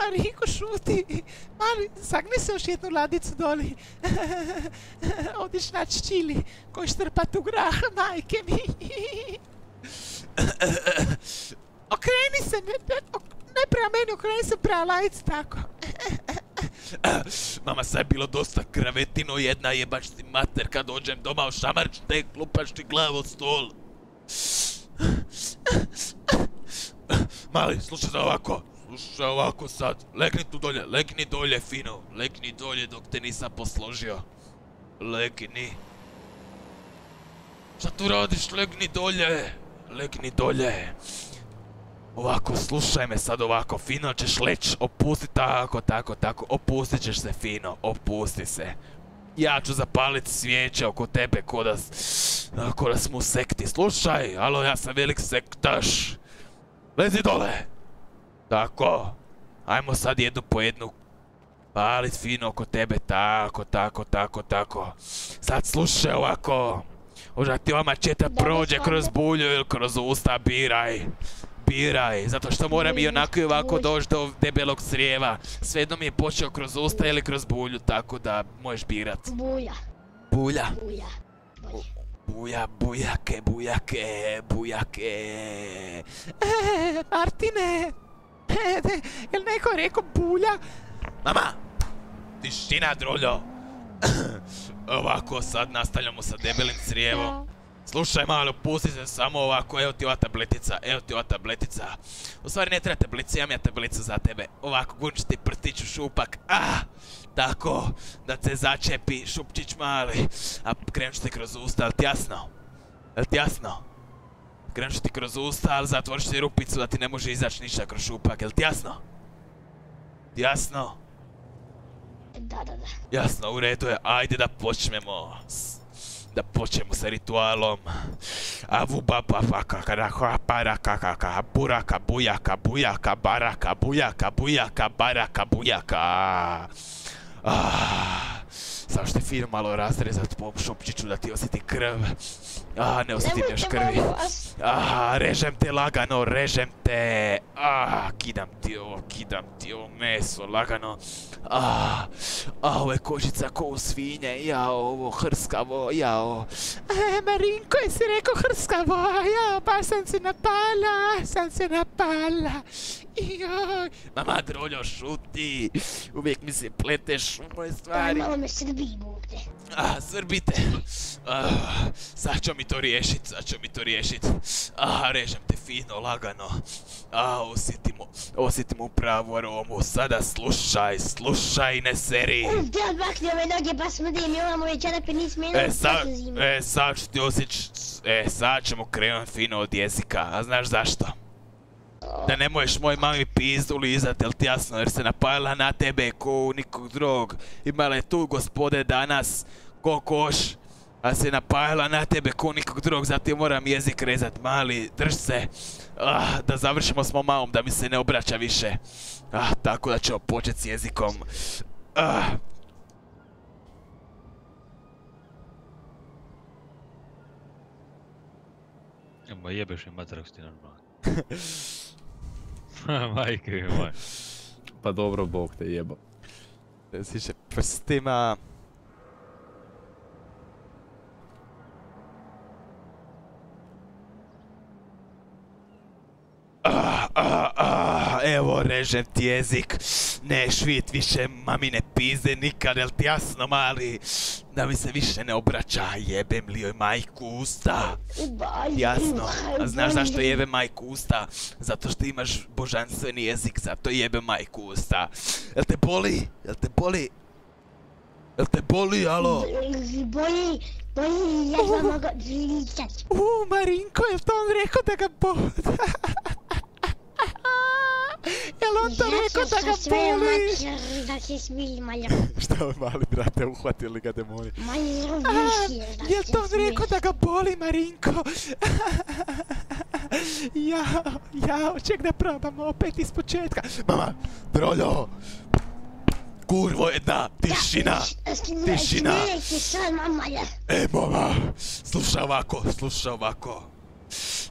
Marinko, šuti. Mali, sagni se još jednu ladicu doli. Odiš naći čili koji štrpa tu grah, majke mi. Okreni se, ne, ne, ok- ne prema meni, okreni se prema tako. *clears throat* Mama, sad je bilo dosta kravetino jedna jebač ti mater kad dođem doma u šamarč te klupaš ti glavu stol. *clears throat* Mali, slušaj za ovako. Slušaj ovako sad. Legni tu dolje, legni dolje fino. Legni dolje dok te nisam posložio. Legni. Šta tu radiš? Legni dolje. Legni dolje. Ovako, slušaj me sad ovako, fino ćeš leć, opusti tako, tako, tako, opustit ćeš se fino, opusti se. Ja ću zapalit svijeće oko tebe ko da, ko da smo u sekti. Slušaj, alo, ja sam velik sektaš. Lezi dole. Tako. Ajmo sad jednu po jednu palit fino oko tebe, tako, tako, tako, tako. Sad slušaj ovako. Možda ti ova mačeta prođe kroz bulju ili kroz usta, biraj. Biraj, zato što moram i onako i ovako doći do debelog crijeva. Svejedno mi je počeo kroz usta ili kroz bulju, tako da možeš birat. Buja. Bulja. Buja. Buja, bujake, bujake, bujake. E, Martine! E, ne, jel neko rekao bulja? Mama! Tišina, droljo! *clears throat* Ovako, sad nastavljamo sa debelim crijevom. Slušaj malo, pusti se samo ovako, evo ti ova tabletica, evo ti ova tabletica. U stvari ne treba tablica, imam ja tablicu za tebe. Ovako, gurneš ti prstić u šupak, ah! Tako, da te začepi šupčić mali. A krenut ću ti kroz usta, jel ti jasno? Jel ti jasno? Krenut ću ti kroz usta, ali zatvoriš ti rupicu da ti ne može izaći ništa kroz šupak, jel ti jasno? Jasno? Da, da, da. Jasno, u redu je. Ajde da počnemo. Da počnemo sa ritualom. Avu baba baka karaka baraka kaka buraka bujaka bujaka baraka bujaka bujaka baraka bujaka. Ah, Samo što je fino malo razrezat po ovom da ti osjeti krv. Ah, ne osjetim još krvi. Ah, režem te lagano, režem te. Ah, kidam ti ovo, kidam ti ovo meso, lagano. Ah, a ovo je kožica ko u svinje, ja ovo hrskavo, jao. E, Marinko, jesi rekao hrskavo? A ja, baš sam se napala, sam se napala. Mama droljo, šuti. Uvijek mi se pleteš u moje stvari. malo me srbi bukte. Ah, srbite. Ah, sad ću mi to riješit, sad ću mi to riješit. Ah, režem te fino, lagano. Ah, osjetimo, osjetimo pravu aromu. Sada slušaj, slušaj, ne seri. Uf, da makni ove noge pa smrdi mi ovamo ove čarape nis mene E sad, e sad ću ti osjeć, e sad ćemo krenut fino od jezika, a znaš zašto? Da ne možeš moj mami pizdu lizat, jel ti jasno, jer se napalila na tebe ko nikog drugog. Imala je tu gospode danas, ko koš, a se napalila na tebe ko nikog drugog, zato moram jezik rezat, mali, drž se. Ah, da završimo s mom mamom, da mi se ne obraća više. Ah, tako da ćemo počet s jezikom. Ah, Ma jebeš mi mater ako si ti normalan. *laughs* *laughs* Majke mi moje. Pa dobro, bog te jeba. Siše prstima. Ah, ah, ah, evo režem ti jezik. Ne švit više mamine pizde nikad, jel ti jasno mali? Da mi se više ne obraća, jebem li joj majku usta. Jasno, a znaš zašto jebe majku usta? Zato što imaš božanstveni jezik, zato jebe majku usta. Jel te boli? Jel te boli? Jel te boli, alo? Boji, boji, ja sam mogu zličat. U, Marinko, jel to on rekao da ga boli? *laughs* Jel on to rekao da ga boli? Da se smili malo. *laughs* Šta mali brate, uhvatili ga demoni. Malo A, više da Jel se to on smili. rekao da ga boli, Marinko? *laughs* Jao, jao, ček da probamo opet iz početka. Mama, droljo! Kurvo jedna, tišina! Tišina! E, mama, slušaj ovako, slušaj ovako.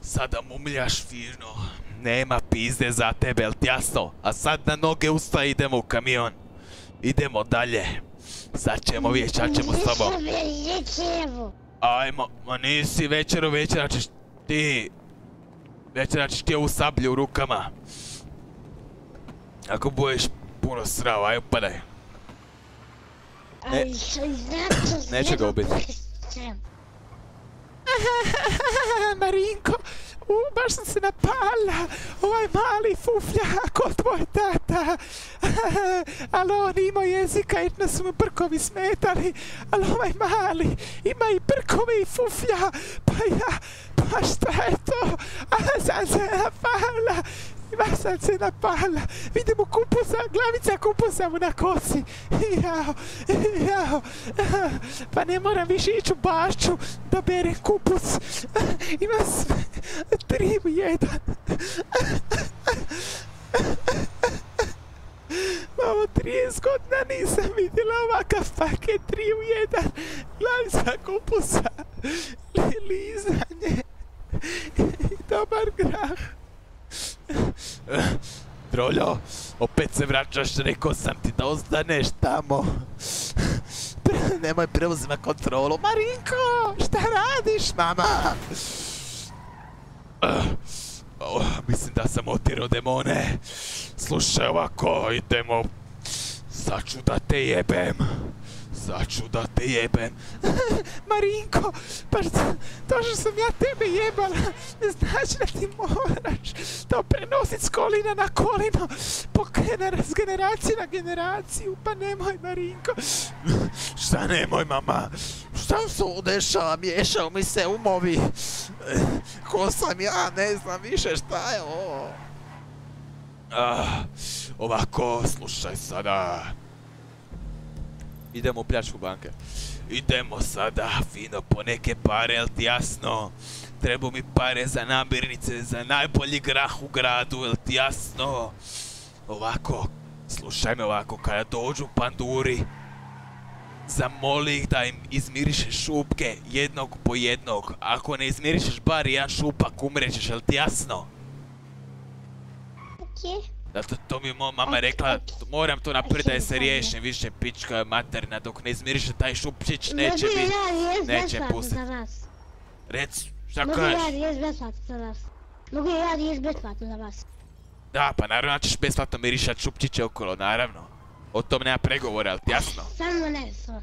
Sada mumljaš fino. Nema pizde za tebe, jel ti jasno? A sad na noge usta idemo u kamion. Idemo dalje. Sad ćemo vidjeti šta ćemo s tobom. Ajmo, ma nisi večeru, večera ćeš ti... Večera ćeš ti ovu sablju u rukama. Ako budeš puno srao, aj upadaj. *laughs* Neću ga ubiti. *laughs* Marinko, u, baš sam se napala. Ovaj mali fuflja, ko tvoj tata. *laughs* Ali on ima jezika, jedno su mu brkovi smetali. Ali ovaj mali ima i brkovi i fuflja. Pa ja, pa šta je to? A sam se napala. Ima sad se napala. Vidimo kupusa, glavica kupusa mu na kosi. Jao, jao. Pa ne moram više ići u bašću da berem kupus. Ima sve. Tri u jedan. Mamo, 30 godina nisam vidjela ovakav paket 3 u 1. Glavica kupusa. Li- Lizanje. Dobar grah. *laughs* Troljo, opet se vraćaš, rekao sam ti da ostaneš tamo. *laughs* Nemoj preuzima kontrolu. Marinko, šta radiš? Mama! *sighs* Oh, mislim da sam otirao demone. Slušaj ovako, idemo. Sad ću da te jebem. Sad ću da te jebem. Marinko, pa to što sam ja tebe jebala, ne znači da ti moraš to prenosit s kolina na kolino, po gener- s generacije na generaciju, pa nemoj Marinko. *laughs* Šta nemoj, mama? Šta se ovo dešava? Miješao mi se umovi. *laughs* Ko sam ja? Ne znam više šta je ovo. Ah, ovako, slušaj sada. Idemo u pljačku banke. Idemo sada fino po neke pare, jel ti jasno? Treba mi pare za namirnice, za najbolji grah u gradu, jel ti jasno? Ovako, slušaj me ovako, kada dođu panduri, zamoli ih da im izmirišeš šupke jednog po jednog. Ako ne izmirišeš bar jedan šupak, umrećeš, jel ti jasno? Zato to mi mo mama rekla, moram to napraviti da se riješim više pička materina, dok ne izmiriše taj šupčić neće Mogu biti, neće besplatno pustit. za vas. Rec, šta Mogu kažeš? ja jest besplatno za vas. Mogu ja jest besplatno za vas. Da, pa naravno ćeš besplatno mirišat šupčiće okolo, naravno. O tom nema pregovora, ali jasno? Samo nešto.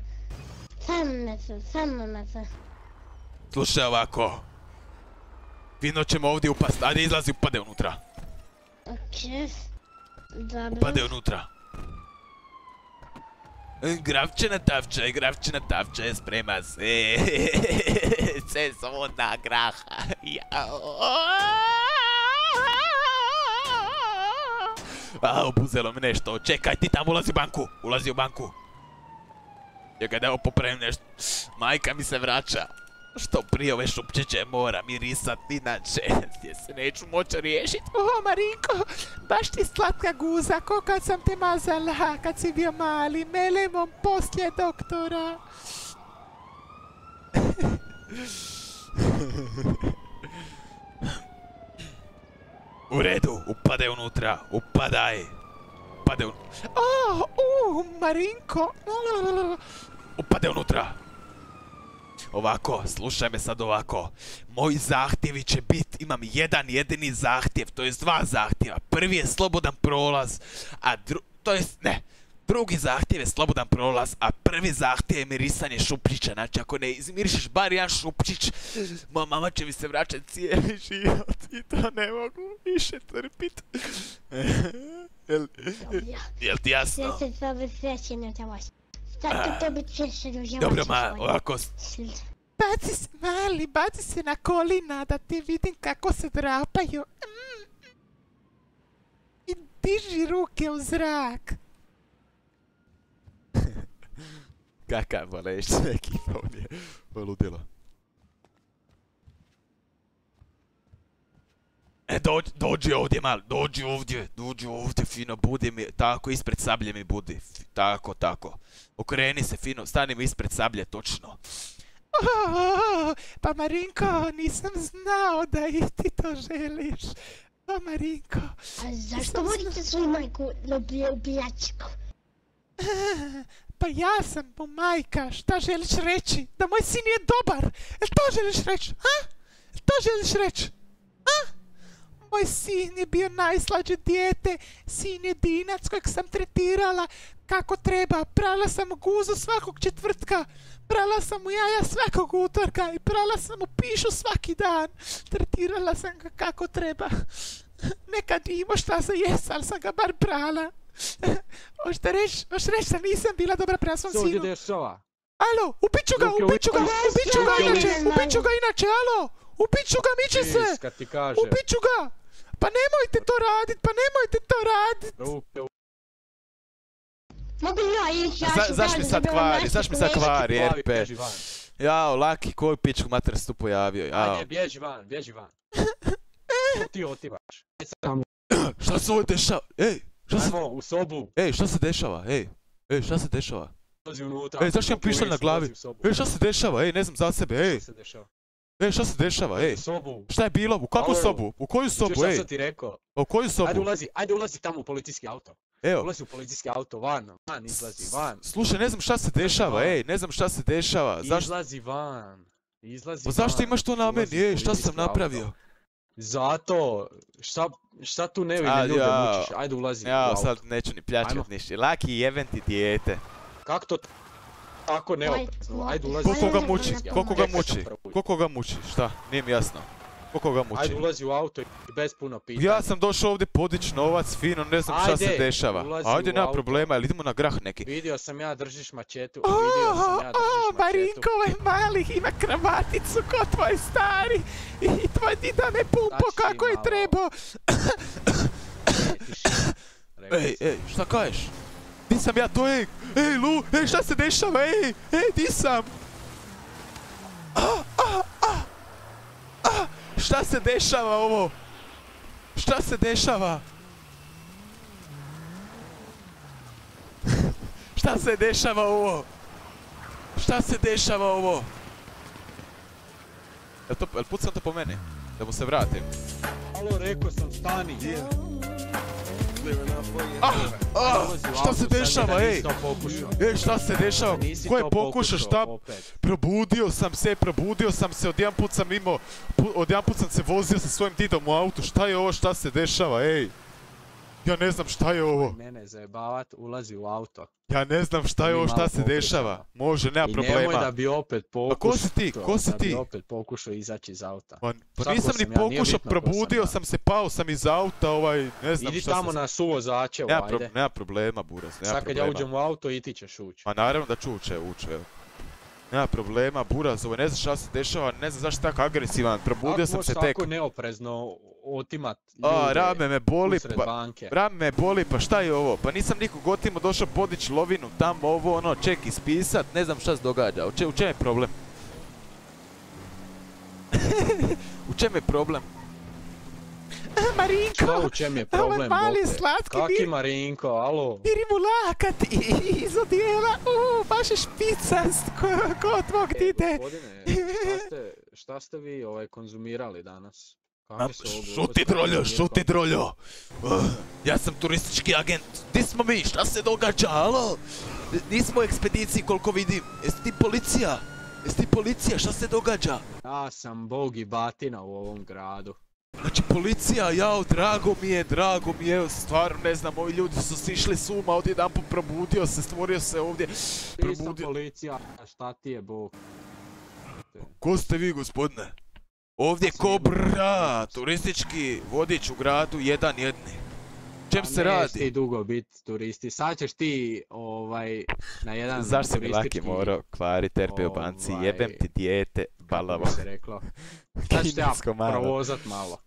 Samo nešto, samo nešto. Slušaj ovako. Fino ćemo ovdje upast, ajde izlazi, upade unutra. Okej. Dobro. Upade unutra. Gravčina tavča, gravčina tavča je sprema se. *laughs* Sezona graha. Jao. A, obuzelo me nešto. Čekaj, ti tamo ulazi u banku. Ulazi u banku. Čekaj da ovo popravim nešto. Majka mi se vraća. Što prije ove šupčiće mora mirisat, inače gdje se neću moći riješit. O, Marinko, baš ti slatka guza, ko kad sam te mazala, kad si bio mali, melemom poslije doktora. U redu, upade unutra, upadaj. Upade un... O, u, Marinko. Upade unutra. Ovako, slušaj me sad ovako. Moji zahtjevi će bit, imam jedan jedini zahtjev, to jest dva zahtjeva. Prvi je slobodan prolaz, a dru... To jest, ne. Drugi zahtjev je slobodan prolaz, a prvi zahtjev je mirisanje šupčića. Znači, ako ne izmirišeš bar jedan šupčić, moja mama će mi se vraćati cijeli život i to ne mogu više trpit. *laughs* jel, jel ti jasno? Sve se Sad to tebi svećeno za Dobro, ma, ovako, Baci se, mali, baci se na kolina da ti vidim kako se drapaju. I diži ruke u zrak. *laughs* Kakav bolešća *laughs* ekipa ovdje. Ovo je ludilo. E, dođi, dođi ovdje mal, dođi ovdje, dođi ovdje, fino, budi mi, tako, ispred sablje mi budi, F- tako, tako. Okreni se, fino, stani mi ispred sablje, točno. O, *laughs* pa Marinko, nisam znao da i ti to želiš. O, Marinko. A zašto vodite svoju majku na ubi- ubijačku? *laughs* Pa ja sam mu majka, šta želiš reći? Da moj sin je dobar, jel to želiš reći? A? Jel to želiš reći? A? Moj sin je bio najslađe dijete, sin je dinac kojeg sam tretirala kako treba. Prala sam mu guzu svakog četvrtka, prala sam mu jaja svakog utorka i prala sam mu pišu svaki dan. Tretirala sam ga kako treba. *laughs* Nekad imao šta za jes, ali sam ga bar prala. Možete *laughs* reći, možeš reći da nisam bila dobra prema svom se sinu. dešava? Alo, upiću ga, upiću ga, upiću. ga inače, upiću. ga inače, alo, upiću ga, miče se, upiću ga. Pa nemojte to radit, pa nemojte to radit. Ruke u... Mogu ja ići, ja ću zaš mi sad kvari, nešto zaš mi sad kvari, RP. Jao, Laki, koju pičku mater si tu pojavio, jao. Ajde, bježi van, bježi van. *laughs* Ti otimaš? *clears throat* Šta se ovo dešava? Ej, šta se... Ajmo, u sobu. Ej, šta se dešava? Ej, ej, šta se dešava? Ulazi unutra. Ej, zašto imam pištolj na glavi? Ej, šta se dešava? Ej, ne znam za sebe, ej. Šta se dešava? Ej, šta se dešava? Ej, U sobu. šta je bilo? U kakvu sobu? U koju sobu, šta ej? sam ti rekao? U koju Ajde sobu? ulazi, ajde ulazi tamo u policijski auto. Evo. Ulazi u policijski auto, van, van izlazi, van. Slušaj, ne znam šta se dešava, ej, ne znam šta se dešava. Zašto? Izlazi van. Izlazi Pa zašto van. imaš to na meni, u ej, šta sam auto. napravio? Zato, šta, šta tu nevine ljude ja. mučiš? Ajde ulazi u Ja, auto. sad neću ni pljačkat ništa. Laki, jebem ti dijete. Kako to tako neoprezno? Ajde ulazi Koliko ga muči? Koliko ga muči? Koliko ga muči? Šta? Nije mi jasno. Koliko ga muči? Ajde ulazi u auto i bez puno pitanja. Ja sam došao ovdje podić novac, fino, ne znam šta se Ajde, dešava. ulazi Ajde, u nema auto. problema, ili idemo na grah neki. Vidio sam ja držiš mačetu, vidio sam ja o, držiš mačetu. Marinko, ovaj mali ima kravaticu ko tvoj stari. I tvoj dida me pumpo kako je trebao. Ej, ej, šta kažeš? Di sam ja to, ej, ej, Lu, ej, šta se dešava, ej, ej, di sam? A, a, a, a, šta se dešava ovo? Šta se dešava? Šta *laughs* se dešava ovo? Šta se dešava ovo? Jel, to, jel pucam to po meni? Da mu se vratim. Alo, rekao sam stani. Ah, ah, šta se dešava, ej? Ej, šta se dešava? Ko je pokušao, šta? Probudio sam se, probudio sam se, odjedan put sam imao, pu- odjedan put sam se vozio sa svojim didom u autu, šta je ovo, šta se dešava, ej? Ja ne znam šta je ovo, Mene zajebavat, ulazi u auto. ja ne znam šta je ovo, šta se dešava. Može, nema I nemoj da problema. bi opet pokušao. A ko si ti, ko si Da bi ti? opet pokušao izaći iz auta. Pa, pa nisam sam ni ja, pokušao, sam probudio sam se, pao sam iz auta, ovaj, ne znam Idi šta tamo sam... na suvozačevo, Nema, pro- ajde. nema problema, Buraz, nema Sad kad ja problema. uđem u auto i ti ćeš ući. Ma naravno da ću uče, uče, evo. Nema problema, Buraz, ovo ne znam šta se dešava, ne znam zašto tako agresivan, probudio sam se tek. tako neoprezno otimat ljude A, rame me boli, usred pa, banke? rame me boli, pa šta je ovo? Pa nisam nikog otimo došao podić lovinu, tamo ovo, ono, ček ispisat, ne znam šta se događa, u, če, u čem je problem? *laughs* u čem je problem? Marinko, Šta u čem je problem, mali slatki Kaki mir- Marinko, alo? Biri mu lakat i- iz odijela, u, baš je špicast ko, ko tvog dide. Gospodine, šta ste, šta ste vi ovaj, konzumirali danas? Šuti droljo, šuti droljo! Uh, ja sam turistički agent, di smo mi, šta se događa, alo? Nismo u ekspediciji koliko vidim, jesi ti policija? Jesi ti policija, šta se događa? Ja sam bog i batina u ovom gradu. Znači policija, jao, drago mi je, drago mi je, stvarno ne znam, ovi ljudi su sišli s uma, odjedan probudio se, stvorio se ovdje, Ti sam policija, šta ti je bog? Ko ste vi, gospodine? Ovdje Kobra, turistički vodič u gradu, jedan jedni. Čem Pa se neš ti radi? dugo bit turisti, sad ćeš ti ovaj, na jedan Zašto si mi laki morao kvariti RP u banci, ovaj, jebem ti dijete, balavo. Kako bi se reklo? *laughs* Sad ću te ja provozat malo.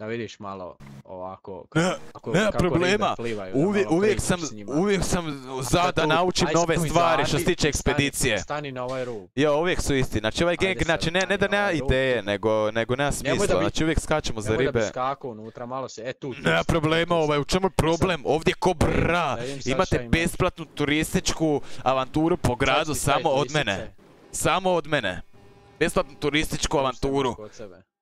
Da vidiš malo ovako Ne, kako, ribe problema. plivaju, Uvijek, sam, uvijek sam za da naučim aj nove stvari što se tiče ekspedicije. Stani, stani na ovaj rub. Jo, uvijek su isti. Znači ovaj gang, znači ne, ne da nema ovaj ideje, nego, nego nema da smisla. bi- Znači uvijek skačemo za Nemoj da ribe. skakao unutra, malo se, e tu. tu Nema si, problema, ovaj, u čemu je problem? Ovdje ko bra. Imate besplatnu turističku avanturu po gradu samo od mene. Samo od mene. Besplatnu turističku avanturu.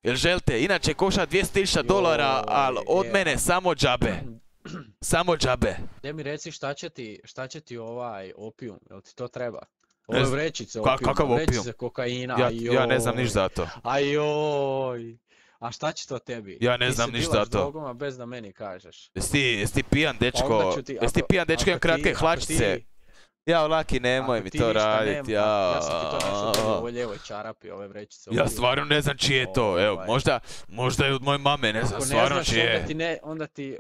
Jel želite? Inače košta 200.000 dolara, ali od je. mene samo džabe. Samo džabe. Daj mi reci šta će ti, šta će ti ovaj opijum, jel ti to treba? Ove znam. vrećice opijuma, kakav opijum? vrećice kokaina, Ja, ajoj. ja ne znam niš za to. Ajoj. A šta će to tebi? Ja ne Ti znam se niš dilaš za to. drogom, a bez da meni kažeš. Jesi ti, pijan dečko? Jesi ti pijan dečko, imam kratke hlačice? Ja, Laki, nemoj mi to ništa radit, nema, ja. Ja sam ti to našao u ovoj lijevoj čarapi, ove vrećice. Ja stvarno ne znam čije je to, evo, Ovaj. možda, možda je od moje mame, ne znam stvarno čije onda je. ti ne, onda ti,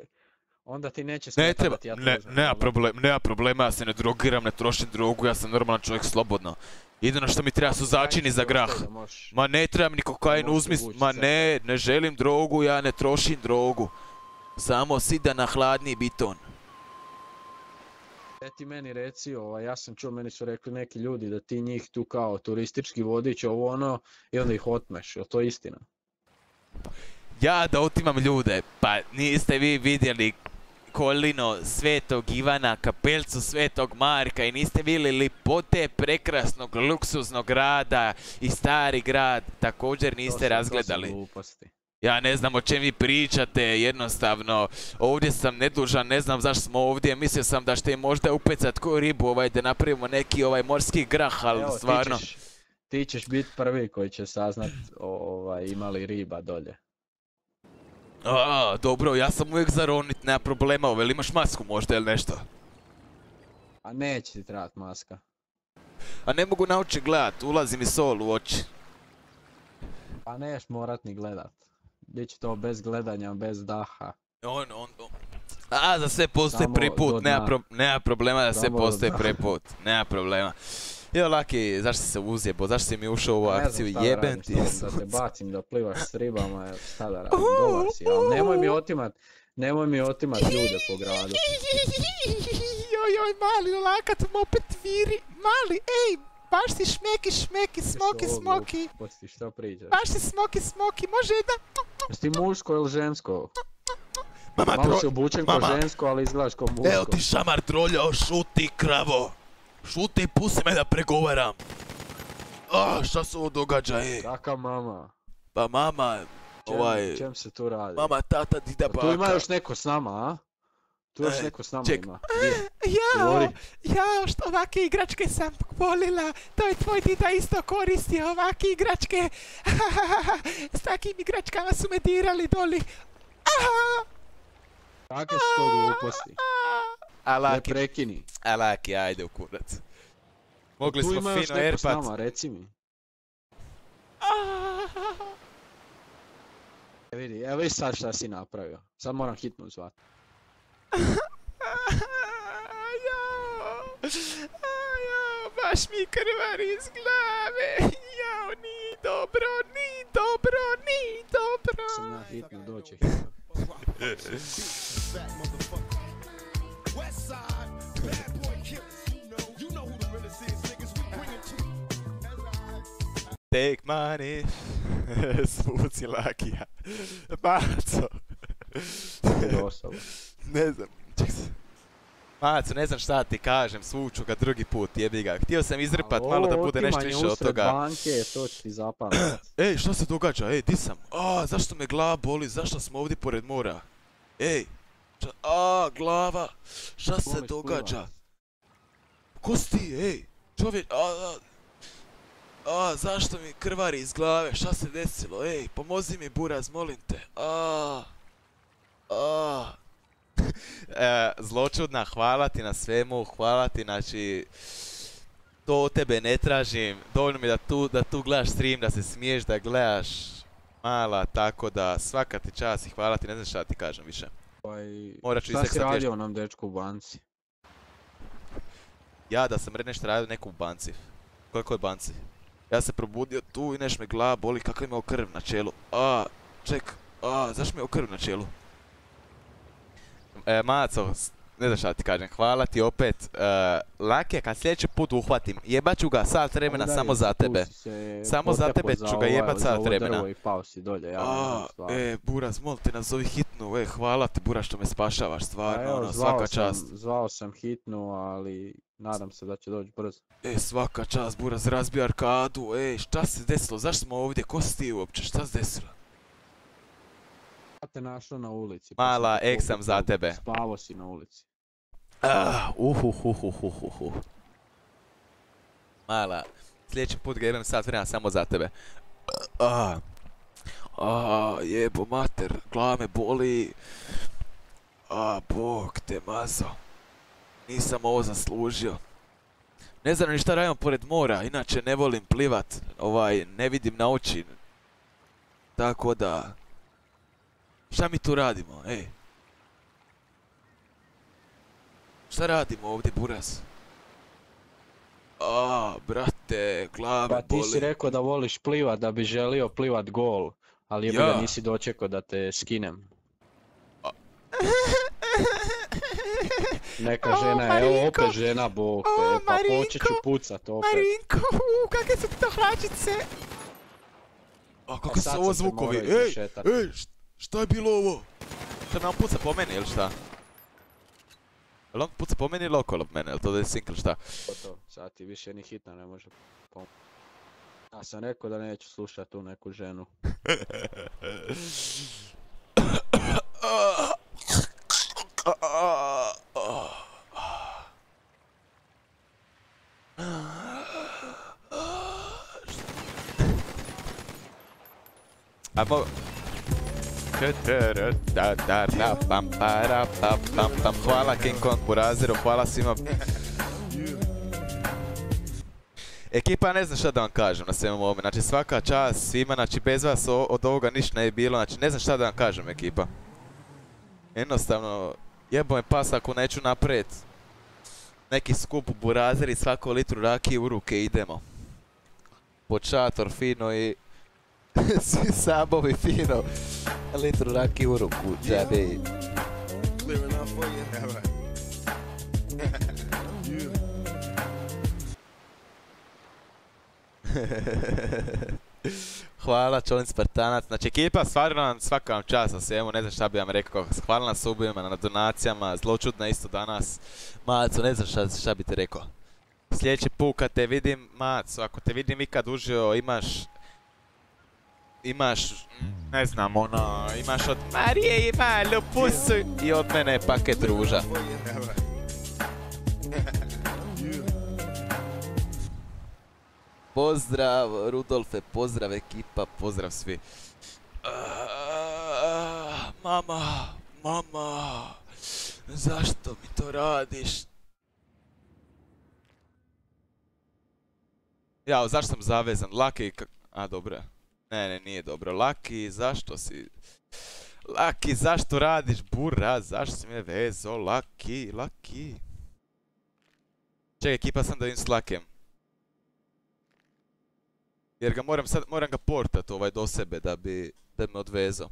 onda ti neće Ne smetati treba, da ti ja to ne, uzmem, nema problem, nema problema, ja se ne drogiram, ne trošim drogu, ja sam normalan čovjek slobodno. Jedino što mi treba su začini za grah. Ma ne trebam ni kokain, uzmi, ma ne, ne želim drogu, ja ne trošim drogu. Samo sida na hladni biton. E ti meni reci, ovaj, ja sam čuo, meni su rekli neki ljudi da ti njih tu kao turistički vodič, ovo ono, i onda ih otmeš, je to istina? Ja da otimam ljude, pa niste vi vidjeli kolino Svetog Ivana, kapelcu Svetog Marka i niste vidjeli lipote prekrasnog luksuznog grada i stari grad, također To niste to su razgledali. gluposti. Ja ne znam o čem vi pričate, jednostavno. Ovdje sam nedužan, ne znam zašto smo ovdje. Mislio sam da ćete možda upecat koju ribu, ovaj, da napravimo neki ovaj morski grah, ali Evo, ti stvarno. ćeš- Ti ćeš biti prvi koji će saznat ovaj, ima li riba dolje. A, dobro, ja sam uvijek za ronit, nema problema. Vel imaš masku možda ili nešto? A neće ti trebat maska. A ne mogu na oči gledat, ulazi mi sol u oči. Pa neš morat ni gledat. Biće to bez gledanja, bez daha. On, on, on. A, za sve postoji Samo prvi put, do nema, pro- nema problema da sve postoji dna. prvi put, nema problema. Jo, Laki, zašto si se uzjebo, zašto si mi ušao u ovu akciju, jebem ti. Da te bacim, da plivaš s ribama, šta da radim, dobar si, ali nemoj mi otimat, nemoj mi otimat ljude po gradu. Joj, joj, mali lakat mu opet viri. Mali, ej, baš si šmeki, šmeki, smoki, smoki. gluposti, što pričaš? Baš si smoki, smoki, može jedna... Jesi ti muško ili žensko? Mama, Malo tro- si obučen ko žensko, ali izgledaš ko muško. Evo ti šamar troljo, šuti kravo. Šuti, pusti me da pregovaram. A, šta se ovo događa, ej? Kaka mama? Pa mama, ovaj... čem se tu radi? Mama, tata, dida, baka. Tu ima još neko s nama, a? Tu još E, neko s nama ček. ima. Gdje? Jao, jao, što ovake igračke sam volila. To je tvoj dida isto koristio, ovake igračke. *laughs* S takim igračkama su me dirali doli. Aha, Kakve su to gluposti? A Ne prekini. a Laki, ajde u kurac. Mogli Tu smo ima još fino neko s airpat. nama, reci mi. E vidi, evo vidi sad šta si napravio. Sad moram hitno zvat. Jao, baš mi krvari iz glave. Jao, ni dobro, ni dobro, ni dobro. Sam ja hitno doći. Take money. *laughs* Svuci Lakija. Maco. Osoba. Ne znam, ček se. Maco, ne znam šta ti kažem, svuču ga drugi put, jebi ga. Htio sam izrpat malo da bude nešto više od toga. banke, to ću ti. *clears throat* Ej, šta se događa? Ej, di sam? A, zašto me glava boli? Zašto smo ovdje pored mora? Ej, šta- a, glava. Šta se događa? Ko si ti, ej? Čovjek, a, a, a, zašto mi krvari iz glave? Šta se desilo? Ej, pomozi mi buraz, molim te. A, a. *laughs* E, zločudna, hvala ti na svemu, hvala ti, znači, to od tebe ne tražim, dovoljno mi da tu, da tu gledaš stream, da se smiješ, da gledaš mala, tako da svaka ti čast i hvala ti, ne znam šta ti kažem više. Ovaj, Morat ću šta si radio nam dečku u banci? Ja da sam nešto radio neku u banci. Koliko je banci? Ja se probudio tu i neš me glava boli, kako imao krv na čelu. A, ček, a, zašto mi je krv na čelu? E, Maco, ne znam šta ti kažem, hvala ti opet. E, Lake, kad sljedeći put uhvatim, jebat ću ga sat vremena samo za tebe. Samo za tebe za ću ga ovaj- jebat sat vremena. dolje, ja A, e, Buraz, molim te, nazovi hitnu, e, hvala ti Buraz što me spašavaš, Pa stvarno, evo, ono, svaka sam- čast. Zvao sam hitnu, ali nadam se da će doći brzo. E, svaka čast, Buraz, razbio arkadu, ej, šta se desilo, zašto smo ovdje, ko si ti uopće, šta se desilo? Ja te našao na ulici. pa Mala, ek sam za tebe. Spavao si na ulici. Ah, uhuhuhuhuhuhu. Mala, sljedeći put ga jebem sat vremena samo za tebe. Ah, ah, jebo mater, glava me boli. A, bog te mazo. Nisam ovo zaslužio. Ne znam ni šta radimo pored mora, inače ne volim plivat, ovaj, ne vidim na oči. Tako da... Šta mi tu radimo, ej? Šta radimo ovdje, Buraz? A, brate, glava Pa me ti boli. si rekao da voliš plivat, da bi želio plivat gol, ali je Ja. nisi dočekao da te skinem. Neka *laughs* O, žena, Marinko. evo opet žena O, e, pa počet ću pucat opet. Marinko, u, kakve su to hlačice? A kako su ovo zvukovi? Ej, ej, šta je bilo ovo? Šta nam puca po meni ili šta? Jel on puca po meni ili okolo mene, jel to da je ili šta? Gotovo, sad ti više ni hitna ne može pomoći. Ja sam rekao da neću slušat tu neku ženu. Ajmo... Hvala King Kong Burazeru, hvala svima. Ekipa ne znam šta da vam kažem na svemu ovome, znači svaka čast svima, znači bez vas od ovoga ništa ne bi bilo, znači ne znam šta da vam kažem ekipa. Jednostavno, jebo me pas ako neću naprijed. Neki skup burazeri, svako litru rakije u ruke idemo. Počator fino i *laughs* svi sabovi fino. Litru rakije u ruku, yeah. *laughs* Hvala Čolin Spartanac. Znači ekipa, stvarno vam svaka vam čast na svemu, ne znam šta bi vam rekao. Hvala na subima, na donacijama, zločudna isto danas. Maco, ne znam šta, šta bi ti rekao. Sljedeći put kad te vidim, Maco, ako te vidim ikad užio, imaš... Imaš, ne znam, ono, imaš od Marije i malu pusu i od mene paket ruža. Pozdrav Rudolfe, pozdrav ekipa, pozdrav svi. Ah, Mama, mama, zašto mi to radiš? Jao, zašto sam zavezan? K- a dobro je. Ne, ne, nije dobro. Laki, zašto si... Laki, zašto radiš bura? Zašto si me vezo? Laki, Laki. Čekaj, ekipa sam da vidim s Lakijem. Jer ga moram sad, moram ga portat ovaj do sebe da bi, da bi me odvezao.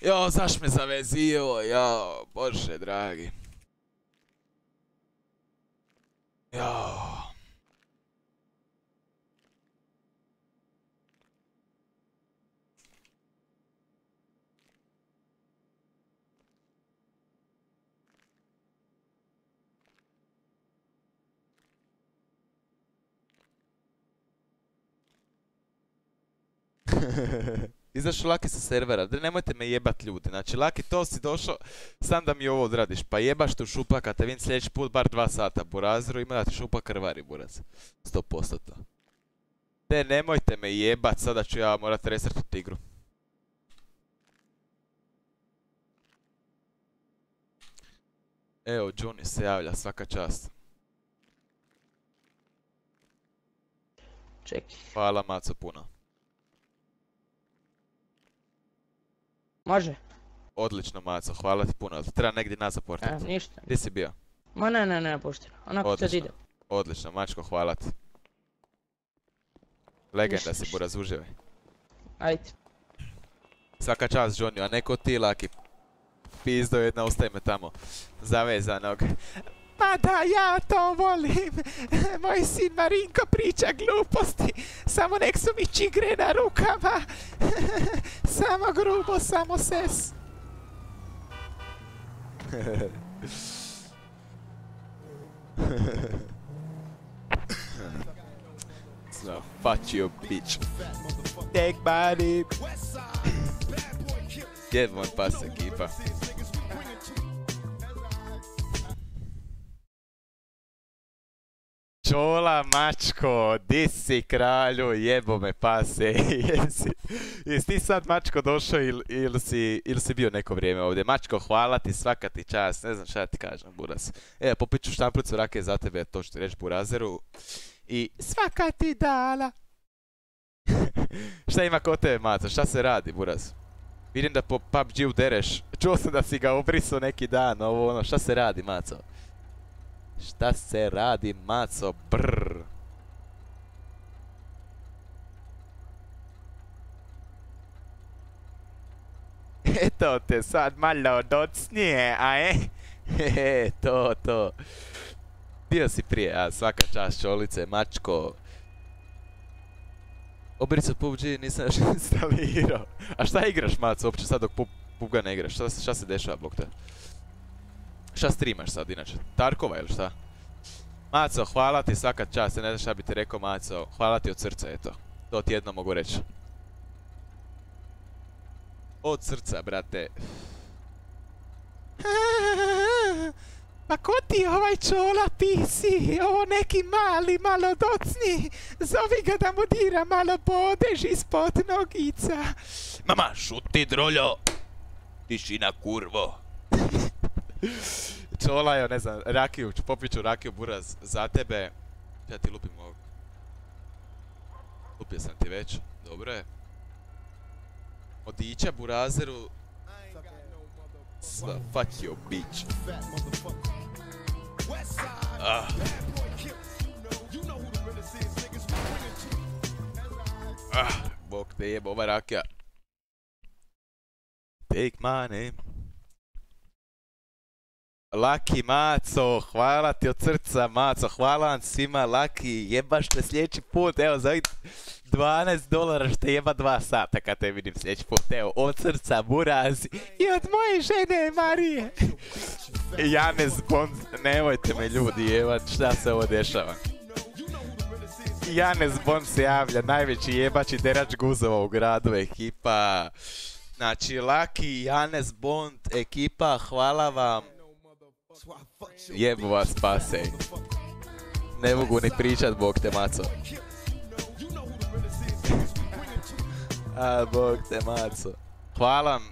Jo, zaš me zavezio, jao, bože dragi. Jao. *laughs* Izašao Laki sa servera, da nemojte me jebat ljudi, znači Laki to si došao, sam da mi ovo odradiš, pa jebaš te u šupaka, te vidim sljedeći put bar dva sata, Burazeru ima da ti šupak krvari, Buraz, 100% to. Te nemojte me jebat, sada ću ja morat restartati igru. Evo, Johnny se javlja, svaka čast. Čekaj. Hvala Maco puno. Može? Odlično Maco, hvala ti puno, treba negdje nazad E, portati? ništa. Gdje si bio? Ma ne, ne, ne, pošteno. Onako sad Odlično. ide. Odlično, Mačko, hvala ti. Legenda si. Buraz, uživaj. Ajde. Svaka čast, Johnny, a neko ti, Laki. Pizdo jedna, ostaje me tamo. Zavezanog. Ma da, ja to volim. *laughs* Moj sin Marinko priča gluposti. Samo nek su mi čigre na rukama. *laughs* Samo grubo, samo ses. so, fuck you, bitch. Take money. Gdje je moj pas ekipa? Čola, mačko, di si kralju, jebo me pase, *laughs* jesi, jesi ti sad mačko došao ili il si, il si bio neko vrijeme ovdje? Mačko, hvala ti, svaka ti čast, ne znam šta ti kažem, Buraz. Evo, popit ću štampricu rake za tebe, to ću ti reći Burazeru. I Svaka ti dala. *laughs* šta ima kod tebe, Maco, šta se radi, Buraz? Vidim da po PUBG-u dereš, čuo sam da si ga obrisao neki dan, ovo ono, šta se radi, Maco? Šta se radi, Maco, brr. *laughs* to te sad malo docnije, a e? Hehe, *laughs* to, to. Bio si prije, a svaka čast čolice, mačko. Obrica PUBG nisam još *laughs* instalirao. A šta igraš, Maco, uopće sad dok PUBG ne igraš? Šta, šta se dešava, te? Šta streamaš sad inače? Tarkova ili šta? Maco, hvala ti svaka čast, ne znam šta bi ti rekao Maco, hvala ti od srca, eto. To ti jedno mogu reći. Od srca, brate. *laughs* Pa ko ti je ovaj čola ti si? Ovo neki mali, malo docni. Zovi ga da mu dira malo bodež ispod nogica. Mama, šuti droljo! Tišina kurvo! *laughs* Čola je, ne znam, rakiju, ću popit ću rakiju buraz za tebe. Ja ti lupim ovog. Lupio sam ti već, dobro je. Odića burazeru. Sva, fuck you, bitch. Ah. Ah, bog te jebo, ova rakija. Take my name. Laki Maco, hvala ti od srca Maco, hvala vam svima Laki, jebaš te sljedeći put, evo za ovih 12 dolara što jeba 2 sata kad te vidim sljedeći put, evo od srca Burazi I od moje žene Marije. Janez Bond, nemojte me ljudi jebat, šta se ovo dešava? Janez Bond se javlja, najveći jebač i derač guzova u gradu, ekipa. Znači, Laki, Janez Bond, ekipa, hvala vam. Jebu vas spasej. Ne mogu ni pričat, bog te maco. A, bog te maco. Hvala vam,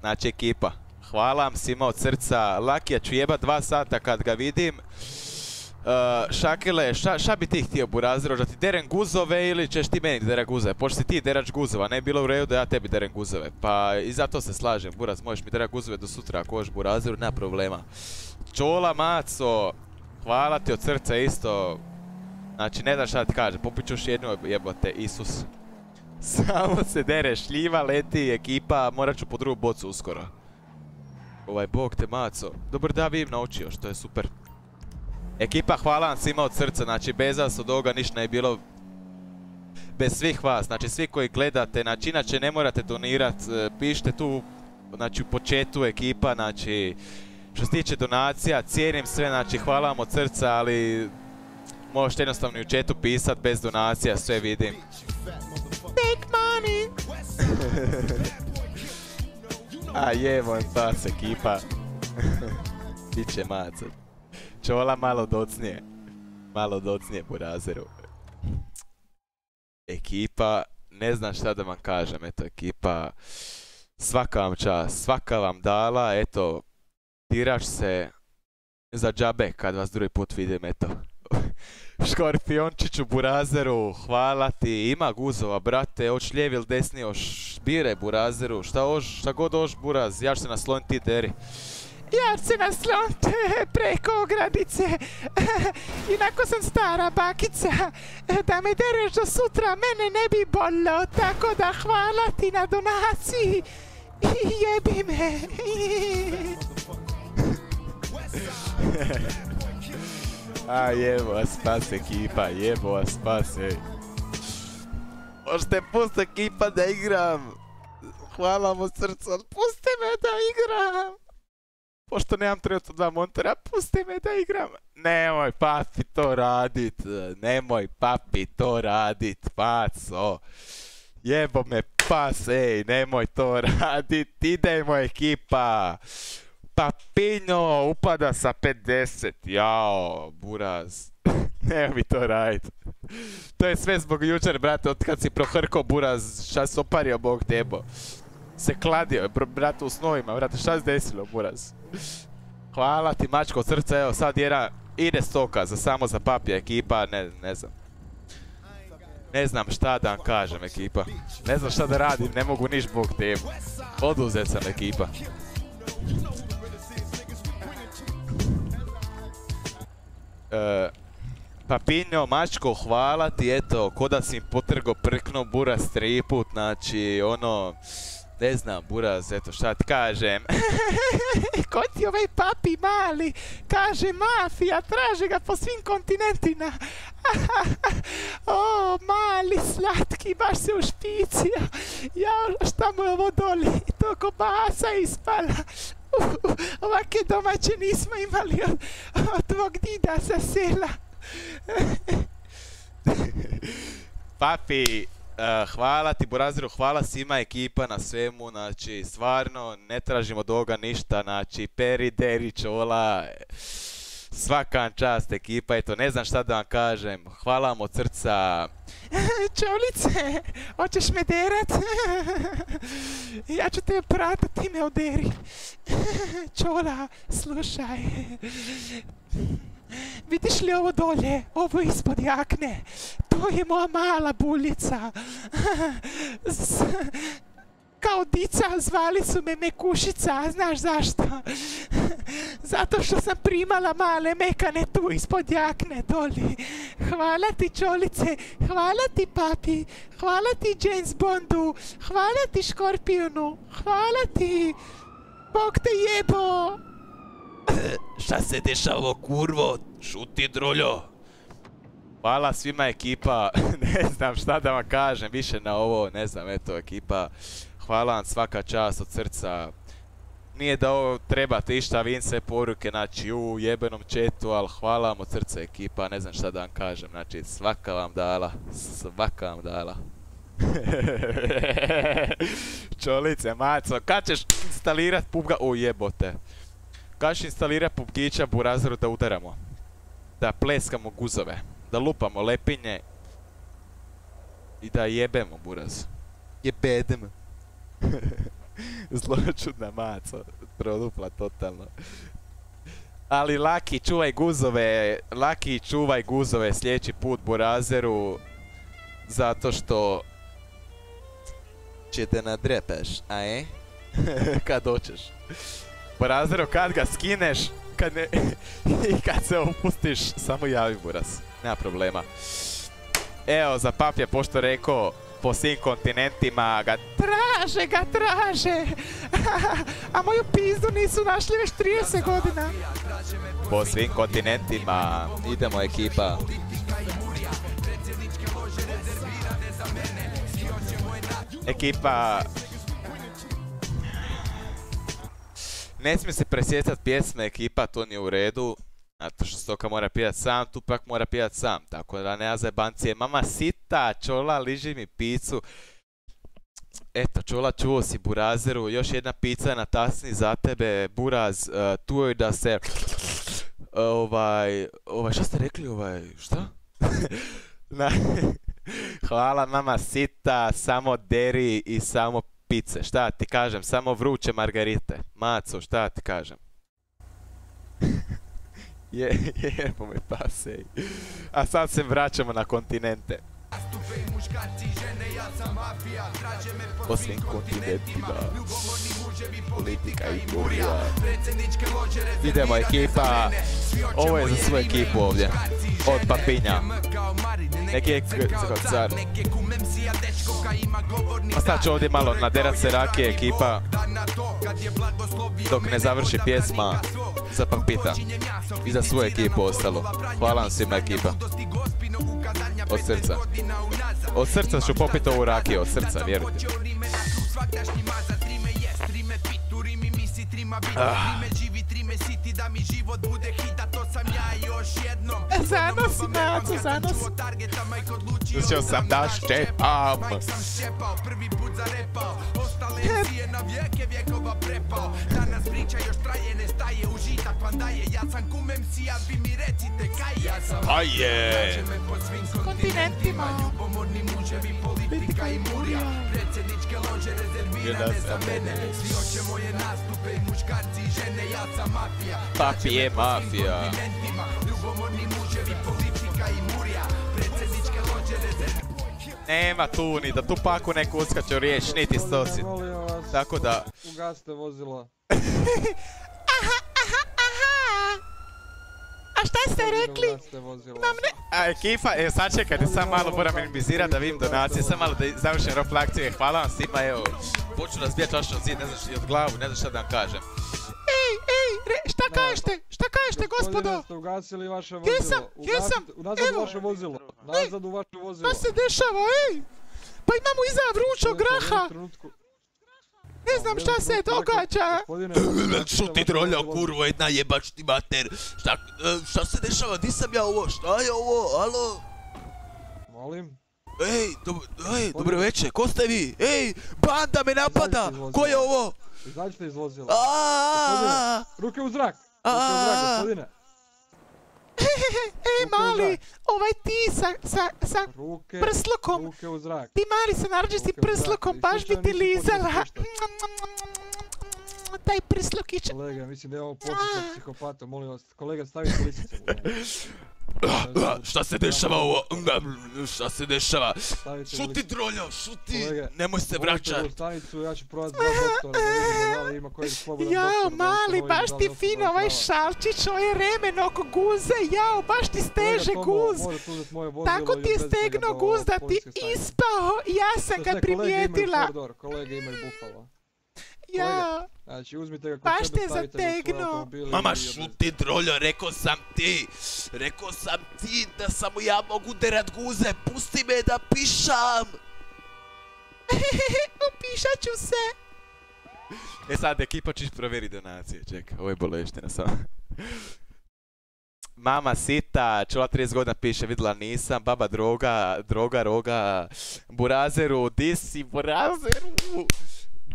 znači ekipa. Hvala vam svima od srca. Lakija ću jebat dva sata kad ga vidim. Uh, šakile, šta, šta bi ti htio Buraziro, da ti guzove ili ćeš ti meni derat guzove? Pošto si ti derač guzova, ne bi bilo u redu da ja tebi derem guzove. Pa i zato se slažem, Buraz, možeš mi derat guzove do sutra ako hoćeš Buraziru, nema problema. Čola Maco, hvala ti od srca isto. Znači, ne znam šta ti kažem, popit ću još jednu jebote, Isus. *laughs* Samo se dere, šljiva leti, ekipa, morat ću po drugu bocu uskoro. Ovaj, bog te maco. Dobar da vidim naučio, što je super. Ekipa, hvala vam svima od srca, znači bez vas od ovoga ništa bi bilo bez svih vas, znači svi koji gledate, znači inače ne morate donirat, e, pišite tu, znači u početu ekipa, znači što se tiče donacija, cijenim sve, znači hvala vam od srca, ali možete jednostavno i u chatu pisat bez donacija, sve vidim. Take money. *laughs* A je, moj pas ekipa. *laughs* Biće maca. Čola malo docnije. Malo docnije Burazeru. Ekipa, ne znam šta da vam kažem, eto ekipa. Svaka vam čast, svaka vam dala, eto. Tiraš se za džabe kad vas drugi put vidim, eto. *laughs* Škorpiončiću Burazeru, hvala ti, ima guzova, brate, hoć lijevi ili desni, hoš biraj Burazeru, šta hoš, šta god hoš Buraz, ja se nasloniti ti deri. Ja se naslonte preko ogradice. *laughs* Inako sam stara bakica. *laughs* Da me dereš do sutra, mene ne bi bolilo. Tako da hvala ti na donaciji. Jebi me. *laughs* A jebo vas spas ekipa, jebo vas spas, ej. Možete pust ekipa da igram. Hvala od srca, ali pusti me da igram. Pošto nemam trenutno dva montora, pusti me da igram. Nemoj papi to radit, nemoj papi to radit, paco. Jebo me pas, ej, nemoj to *laughs* radit, idemo ekipa. Papinjo upada sa 50, jao, buraz. *laughs* Nemoj mi to radit. To je sve zbog jučer, brate, od kad si prohrkao buraz, šta si opario, bog tebo. Se kladio, br- brate, u snovima, brate, šta se desilo, buraz? Hvala ti, mačko srca, evo sad jedna ide stoka za samo za papija ekipa, ne, ne znam. Ne znam šta da vam kažem ekipa. Ne znam šta da radim, ne mogu niš bog temu. Oduzet sam ekipa. E, Papinjo, mačko, hvala ti, eto, ko da si im potrgo prkno buras triput, znači, ono, Ne znam, buraz, eto šta ti kažem. *laughs* Ko ti ovaj papi mali? Kaže mafija, traže ga po svim kontinentima. *laughs* o, mali, slatki, baš se ušpicio. Ja, šta mu je ovo doli? To ko basa ispala. *laughs* Ovake domaće nismo imali od, od tvog dida sa sela. *laughs* Papi, eh, hvala ti Buraziru, hvala svima ekipa na svemu, znači stvarno ne tražimo od ovoga ništa, znači Peri, Deri, Čola, svaka vam čast ekipa, eto ne znam šta da vam kažem, hvala vam od srca, *laughs* Čolice, hoćeš me derat? *laughs* ja ću te pratat, ti me oderi. *laughs* Čola, slušaj. Vidiš li ovo dolje? Ovo ispod jakne. To je moja mala buljica. Kao dica zvali su me mekušica, a znaš zašto? *laughs* Zato što sam primala male mekane tu ispod jakne doli. Hvala ti čolice, hvala ti papi, hvala ti James Bondu, hvala ti Škorpionu, hvala ti. Bog te jebo. *laughs* šta se dešava kurvo, šuti druljo. Hvala svima ekipa, *laughs* ne znam šta da vam kažem više na ovo, ne znam, eto ekipa, hvala vam svaka čast od srca. Nije da ovo trebate išta, sve poruke, znači u jebenom četu, ali hvala vam od srca ekipa, ne znam šta da vam kažem, znači svaka vam dala, svaka vam dala. *laughs* Čolice, maco, kad ćeš instalirat pubga, o jebote. Kad ćeš instalirat pubgića burazeru da udaramo? Da pleskamo guzove, da lupamo lepinje i da jebemo buraz. Jebedemo. *laughs* Zločudna maco, produpla totalno. Ali Laki, čuvaj guzove, Laki, čuvaj guzove sljedeći put Burazeru, zato što će te nadrepeš, a e? *laughs* kad hoćeš. Burazeru, kad ga skineš, kad ne, *laughs* i kad se opustiš, samo javi Buraz, nema problema. Evo, za paplje, pošto rekao, po svim kontinentima ga Traže ga, traže. *laughs* A moju pizdu nisu našli već 30 godina. po svim kontinentima. Idemo ekipa. Ekipa... Ne smije se presjecat pjesme ekipa, to nije u redu. Zato što Stoka mora pijat sam, Tupak mora pijat sam. Tako da nema zajebancije. Mama sita, čola, liži mi picu. Eto, čula, čuo si Burazeru, još jedna pizza na tasni za tebe, Buraz, uh, tu je da se, ovaj, ovaj, šta ste rekli, ovaj, šta? *laughs* Na, hvala mama sita, samo deri i samo pice, šta ti kažem, samo vruće margarite, maco, šta ti kažem? Je, *laughs* jebo me pasej. A sad se vraćamo na kontinente. Po svim kontinentima. Politika i burja. Idemo ekipa. Ovo je za svu ekipu ovdje. Od papinja. Neki je kao car. A sad ću ovdje malo naderat se rakije ekipa. Dok ne završi pjesma za papita. I za svu ekipu ostalo. Hvala vam svima ekipa. Od srca. Od srca ću popiti ovu rakiju, od srca, vjerujte. Ah. Zanosi, maco, zanosi. Mislio sam da ščepam. Kaj je? Kontinentima. Politika i burja. Jedna sam Papi je mafija. Nema tu ni da tu paku neko uskače u riječ, niti stosi. Vas, Tako da, ugasite vozila. *laughs* A šta ste rekli? Ugasite vozila. a ekipa, e sad čekajte, sam malo moram minimizirat da vidim donacije, sam malo da završim rop akcije, hvala vam svima, evo, Počnu razbijat vaš zid, ne znaš i od glavu, ne znaš šta da vam kažem. Re, šta kažete? Šta kažete, gospodo? Gospodine, ste ugasili vaše vozilo. Jesam, jesam, Ugasite- Unazad u evo. vaše vozilo. Nazad u vaše vozilo. Šta se dešava, ej? Pa imamo iza vrućog graha. Ne znam šta se događa. Šuti *clears throat* trolja, kurvo, jedna jebač ti mater. Šta, e, šta se dešava, di sam ja ovo, šta je ovo, alo? Molim? Ej, dobro, ej, dobro večer, ko ste vi? Ej, banda me napada, ko je ovo? Izađite iz vozila. Gospodine, ruke u zrak. Ruke u zrak, gospodine. Ej, mali, ovaj ti sa, sa, sa Ruke, prslukom. ruke u zrak. Ti mali sa naranđastim prslukom, baš bi ti lizala. Taj prslukić. Kolega, mislim da je ovo počet psihopata, molim vas. Kolega, stavite lisice. *laughs* Šta se dešava ovo? Šta se dešava? Šuti troljo, šuti! Nemoj se vraćat. ja ću provati dva doktora da vidimo da li ima koji slobodan Jao, mali, baš ti fino ovaj šalčić, ovaj remen oko guze, jao, baš ti steže guz. Tako ti je stegno guz da ti ispao, ja sam ga primijetila. kolege imaju bufalo. Jao, Znači, uzmite ga kod Baš sebe, te stavite ga u automobil Mama šuti troljo, rekao sam ti, rekao sam ti da samo ja mogu derat guze, pusti me da pišam. *laughs* upišat ću se. E sad ekipa čiš provjeri donacije, čekaj, ovo je boleština samo. Mama sita, čula 30 godina piše, vidjela nisam, baba droga, droga, roga, burazeru, di si burazeru,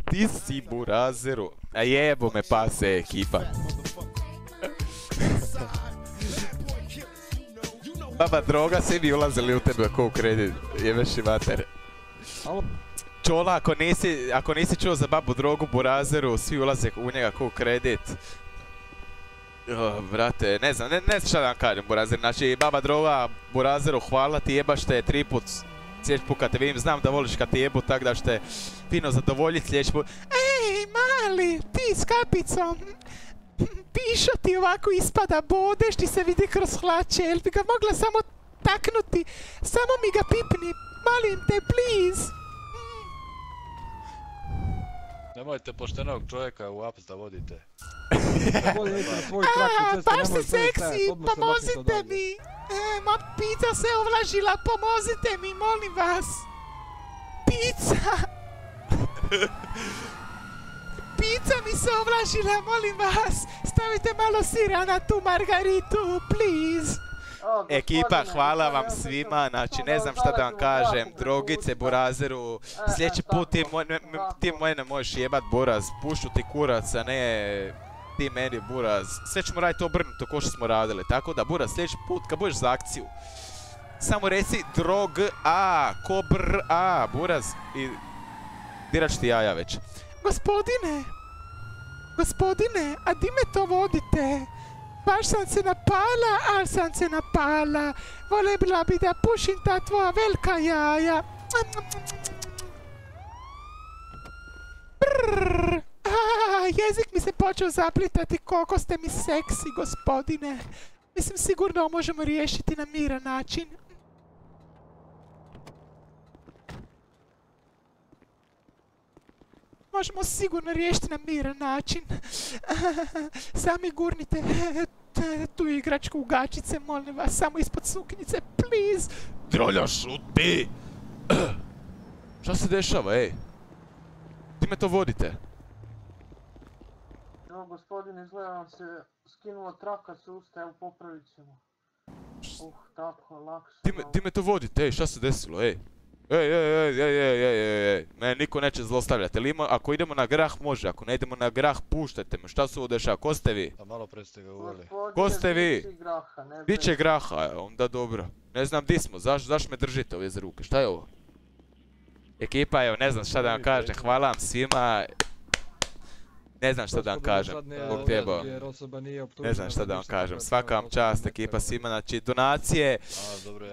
di si burazeru, a jebo me pase ekipa. *laughs* Baba droga, svi bi ulazili u tebe ko u kredit, jebeš i mater. Čola, ako nisi, ako nisi čuo za babu drogu burazeru, svi ulaze u njega ko u kredit. O, brate, ne znam, ne, ne znam šta da vam kažem burazer, znači baba droga burazeru hvala ti jebaš te tri put sljedeći put kad te vidim, znam da voliš kad jebu, tak da ćete fino zadovoljiti sljedeći put. Ej, mali, ti s kapicom. Pišo ti ovako ispada, bodeš ti se vidi kroz hlače, jel bi ga mogla samo taknuti? Samo mi ga pipni, molim te, please. Nemojte poštenog čovjeka u aps da vodite. Bolje idite na svoju traku A, ceste, baš čovjek seksi, pomozite mi. E, ma pizza se ovlažila, pomozite mi, molim vas. Pizza. *laughs* Pizza mi se ovlažila, molim vas. Stavite malo sira na tu margaritu, please. Ekipa, hvala vam svima, znači ne znam šta da vam kažem, drogice, burazeru, sljedeći put ti, moj, ne- ti mene možeš jebat buraz, pušu ti kurac, a ne ti meni buraz, sve ćemo raditi obrnuto ko što smo radili, tako da buraz sljedeći put kad budeš za akciju, samo reci drog a, ko br a, buraz i dirat ću ti jaja već. Gospodine, gospodine, a di me to vodite? Baš sam se napala, ali sam se napala. Voljela bi da pušim ta tvoja velika jaja. Brrr. A, jezik mi se počeo zaplitati, koliko ste mi seksi, gospodine. Mislim, sigurno možemo riješiti na miran način. Možemo sigurno riješiti na miran način. *laughs* Sami gurnite tu igračku u gačice, molim vas, samo ispod suknjice, please. Trolja, šuti! *clears throat* Šta se dešava, ej? Ti me to vodite? Evo gospodine, izgleda vam se skinulo traka s usta, evo popravit ćemo. Uh, tako, lakše. Ti me, ti me to vodite, ej, šta se desilo, ej? Ej, ej, ej, ej, ej, ej, ej, ej, me niko neće zlostavljati, ima, ako idemo na grah može, ako ne idemo na grah puštajte me, šta se ovo dešava, ko ste vi? A malo pre ste ga uveli. Ko ste vi? Biće graha, e, onda dobro. Ne znam di smo, zaš, zaš me držite ovdje za ruke, šta je ovo? Ekipa, evo, ne znam šta da vam kažem, hvala vam svima. Ne znam šta da vam kažem, Bog optužena Ne znam šta za da vam kažem, svaka vam čast ekipa svima, znači donacije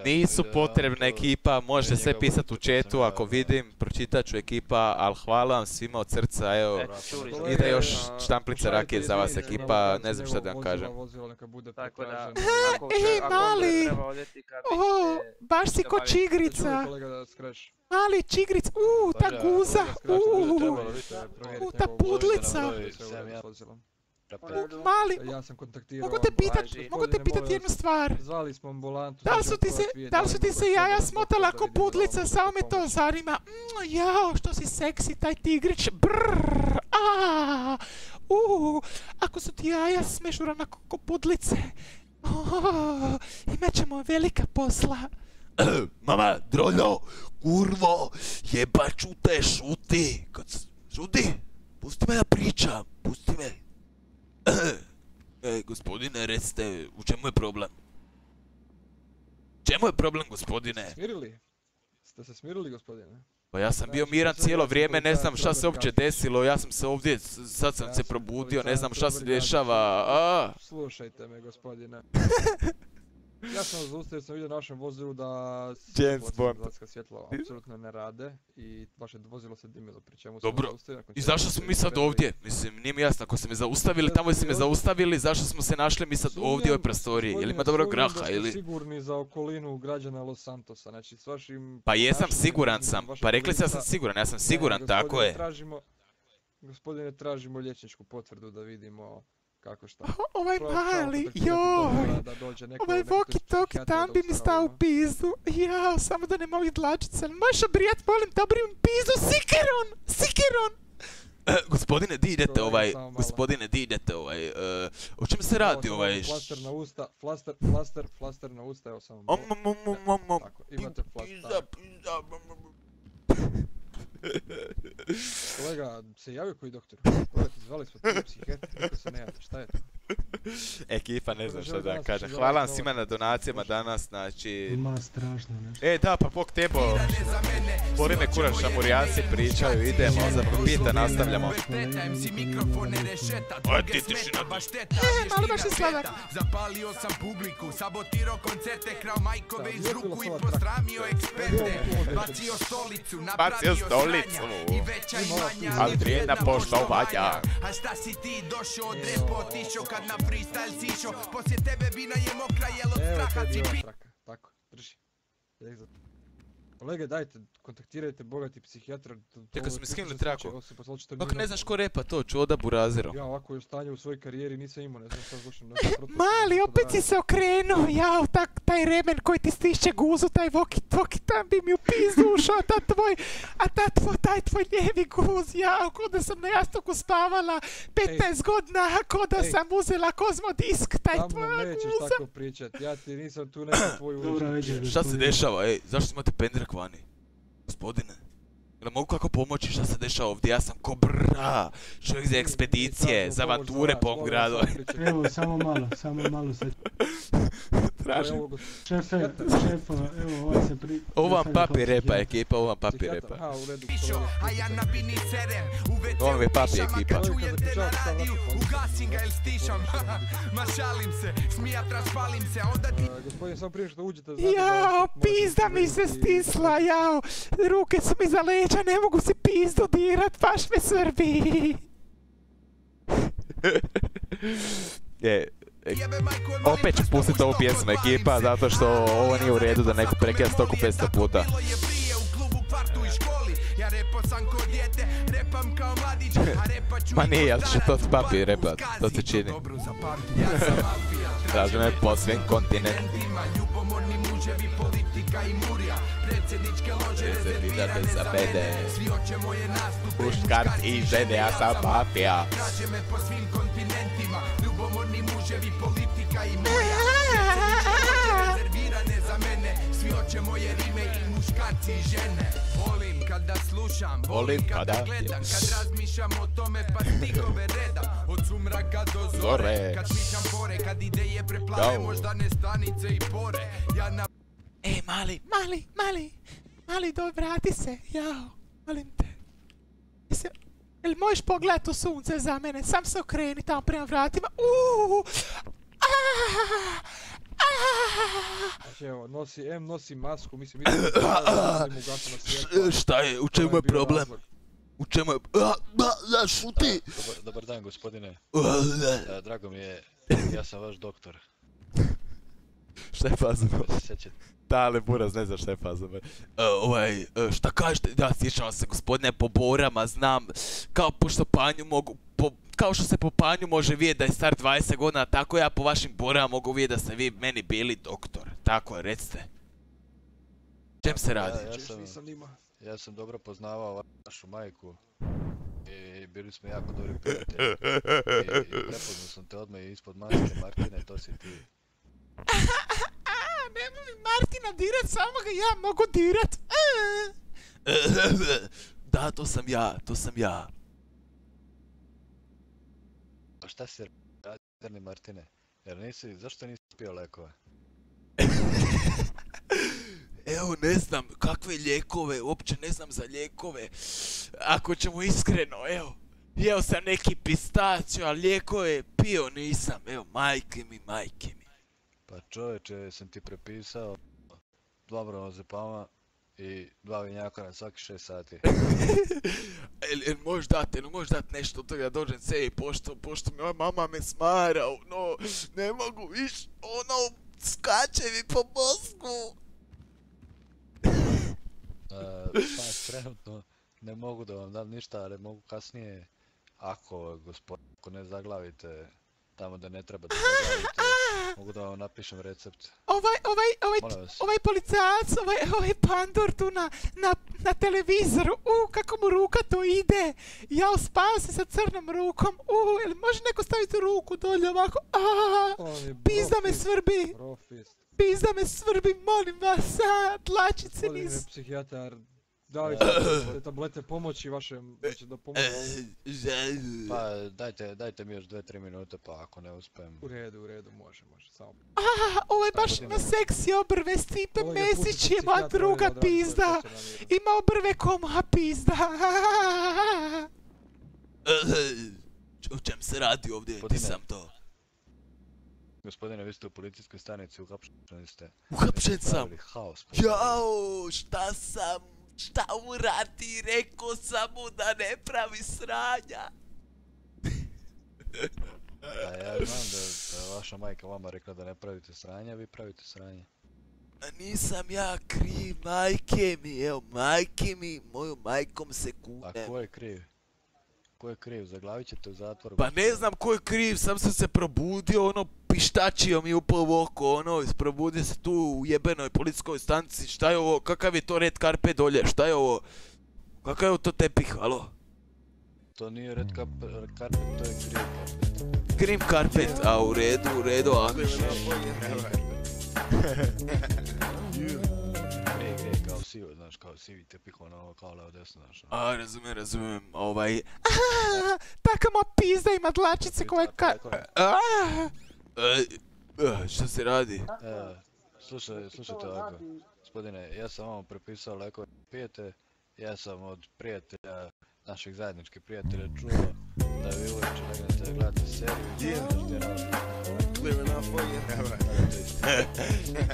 nisu potrebne ekipa, možete sve pisati u ja, ako vidim, pročitat ću ekipa, ali hvala vam svima od srca, evo, smo. ide još štamplica rakije za vas ekipa, ne znam šta da vam kažem. Tako da, Ej, mali. baš si ko čigrica. Mali čigric, uuu, ta guza, uuu, trebalo bi se provjeriti u, ta pudlica. vozilo, broj 71. Mali, Ja sam kontaktirao... mogu te pitat, mogu te pitat jednu stvar. Zvali smo ambulantu. Da li su ti se, da li su ti se jaja smotala da ko vidimo da li pudlica, samo me to zanima. Mm, jao, što si seksi, taj tigrić, brrr, a, uuu, ako su ti jaja smešurana ko, ko pudlice, imat ćemo velika posla. *clears throat* Mama, droljo, kurvo, jebaću te, šuti. Kad s- šuti, pusti me da pričam, pusti me. Ej, *clears throat* gospodine, recite, u čemu je problem? Čemu je problem, gospodine? Smirili? Ste se smirili, gospodine? Pa ja sam bio Znači, miran sad cijelo vrijeme, ne znam šta se uopće desilo, ja sam se ovdje, sad sam se probudio, ne znam šta se dešava? Slušajte me, gospodine. *laughs* Ja sam vas zaustavio, sam vidio na vašem vozilu da svjetla svjetla apsolutno ne rade i vaše vozilo se dimilo, pri čemu sam vas Dobro, i zašto smo mi sad ovdje? Mislim, nije mi jasno, ako ste me zaustavili, tamo ste me zaustavili, zašto smo se našli mi sad ovdje u ovoj prostoriji? Jel ima dobro graha da ste ili... sigurni za okolinu građana Los Santosa, znači s vašim... Pa jesam, siguran sam. Pa rekli ste da sam siguran, ja sam siguran, tako je. Tražimo, gospodine, tražimo liječničku potvrdu da vidimo kako šta. Ovaj Pro- mali, joj, doktora da dođe neko- ovaj voki toki tam bi mi stao u pizdu. Jao, samo da ne mogu dlačice. Možeš obrijat, molim, da obrijem pizdu, sikeron, sikeron. E, gospodine, di idete ovaj, gospodine, di idete ovaj, e, o čem se radi ovaj? Flaster na usta, flaster, flaster, flaster na usta, evo samo. Om, om, om, om, om, om. *laughs* Kolega, se javio koji doktor? *laughs* Kolega, zvali smo ti psihijatri, kako se ne javlja, šta je to? Ekipa, ne znam šta da kažem. Hvala vam svima na donacijama danas, znači... Ma strašno nešto. E, da, pa bok tebo. Boli me kurac, šamurijanci pričaju, idemo, za pita nastavljamo. Aj, ti tišina. E, malo baš je sladak. Zapalio sam publiku, sabotirao koncerte, krao majkove iz ruku i bilo posramio eksperte Bacio stolicu, napravio i manja, Ali vrijedna poštovanja. A šta si ti došao od repo, otišao kad na freestyle sišao Poslije tebe bina je mokra, jel od Evo straha si pi... traka, tako, drži. Kolege, dajte, kontaktirajte bogati psihijatra. Čekaj, su mi je skinuli slučaj, traku. Kako ne znaš ko repa to, Čoda Burazero? Ja ovako je stanje u svojoj karijeri nisam imao, ne znam šta slušam. *laughs* protiv- Mali, opet si se okrenuo, jao, tak, taj remen koji ti stišće guzu, taj voki toki, tam bi mi u pizdu ušao, a ta tvoj, a ta tvoj, taj tvoj lijevi guz, jao, ko da sam na jastuku spavala 15 godina, ko da sam uzela kozmodisk, taj tvoj mnom nećeš guza. tako pričat, ja ti nisam tu neki tvoj Dobro uzor. večer, Šta se dešava, ej, zašto imate pendrek vani? Gospodine, jel mogu kako pomoći, šta se dešava ovdje? Ja sam ko brra, čovjek za ekspedicije, za avanture po ovom gradu. Evo, samo malo, samo malo sad. *laughs* Tražim. Šefe, šefa, evo, ovaj se pri... Ovo papi repa, ekipa, ovo vam papi repa. u redu. A ja na bini serem, u WC Ovo vam je papi pišama, ekipa. Kad čujem te na radiju, ugasim ga il stišam *laughs* Ma šalim se, smijat raspalim se, onda ti Gospodin, samo prije što uđete, Jao, pizda mi se stisla, jao, ruke su mi za leđa, ne mogu si pizdu dirat, baš me srbi. Je, *laughs* e, opet ću pustit ovu pjesmu ekipa, zato što ovo nije u redu da neko prekida stoku 500 puta. repat Ma nije, zato što to papi u repa, skazi, to se čini. Traži me po svim kontinentima. Ima ljubomorni muževi, politika i murija Predsjedničke lože rezervirane za nastupe Muškarac i žene, ja sam mafija. Traže me po svim kontinentima Muževi, politika i lože rezervirane za mene. Svi oće moje rime i muškarci i žene. Volim kada slušam, volim kada gledam. Kad razmišljam o tome pa stihove redam Od sumraka do zore. Kad pišam pore, kad ideje preplave Jao. Moždane stanice i pore. Ja na Ej, mali, mali, mali, mali, doj, vrati se, jao, molim te. Jesi, jel možeš pogledat u sunce za mene, sam se okreni tamo prema vratima, uuu, aaa, aaa. Znači evo, nosi, M nosi masku, mislim, mislim da mu *coughs* svjetla. Šta je, u čemu je problem? U čemu je... A, ba, da, šuti! Dobar, dobar dan gospodine. E, Drago mi je, ja sam vaš doktor. *laughs* Šta je se sjećate. Dale Buraz ne zna šta je faza. E, ovaj, e, šta kažete? Da, sjećam se gospodine po borama, znam, kao pošto panju mogu, po, kao što se po panju može vidjeti da je star 20 godina, tako ja po vašim borama mogu vidjeti da ste vi meni bili doktor. Tako je, recite. Čem se radi? Ja, ja, sam, ja sam dobro poznavao vašu majku i bili smo jako dobri prijatelji. Prepoznao sam te odmah ispod maske Martine, to si ti. *laughs* Nemoj mi Martina dirat, samo ga ja mogu dirat. *laughs* Da, to sam ja, to sam ja. Pa šta si radio, Martine? Jer nisi, zašto nisi pio lekove? *laughs* Evo, ne znam kakve lijekove, uopće ne znam za lijekove. Ako ćemo iskreno, evo. Jeo sam neki pistaciju, a lijekove pio nisam. Evo, majke mi, majke mi. Pa čovječe, sam ti prepisao dva bronozepama i dva vinjaka na svaki šest sati. *laughs* El, el možeš dat, el možeš dat nešto od toga dođem sebi, pošto, pošto mi mama me smara, ono, ne mogu viš, ono, skače mi po mozgu. *laughs* E, pa trenutno ne mogu da vam dam ništa, ali mogu kasnije, ako gospod, ako ne zaglavite tamo da ne treba da zaglavite, mogu da vam napišem recept. Ovaj, ovaj, ovaj, ovaj policajac, ovaj, ovaj pandur tu na, na, na televizoru, u, kako mu ruka to ide. Ja spava se sa crnom rukom, u, ili može neko staviti ruku dolje ovako, a, pizda me svrbi, pizda me svrbi, molim vas, a, tlačice Gospodine nisu. psihijatar, dali *clears throat* te tablete pomoći vašem, da će da pomoći. Pa dajte, dajte mi još 2-3 minute, pa ako ne uspijem... U redu, u redu, može, može, samo. A, ovaj baš ima seksi obrve, Stipe Mesić je psihijatar, druga pizda. na Ima obrve ko moja pizda. O čem se radi ovdje, ti Gospodine. sam to. Gospodine, vi ste u policijskoj stanici, uhapšeni ste. Uhapšen sam. Jao, šta sam, šta uradi, rekao sam mu da ne pravi sranja. Pa ja znam da, da je vaša majka vama rekla da ne pravite sranje, a vi pravite sranje. A nisam ja kriv, majke mi, evo, majke mi, moju majkom se A kunem. ko je kriv? Ko je kriv? Zaglavit ćete u zatvoru. Pa ne znam ko je kriv, sam sam se probudio, ono, pištačio mi upao u oko, ono, probudio se tu u jebenoj policijskoj stanici, šta je ovo, kakav je to red karpe dolje, šta je ovo, kakav je to tepih, alo? To nije red carpet, to je kriv carpet. Krim karpet, a u redu, u redu, a... Kao sivo, znaš, kao sivi tepih, ono, kao levo desno, znaš. ono. A, razumijem, razumijem, ovaj... Taka moja pizda ima dlačice koje ka... E, e, šta se radi? E, slušaj, slušajte ovako. Gospodine, ja sam vam prepisao lekove pijete, ja sam od prijatelja, naših zajedničkih prijatelja čuo da vi uveče legnete da gledate seriju.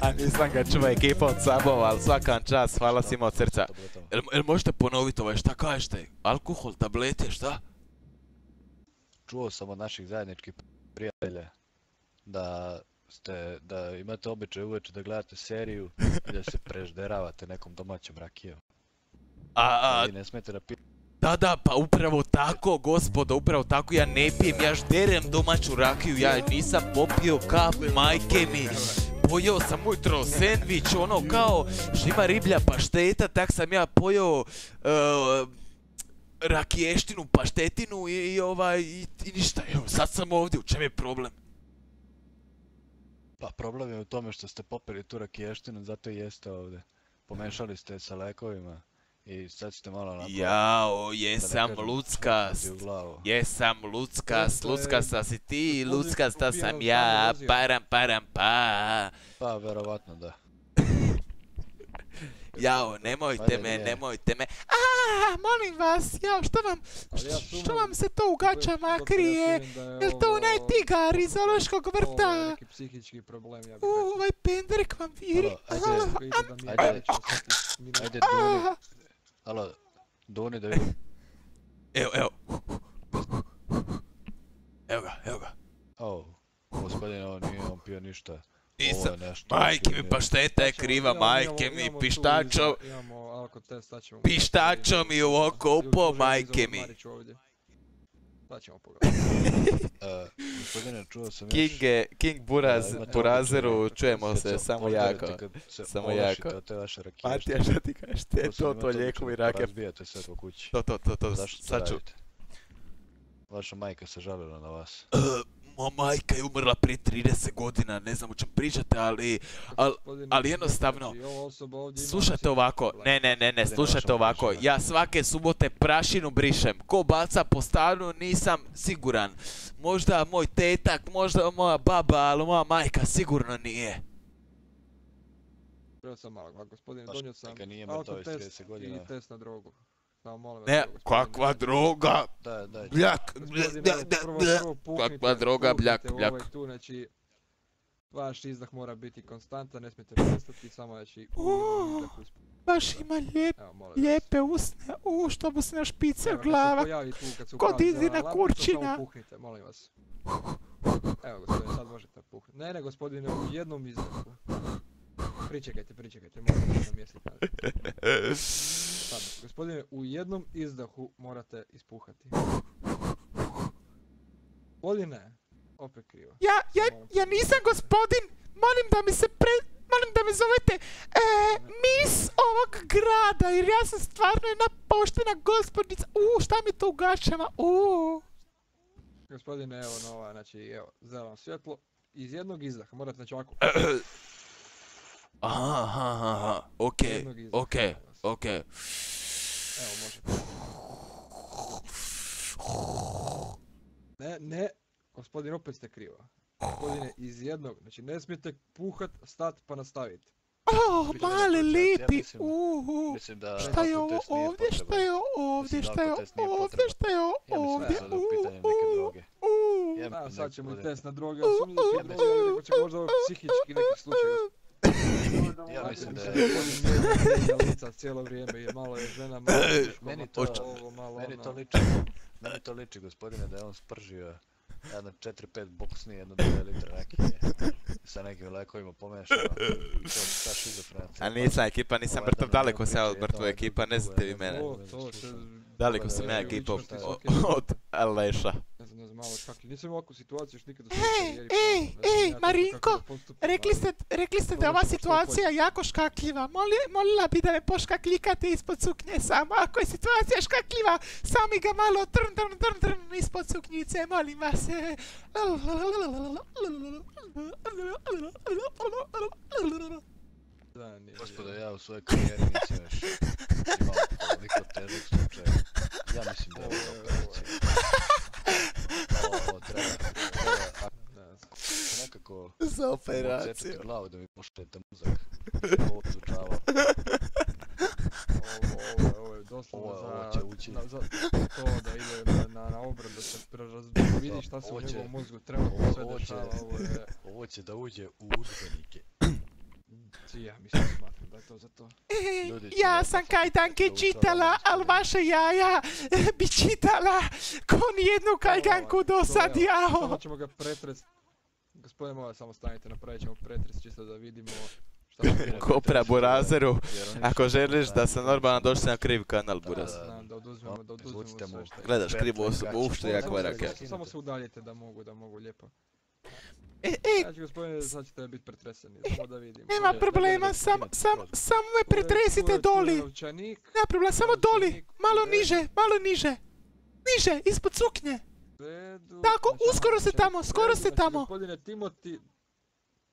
A nisam ga čuo ekipa od sabova, ali svakan čas, hvala svima od srca. Jel, jel možete ponoviti ovaj, šta kažete? Alkohol, tablete, šta? Čuo sam od naših zajedničkih prijatelja da ste, da imate običaj uveče da gledate seriju i da se prežderavate nekom domaćom rakijom. A, a, vi ne smijete da pijete. da, da, pa upravo tako, gospodo, upravo tako, ja ne pijem, ja žderem domaću rakiju, ja nisam popio kap, majke mi. Pojeo sam ujutro sendvič, ono kao što ima riblja pašteta, tak sam ja pojeo uh, rakiještinu, paštetinu i, i ovaj, i, i ništa, evo, sad sam ovdje, u čem je problem? Pa problem je u tome što ste popili tu rakiještinu, zato i jeste ovdje. Pomešali ste sa lekovima i sad ste malo onako... Jao, da jesam u glavu. jesam je- luckasta si ti, *laughs* luckasta popio sam ja, param param pa. Pa, verovatno da. *laughs* Jao, nemojte me, nemojte me. a, molim vas, jao, što vam, što vam se to u gaćama Dok krije? Jel to onaj tigar iz je vrta? neki psihički problem, ja bih U, rekao. ovaj penderek vam viri. Alo, A, ajde, ajde, neće ostati minuta. ajde, Duni. Alo, Duni da *laughs* vidim. Evo, evo. Evo ga, evo ga. O, gospodine, on nije on pio ništa. Nisam, majke mi ozbiljnije. pašteta je kriva, Imamo- majke mi, pištačo, sad pištačo mi u oko upo, majke mi. Sad ćemo pogledati. *laughs* E. Kinge, King Buraz, Burazeru, čujemo se, samo jako, samo jako. Matija, što- šta ti kažeš, te, to, to lijekovi rake. Razbijate sve po kući. To, to, to, to, sad ću. Vaša majka se žalila na vas. *clears throat* Moja majka je umrla prije 30 godina, ne znam o čem pričate, ali, al, Gospodine, ali jednostavno, slušajte ovako, ne, ne, ne, ne, slušajte ovako, ja svake subote prašinu brišem, ko baca po stanu nisam siguran, možda moj tetak, možda moja baba, ali moja majka sigurno nije. Evo sam malo, gospodine, donio sam alkotest 30 godina. i test na drogu. Samo molim vas, Ne, kakva droga, Da, da, bljak, bljak, kakva droga, bljak, bljak. ovaj tu, znači, vaš izdah mora biti konstantan, ne smijete prestati, samo znači. Baš ima lijep, vas. lijepe usne, u što mu se kad se glava, pojavi tu, kad se ko upali zelena dizina lampica, kurčina. Puhnite, molim vas. Evo gospodine, sad možete puhnuti. Ne, ne gospodine, u jednom izdahu. Pričekajte, pričekajte, moram se namjestiti. Sad, gospodine, u jednom izdahu morate ispuhati. Gospodine, opet krivo. Ja, ja, ja nisam gospodin, molim da mi se pre... Molim da me zovete e, mis ovog grada, jer ja sam stvarno jedna poštena gospodica. U, šta mi to ugačava? U. Gospodine, evo nova, znači, evo, zeleno svjetlo. Iz jednog izdaha, morate znači ovako. *clears throat* Aha, aha, aha, okej, okej, okej. Evo, možete. Ne, ne, gospodin, opet ste krivo. Gospodine, iz jednog, znači ne smijete puhat, stat pa nastaviti. O, Pričekajte, male lipi, uhu. Mislim da Šta je ovo ovdje, šta je ovdje, šta je ovdje, šta je ovdje, je sad u pitanju neke droge. Ja Da, mislim sad ćemo test na droge, ali sumnjam da će možda ovo psihički neki slučaj. Ja mislim da je... je... lica cijelo vrijeme, jer malo je žena, malo je Meni malo to, ovo, malo meni ono. to liči, meni to liči gospodine da je on spržio jedno 4-5 boksni, jedno 2 litra rakije sa nekim lekovima pomešano. A nisam ekipa, nisam Ovaj mrtav, dan daleko ja od mrtve ovaj ekipa, ne znate vi mene. To, to se... Daleko da, sam da, ja ličnosti od, Aleša. Ne znam, ne znam, malo kakli. Nisam imao ovakvu situaciju još nikad u Ej, svojoj karijeri. ej, pa, ej, Marinko, rekli ste, rekli ste da je Dobro, ova situacija jako škakljiva. Moli, molila bi da me poškakljikate ispod suknje samo. Ako je situacija škakljiva, sami ga malo trn, trn, trn, trn ispod suknjice, molim vas. Da, nije. Gospodo, ja u svojoj karijeri nisam još imao toliko težak slučaj. Ja mislim da je ovo operacija. Ovo treba, treba, ako nekako Za operaciju. glavu da mi mozak. Ovo izučavao. Ovo, ovo, ovo je doslovno Ovo- za, ovo će ući. na, za to da ide na, na, na obrad, da se vidi šta se u njegovom mozgu trenutno ovo- sve dešava, ovo je... Ovo će da uđe u udžbenike. Ja mislim, smatram da je to za to. Će ja sam se kajdanke čitala, ovo ali vaše jaja *laughs* bi čitala ko nijednu kajdanku do sad To, evo, jao. Samo ćemo ga pretres... Gospodine moja, samo stanite, napravit ćemo pretres čisto da vidimo se. Kopra Burazeru, ako želiš da sam normalan došli na krivi kanal Buraz. znam, da oduzmemo, da oduzmemo sve što je. Gledaš krivu osobu, Samo se- rake. Samo se udaljite da mogu, da mogu lijepo. E, e, Znači, gospodine, sad ćete biti pretreseni, samo da vidim. nema Ovdje- problema, samo, samo, samo me pretresite doli. Nema problema, samo doli, malo niže, malo niže. Niže, ispod suknje. Tako, znači, uskoro ste novčanik, tamo, skoro znači, tamo. Gospodine Timoti,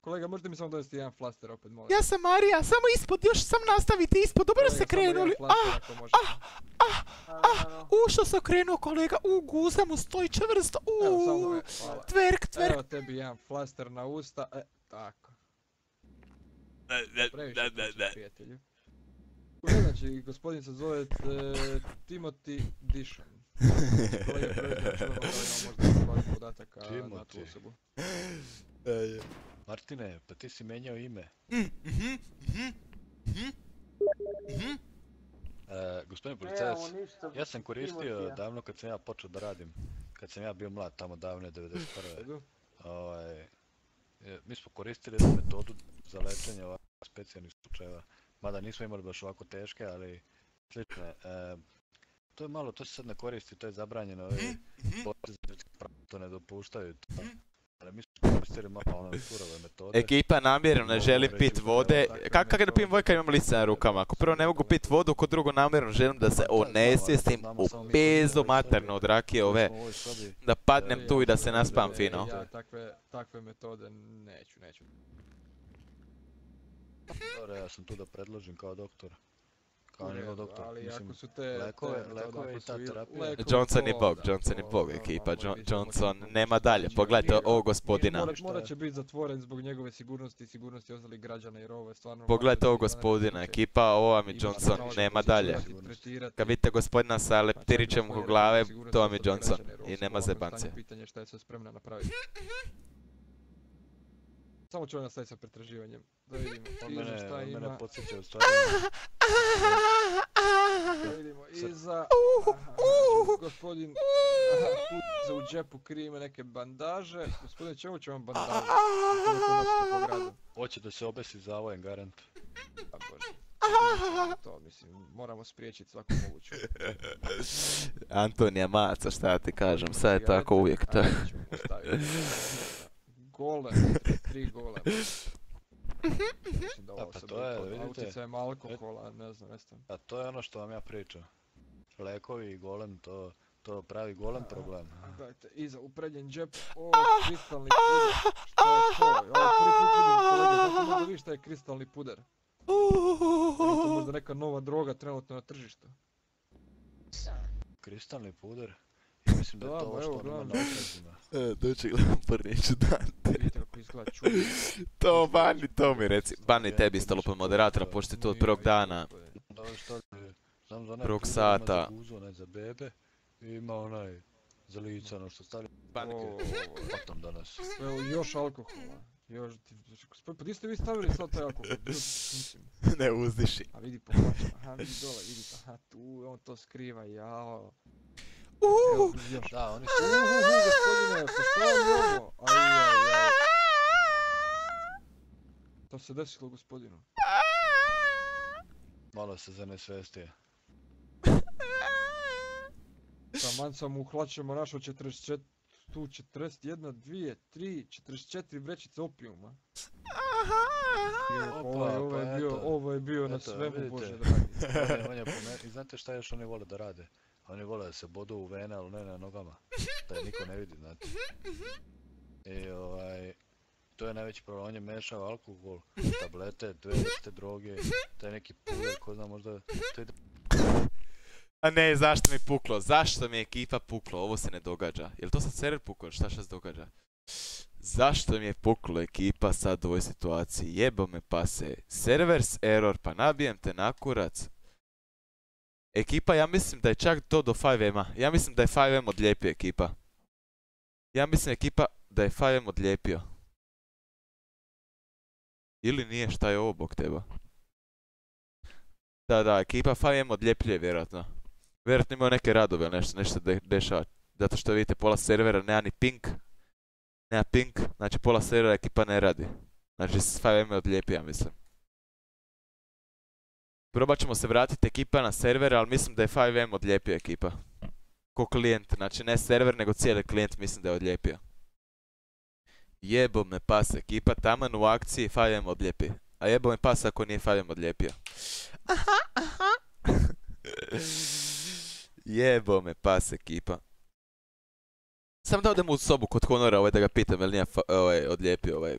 kolega, možete mi samo donesti jedan flaster opet, molim. Ja sam Marija, samo ispod, još samo nastavite ispod, dobro Kolega, ste samo jedan krenuli. flaster Ah, ako možete. ah, ah, u što sam krenuo kolega, u guza mu stoji čvrsto, u tverk, tverk. Evo tebi jedan flaster na usta, e, tako. Previše pričaš, prijatelju. Znači, gospodin se zove e, Timothy Dishon. *laughs* Kolega da imamo možda na tu osobu. *laughs* Martine, pa ti si menjao ime. E, gospodine policajac, Nemamo ništa ja sam koristio davno kad sam ja počeo da radim, kad sam ja bio mlad tamo davne 91. Redu? Ovaj, e, mi smo koristili jednu metodu za lečenje ovakvih specijalnih slučajeva, mada nismo imali baš ovako teške, ali slične. E, to je malo, to se sad ne koristi, to je zabranjeno, ovi borci za ljudska prava to ne dopuštaju. To. Ali mi smo koristili malo one surove metode. Ekipa namjerno ne želi pit vode. Kako kako da pijem vodu kad imam lice na rukama? Ako prvo ne mogu pit vodu, ako drugo namjerno želim da se onesvjestim u pizdu materno od rakije ove. Da padnem tu i da se naspam fino. Ja takve, takve metode neću, neću. Dobro, ja sam tu da predložim kao doktor. Kao U njegov redu, doktor. ali Mislim, ako su te- lekove, te lekove i su ta i terapija. lekovi, Johnson je to bog, Johnson je to- bog ekipa. Jo- Johnson nema dalje. Pogledajte ovog gospodina. Morat, će biti zatvoren zbog njegove sigurnosti i sigurnosti ostalih građana jer ovo je stvarno... Pogledajte ovog ovako gospodina, slučaj. ekipa, ovo vam je Johnson, nema da dalje. Kad vidite gospodina sa leptirićem oko glave, to vam je Johnson i nema zebancije. Pitanje je šta je sve spremna napraviti. Samo ću nastaviti sa pretraživanjem. Da vidimo. On *laughs* Iza mene, šta on mene podsjeća u stvari. Da vidimo. Iza... *laughs* Aha, znači, gospodin... Aha, tu za u džepu krije ima neke bandaže. Gospodine, čemu će vam bandaže? Nosite po gradu? Hoće da se obesi zavojem, garant. A bože. To mislim, moramo spriječiti svaku moguću. *laughs* Antonija Maca, šta ja ti kažem, sad je tako uvijek. to. Golem, tri golema. Mislim da ovo pa sad to je, pod vidite. utjecajem alkohola, ne znam, ne znam. A to je ono što vam ja pričam. Lekovi i golem, to, to pravi golem problem. Gledajte, iza, u prednjem džepu, o, kristalni puder. Šta je to? Ovo prvi put vidim kolege, zato možda vi šta je kristalni puder. Je to možda neka nova droga trenutno na tržištu. Kristalni puder. I mislim da je to ovo što ima na gledam. oprezima. E, doći gledam porniću Dante. Vidite kako izgleda čudno. *laughs* To Bani, to mi reci. Bani tebi isto lupam moderatora, pošto je to od prvog dana. Prvog sata. za guzu, onaj za bebe. I ima onaj za lice, ono što stavlja O, potom danas. *laughs* Evo, još alkohola. Još, ti, pa di ste vi stavili sad taj alkohol? *laughs* Ne uzdiši. A vidi po aha vidi dole, vidi, aha tu, on to skriva, jao. Još. Da, oni su... Uhuhu, gospodine, pa što je ovo? Aj, aj, aj. Što se desilo gospodinu? Malo se zanesvestije. Taman sam u hlačama našao 44, tu 41, 2, 3, 44 vrećice opijuma. Opa, ovo, je, ovo, je pa bio, eto, ovo je bio na svemu, vidite. bože dragi. *laughs* On je- on je znate šta još oni vole da rade? Oni vole da se bodu u vene, ali ne na nogama. Da je niko ne vidi, znate. I ovaj... To je najveći problem, on je mešao alkohol, *laughs* tablete, dve vrste droge, taj neki puder, ko zna možda... To je A ne, zašto mi puklo? Zašto mi je ekipa puklo? Ovo se ne događa. Jel to sad server puklo? Šta šta se događa? Zašto mi je puklo ekipa sad u ovoj situaciji? Jebo me pase. Servers error, pa nabijem te na kurac. Ekipa, ja mislim da je čak to do 5M-a. Ja mislim da je 5M odlijepio ekipa. Ja mislim ekipa da je 5M odlijepio. Ili nije, šta je ovo bog teba? Da, da, ekipa 5M odljepljuje vjerojatno. Vjerojatno imaju neke radove ili nešto, nešto de- dešava. Zato što vidite pola servera nema ni ping. Nema ping, znači pola servera ekipa ne radi. Znači s 5M je ja mislim. Probat ćemo se vratiti ekipa na server, ali mislim da je 5M odlijepio ekipa. Ko klijent, znači ne server, nego cijeli klijent mislim da je odlijepio. Jebo me pas ekipa, taman u akciji 5M odlijepi. A jebo me pas ako nije 5M odlijepio. *laughs* Jebo me pas ekipa. Samo da odem u sobu kod Honora ovaj, da ga pitam jel nije ovaj, odlijepio ovaj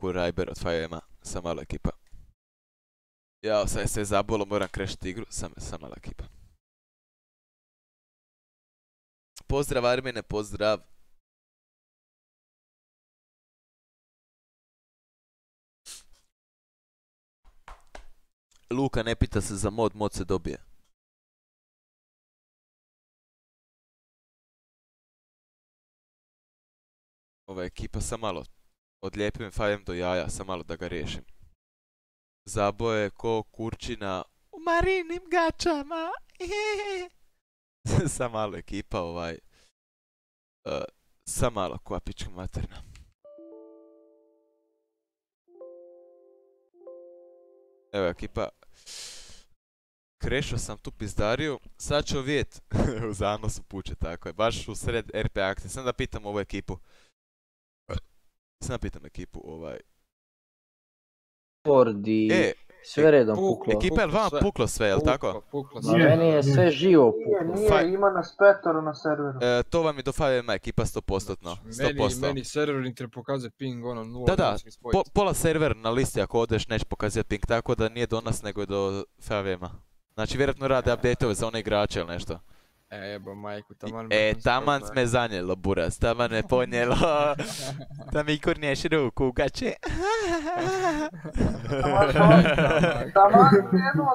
Kurajber od 5M-a. Sam malo ekipa. Jao, sad je sve zabolo, moram krešiti igru. Sam, sam malo ekipa. Pozdrav Armine, pozdrav. Luka ne pita se za mod, mod se dobije. Ova ekipa sam malo. Odlijepim 5M do jaja, sam malo da ga riješim. Zaboje ko kurčina u marinim gačama. *laughs* sam malo ekipa ovaj. Uh, sam malo koja pička materna. Evo ekipa. Krešao sam tu pizdariju, sad ću vidjet *laughs* u zanosu puče, tako je, baš u sred RP akcije. Sam da pitam ovu ekipu. Sam da pitam ekipu, ovaj... Ford i E, sve redom puk- puklo. Ekipa, jel vama puklo sve, jel tako? Ma meni je sve živo puklo. Nije, nije, ima nas petoro na serveru. E, to vam je do 5 ekipa 100%. Meni, 100%. meni server inter pokazuje ping ono 0. Da, da, po, pola server na listi ako odeš neće pokazati ping, tako da nije do nas nego je do FAVM-a. Znači vjerojatno rade update za one igrače ili nešto. E, jebo majku, taman E, me taman me zanjelo, buras, taman me ponijelo. *laughs* da mi kurnješ ruku, gače. *laughs* Taman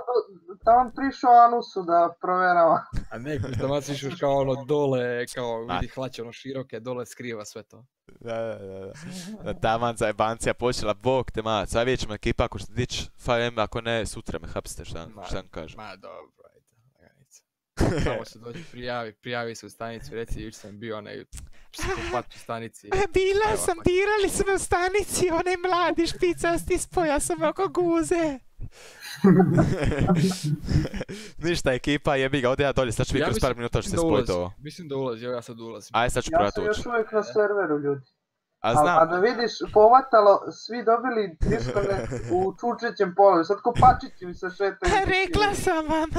do- taman prišao Anusu da provjerava. A ne, taman si išao kao ono dole, kao vidi hlače ono široke, dole skriva sve to. Da, da, da, da. Taman zajebancija počela, bog te mac, aj vidjet ćemo ekipa ako ćete dić 5M, ako ne, sutra me hapsite, šta, šta vam kažem. Ma dobro. *laughs* Samo se dođi prijavi, prijavi se u stanicu, reci jučer sam bio onaj psihopat u stanici. E, Bila Evo, sam, pa- dirali su me u stanici, onaj mladi špicasti s pojasom oko guze. *laughs* Ništa ekipa, jebi ga, ode ja dolje, sad ću vi Ja kroz par minuta ću se spojiti ovo. Mislim da ulazi, evo ja sad ulazim. Aj, sad ću Ja sam još uvijek na serveru, ljudi. A A, znam, a da vidiš, povatalo, svi dobili diskone u *laughs* čučećem polovi, sad ko pačići mi se šetaju. Rekla sam vam.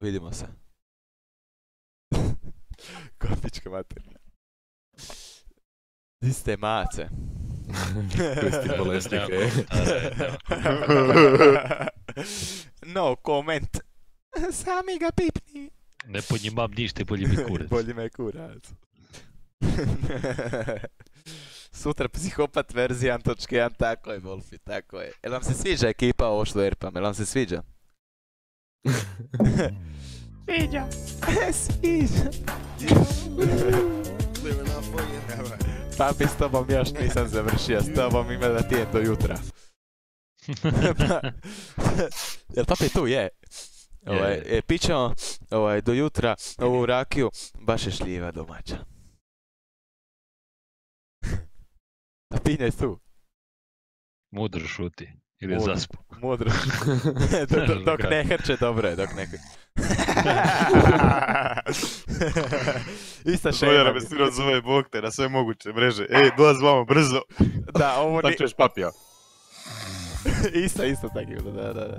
Vidimo se. *laughs* Kopička materina. Di ste mace? *laughs* Bolesnike. no comment. *laughs* Sami ga pipni. Ne ponimam ništa, bolje mi kurac. Bolje me kurac. Sutra psihopat verzija 1.1, tako je Wolfi, tako je. Jel vam se sviđa ekipa ovo što erpam, jel vam se sviđa? Sviđa. *laughs* Sviđa. Clearing out for you. Papi, s tobom još nisam završio, s tobom ima da ti je do jutra. *laughs* Jel papi tu je? Ovaj, Je. e, pićemo ovaj, do jutra ovu rakiju, baš je šljiva domaća. *laughs* A pinje tu. Mudro šuti. Ili Mudro. zaspu. *laughs* Mudro. *laughs* dok, dok, dok ne hrče, dobro je, dok ne hrče. *laughs* Ista šema. Zvojara me svi zove Bog te na sve moguće mreže. Ej, dolaz vamo, brzo. Da, ovo Tak ni- čuješ papija. isto, isto tako je da, da, da.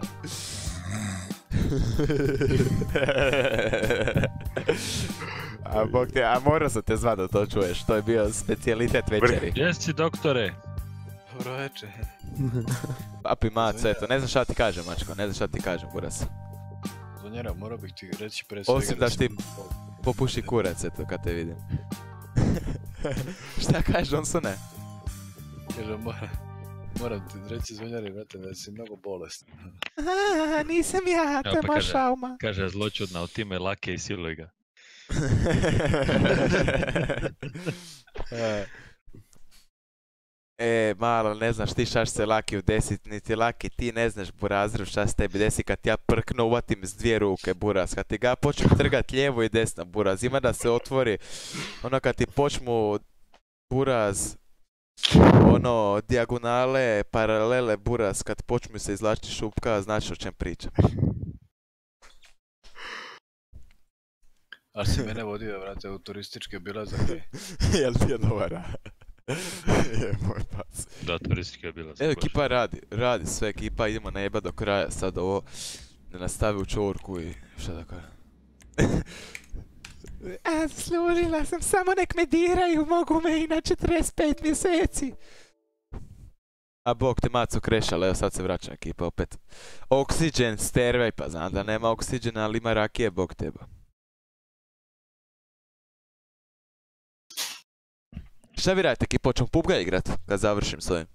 a bog te, a morao sam te zvat da to čuješ, to je bio specijalitet večeri. Jesi doktore? Dobro večer. *laughs* Papi mac, eto, ne znam šta ti kažem, mačko, ne znam šta ti kažem, buras. Zvonjera, morao bih ti reći pre svega Osim da ti popuši kurac, eto, kad te vidim. *laughs* šta kažeš, Johnsone? Kaže, mora, moram ti reći Zvonjari, brate, da si mnogo bolestan. A, nisam ja, to je pa moja kaže, šauma. kaže zločudna, otime lake i siluj ga. *laughs* E. Malo, ne znaš ti šta se Laki desit, niti Laki ti ne znaš burazru šta se tebi desi kad ja prknu uvatim s dvije ruke buraz, kad ti ga počnem trgat lijevo i desno buraz, ima da se otvori, ono kad ti počmu buraz, ono, dijagonale, paralele buraz, kad počnu se izvlačiti šupka, znaš o čem pričam. A si mene vodio, brate, u turističke obilazake. *laughs* Jel ti je dobar? *laughs* je moj pas. Da, turistička je bila Evo ekipa radi, radi sve ekipa, idemo na jeba do kraja, sad ovo ne nastavi u čorku i šta da kažem. *laughs* A, zaslužila sam, samo nek me diraju, mogu me i na 45 mjeseci. A bog te maco krešala, evo sad se vraća ekipa opet. Oxygen, stervej, pa znam da nema oksijena, ali ima rakije, bog teba. Šta vi radite ekipa, hoćemo pubga igrat kad završim s ovim?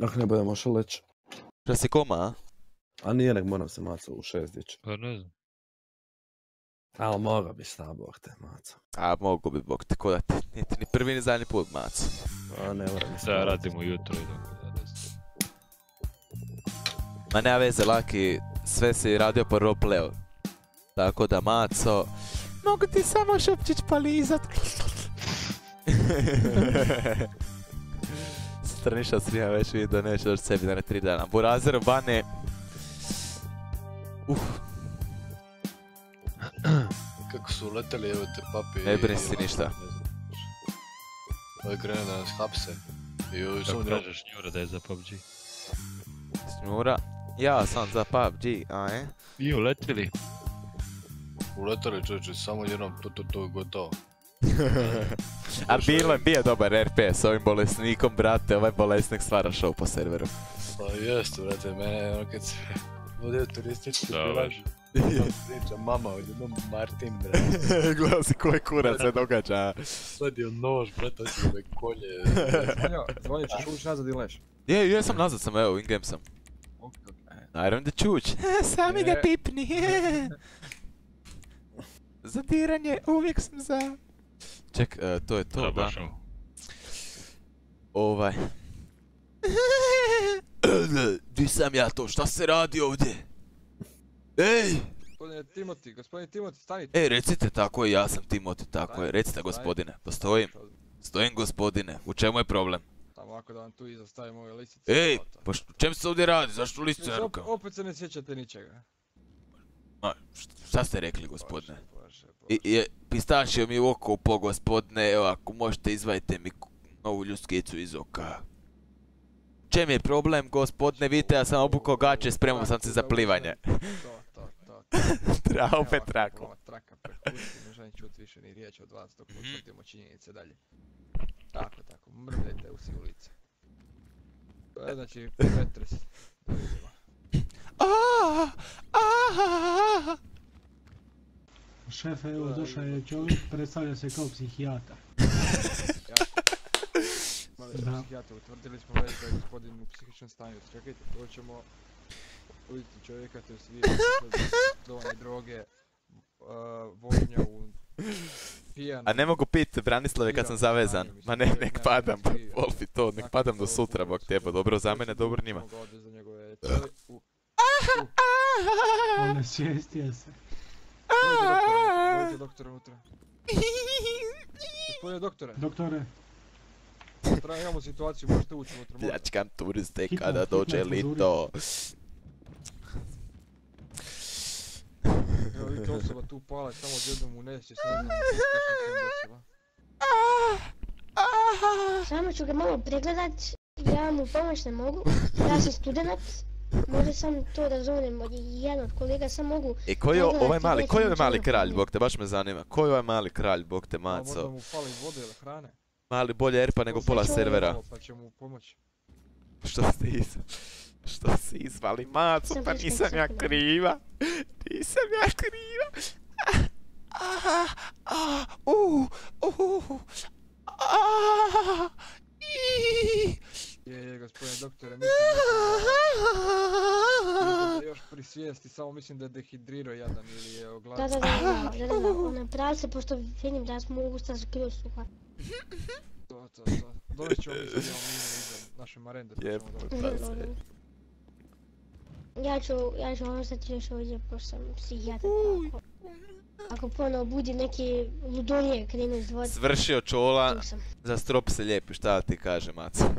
Ako ne budemo šel leć. Šta si koma, a? A nije, nek moram se maco u šest dići. Pa ne znam. Ali moga bi šta, bog te, maco. A mogu bi bog te, ko da ti, niti ni prvi ni zadnji put maco. A ne moram Da, ja radim ujutro i tako da. Ma nema veze, Laki, sve si radio po roleplayu. Tako da, maco, Mogu ti samo šupčić polizat. *laughs* sutra ništa snima, već vidim da neće doći sebi na tri dana. Burazer, Bane... Uh, *clears throat* Kako su leteli, evo te papi... Ne brini se i- ništa. Ovi krenu da nas hapse. I ovi su Kako mi kažeš Njura da je za PUBG? Snjura. Ja sam za PUBG, a e? I uletili. Uletali čovječe, samo jednom to, to, to je gotovo. *laughs* A bilo je, bio dobar RP s ovim bolesnikom, brate, ovaj bolesnik stvara show po serveru. Pa jeste, brate, mene, ono kad se *laughs* vodio turistički baš. *laughs* priča mama od jednom Martin, brate. Gledao si koji kurac se događa. Sadio nož, brate, da me kolje. Zvonio, zvonio, ćeš ući nazad ili neš? Je, jesam nazad sam, evo, in game sam. Naravno da čuć. Sami ga E. pipni. Za diranje, uvijek sam za... Ček, e, to je to, Da. Ovaj. *coughs* Di sam ja to, šta se radi ovdje? Ej! Gospodine Timoti, gospodine Timoti, stanite. Ej, recite tako je, ja sam Timoti, tako je. Recite gospodine, pa stojim. Stojim gospodine, u čemu je problem? Tamo ovako da vam tu iza stavim ove lisice. Ej, pa čem se ovdje radi? Zašto listu Mislim, na opet, rukama? opet se ne sjećate ničega. Ma, št- šta ste rekli gospodine? Je, pistačio mi u oko po gospodine, evo ako možete izvadite mi ku- ovu ljuskicu iz oka. Čem je problem gospodine, vidite ja sam obukao gače, spremao sam se za plivanje. To, to, to. *laughs* Tra, Evo opet ova Traka prekusti, ne želim čut više ni riječ od vas dok utvrdimo činjenice dalje. Tako, tako, mrdajte u ulice. To je znači pretres. Da vidimo. *laughs* Šefe, evo došao je čovjek, predstavlja se kao psihijatar. *laughs* Malo Da. smo psihijatar, utvrdili smo već da je gospodin u psihičnom stanju. Čekajte, to ćemo vidjeti čovjeka, to je svi dovanje droge, uh, vožnja u pijan. A ne mogu pit Branislave kad sam zavezan. Ma ne, nek padam, Wolfi *laughs* to, nek padam do sutra, bog teba. Dobro za mene, dobro njima. Mogu ovdje za njegove cijeli... U, On svijestio se. Dođite doktora unutra. Gospodine doktore, Doktore, unutra imamo situaciju, možete ući unutra. Pljačkam turiste kada dođe lito. Evo vidite osoba tu pala, samo odjednom unesće, se ne znam što se mu desilo. Samo ću ga malo pregledat, ja mu pomoć ne mogu, ja sam student, možda sam to razumijem od jedan od kolega, sam mogu... E, koji je o- ovaj mali, koji je ovaj mali kralj, bog te, baš me zanima. Koji je ovaj mali kralj, bog te, A možda maco? mu fali vode ili hrane. Mali bolje erpa nego pola servera. Pa će mu pomoći. Što ste iz... Što si izvali macu, Sam pa nisam ja kriva. Nisam ja kriva. Ah, ah, uh, uh, ah, i. Je, je, gospodine doktore, mislim da, da je još pri svijesti, samo mislim da je dehidrirao jadan ili je Da, ogladan. da, da, da, da, da, da, ona pravce, pošto vidim da smo usta skroz suha. To, to, to. Dovest ćemo mi sad imamo mine iza naše marende. pa se. Ja ću, ja ću ostati još ovdje, pošto sam psihijatar, ako, ponovo budi neki ludonije krenu izvoditi. Svršio čola, za strop se lijepi, šta ti kaže, Maco? *laughs*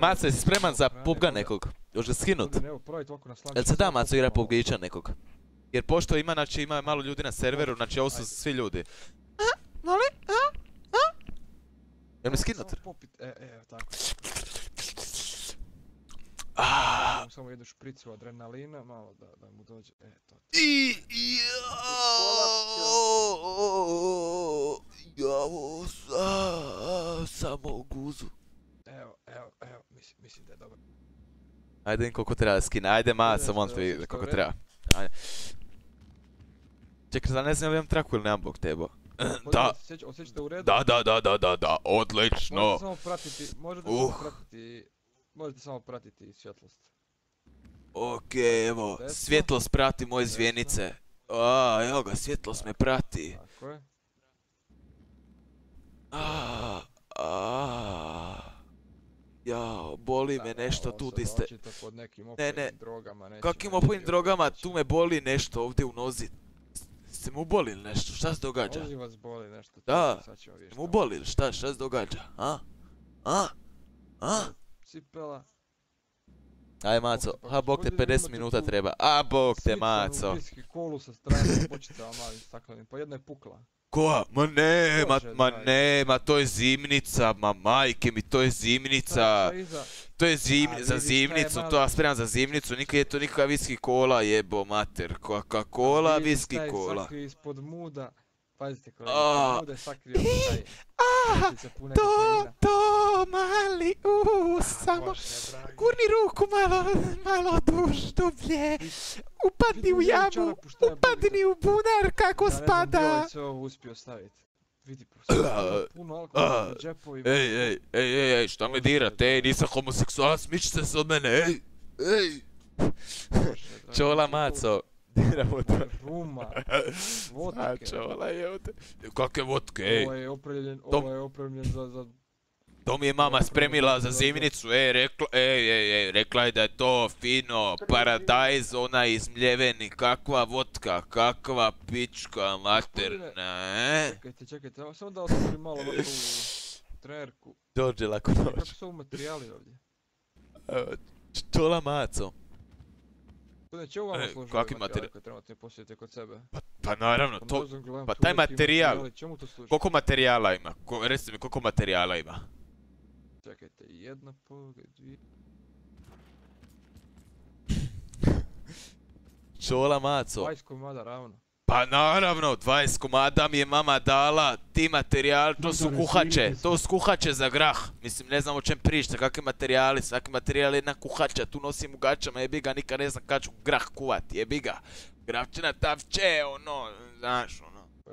Maco, jesi spreman za pubga nekog? Još ga skinut? Jel se da Maco igra pubgića nekog? Jer pošto ima, znači ima malo ljudi na serveru, znači ovo su svi ljudi. Moli? A? Jel mi skinut? E, e, evo tako. Ah. Samo jednu špricu adrenalina, malo da, da mu dođe, e, to. I, jao, sa, samo u guzu. Evo, evo, evo, mislim, mislim da je dobro. Ajde im koliko treba da skine, ajde molim da te osjećaš koliko treba. Ajde. Čekaj, da ne znam jel imam traku ili nemam bog tebo. *clears throat* Da, osjeć- Osjećate u redu? da, da, da, da, da, da, odlično. Možete samo pratiti, možete samo Uh. pratiti, možete samo pratiti svjetlost. Okej, evo, svjetlost prati moje zvijenice. A, evo ga, svjetlost me prati. Tako je. A, a, jao, boli me nešto tu di ste. Ne, ne, kakim reći opojnim o drogama, tu me boli nešto ovdje u nozi. Ste mu boli ili nešto, šta se događa? Ovdje vas boli nešto. Da, mu boli ili šta, šta se događa, a? A? A? Cipela. Aj Maco, ha bog te 50 minuta treba. A bog te Maco. Kolu sa strane *laughs* bočicama malim staklenim, po jedna je pukla. Koja? Ma ne, ma, ma ne, ma to je zimnica, ma majke mi, to je zimnica. To je zim, za zimnicu, to ja spremam za zimnicu, nikad je to nikakva viski kola, jebo mater, kakva kola, viski kola. ispod muda. Pazite kolega, muda je sakrio šta je. Ah, to, to, mali, u, samo, gurni ruku malo, malo duž, dublje, upadni u jamu, upadni u bunar kako Ja ne znam gdje spada. ovaj ovo uspio staviti. Vidi, puno- *clears throat* puno alkohola u džepovima. Ej, ej, ej, ej, ej, šta me dirate, ej, nisam homoseksualac, mičite se od mene, ej, ej. Čola Maco, diramo to. Ruma, vodke. *laughs* čola je ovdje. Kakve vodke, ej. Ovo je opremljen, To- ovo je opremljen za, za To mi je mama spremila za zimnicu, ej, rekla, ej, ej, ej, rekla je da je to fino, paradajz, ona iz Mljeveni, kakva vodka, kakva pička materna, e? Čekajte, čekajte, samo da otvorim malo ovako u *laughs* trenerku. Dođe lako Kako noć. su ovo materijali ovdje? Čola Maco. Gospodine, će ovo vama E, služi ovaj materijal koji trebate posjetiti kod sebe? Pa naravno, Pa to, gledam pa taj materijal, čemu to služi? koliko materijala ima? Ko, recite mi, koliko materijala ima? Čekajte, jedna poluga, dvije... *laughs* Čola Maco. 20 komada ravno. Pa naravno, 20 komada mi je mama dala, ti materijali, to su kuhače, to su kuhače za grah. Mislim, ne znam o čem pričate, kakvi materijali, svaki materijal je jedna kuhača, tu nosim u gačama, jebi ga, nikad ne znam kad ću grah kuvat, jebi ga. Gravčina tavče, ono, znaš, ono.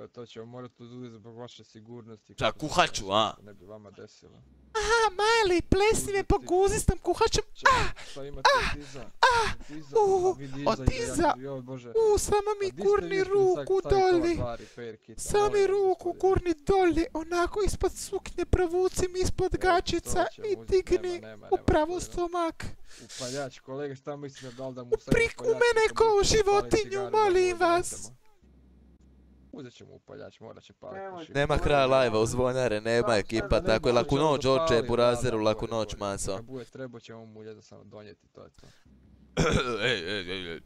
To ćemo morati uzeti zbog vaše sigurnosti. Kuhaču, nešto a? Ne bi vama desilo. Aha, mali, plesni me po guzi s tam kuhačem. Ah, Šta imate od iza? Od iza? u, samo mi gurni uspjeli ruku stavit- stavit ova dolje. dva repair-kita? Samo mi Molim vas, ruku gurni dolje, onako ispod suknje, provuci mi ispod gačica to ćemo i digni u pravo stomak. Upaljač, kolega, šta mislite da li da mu stavimo Priku mene pali životinju, molim vas. Uzet ćemo upaljač, morat će paliti. Nema kraja live u zvonjare, nema ekipa, Pa tako je laku noć, oče, burazeru, laku noć, maso. Kad bude treba ćemo mu jednostavno donijeti, to je to. *coughs* ej, ej, ej, ej.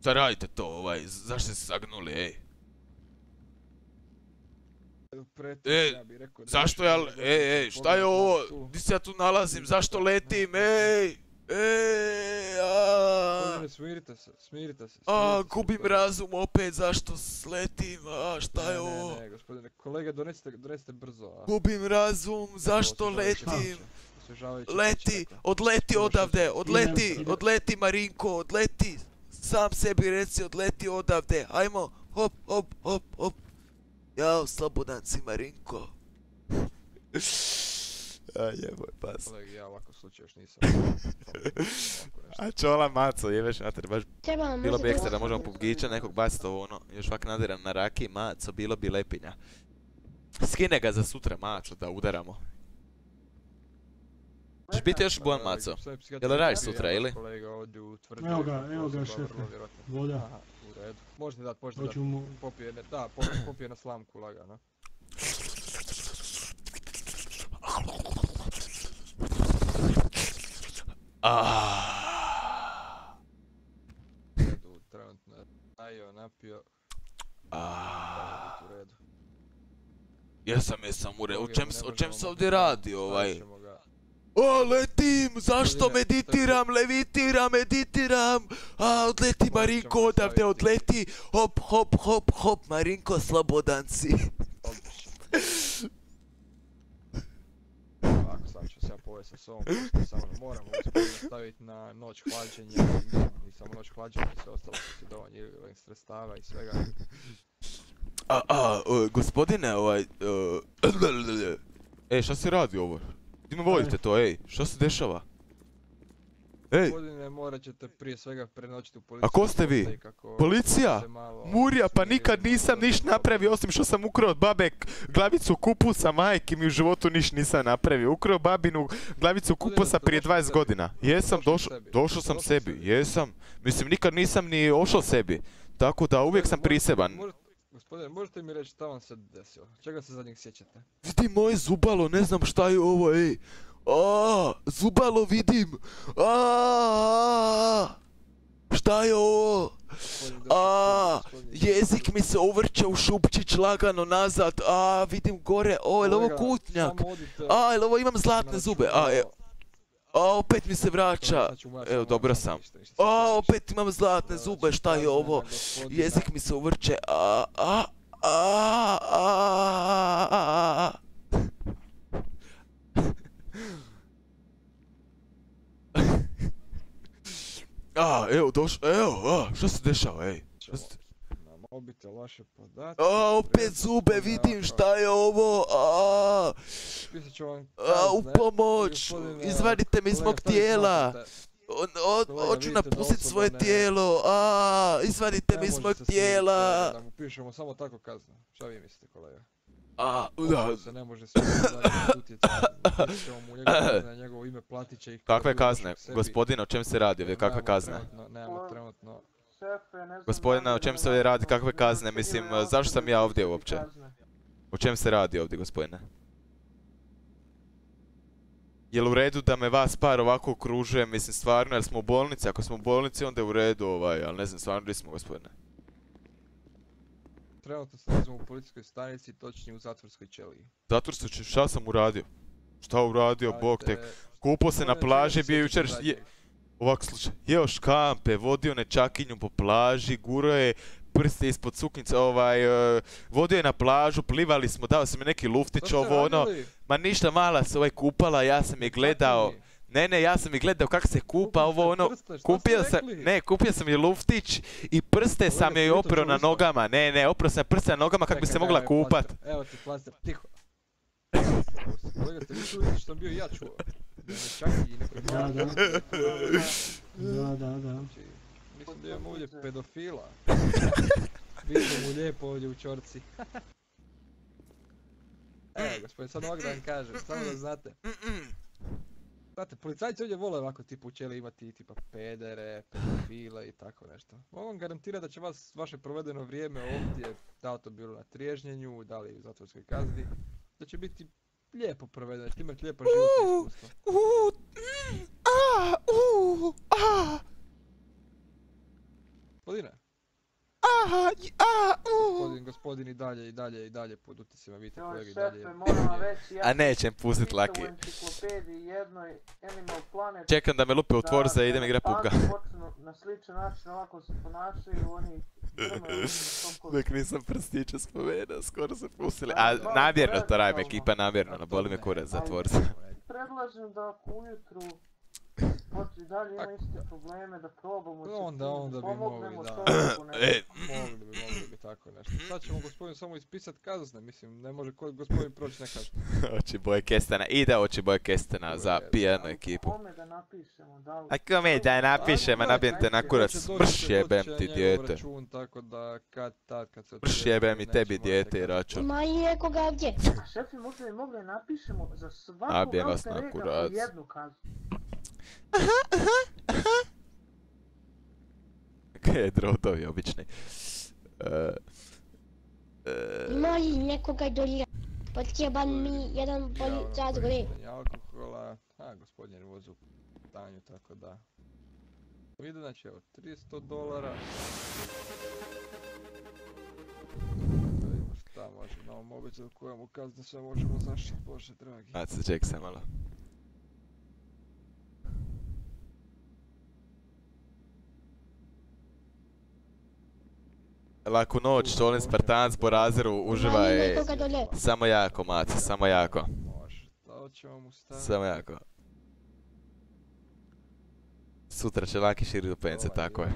Šta radite to, ovaj, zašto ste se sagnuli, ej? Pretim, Ej, ja bih rekao da zašto ja, ej, ej, šta je ovo? tu. Di se ja tu nalazim, zašto letim, ej? Ej, a, smirite se, smirite se. a, gubim razum opet, zašto sletim, a, šta je ovo? Ne, ne, gospodine, kolega, donesite, donesite brzo. A. Gubim razum, zašto letim? Leti, odleti odavde, odleti, odleti Marinko, odleti. Sam sebi reci, odleti odavde, ajmo, hop, hop, hop, hop. Jao, slobodan si Marinko. *laughs* A jeboj pas. Kolegi, ja ovako slučaj još nisam. *laughs* A čola maco, jebeš mater, baš bilo bi ekstra da možemo pubgića nekog baciti ovo ono, još ovak nadiran na raki, maco, bilo bi lepinja. Skine ga za sutra, maco, da udaramo. Češ biti još buan maco? Jel radiš sutra ili? Evo ga, evo ga, šefe. Voda. Aha, u redu. Možete dat, možete dat. Da, popije na slamku lagano. Ah. U redu, trenutno je najio, napio. Ah. U redu. Jesam, jesam u redu. O Drugi čem, mu s- ne o čem možemo se ovdje pomoći, radi ovaj? O, letim, zašto meditiram, levitiram, meditiram, a, odleti Marinko odavde, odleti, hop, hop, hop, hop, Marinko, slobodan si. *laughs* Ovako, sad ću se ja povesti sa sobom, pošto samo ne moramo gospodine staviti na noć hlađenja i, i samo noć hlađenja i sve ostalo posjedovanje ili sredstava i svega. A, a, o, gospodine, ovaj, *clears throat* e, šta se radi ovo? Ti me vodite to, ej, šta se dešava? Ej, Gospodine, morat ćete prije svega prenoćiti u policiju. a ko ste vi? Policija? Murija, pa nikad nisam niš napravio, osim što sam ukrao od babe glavicu kupusa, majke mi u životu niš nisam napravio. Ukrao babinu glavicu kupusa prije 20 godina. Jesam, došao, sam sebi, jesam. Mislim, nikad nisam ni ošao sebi. Tako da uvijek sam priseban. Gospodine, možete mi reći šta vam se desilo? Čega se zadnjeg sjećate? Vidi moje zubalo, ne znam šta je ovo, ej. A, zubalo vidim. A, šta je ovo? A, jezik mi se uvrće u šupčić lagano nazad. A, vidim gore. O, je li ovo kutnjak? A, je li ovo imam zlatne zube? A, e, a, opet mi se vraća. Znači, Evo, dobro sam. A, opet imam zlatne zube, šta je ovo? Jezik mi se uvrće. A, a, a, a, a. A, evo, doš, evo, a, što se dešava, ej? Šta se- Na mobitel vaše podatke. A, opet zube, vidim šta je ovo, a, Pisat ću vam a, u pomoć, izvadite me iz mog tijela. Hoću napustit svoje tijelo, a, izvadite me iz mog tijela. Da mu pišemo samo tako kaznu. Šta vi mislite, kolega? A, da. se ne može *laughs* mu njegove kazne na njegovo ime, platit će ih. Kakve kazne? Gospodine, o čem se radi ovdje? Kakve kazne? Nemamo trenutno. Šefe, ne znam Gospodine, o čem se ovdje radi? Kakve kazne? Mislim, zašto sam ja ovdje uopće? O čem se radi ovdje, gospodine? Jel u redu da me vas par ovako okružuje, mislim stvarno, jer smo u bolnici, ako smo u bolnici onda je u redu ovaj, ali ne znam stvarno gdje smo gospodine. Trenutno se nalazimo u policijskoj stanici, točnije u zatvorskoj ćeliji. Zato što će, šta sam uradio? Šta uradio, bog te. Radite- Kupao se na plaži, bio jučer, je, zadnjeg? ovak slučaj, jeo škampe, vodio nečakinju po plaži, gurao je prste ispod suknjice, ovaj, e, vodio je na plažu, plivali smo, dao sam mi neki luftić, ste ovo ono, ma ništa mala se ovaj kupala, ja sam je gledao, ne ne, ja sam je gledao kako se kupa, ovo ono, prste, kupio sam, ne, kupio sam je luftić i prste sam joj opro na nogama, ne ne, opro sam prste na nogama kako bi se mogla kupat. flaster, Evo ti flaster, tiho. Kolega, ste vi čuli što sam bio ja čuo? Da i Da, da. Da, da. Znači, mislim da imamo ovdje pedofila. Vidim mu lijepo ovdje u čorci. Evo, gospodin, sad ovak da vam kažem, samo da znate. Znate, policajci ovdje vole ovako tipa u ćeli imati tipa pedere, pedofile i tako nešto. Mogu vam garantirati da će vas vaše provedeno vrijeme ovdje, da li to bilo na triježnjenju, da li u zatvorskoj kazni, da će biti lijepo provedeno, da ćete imati lijepo životno iskustvo. U, a, u, a, Gospodine, a, i- a, u. gospodin, gospodin i dalje, i dalje, i dalje pod utjecima, vidite kolege i dalje. šefe, moram vam reći, ja A nećem pustit laki. u enciklopediji jednoj Animal Planet. Čekam da me lupe u tvorza i idem igrat pubga. na sličan način ovako se ponašaju, oni. Dok nisam prstiće spomenuo, skoro se pustili. A namjerno to radim, ekipa namjerno, ne boli me kurac za. Predlažem da ako ujutru počne dalje ima iste probleme, da probamo se Onda, onda bi pomognemo mogli, da. *clears throat* E, Mogli bi, mogli bi tako nešto. Sad ćemo gospodin samo ispisat kazne, mislim, ne može ko- gospodin proći nekažnjeno. *laughs* Oči boje Kestana, ide oči boje Kestana za pijanu ekipu. Kome da napišemo, da li... A kome da je napišem, a nabijem te na kurac, mrš jebem ti dijete. račun, tako da kad tad kad se Mrš jebem i tebi dijete i račun. Ima i nekoga ovdje. A šefi, možda bi mogli napišemo za svakog vas alter na ega po jednu kaznu. Kaj drotovi obični. E, e, Ima i nekoga dolje. Potreban mi jedan policajac gore. alkohola, a gospodin je vozu u stanju, tako da. Ide znači evo 300 dolara. Da vidimo šta može na ovom mobitelu kojemu kazne sve možemo zašiti, bože dragi. A se ček sam malo. Laku noć, Čolin Spartanac, Borazeru, uživaj. Samo jako, maci, samo jako. Može, to ćemo mu staviti. Samo jako. Sutra će Laki širi do pence, tako je.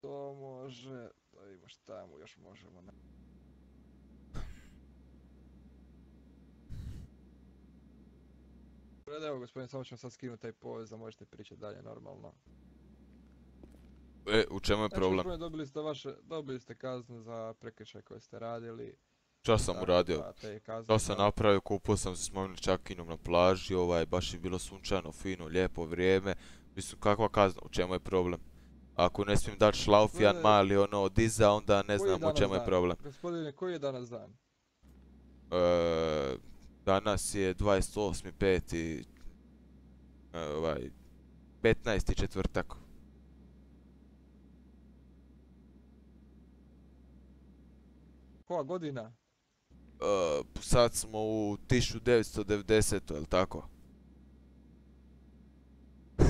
To može, da vidimo šta mu još možemo. Evo gospodin, samo ćemo sad skinuti taj povez da možete pričati dalje normalno. E, u čemu je Znači, problem? gospodine, dobili ste vaše, dobili ste kaznu za prekršaj koje ste radili. Šta sam uradio? kazne Šta sam napravio, kupio sam se s mojim čakinom na plaži, ovaj, baš je bilo sunčano, fino, lijepo vrijeme. Mislim, kakva kazna, u čemu je problem? Ako ne smijem dati šlauf jedan mali ono od iza, onda ne znam u čemu je problem. Gospodine, koji je danas dan? E, danas je 28.5. E, ovaj, 15. četvrtak. Koja godina? E, sad smo u 1990. jel tako? *laughs*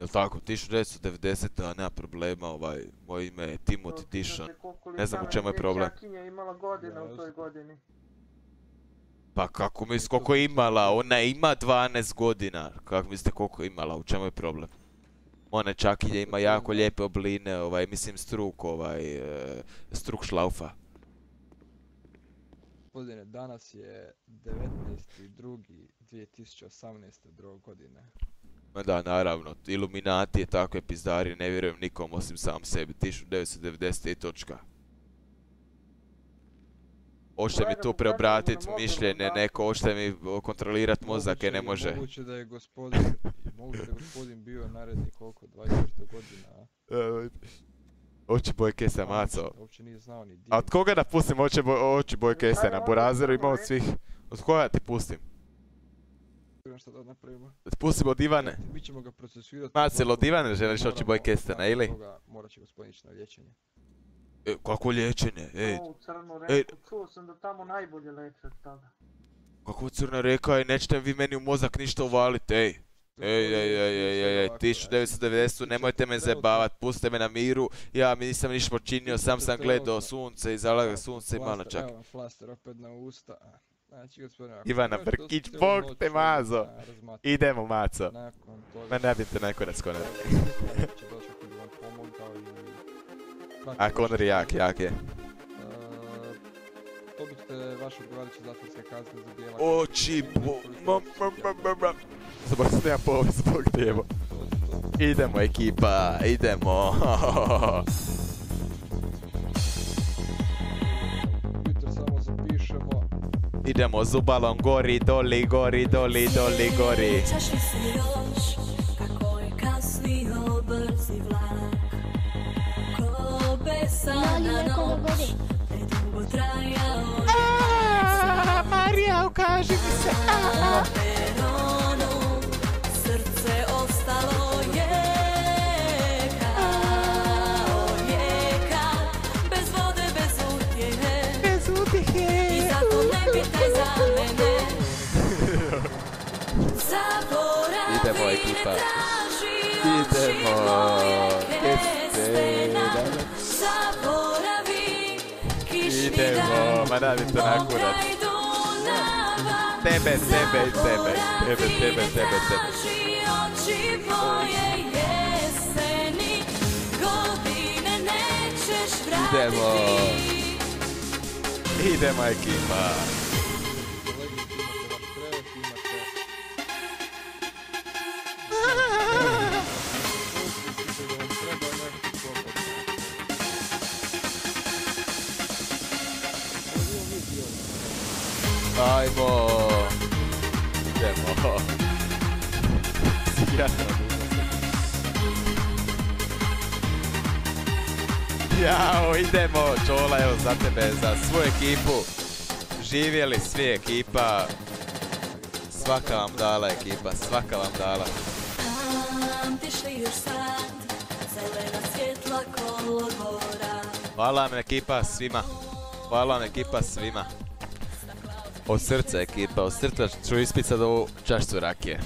Jel tako, 1990. a nema problema, ovaj, moje ime je Timothy Tišan. Ne znam u čemu je problem. Čakinja imala godina u toj godini. Pa kako mislite koliko je imala? Ona ima 12 godina. Kako mislite koliko je imala? U čemu je problem? Ona čakinja ima jako lijepe obline, ovaj, mislim struk, ovaj, e, struk šlaufa. Gospodine, danas je 19.2.2018. drugo godine. Ma da, naravno, Illuminati je takve pizdari, ne vjerujem nikom osim sam sebi. 1990 i točka. Hoćete mi tu gledamo preobratit na mobilnom mišljenje, neko hoćete mi kontrolirat mozak, e ne može. Moguće da je gospodin, *laughs* moguće da je gospodin bio naredni koliko, 24 godina, a? Oči boje kesa A, maco. Uopće nije znao ni. A od koga da pustim oči, boj, oči boje kese? Na Burazeru ima od svih. Od koga ti pustim? Šta da napravimo? Pustim od Ivane? Mi ćemo ga procesuirati. Mac, jel od Ivane želiš oči boje kestena, ili? Morat će gospodin ići na liječenje. E, kako liječenje? Ej, To u crnu ej, reku, čuo sam da tamo najbolje leče toga. kako crna reka, ej, nećete vi meni u mozak ništa uvalit, ej. Ej, ej, ej, ej, ej, ej, 1990, nemojte me zabavat, pustite me na miru, ja mi nisam ništa počinio, sam sam gledao sunce i zalaga sunce i malo čak. Evo vam flaster opet na usta. Znači, gospodine, Ivana Brkić, bog te mazo. Idemo, maco. Ma ne bi te najkonac Conor. će A Conor je jak, jak je. E, Dobite vaše odgovarajuće zatvorske kazne za dijela... Oči bo... Ma, ma, ma, ma, ma. Zaboravim se ja povijest, bog te jebo. Idemo ekipa, idemo. Jutro samo zapišemo. idemo zubalom gori, doli, gori, doli, doli, gori. Sjećaš li se još kako je kasnio brzi vlak Ko besana noć, predugo trajao A, Marija, ukaži mi se. Na peronu srce ostalo je kao rijeka Bez vode, bez utjehe Bez utjehe. I zato ne pitaj za mene Zaboravi Idemo, ekipa. traži Idemo. Kestena Zaboravi Idemo, ma radite na kurac. Tebe, tebe, i tebe, tebe, tebe, tebe, tebe. Oči moje jeseni Godine nećeš vratiti Idemo. Idemo ekipa. Ajmo. Idemo. *laughs* Jao, idemo, Čola, evo za tebe, za svu ekipu. Živjeli svi ekipa. Svaka vam dala ekipa, svaka vam dala. Pamtiš li još sad zelena svjetla kolodvora Hvala vam ekipa svima. Hvala vam ekipa svima. Od srca ekipa, od srca ću ispisati ovu čašću rakije.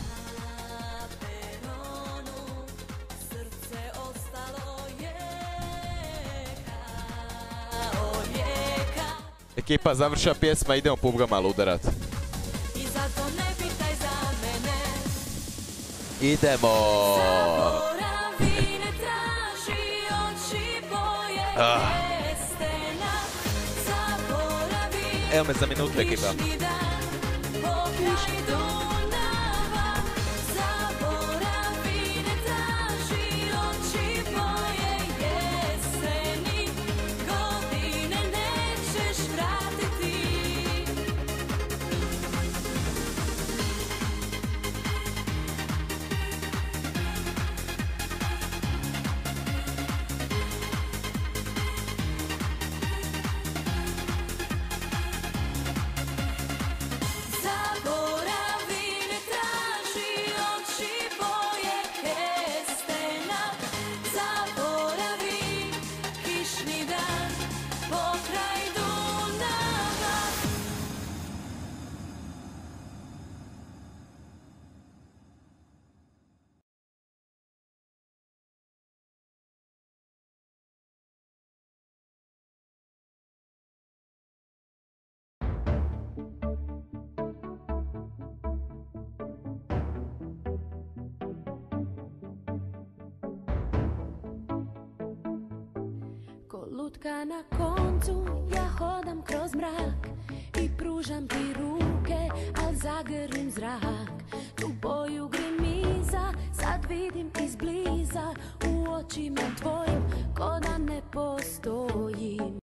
Ekipa, završa pjesma, idemo pubga malo udarat. Idemo! Ah. Evo me za minutu ekipa. Na koncu, ja hodam kroz mrak I pružam ti ruke, al zagrlim zrak. Tu boju grimiza, sad vidim izbliza U očima tvojim, ko da ne postojim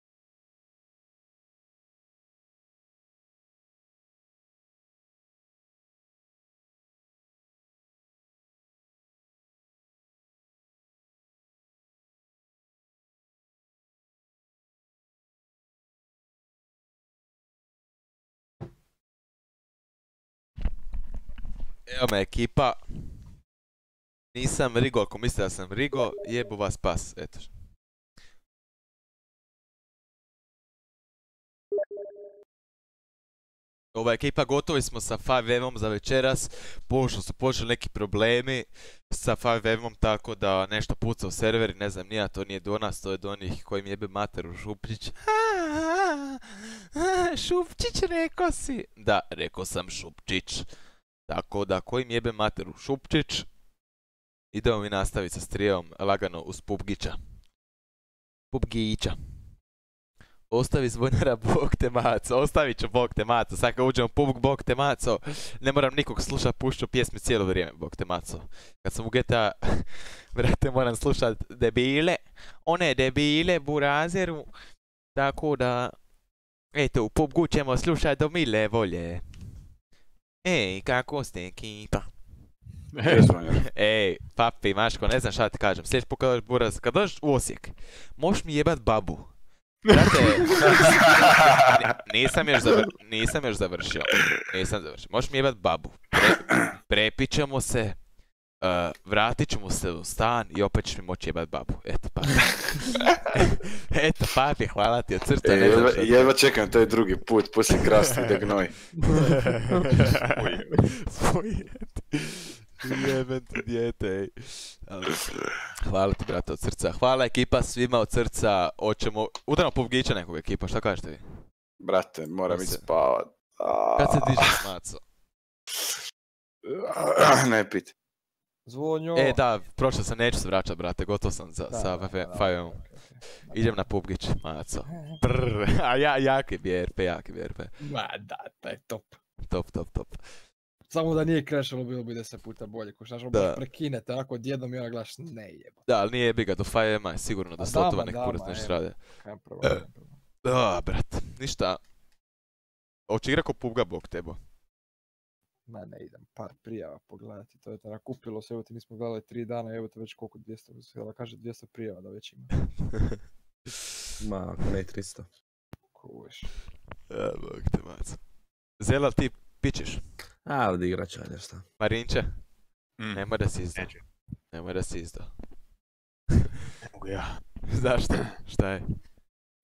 Evo me ekipa. Nisam Rigo, ako mislite da sam Rigo, jebu vas pas, eto. Ova ekipa gotovi smo sa 5M-om za večeras, pošto su počeli neki problemi sa 5M-om tako da nešto puca u serveri, ne znam nija, to nije do nas, to je do onih koji mi jebe materu Šupčić. *laughs* Šupčić rekao si. Da, rekao sam Šupčić. Tako da, koji mi jebe materu Šupčić, idemo mi nastaviti sa strijom lagano uz Pupgića. Pupgića. Ostavi zvonjara Bog te maco, ostavit ću Bog te maco, sad kad uđem pubg Bog te maco, ne moram nikog slušat, pušću pjesme cijelo vrijeme Bog te maco. Kad sam u GTA, *laughs* brate, moram slušat debile, one debile, burazeru, tako da, eto, u pubgu ćemo slušat do mile volje. Ej, kako ste ekipa? *laughs* *laughs* Ej, papi, Maško, ne znam šta ti kažem. Sljedeći put kad buraz, kad dođeš u Osijek, možeš mi jebat babu. Brate, ni- *laughs* nisam još, zavr, nisam još završio. Nisam završio. Možeš mi jebat babu. Pre, prepit ćemo se, uh, vratit ćemo se u stan i opet ćeš mi moći jebat babu. Eto, papi. *laughs* Eto, papi, hvala ti od srca. E, ne znam jedva, jedva čekam taj drugi put, poslije krasti ide gnoj. Jebem ti dijete, ej. Hvala ti, brate, od srca. Hvala ekipa svima od srca. Hoćemo... Udaramo pubgića nekog ekipa, šta kažete vi? Brate, moram ići spavat. Kad se dižeš, maco? *clears throat* ne pit. Zvonjo. E, da, prošao sam, neću se vraćat, brate, gotov sam za, Da, sa Fajom. Idem na pubgić, maco. Brr, a ja, jaki BRP, jaki BRP. Ma da, taj top. Top, top, top. Samo da nije crashalo bilo bi deset puta bolje, ko znaš, ono baš prekine tako odjednom i onda gledaš ne jebo. Da, ali nije jebi ga, do 5 je sigurno, da slotova nek kurac nešto rade. Da, brate, ništa. Hoće igra ko pubga, bog tebo. Ma ne idem, par prijava pogledati, to je to nakupilo se, evo ti nismo gledali tri dana, evo te već koliko 200, da kaže 200 prijava da već ima. *laughs* Ma, ako ne i 300. Kuš. E, bog te. Zela, ti pičiš? A, odigrat ću, ajde šta. Marinče? Mm. Nemoj da si izdao. Nemoj da si izdao. Ne mogu ja. *laughs* Zašto? Šta je?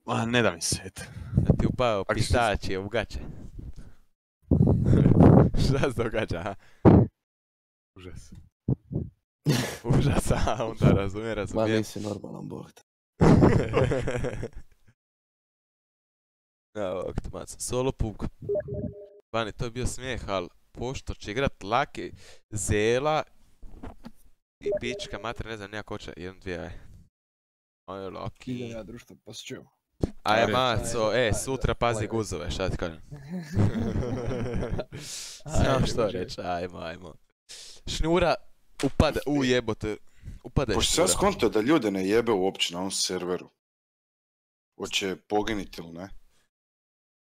Ma, ne da mi se, eto. Da ti upao pistači u gaće. Šta se događa, ha? Užas. *laughs* Užas, a onda razumijem, Ma razumijem. nisi normalan, bog te. Ja, ovak te maco. Solo pug. Vani, to je bio smijeh, ali pošto će igrat Laki, Zela i Pička, mater, ne znam nija ko će, jedan, dvije, aj. Aj, Idem Laki. ja društvo, pa se čujemo. Aj, maco, e, sutra pazi guzove, šta ti kažem. *laughs* Znam što reći, ajmo, ajmo. Šnura, upada, u jebote, upada je Pošto sam da ljude ne jebe uopće na ovom serveru. Hoće poginiti ili ne?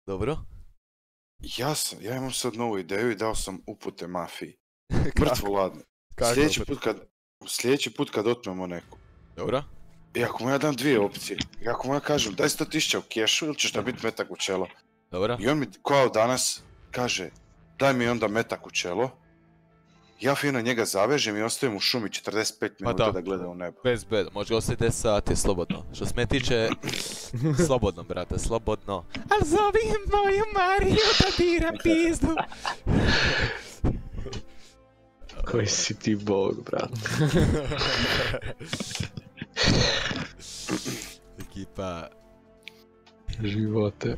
Dobro. Ja sam, ja imam sad novu ideju i dao sam upute mafiji. *laughs* Mrtvo ladno. Sljedeći put kad, sljedeći put kad otmemo neku. Dobro. I ako mu ja dam dvije opcije. I ako mu ja kažem daj 100 tisuća u kešu ili ćeš dobiti metak u čelo. Dobro. I on mi kao danas kaže daj mi onda metak u čelo. Ja fino njega zavežem i ostavim u šumi 45 Pa minuta da. da gleda u nebo. Bez beda, može ga ostaviti 10 sati slobodno. Što se me tiče, slobodno, brate, slobodno. Al zovi moju Mariju da diram pizdu. Koji si ti bog, brat. *laughs* *sighs* Ekipa... Živote.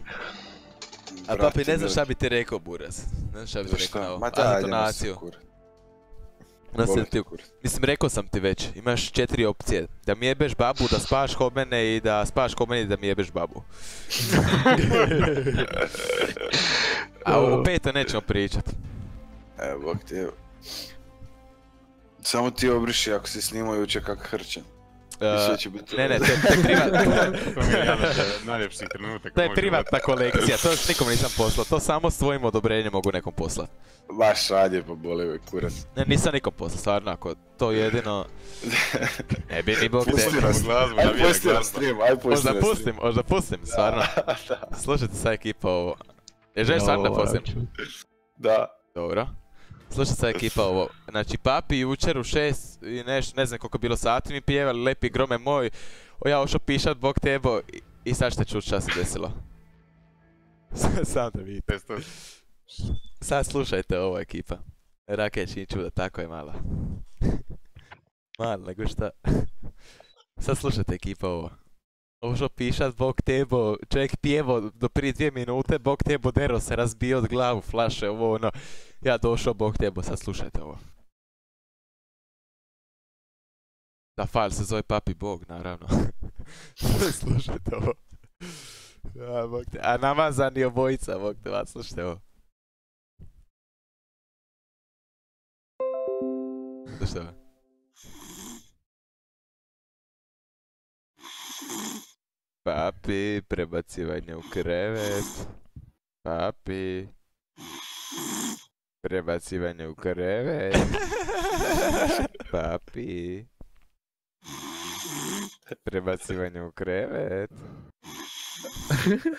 A papi, ne znam šta bi ti rekao, Buraz. Ne znam šta bi ti rekao na ovo. Ma A da, idemo se kurac. mislim, rekao sam ti već, imaš četiri opcije. Da mi jebeš babu, da spavaš kod mene i da spavaš kod mene i da mi jebeš babu. *laughs* A u peto nećemo pričat. Evo, bok ti, evo. Samo ti obriši ako si snimao jučer kak hrčan. I sve će biti ne, ne, to je, privatno. To mi je jedan od najljepših trenutaka To je privatna kolekcija, to još nikom nisam *laughs* poslao, to samo s tvojim odobrenjem mogu nekom poslati. Baš šalje pa boli me kurac. Ne, nisam nikom poslao, stvarno, ako to jedino... *laughs* Ne bi ni bog te... Pusti nas, glazbu, aj navijaj pusti na stream, aj pusti Možda na pustim, stream. možda pustim, stvarno. *laughs* Slušajte sa ekipa ovo. Je želiš stvarno da pustim? Da. Dobro. Slušaj sa ekipa ovo. Znači, papi jučer u šest i neš, ne znam koliko bilo sati mi pjevali, lepi grome moj. O, ja ošao pišat, bog tebo, i, i sad ćete čut šta se desilo. *laughs* Sam da vidite. Sad slušajte ovo ekipa. Rake čini čuda, tako je mala. *laughs* Mala, nego šta. *laughs* Sad slušajte ekipa ovo. Ošao pišat, bog tebo, čovjek pjevo do prije dvije minute, bog tebo dero se razbio od glavu, flaše, ovo ono. Ja došao, bog tebo, sad slušajte ovo. Da, file se zove Papi Bog, naravno. *laughs* slušajte ovo. Ja, bog te, a namazani obojica, bog te, vas slušajte ovo. Slušajte ovo. Papi, prebacivanje u krevet. Papi. Prebacivanje u krevet. Papi. Prebacivanje u krevet.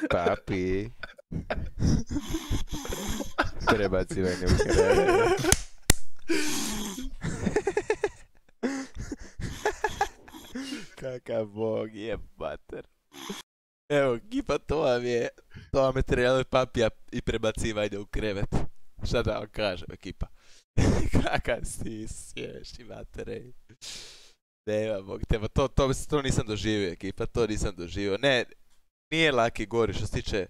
Papi. Prebacivanje u krevet. Kakav bog je mater. Evo, gipa, to vam je, to vam je trebalo papija i prebacivanje u krevet. Šta da vam kažem, ekipa? *laughs* Kakav si sješ i. Nema bog to, to, to nisam doživio, ekipa, to nisam doživio. Ne, nije Laki gori što se tiče...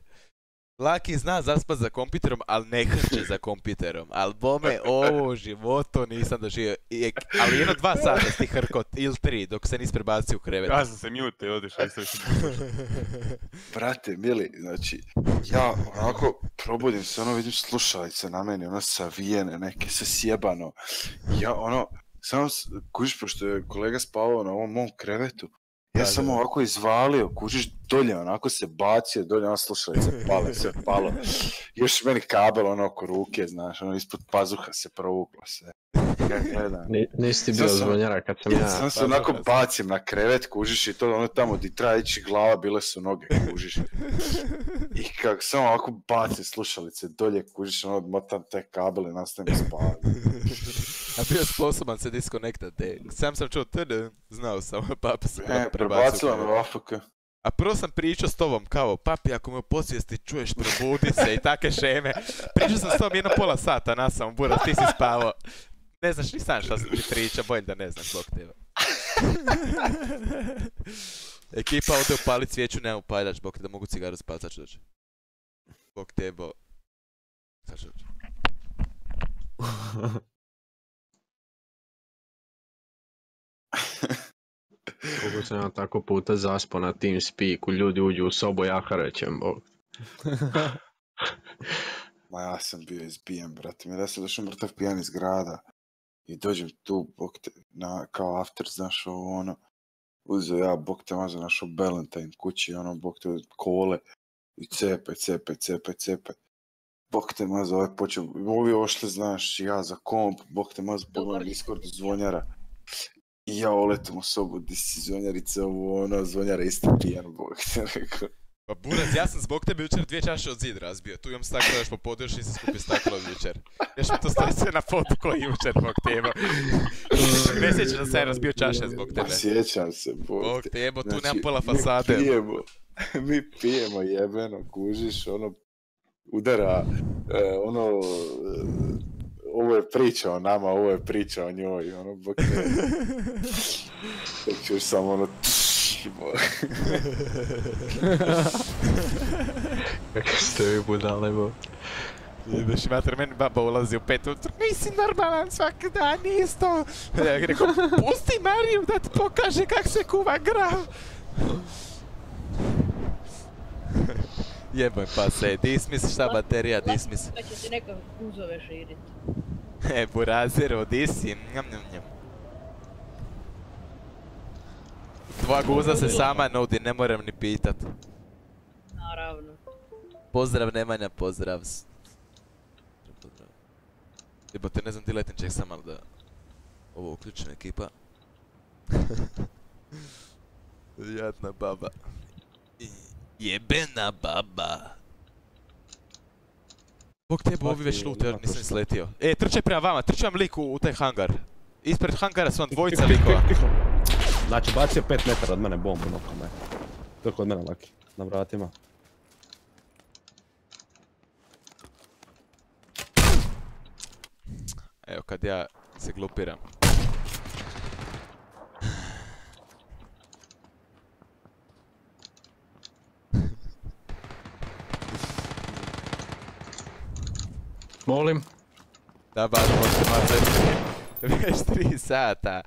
Laki zna zaspat za kompjuterom, ali ne hrče za kompjuterom. Ali bome, ovo životu nisam doživio. I, ali jedno dva sata si hrko, ili tri, dok se nisi prebacio u krevet. Ja sam se mute i više. Brate, mili, znači, ja onako probudim se, ono vidim slušalice na meni, ono savijene, neke sve sjebano. Ja ono, samo, kužiš, pošto je kolega spavao na ovom mom krevetu, ja sam da, ovako izvalio, kužiš, dolje, onako se bacio, dolje, ono slušalice pale, sve palo. Još meni kabel ono oko ruke, znaš, ono ispod pazuha se provuklo sve. Ja. Ni- Nisi ti Sam bio se- zvonjara kad sam ja... Sam se onako bacim na krevet, kužiš, i to ono tamo di treba ići glava, bile su noge, kužiš. I kako samo ovako bacim slušalice dolje, kužiš, ono motam te kabele, nastavim spavati. A bio sposoban se diskonektat, ej. Sam sam čuo td, znao sam, *laughs* papa se E, prebacio. prebacila me AFK. A prvo sam pričao s tobom, kao, papi, ako me u podsvijesti čuješ, probudi se i take šeme. Pričao sam s tobom jedno pola sata, nas sam buraz, ti si spavao. Ne znaš ni sam šta sam ti priča, bolje da ne znaš zbog tebe. *laughs* Ekipa ode upalit svijeću, nema upaljač, bok te da mogu cigaru spalit, sad ću doći. Bok tebo. Sad ću doći. *laughs* Koliko sam ja tako puta zaspao na TeamSpeaku, ljudi uđu u sobu, ja hrčem, bog. *laughs* Ma ja sam bio izbijen, brate, mi ja sam došao mrtav pijan iz grada. I dođem tu, bok te, na, kao after, znaš, ovo ono, uzeo ja, bok te mazo, našao Valentine kući, ono, bok te, kole, i cepaj, cepaj, cepaj, cepaj. Bok te mazo, ovaj počeo, ovi ošli, znaš, ja za komp, bok te mazo, pogledam Discord zvonjara. I ja oletom u sobu, di si zvonjarice, ovo ono, zvonjara isto pijan, bok te *laughs* rekao. Pa Burac, ja sam zbog tebe jučer dvije čaše od zid razbio. Tu imam staklo još po podu, još nisam skupio staklo od jučer. Još mi to stoji sve na fotu koji jučer zbog tebe. ne sjećaš da sam ja razbio čaše zbog tebe. sjećam se, bog Bog te. te jebo, tu Znači, nemam pola mi fasade. pijemo, *laughs* mi pijemo jebeno, kužiš, ono, udara, e, ono, e, ovo je priča o nama, ovo je priča o njoj, ono, bok Tek čuješ samo ono. Kako ste vi budale, bog. Jebeš i mater, meni baba ulazi u pet ujutro, nisi normalan svaki dan isto. Ja rekao, pusti Mariju da ti pokaže kak se kuva grav. Jeboj pa se, dismiss, šta baterija, dismiss. Da će ti neka guzove širit. *laughs* E, burazeru, di si? Njam, njam, njam. Tvoja guza se sama nudi, ne moram ni pitat. Naravno. Pozdrav Nemanja, pozdrav. Pozdrav. Jebote, ne znam ti letim, ček sam malo da... Ovo uključena ekipa. *laughs* Jadna baba. I- Jebena baba. Bog tebe, ovi već lute, nisam ni sletio. E, trče prema vama, trče vam lik u, u taj hangar. Ispred hangara su vam dvojica likova. Znači, bacio 5 metara od mene bombu na me. To je kod mene laki, na vratima. Evo, kad ja se glupiram. Molim? Da, baš možemo *laughs* Već tri sata.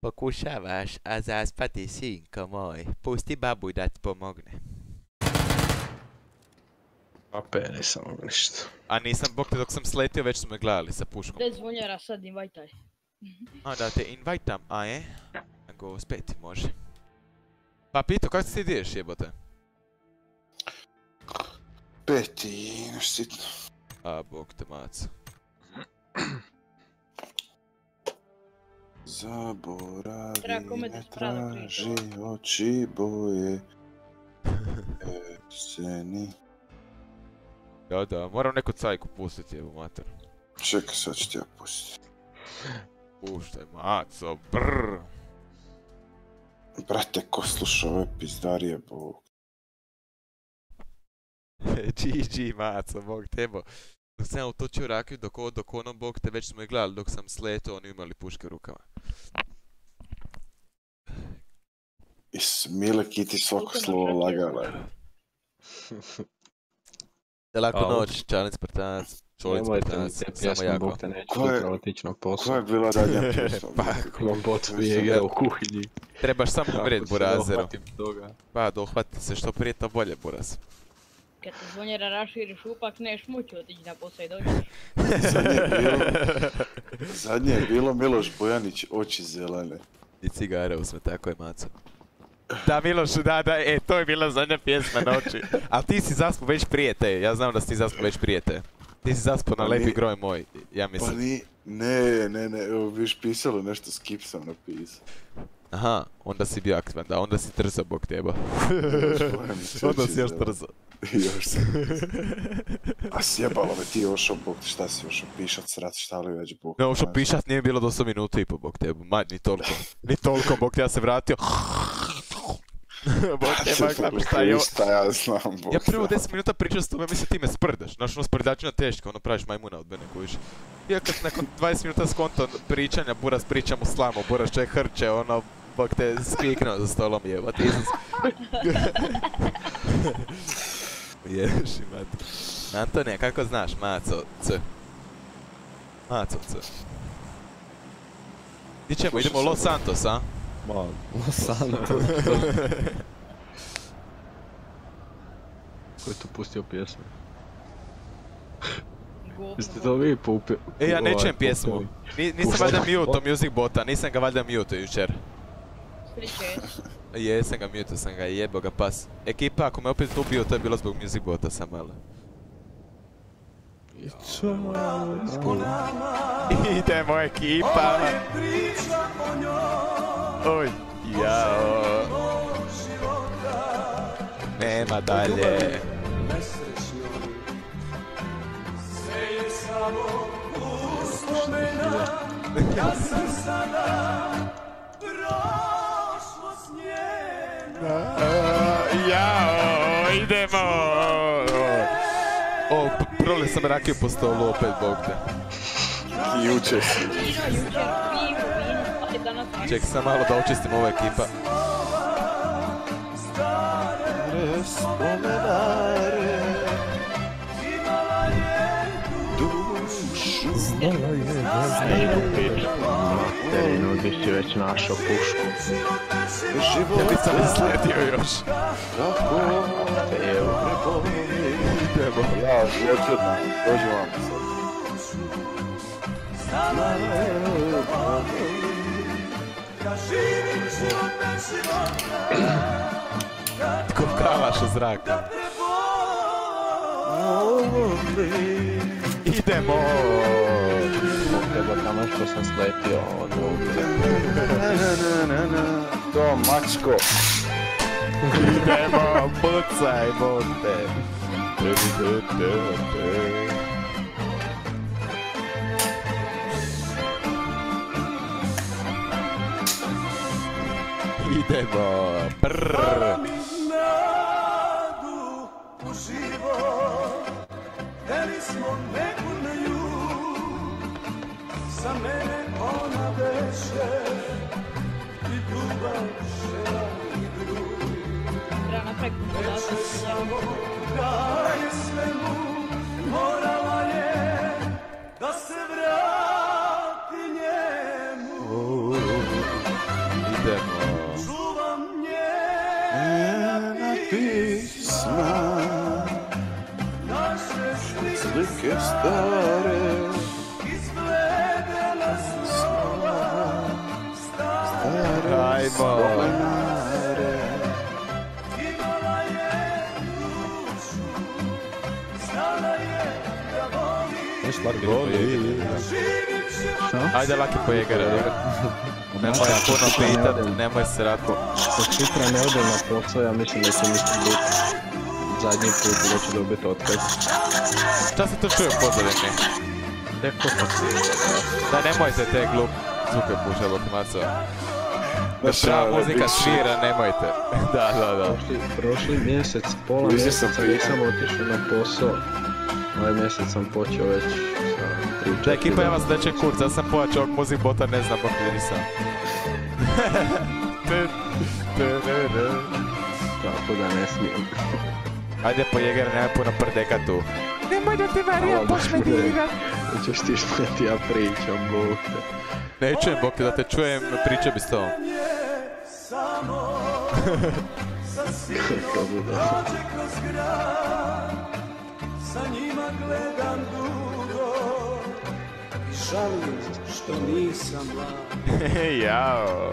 Pokušavaš, a zaspati sinko moj. Pusti babu da ti pomogne. A penis sam mogu ništa. A nisam, bok te dok sam sletio, već su me gledali sa puškom. Gdje zvonjara sad invajtaj. A da te invajtam, a je? Go speti može. Pa pito, kako ti ideš jebote? Peti nešto sitno. A, bog te maco. Zaboravi, ne traži oči boje. Eseni. Da, da, moram neku cajku pustiti, evo mater. Čekaj, sad ću ti ja pustiti. Puštaj, maco, brrr. Brate, ko sluša ove pizdarije, bog. *laughs* GG, maco, bog tebo. Dok sam ja utočio rakiju, dok, o- dok ono, bog te, već smo je gledali, dok sam sletao, oni imali puške u rukama. Is, Mile Kiti svako slovo lagala. *laughs* Da laku Au. noć, čarni Spartanac, mi Spartanac, samo jako. Bog te neće Ko je- sutra otići na posao. Koja je bila zadnja *laughs* pjesma? Pa, Imam bot VG u kuhinji. Trebaš samo dohvatim toga. Pa, dohvati se što prije, to bolje, Buraz. Kad te zvonjara raširiš upak, neš mući otići na posao i dođeš. *laughs* Zadnje je bilo, *laughs* zadnje je bilo Miloš Bojanić, oči zelene. I cigare uzme, tako je, maco. Da, Miloš, da, da, e, to je bila zadnja pjesma noći. Ali ti si zaspao već prije te, ja znam da si ti zaspao već prije te. Ti si zaspao na Pa lepi groj moj, ja Pa mislim. ni, ne, ne, ne, evo viš pisalo nešto, skip sam napisao. Aha, onda si bio aktivan, da, onda si trzao bog teba. *laughs* Onda si još trzao. *laughs* Još sam. *laughs* A sjebalo me ti ošao, bog šta si ošao, pišat srat, šta li već, bog. Ne, znaš. pišat nije bilo do 100 minuta i po bog tebu, ma, ni toliko. Ni toliko, bog ja se vratio. bog te, ma, gledam šta je ovo. Šta ja znam, bog. Ja prvo zna. 10 minuta pričam s tobom, mislim ti me sprdaš. Znaš, ono sprdačina teška, ono praviš majmuna od mene kojiš. Ja kad nakon 20 minuta skonto pričanja, Buras priča mu slamu, Buras čovjek hrče, ono, bog te skriknuo za stolom jeba, ti Isus. *laughs* Ješi, mati. Antonija, kako znaš, Maco, C? Maco, C. Gdje ćemo, idemo u Los Santos, a? Ma, Los Santos. *laughs* Ko je tu pustio pjesmu? Jeste to vi pupi? E, ja ne ovaj, čujem pjesmu. nisam valjda mute music bota, nisam ga valjda mute jučer. Sreće. *laughs* Jesam ga, mute sam ga, jebo ga pas. Ekipa, ako me opet ubio, to je bilo zbog music bota samo, ali. Idemo ekipa! Oj, jao. Nema dalje. Ja sam sada O, p- prolio sam rakiju po stolu opet, bog te. Juče si. Ček sam malo da očistim ova ekipa. Spomenare. Imala je Terinu, di si već našao pušku. Ja nisam sledio još. Evo, Idemo. Ja, očudno, dođi vam sad. Ko kavaš u zraka. Idemo! Teba tamo što sam sletio ovdje. To, mačko. Idemo, pucaj, bote. Idemo, brrr. Za mene ona veše I ljubav šera i drug Treba napraviti Veče samo daje svemu Morala je da se vrati njemu. Idemo. Čuvam njena pisma Naše Slike stare Voli Još Larbi voli. Ajde, laki pojegare. *laughs* Nemoj puno pitat, nemoj se rako. Ako sutra ne ode na posao, ja mislim da će mi biti zadnji put da će dobiti otkaz. Šta se to čuje u pozadini? Rekao pa si. Da nemojte te glup zvuke pušat bok maco. Da prava muzika svira, nemojte. *laughs* Da, da, da. Prošli, prošli mjesec, pola sam mjeseca prije. nisam otišao na posao. Ovaj mjesec sam počeo već sa 3 Da, ekipa, ja vas neće kurac, ja sam pojačao ovog muzik bota, ne znam bok gdje nisam. *laughs* Tako da ne smijem. Ajde pojegare, nemoj puno prdeka tu. Nemoj da te Marija počne Bože. dirat. Hoćeš ti što ti ja pričam, Bog te. Ne čujem, bok te, da te čujem, pričao bi s tobom. Samo sa *laughs* da. prođe kroz grad Sa njima gledam dugo I žalim što nisam mlad *laughs* Jao.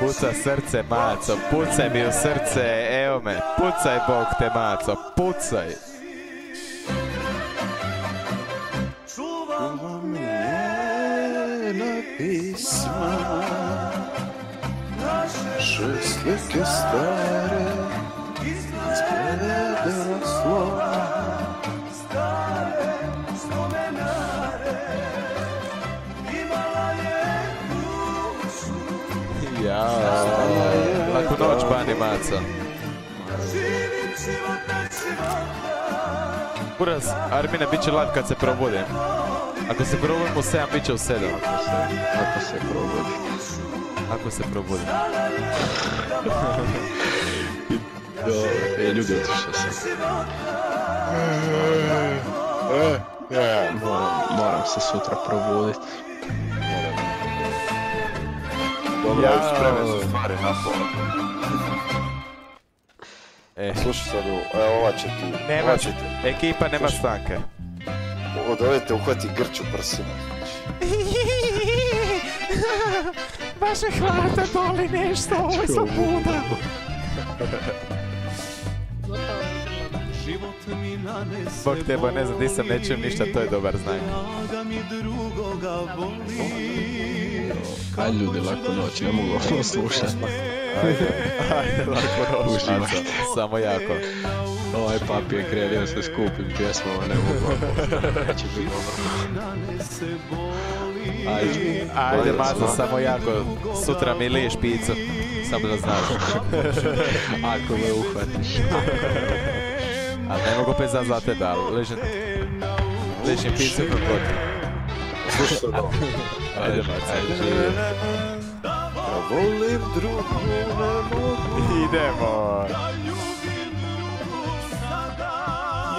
Puca srce, maco, pucaj mi u srce, evo me, pucaj bog te, maco, pucaj. Pisma naše slike stare Izgledala slova stare spomenare Imala je dušu Jao. Laku noć, bani, maco. Živim život na života Buraz, Armine, bit će live kad se probudim. Ako se probudim u 7, bit će u 7. Ako se probudi. Ako se probudim. Dobro, e, ljudi, otišao sam. Moram, moram se sutra probudit. Dobro, ja spreman su stvari na pola. E, Slušaj sad ovo, evo ova će ti, nema, ova će ti, ekipa nema stanke. Od ove te uhvati grč u prsima. *laughs* Baš me hvata boli nešto, ovo je sloboda. *laughs* Život mi nanese Bog teba, ne znam, nisam, ne čujem ništa, to je dobar znak. Da mi drugoga voli Aj ljudi, laku noć, ne mogu ovo slušat. Ajde, ajde, lako noć, Uživajte. samo jako. Ovaj papi je krenuo sa skupim pjesmama, ne mogu ovo. Neće biti dobro. Ajde, ajde, maco, samo jako. Sutra mi liješ picu, samo da znaš. Ako me uhvatiš. *laughs* Ali ne mogu opet znam za tebe, ali ležim picu kako god. Slušaj. *laughs* Ajde, ajde, živi. Da volim drugu ne mogu. Idemo.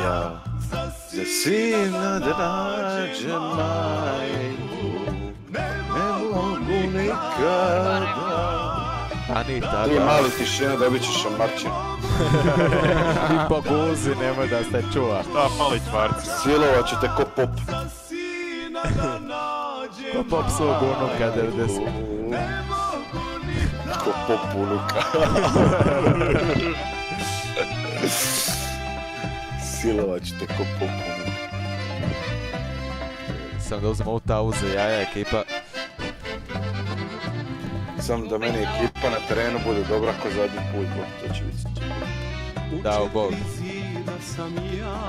Ja. Za sina da nađem majku Ne mogu nikada Anita, Ti da. mali tišina dobit ćeš šamarčinu *laughs* I po guzi, nemoj da ste čuva. Šta fali čvarci? Silovat ću te ko pop Ko pop svog unuka 90. Ko pop unuka *laughs* Silovat ću te ko pop unuka Sam da uzmem ovu tavu za jaja ekipa. Samo da meni ekipa na terenu bude dobra ko zadnji put, Bog, to će biti. Dao Bog. Da sam ja,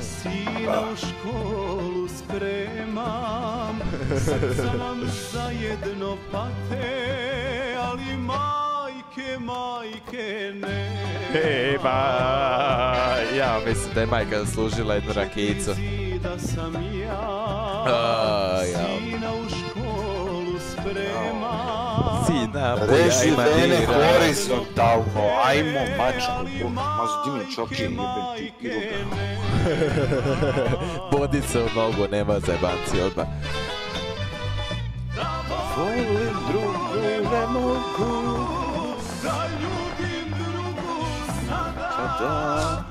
sina u školu spremam, srca nam zajedno pate, ali majke, majke ne. Ej, ba, ja mislim da je majka zaslužila jednu rakicu. Da sam ja. sina u školu spremam, Sina vene dira. horizontalno, ajmo mačku, mazu di mi čoki, jebem ti. *laughs* Bodice u nogu, nema zajebanci odmah. Volim drugu, ne mogu, da ljubim drugu sada,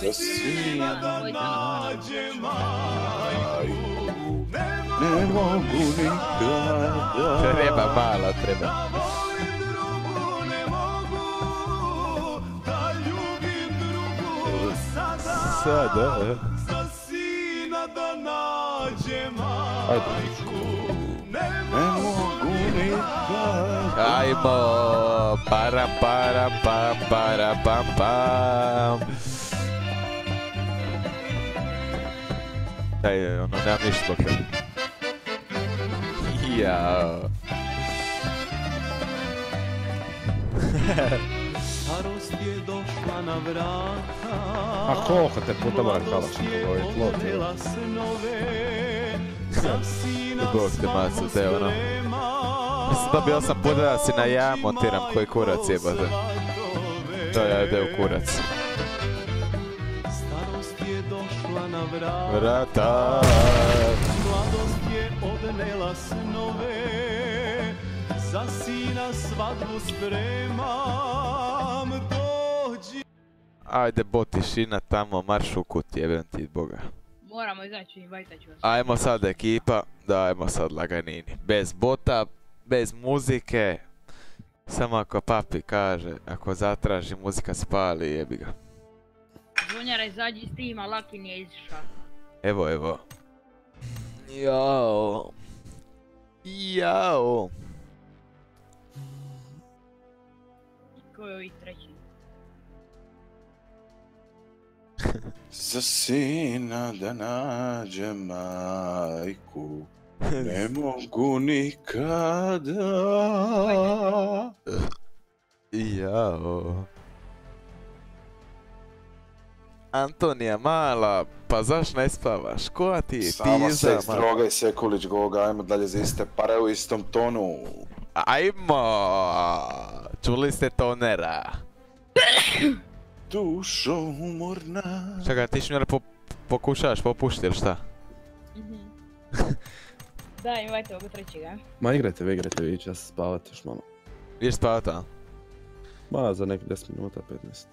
za sina nađem majku, ne mogu nikada. Treba malo, treba. da ljubim drugu sada, Sada. za sina da nađem majku, ne Ne mogu nikada. Ajmo, para para pam para pam pam. Daj, ono, nemam ništa zbog Jao. Starost je došla na vrata A koliko te puta pogoditi, loti. Odnela snove Za sina Bog te macu, te ono. Mislim da bio sam puta da si na ja montiram koji kurac jebate. To ja ide u kurac. Starost je došla na vrata Vrata. Je odnela snove Za sina svadbu spremam Dođi Ajde, bo tišina tamo, marš u kut, jebem ti boga. Moramo izaći i vajtat ću vas. Ajmo sad ekipa, dajmo sad laganini. Bez bota, bez muzike. Samo ako papi kaže, ako zatraži muzika spali, jebi ga. Zvonjara izađi iz tima, Laki nije izišao. Evo, evo. Jao. Jao. Ko je ovih treći? *laughs* Za sina da nađem majku, *laughs* ne mogu nikada. Jao. Antonija Mala, pa zaš ne spavaš? Koja ti je Samo pizza, seks, ma- droga i Sekulić Goga, ajmo dalje za iste pare u istom tonu. Ajmo! Čuli ste tonera. Dušo umorna. Čekaj, tišnjora po, pokušavaš popušti ili šta? *laughs* Daj, invajte ovog trećega. Ma igrajte vi, igrajte vi, ići ja se spavat još malo. Ideš spavat, a? Ma za nekih 10 minuta, 15.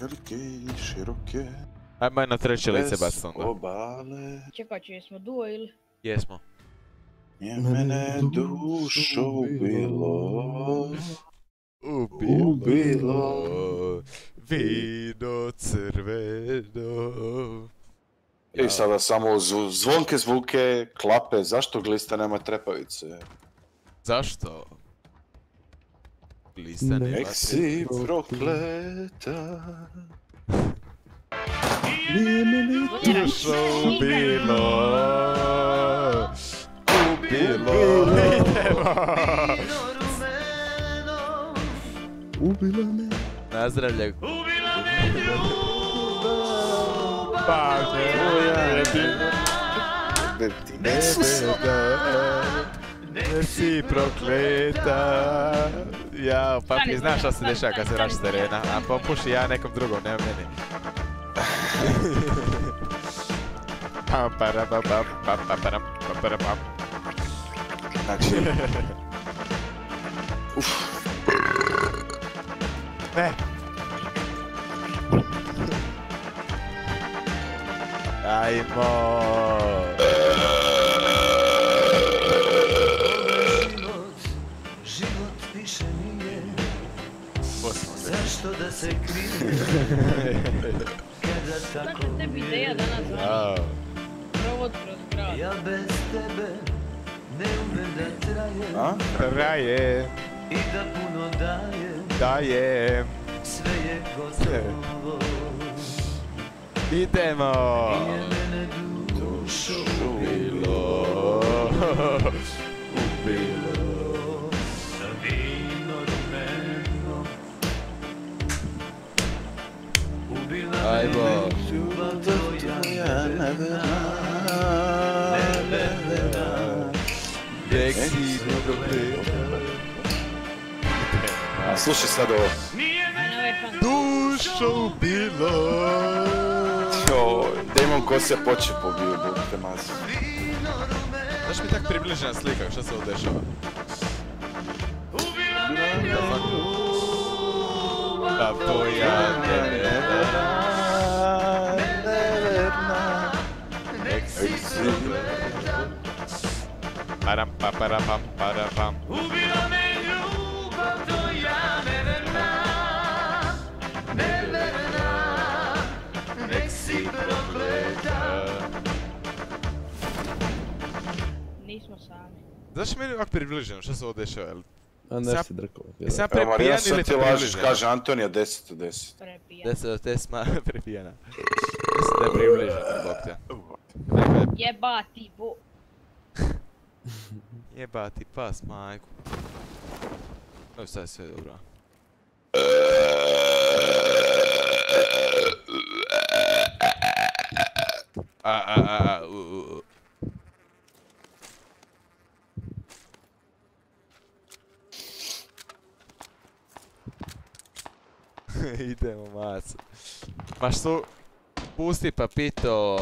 Velike i široke. Ajmo jedno treće lice bacit onda. obale. Čekat ću, jesmo duo ili? Jesmo. Je mene dušo ubilo. Ubilo. Ubilo. Vino crveno. I sada samo zv- zvonke zvuke, klape, zašto glista nema trepavice? Zašto? Glista nema Nek si prokleta. Dušo ubilo. Ubilo. Ubila me. Nazdravlje. Ne si prokleta. Ja, papi, znaš šta se dešava kad se vraćaš s terena? A popuši ja nekom drugom, nema meni. Pam, para, pam, pam, pam, pam, param, pam, para, pam. Znači... Uf. Ne. Ajmo. Se krije Kada tako tebi ideja danas zvani Jao. provod kroz grad. Ja bez tebe ne umem da trajem A? Traje, I da puno dajem dajem. Sve je gotovo Idemo. Nije mene dušo Ubilo. Ajmo. me ljubav Deksi, A slušaj sad ovo. Dušo ubilo. Joj, Damon ko se poče pobio, Bog te mazi. Znaš mi tak približena slika, šta se ovo dešava? Da tvoja neverna. Param pa para pam para pam. Ubila me ljubav tvoja neverna Neverna Nek si prokleta Nismo sami. Znaš mi je ovak približeno, šta se ovo dešava? Jel? A ne si drkao. Jesam ja prepijan sad ili ti lažeš, približen? kaže Antonija 10 od 10. Prepijan. Deset od deset ma *laughs* prepijana. Mislim da je približeno, bog te. Rekao je, Jebati bo. *laughs* *laughs* Jebati pas, majku. No sad je sve dobro. A, a, a. *laughs* Idemo, maco. Ma što, pusti pa pito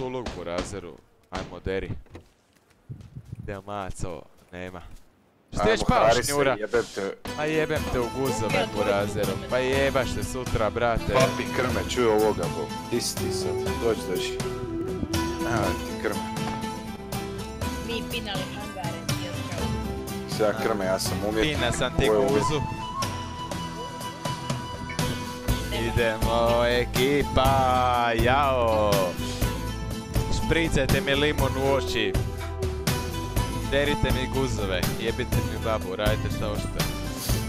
u ulogu u razeru. Ajmo, deri. Idemo, maco, nema. Što Ajmo, pao šnjura? jebem te. Ma jebem te u guzove u razeru. Pa jebaš te sutra, brate. Papi krme, čuj ovoga, Bog. Ti si ti sad, dođi, dođi. Evo ti krme. Mi pinali hangare. ja krme, ja sam umjetnik. Pina sam ti guzu. Idemo ekipa, jao. Špricajte mi limun u oči. Derite mi guzove, jebite mi babu, radite šta hoćete.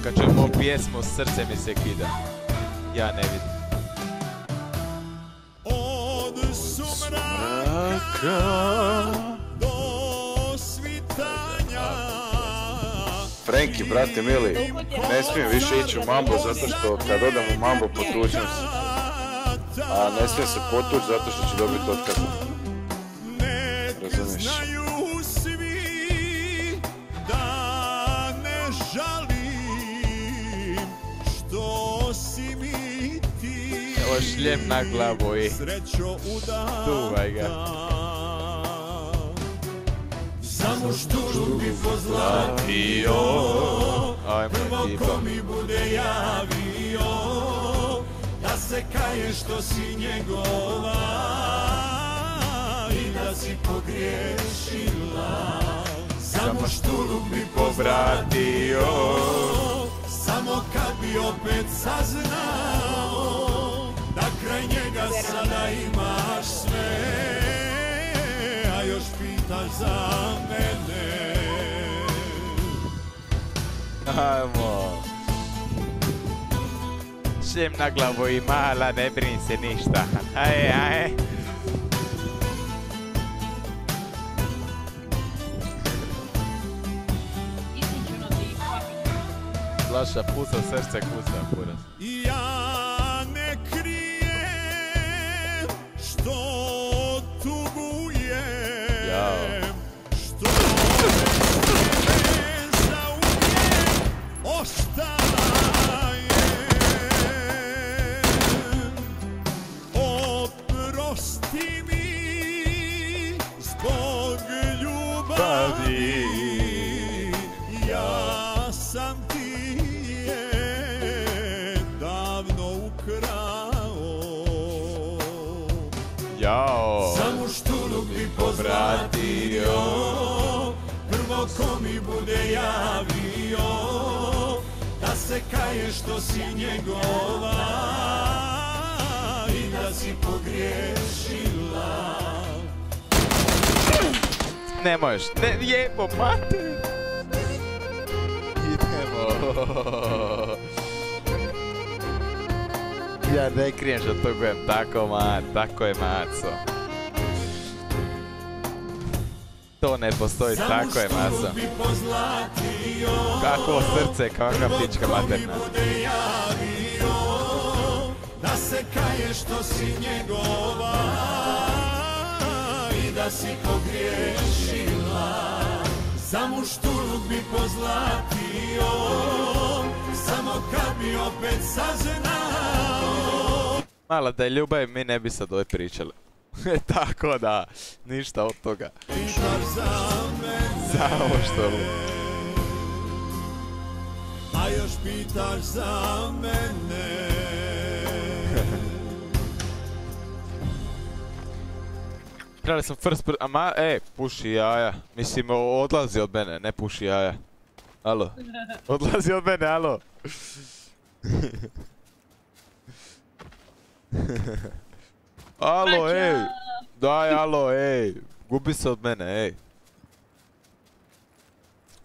Kad čujem ovu pjesmu, srce mi se kida. Ja ne vidim. Od sumraka do svitanja Frenki, brate mili, ne smijem više ići u mambo zato što kad odem u mambo potučem se. A ne smijem se potući zato što ću dobiti otkaz. Ti Evo šljem na glavu i Srećo duvaj ga. Samo što bi pozlatio. Prvo ko mi bude javio Da se kaje što si njegova I da si pogriješila. Samo štulu bi povratio. Samo kad bi opet saznao sada imaš sve A još pitaš za mene Ajmo. Šljem na glavu i mala, ne brini se ništa. Aj, aj. Istinčeno ti papi. Laša puca, srce kuca, kuras. Ja povratio Prvo ko mi bude javio Da se kaje što si njegova I da si pogriješila Ne možeš, ne, jebo, mater! Idemo. Ja ne krijem što tugujem, tako ma, tako je maco. To ne postoji, tako je pozlatio Kakvo srce, kakva pička materna. Da se kaje što si njegova I da si pogriješila Za mušturuk bi pozlatio Samo kad bi opet saznao Mala da je ljubav mi ne bi sad ovdje pričali. *laughs* Tako da, ništa od toga. Pitaš za mene Samo što A još pitaš za mene *laughs* Trebali sam first per... Ama, e, puši jaja. Mislim, odlazi od mene, ne puši jaja. Alo. *laughs* Odlazi od mene, alo. Alo, ej. Daj, alo, ej. Gubi se od mene, ej.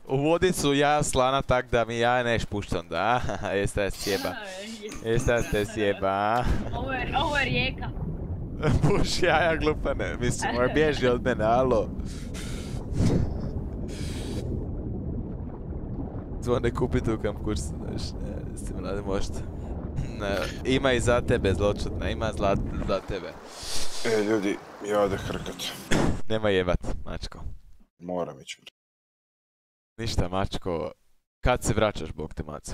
U vodi su ja slana tak da mi ja neš puštam, da? *laughs* Jeste sjeba. *laughs* Jeste ste sjeba. *laughs* Ovo je, ovo je rijeka. Puši jaja glupane, mislim, moj bježi od mene, alo. Zvone kupi tu kam kurs, znaš, ne, si. Ne, ima i za tebe zločudna, ima zla, za tebe. E, ljudi, ja ode hrkat. Nema jebat, mačko. Moram ići. Ništa, mačko. Kad se vraćaš, bog te maco?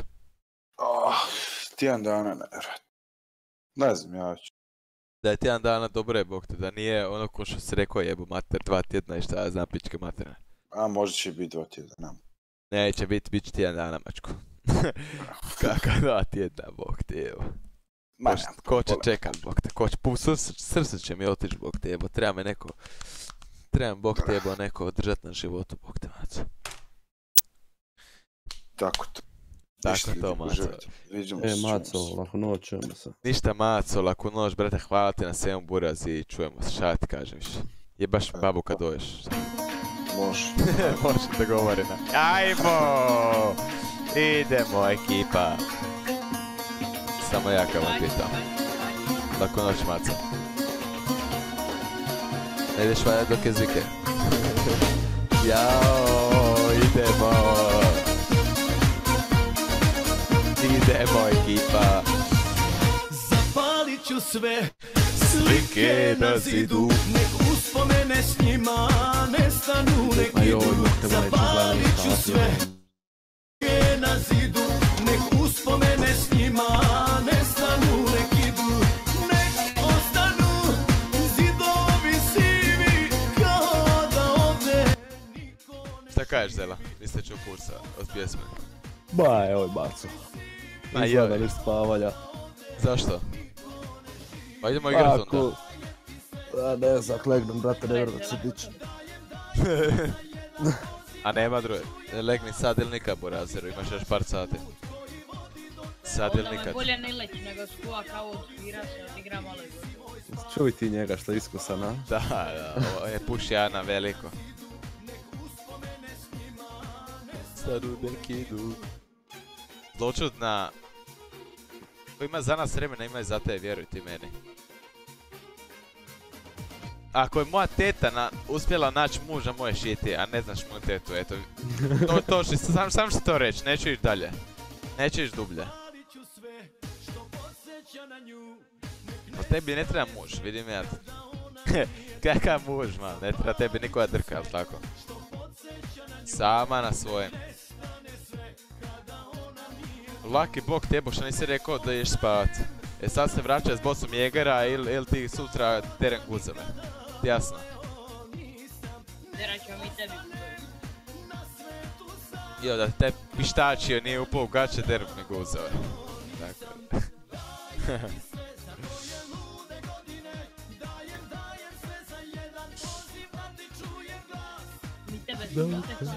Oh, tjedan dana ne. Ne znam, ja ću. Da je tjedan dana dobro je, bog te, da nije ono ko što si rekao jebu mater, dva tjedna i šta ja znam pičke materne. A možda će biti dva tjedana. Neće biti, bit će tjedan dana, mačko. Kaka dva tjedna, bog te, evo. Ma, Ko, će- ko će čekat, bog te, ko će, pu, srce, srce će mi otići, bog te, evo, treba me neko, treba me, bog te, evo, neko održat na životu, bog te, maco. Tako to. Tako Ništa, to, maco. Vidimo E, Maco, laku noć, čujemo se. Ništa, maco, laku noć, brate, hvala ti na svemu buraz i čujemo se, šta ti kažem više. Je baš babu kad doješ. Može. *laughs* Može dogovoreno. Ajmo! Idemo, ekipa. Samo ja kad vam pitam. Laku noć, maco. Ne ideš valja dok je zike. *laughs* Jao, idemo. Idemo, ekipa. Zapalit ću sve Slike na zidu. Nek uspomene s njima nestanu nek idu Zapalit ću sve Slike na zidu Nek uspomene s njima nestanu nek idu Nek ostanu zidovi sivi Kao da ovde Šta kažeš, Zela? Vi ste čuo kursa od pjesme. Ba, evo Maco. Ma Izgleda joj. li spavalja. Zašto? Pa idemo igrat onda. Ako... A ne znam, legnem, brate, ne vjerujem da se dići. *laughs* A nema druge. Legni sad ili nikad, Borazeru, imaš još par sati. Sad ili nikad. bolje ne leći nego skuva kao svira se odigra malo. Čuj ti njega što je iskusan, a? Da, da, ovo je puši ja na veliko. Sad u neki idu. Zločudna. Ko ima za nas vremena, ima i za te, vjeruj ti meni. Ako je moja teta na, uspjela naći muža moje šiti, a ne znaš moju tetu, eto. To, to što, sam, sam ću to reći, neću ići dalje. Neću ići dublje. Po tebi ne treba muž, vidim ja. *laughs* Kakav muž, man, ne treba tebi nikoga drka, jel tako? Sama na svojem. Laki bog tebo što nisi rekao da ješ spavat. E sad se vraća s bosom jegera ili il ti sutra teren guzove. Jasno. Derat ćemo mi tebi. Jo, da te pištačio nije upao u gaće derb. Dakle. *laughs* Mi sam tek normalno kađe.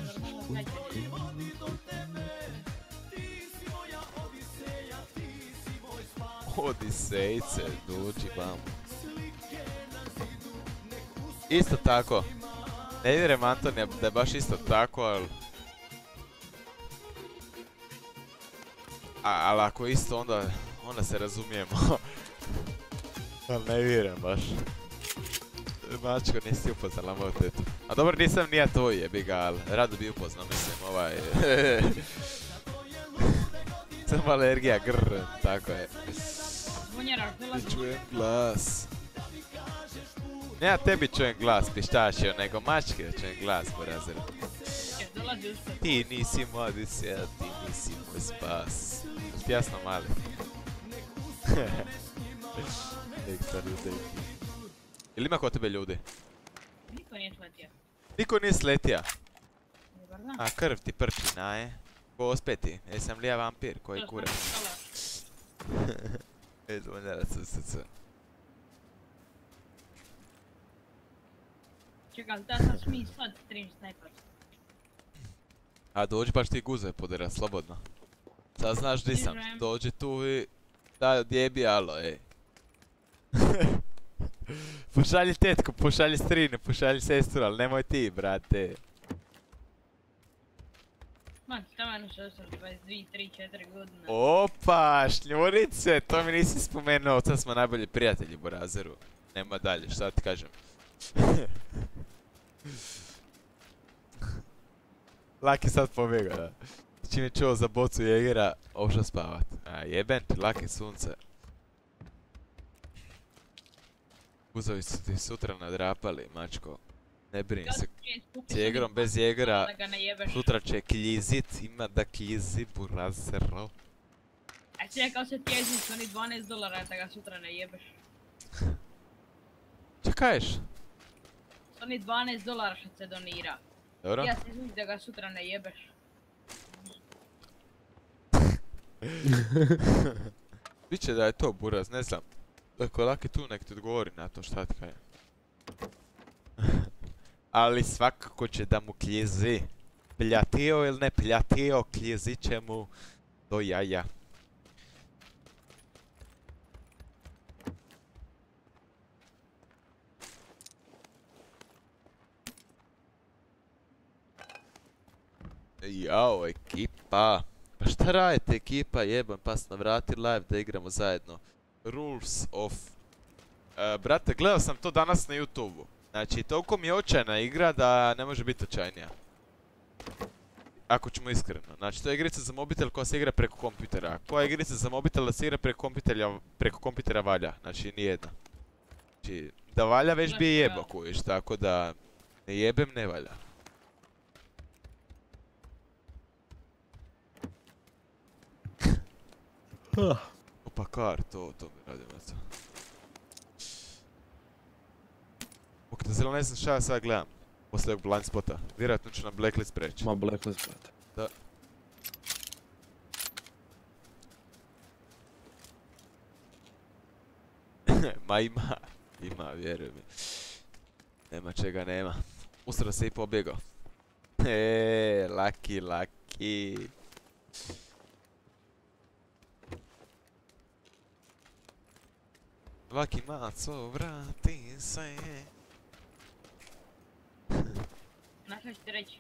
Odisejce, dođi vamo. Isto tako. Ne vjerujem Antonija da je baš isto tako, ali... A, ali ako je isto onda, onda se razumijemo. ali *laughs* ne vjerujem baš. Mačko, nisi upoznala moju tetu. A dobro, nisam ni ja to jebi ga, ali rado bi upoznao, mislim, ovaj... *laughs* Samo alergija, grr, tako je. Dolazi. Čujem glas. Ne ja tebi čujem glas, pištašio, nego mačke da čujem glas, porazer. Dolazi uspred. Ti nisi moj Odisea, ti nisi moj spas. Ti jasno mali? *laughs* Ekstra ljudi. Jel ima kod tebe ljudi? Niko nije sletio. Niko nije sletija. A krv ti prči, naje. Ko ospeti? Jesam li ja vampir koji To sam kure? stala. E, zvonjara se Čekaj, da sam sad stream. A dođi baš ti guze podera, slobodno. Sad znaš di sam, dođi tu i... Da, odjebi alo, ej. *laughs* pošalji tetku, pošalji strinu, pošalji sestru, ali nemoj ti, brate. Ma, tamo je sestra 22, 3, 4 godine. Opa, šljurice, to mi nisi spomenuo, sad smo najbolji prijatelji u Borazeru. Nema dalje, šta ti kažem. *laughs* Laki sad pobjega, da. Čim je čuo za bocu jegera, ošao spavat. A jeben ti, Laki sunce. Guzovi su ti sutra nadrapali, mačko. Ne brini se. S jegerom, bez jegera, sutra će kljizit, ima da kljizi burazero. A čekao se tjezni s oni 12 dolara da ga sutra ne jebeš. Čekajš? Oni 12 dolara što se donira. Dobro. Ja se izmiš da ga sutra ne jebeš. *laughs* Biće da je to buraz, ne znam. Ako je Laki tu, nek ti odgovori na to šta ti kaje. *laughs* Ali svakako će da mu kljezi. Pljatio ili ne pljatio, kljezit će mu do jaja. Jao, ekipa. Pa šta radite ekipa, jebam pas na vrati live da igramo zajedno. Rules of... E, brate, gledao sam to danas na YouTube-u. Znači, toliko mi je očajna igra da ne može biti očajnija. Ako ćemo iskreno. Znači, to je igrica za mobitel koja se igra preko kompjutera. Koja igrica za mobitel da se igra preko kompjutera, preko kompjutera valja. Znači, nijedna. Znači, da valja već bi je jebo kujiš, tako da... Ne jebem, ne valja. Opa, kar, to, to mi radim, eto. Ok, da zelo ne znam šta ja sad gledam. Poslije ovog blind spota. Vjerojatno ću na blacklist preći. Ma blacklist, brate. Da. *laughs* Ma ima, ima, vjeruj mi. Nema čega nema. Usro se i pobjegao. *laughs* Eee, laki, laki. Laki maco, vrati se. Znaš ti reći?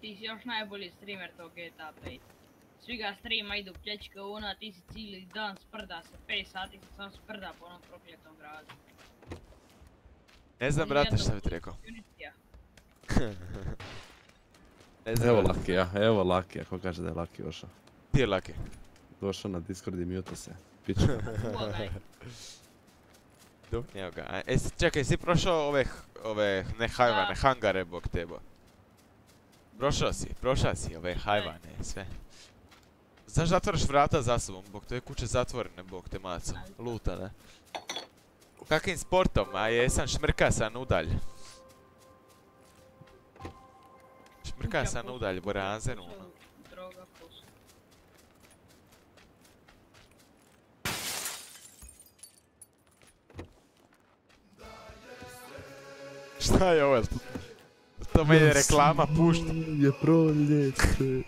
Ti si još najbolji streamer tog GTA 5. Svi ga streama idu pljačka ona, ti si cijeli dan sprda se, 5 sati se sam sprda po onom prokletom gradu. Ne znam, brate, šta bi ti rekao. Unitija. *laughs* Ne znam, Evo. Lakija, evo Lakija, ko kaže da je Laki došao. Ti je Laki. Došao na Discord i mute se. Pogledaj. *laughs* Dok, evo ga. E, čekaj, si prošao ove, ove, ne hajvane, Da. hangare, bog tebo. Prošao si, prošao si ove hajvane, sve. Zašto zatvoriš vrata za sobom, bog te kuće zatvorene, bog te maco. Luta, ne? Kakvim sportom, a jesam šmrka sam udalj. Šmrka Kuća sam posla, udalj, borazenu. Droga Šta je ovo? To me je reklama pušta. Je proljeće.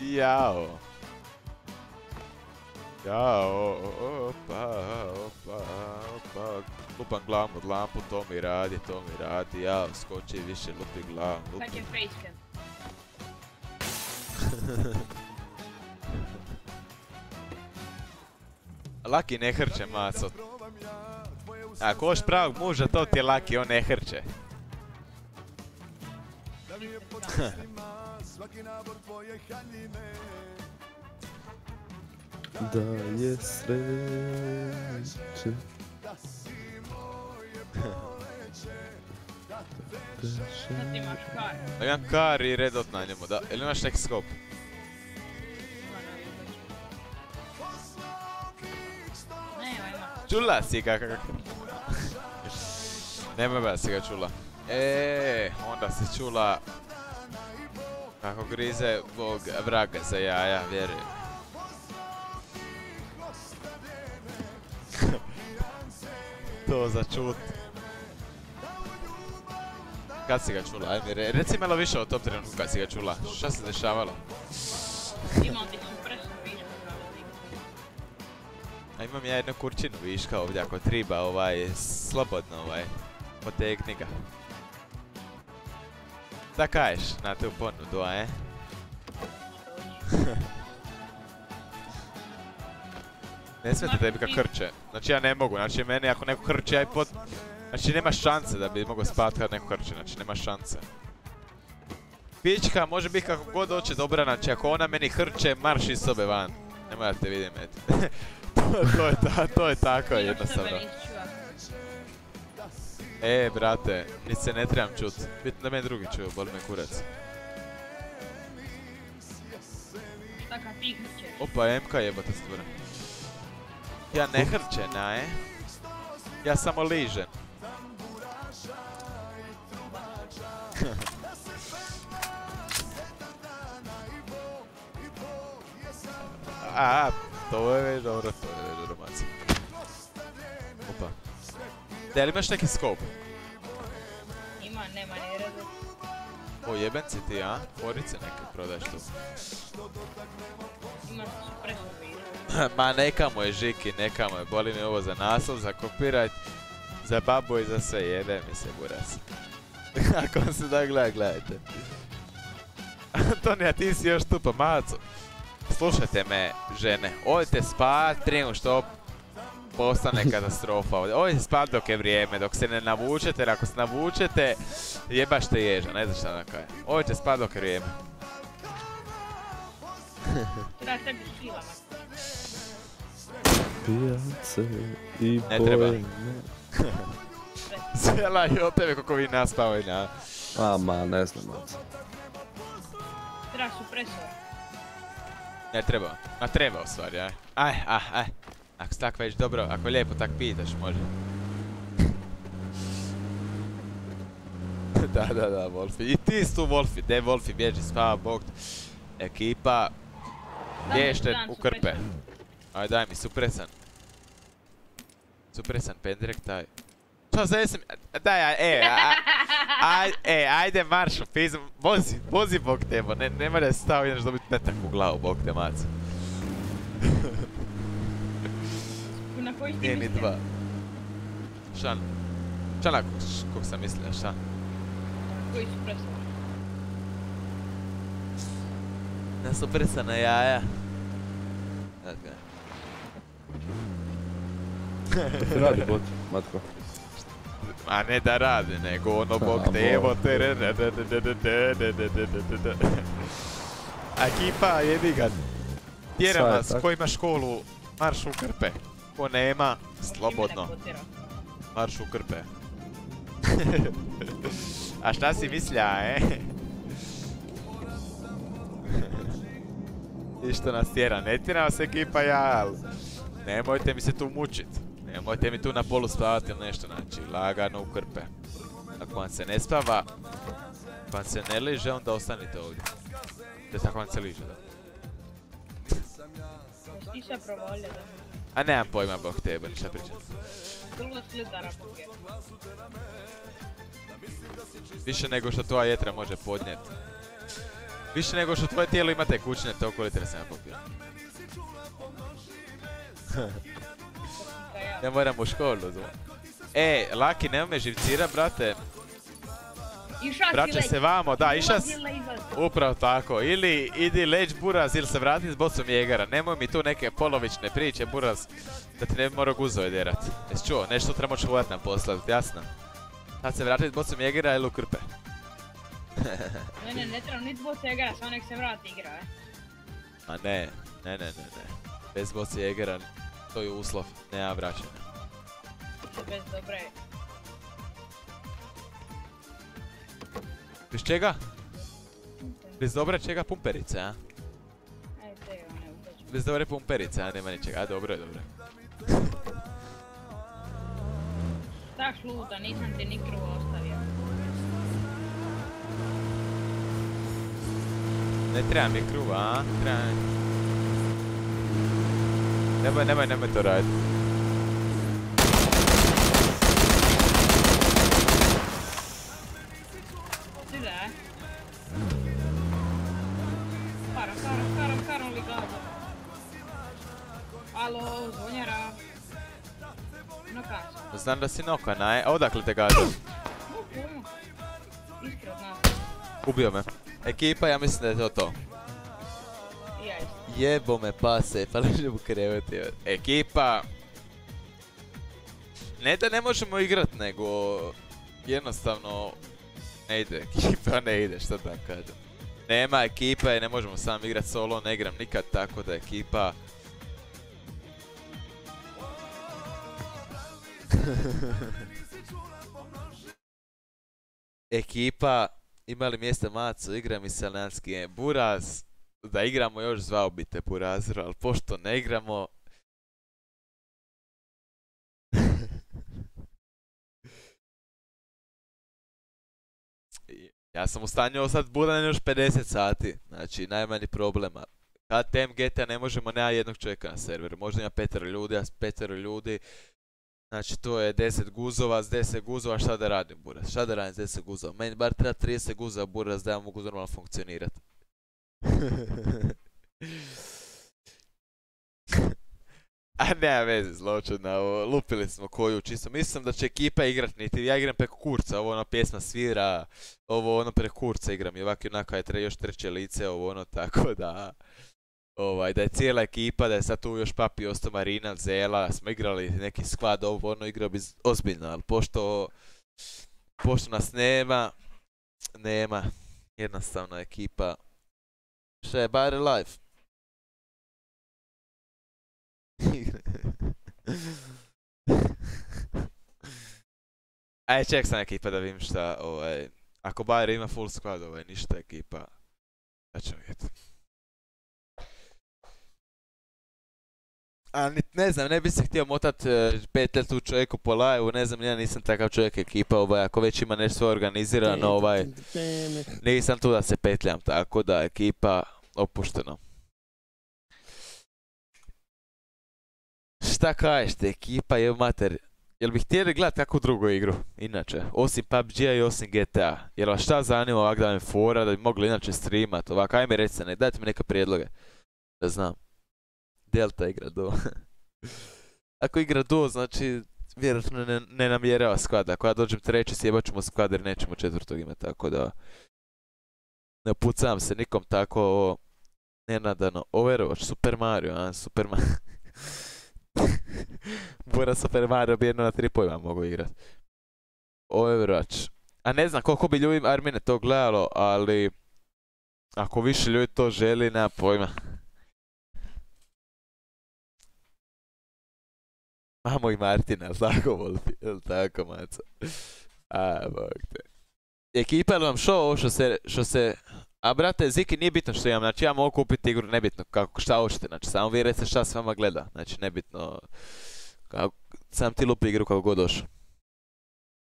Jao. Jao, opa, opa, opa. Lupam glavom od lampu, to mi radi, to mi radi. Jao, skoči više, lupi glavom, lupi. je facecam? Laki ne hrče, maco. Ako hoš pravog muža, to ti je Laki, on ne hrče. Da je sreće. Sad ti imaš kar. Da imam kar i red dot na njemu, da. Ili imaš neki skop? Čula si ga ba si ga čula. E, onda si čula kako grize bog vraga za jaja, vjerujem. *laughs* to za čut. Kad si ga čula? Ajde re, reci malo više o tom trenutku kad si ga čula. Šta se dešavalo? Imam A imam ja jednu kurčinu viška ovdje ako triba ovaj, slobodno ovaj, potegni ga. Šta kažeš na tu ponudu, a e? *laughs* ne smete tebi kad krče. Znači ja ne mogu, znači meni ako neko krče ja i pot... Znači nema šanse da bi mogao spat kad neko krče, znači nema šanse. Pička može biti kako god hoće dobra, znači ako ona meni hrče, marš iz sobe van. Nemoj da te vidim, eto. *laughs* to, to, je ta, to je tako jednostavno. E, brate, ni se ne trebam čut. Bitno da me drugi čuju, boli me kurac. Opa, MK jebate stvora. Ja ne hrčem, a e? Ja samo ližem. *laughs* A, to je dobro, to je dobro, maci. Da li imaš neki scope? Ima, nema ni redu. O, jeben si ti, a? Forice neke prodaješ tu. Ima supresnu *laughs* višku. Ma neka mu je Žiki, neka mu je, boli me ovo za naslov, za copyright, za babu i za sve, jebe mi se buras. *laughs* Ako se da gleda, gledajte. *laughs* Antonija, ti si još tu pa maco. Slušajte me, žene, odite spat prije što postane katastrofa ovdje. Odite spat dok je vrijeme, dok se ne navučete, jer ako se navučete, jebašte ježa, ne znam šta da kažem. Odite spat dok je vrijeme. *laughs* Treba tebi Pijace i Ne treba. Sjela *laughs* i od tebe kako vi naspavaju, a? A, ma, ne znam. Treba supresor. Ne treba. A treba u stvari, aj. Aj, aj, aj. Ako si tak već dobro, ako je lijepo tak pitaš, može. *laughs* da, da, da, Wolfi. I ti su Wolfi. De Wolfi, bježi, spava, bog. Ekipa. Vješte dam u krpe. supresan. Aj, daj mi, supresan. Supresan pendrek, taj. Šta za jesam? Daj, aj, e, a, aj, e, ajde marš u pizmu, vozi, vozi bog tebo, ne, nema da se stao, ideš dobiti metak u glavu, bog te maca. *laughs* Koji ti Nije ni mislio? dva. Šta? Šta na kog sam mislio, šta? Koji supresor? Na supresana jaja. Dakle. Ti radi bot, Matko. A ne da radi, nego ono bog A, te evo te re- re- re- re- re- re- re- re- re- re- re- re. Ekipa, jebi ga. Tjeram Sad je vas, ko ima školu, marš u krpe. Ko nema, slobodno. Marš u krpe. *laughs* A šta si mislja, e? *laughs* I što nas tjera, ne tjera vas ekipa ja, ali nemojte mi se tu mučit. Nemojte mi tu na polu spavati ili nešto, znači lagano u krpe. Ako vam se ne spava, ako vam se ne liže, onda ostanite ovdje. Da tako vam se liže, da. Ti provalio da? A nemam pojma, bog tebe, šta pričam. Više nego što tvoja jetra može podnijet. Više nego što tvoje tijelo ima te kućne, toliko litra sam ja popio. ja moram u školu, zvo. E, Laki, nemoj me živcira, brate. Vraća se vamo, da, iša Ulazi s- ili izlazi? Upravo tako. Ili idi leć buraz ili se vrati s bocom jegara. Nemoj mi tu neke polovične priče buraz da ti ne bi morao guzove derat. Jesi čuo? Nešto treba čuvat nam poslat, jasno? Sad se vrati s bocom jegara ili u krpe. *laughs* Ne, ne, ne treba niti boca igra, samo nek se vrati igra, e. Ma ne, ne, ne, ne, ne. Bez boce jegara to je uslov, nema vraćanja. Bez dobre. Bez čega? Bez dobre čega pumperice, a? Bez dobre pumperice, a nema ničega. A dobro je, dobro. Tak šluta, nisam ti ni kruvo ostavio. Ne treba mi kruva, a? Treba. Nemoj, nemoj, nemoj to raditi. Alo, zvonjara. No. Znam da si nokana, e? Odakle te gađa? Nas. Ubio me. Ekipa, ja mislim da je to to. Jebo me pase, pa ležem u krevetu. evo. Ekipa... Ne da ne možemo igrat, nego... Jednostavno... Ne ide, ekipa ne ide, šta da kažem. Nema ekipa i ne možemo sam igrat solo, ne igram nikad tako da ekipa... Ekipa, ima li mjesta Maco, igra mi Salanski je. Buraz, da igramo još zvao bi te Burazeru, ali pošto ne igramo... ja sam u stanju ostati budan još 50 sati, znači najmanji problema. Kad tem GTA ne možemo, nema jednog čovjeka na serveru, možda ima petero ljudi, a petero ljudi, znači to je 10 guzova, s 10 guzova šta da radim buraz, šta da radim s 10 guzova, meni bar treba 30 guzova buraz da ja mogu normalno funkcionirati. *laughs* *laughs* A nema veze, zločudna, lupili smo koju čisto. Mislim da će ekipa igrat, niti ja igram preko kurca, ovo ono pjesma svira, ovo ono preko kurca igram i ovako i onako je tre, još treće lice, ovo ono *laughs* tako da... Ovaj, da je cijela ekipa, da je sad tu još papi ostao Marina, Zela, smo igrali neki skvad, ovo ono igrao bi ozbiljno, ali pošto, pošto nas nema, nema, jednostavno ekipa, Šta je bar live? *laughs* Aj, ček sam ekipa da vidim šta, ovaj, ako Bayer ima full squad, ovaj, ništa ekipa, da ćemo vidjeti. A ne znam, ne bi se htio motat e, petljat u čovjeku po live ne znam, ja nisam takav čovjek ekipa, ovaj, ako već ima nešto organizirano, ovaj, nisam tu da se petljam, tako da ekipa opušteno. Šta kažeš te, ekipa je mater, jel bi htjeli gledat kakvu drugu igru, inače, osim PUBG-a i osim GTA, jel vas šta zanima ovak da mi fora, da bi mogli inače streamat, ovak, ajme recite, ne, dajte mi neke prijedloge, da znam. Delta igra duo. *laughs* Ako igra duo, znači vjerojatno ne, ne namjerava squad. Ako ja dođem treći, sjebat ćemo squad jer nećemo četvrtog imati, tako da... Ne pucam se nikom tako ovo... Nenadano. Overwatch, Super Mario, a? Super Mario... *laughs* *laughs* Bura Super Mario bi jedno na tri pojma mogu igrat. Overwatch. A ne znam koliko bi ljudi Armine to gledalo, ali... Ako više ljudi to želi, nema pojma. Mamo i Martina, tako? Jel tako, maco? A, bog te. Ekipa, jel vam šo ovo što se, što se... A brate, Ziki nije bitno što imam, znači ja mogu kupiti igru, nebitno kako, šta hoćete, znači samo vi recite šta se vama gleda, znači nebitno... Kako, sam ti lupi igru kako god došao.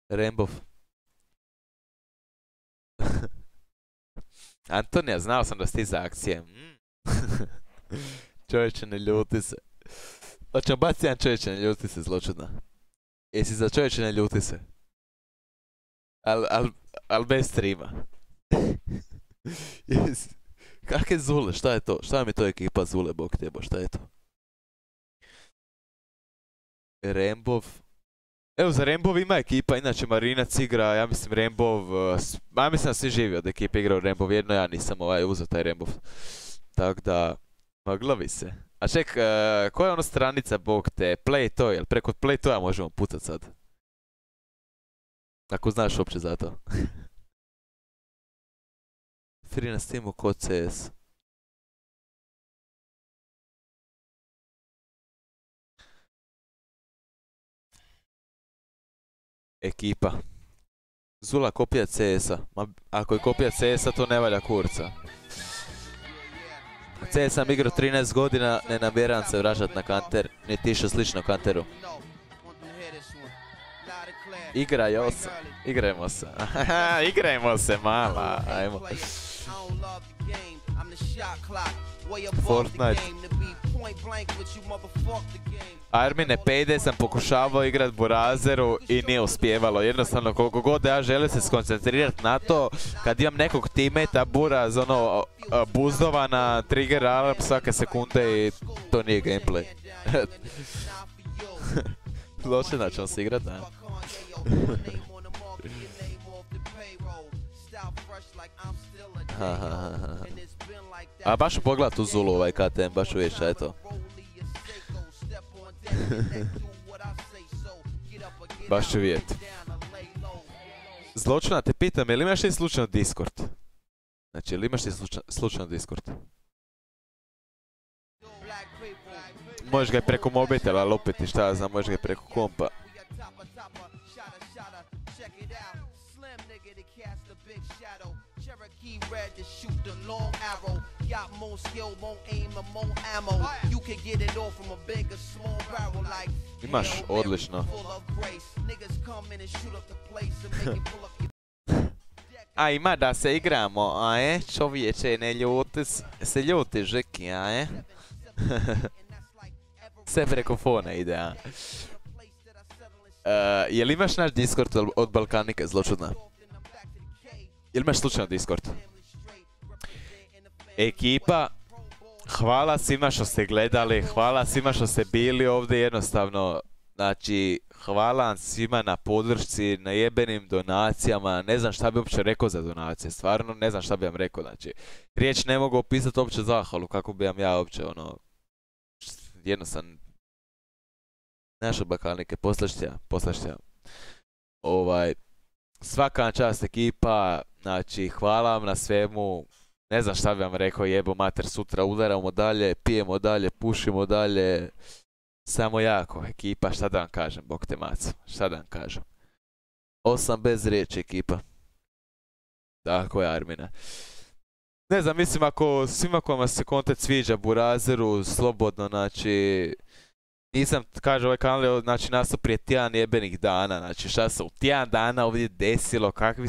Rembov. *laughs* Antonija, znao sam da si za akcije. Mm. *laughs* Čovječe, ne ljuti se. Hoćemo baciti jedan čovječe, ne ljuti se zločudna. Jesi za čovječe, ne ljuti se. Al, al, al bez streama. *laughs* *laughs* Jesi. Kak je Zule, šta je to? Šta mi to ekipa Zule, bog tebo, šta je to? Rembov. Evo za Rembov ima ekipa, inače Marinac igra, ja mislim Rembov, s- ja mislim da svi živi od ekipe igrao Rembov, jedno ja nisam ovaj uzeo taj Rembov. Tako da, maglavi se. A ček, uh, koja je ono stranica, bog te, Play to, jel preko Play to možemo pucat sad? Ako znaš uopće za to. *laughs* Free na Steamu kod CS. Ekipa. Zula kopija CS-a. Ma, ako je kopija CS-a, to ne valja kurca. CS sam igrao 13 godina, ne namjeravam se vraćat na kanter, niti išao slično kanteru. Igraj se, igrajmo se. *laughs* igrajmo se, mala, ajmo. Fortnite. Armine Payday sam pokušavao igrat Burazeru i nije uspjevalo. Jednostavno koliko god da ja želim se skoncentrirat na to, kad imam nekog teammatea Buraz ono a, buzdovana, trigger alarm svake sekunde i to nije gameplay. *laughs* Zločina ćemo se igrat, ne? A baš ću pogledat tu Zulu ovaj KTM, *laughs* baš ću vidjeti šta je to. baš ću vidjeti. Zločina te pitam, jel imaš ti slučajno Discord? Znači, jel imaš ti sluča- slučajno Discord? Možeš ga i preko mobitela lupiti, šta ja znam, možeš ga i preko kompa. Long arrow. Got more skill, more aim, and more ammo. You can get it all from a big or small barrel like Imaš, odlično. A ima da se igramo, a je? Čovječe, ne ljuti se ljuti Žeki, a je? *laughs* Sve preko fona ide, a? E, jel imaš naš Discord od- od Balkanika, zločudna? Jel imaš slučajno Discord? Ekipa, hvala svima što ste gledali, hvala svima što ste bili ovdje jednostavno. Znači, hvala svima na podršci, na jebenim donacijama, ne znam šta bi uopće rekao za donacije, stvarno ne znam šta bi vam rekao, znači, riječ ne mogu opisati uopće zahvalu, kako bi vam ja uopće, ono, jednostavno, naše bakalnike, poslašća, poslašća, ovaj, svaka čast ekipa, znači, hvala vam na svemu, ne znam šta bi vam rekao, jebo mater, sutra udaramo dalje, pijemo dalje, pušimo dalje, samo jako, ekipa, šta da vam kažem, bog te maco, šta da vam kažem. Osam bez riječi, ekipa. Tako je, Armina. Ne znam, mislim, ako svima kojima se kontent sviđa Burazeru, slobodno, znači, nisam, kaže ovaj kanal, znači, nastao prije tjedan jebenih dana, znači, šta se u tjedan dana ovdje desilo, kakvi,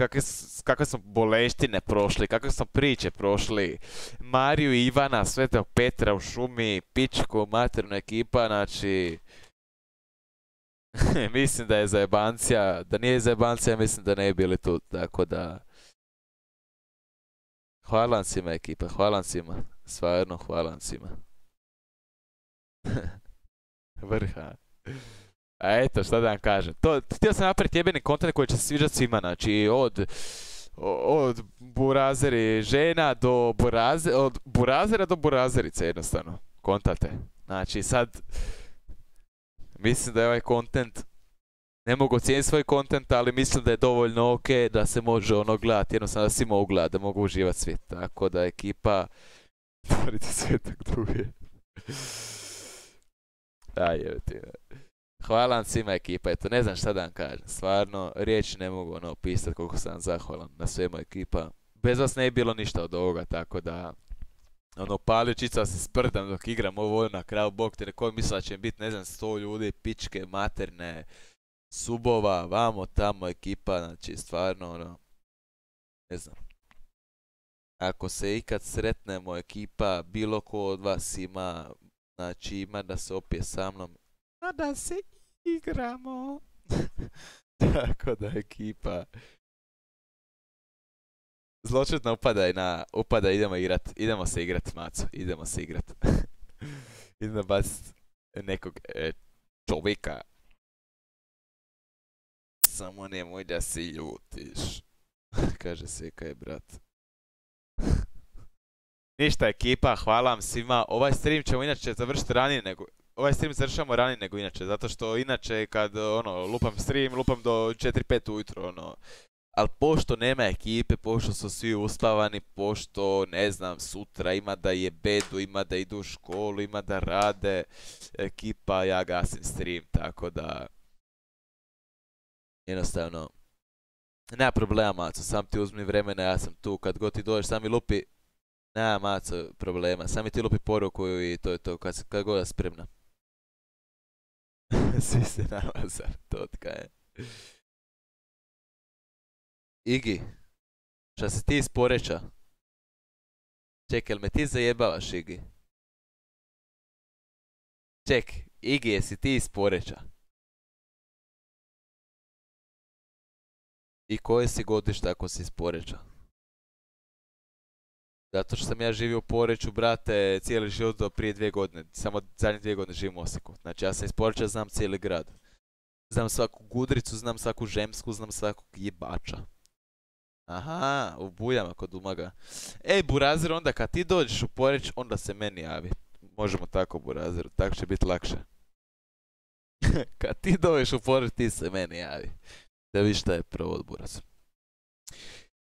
kakve, kakve smo boleštine prošli, kakve smo priče prošli, Mariju Ivana, Svetog Petra u šumi, Pičku, maternu ekipa, znači... *laughs* mislim da je zajebancija, da nije zajebancija, mislim da ne bi bili tu, tako da... Hvala svima ekipa, hvala svima, stvarno hvala svima. *laughs* Vrha. Eto, šta da vam kažem. To, htio sam napraviti jebeni kontent koji će se sviđati svima, znači od, od burazeri žena do buraze, od burazera do burazerice jednostavno. Kontate. Znači sad, mislim da je ovaj kontent, ne mogu ocijeniti svoj kontent, ali mislim da je dovoljno ok da se može ono gledati, jednostavno da svi mogu gledati, da mogu uživati svi. Tako da ekipa, stvorite svetog druge. Aj, evo ti. Hvala vam svima ekipa, eto ne znam šta da vam kažem, stvarno riječi ne mogu ono opisati koliko sam zahvalan na svemu ekipa. Bez vas ne bi bilo ništa od ovoga, tako da ono palio čica se sprdam dok igram ovo na kraju bog te neko misle da će biti ne znam sto ljudi, pičke, materne, subova, vamo tamo ekipa, znači stvarno ono, ne znam. Ako se ikad sretnemo ekipa, bilo ko od vas ima Znači ima da se opije sa mnom. A da se igramo. *laughs* Tako da ekipa. Zločetno upadaj na, upadaj, idemo igrat, idemo se igrat, Maco, idemo se igrat. *laughs* idemo bacit nekog e, čovjeka. Samo nemoj da se ljutiš. *laughs* Kaže se je brat. Ništa ekipa, hvala vam svima. Ovaj stream ćemo inače završiti ranije nego... Ovaj stream završamo ranije nego inače, zato što inače kad ono, lupam stream, lupam do 4-5 ujutro, ono. Ali pošto nema ekipe, pošto su svi uspavani, pošto, ne znam, sutra ima da je bedu, ima da idu u školu, ima da rade, ekipa, ja gasim stream, tako da... Jednostavno, nema problema, Maco, sam ti uzmi vremena, ja sam tu, kad god ti dođeš, sam mi lupi, nema Maco problema, sam mi ti lupi poruku i to je to, kad, kad god je spremna. *laughs* Svi se namazali, totka je. Igi, šta si ti iz Poreča? Ček, jel me ti zajebavaš, Igi? Ček, Igi, jesi ti iz Poreča? I koje si godište ako si iz Poreča? Zato što sam ja živio u Poreču, brate, cijeli život do prije dvije godine. Samo zadnje dvije godine živim u Osijeku. Znači ja sam iz Poreča, znam cijeli grad. Znam svaku Gudricu, znam svaku Žemsku, znam svakog jebača. Aha, u Bujama kod Umaga. Ej, Burazir, onda kad ti dođeš u Poreć, onda se meni javi. Možemo tako, Burazir, tako će biti lakše. *laughs* kad ti dođeš u Poreć, ti se meni javi. Da vidiš šta je provod, Buraz.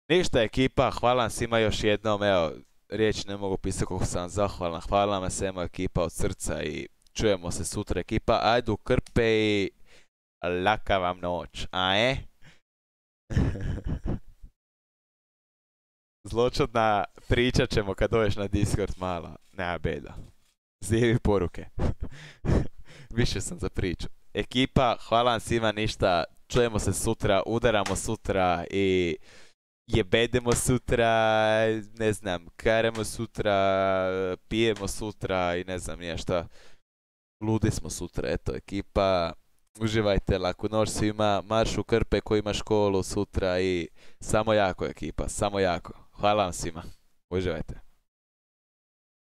Ništa ekipa, hvala vam svima još jednom, evo, riječ ne mogu pisati koliko sam zahvalan, hvala vam svema ekipa od srca i čujemo se sutra ekipa, ajde u krpe i laka vam noć, a e? *laughs* Zločudna pričat ćemo kad dođeš na Discord mala, nema beda. Zijevi poruke. *laughs* Više sam za priču. Ekipa, hvala vam svima ništa, čujemo se sutra, udaramo sutra i jebedemo sutra, ne znam, karemo sutra, pijemo sutra i ne znam nije šta. Ludi smo sutra, eto ekipa. Uživajte, laku noć svima, marš u krpe koji ima školu sutra i samo jako ekipa, samo jako. Hvala vam svima, uživajte.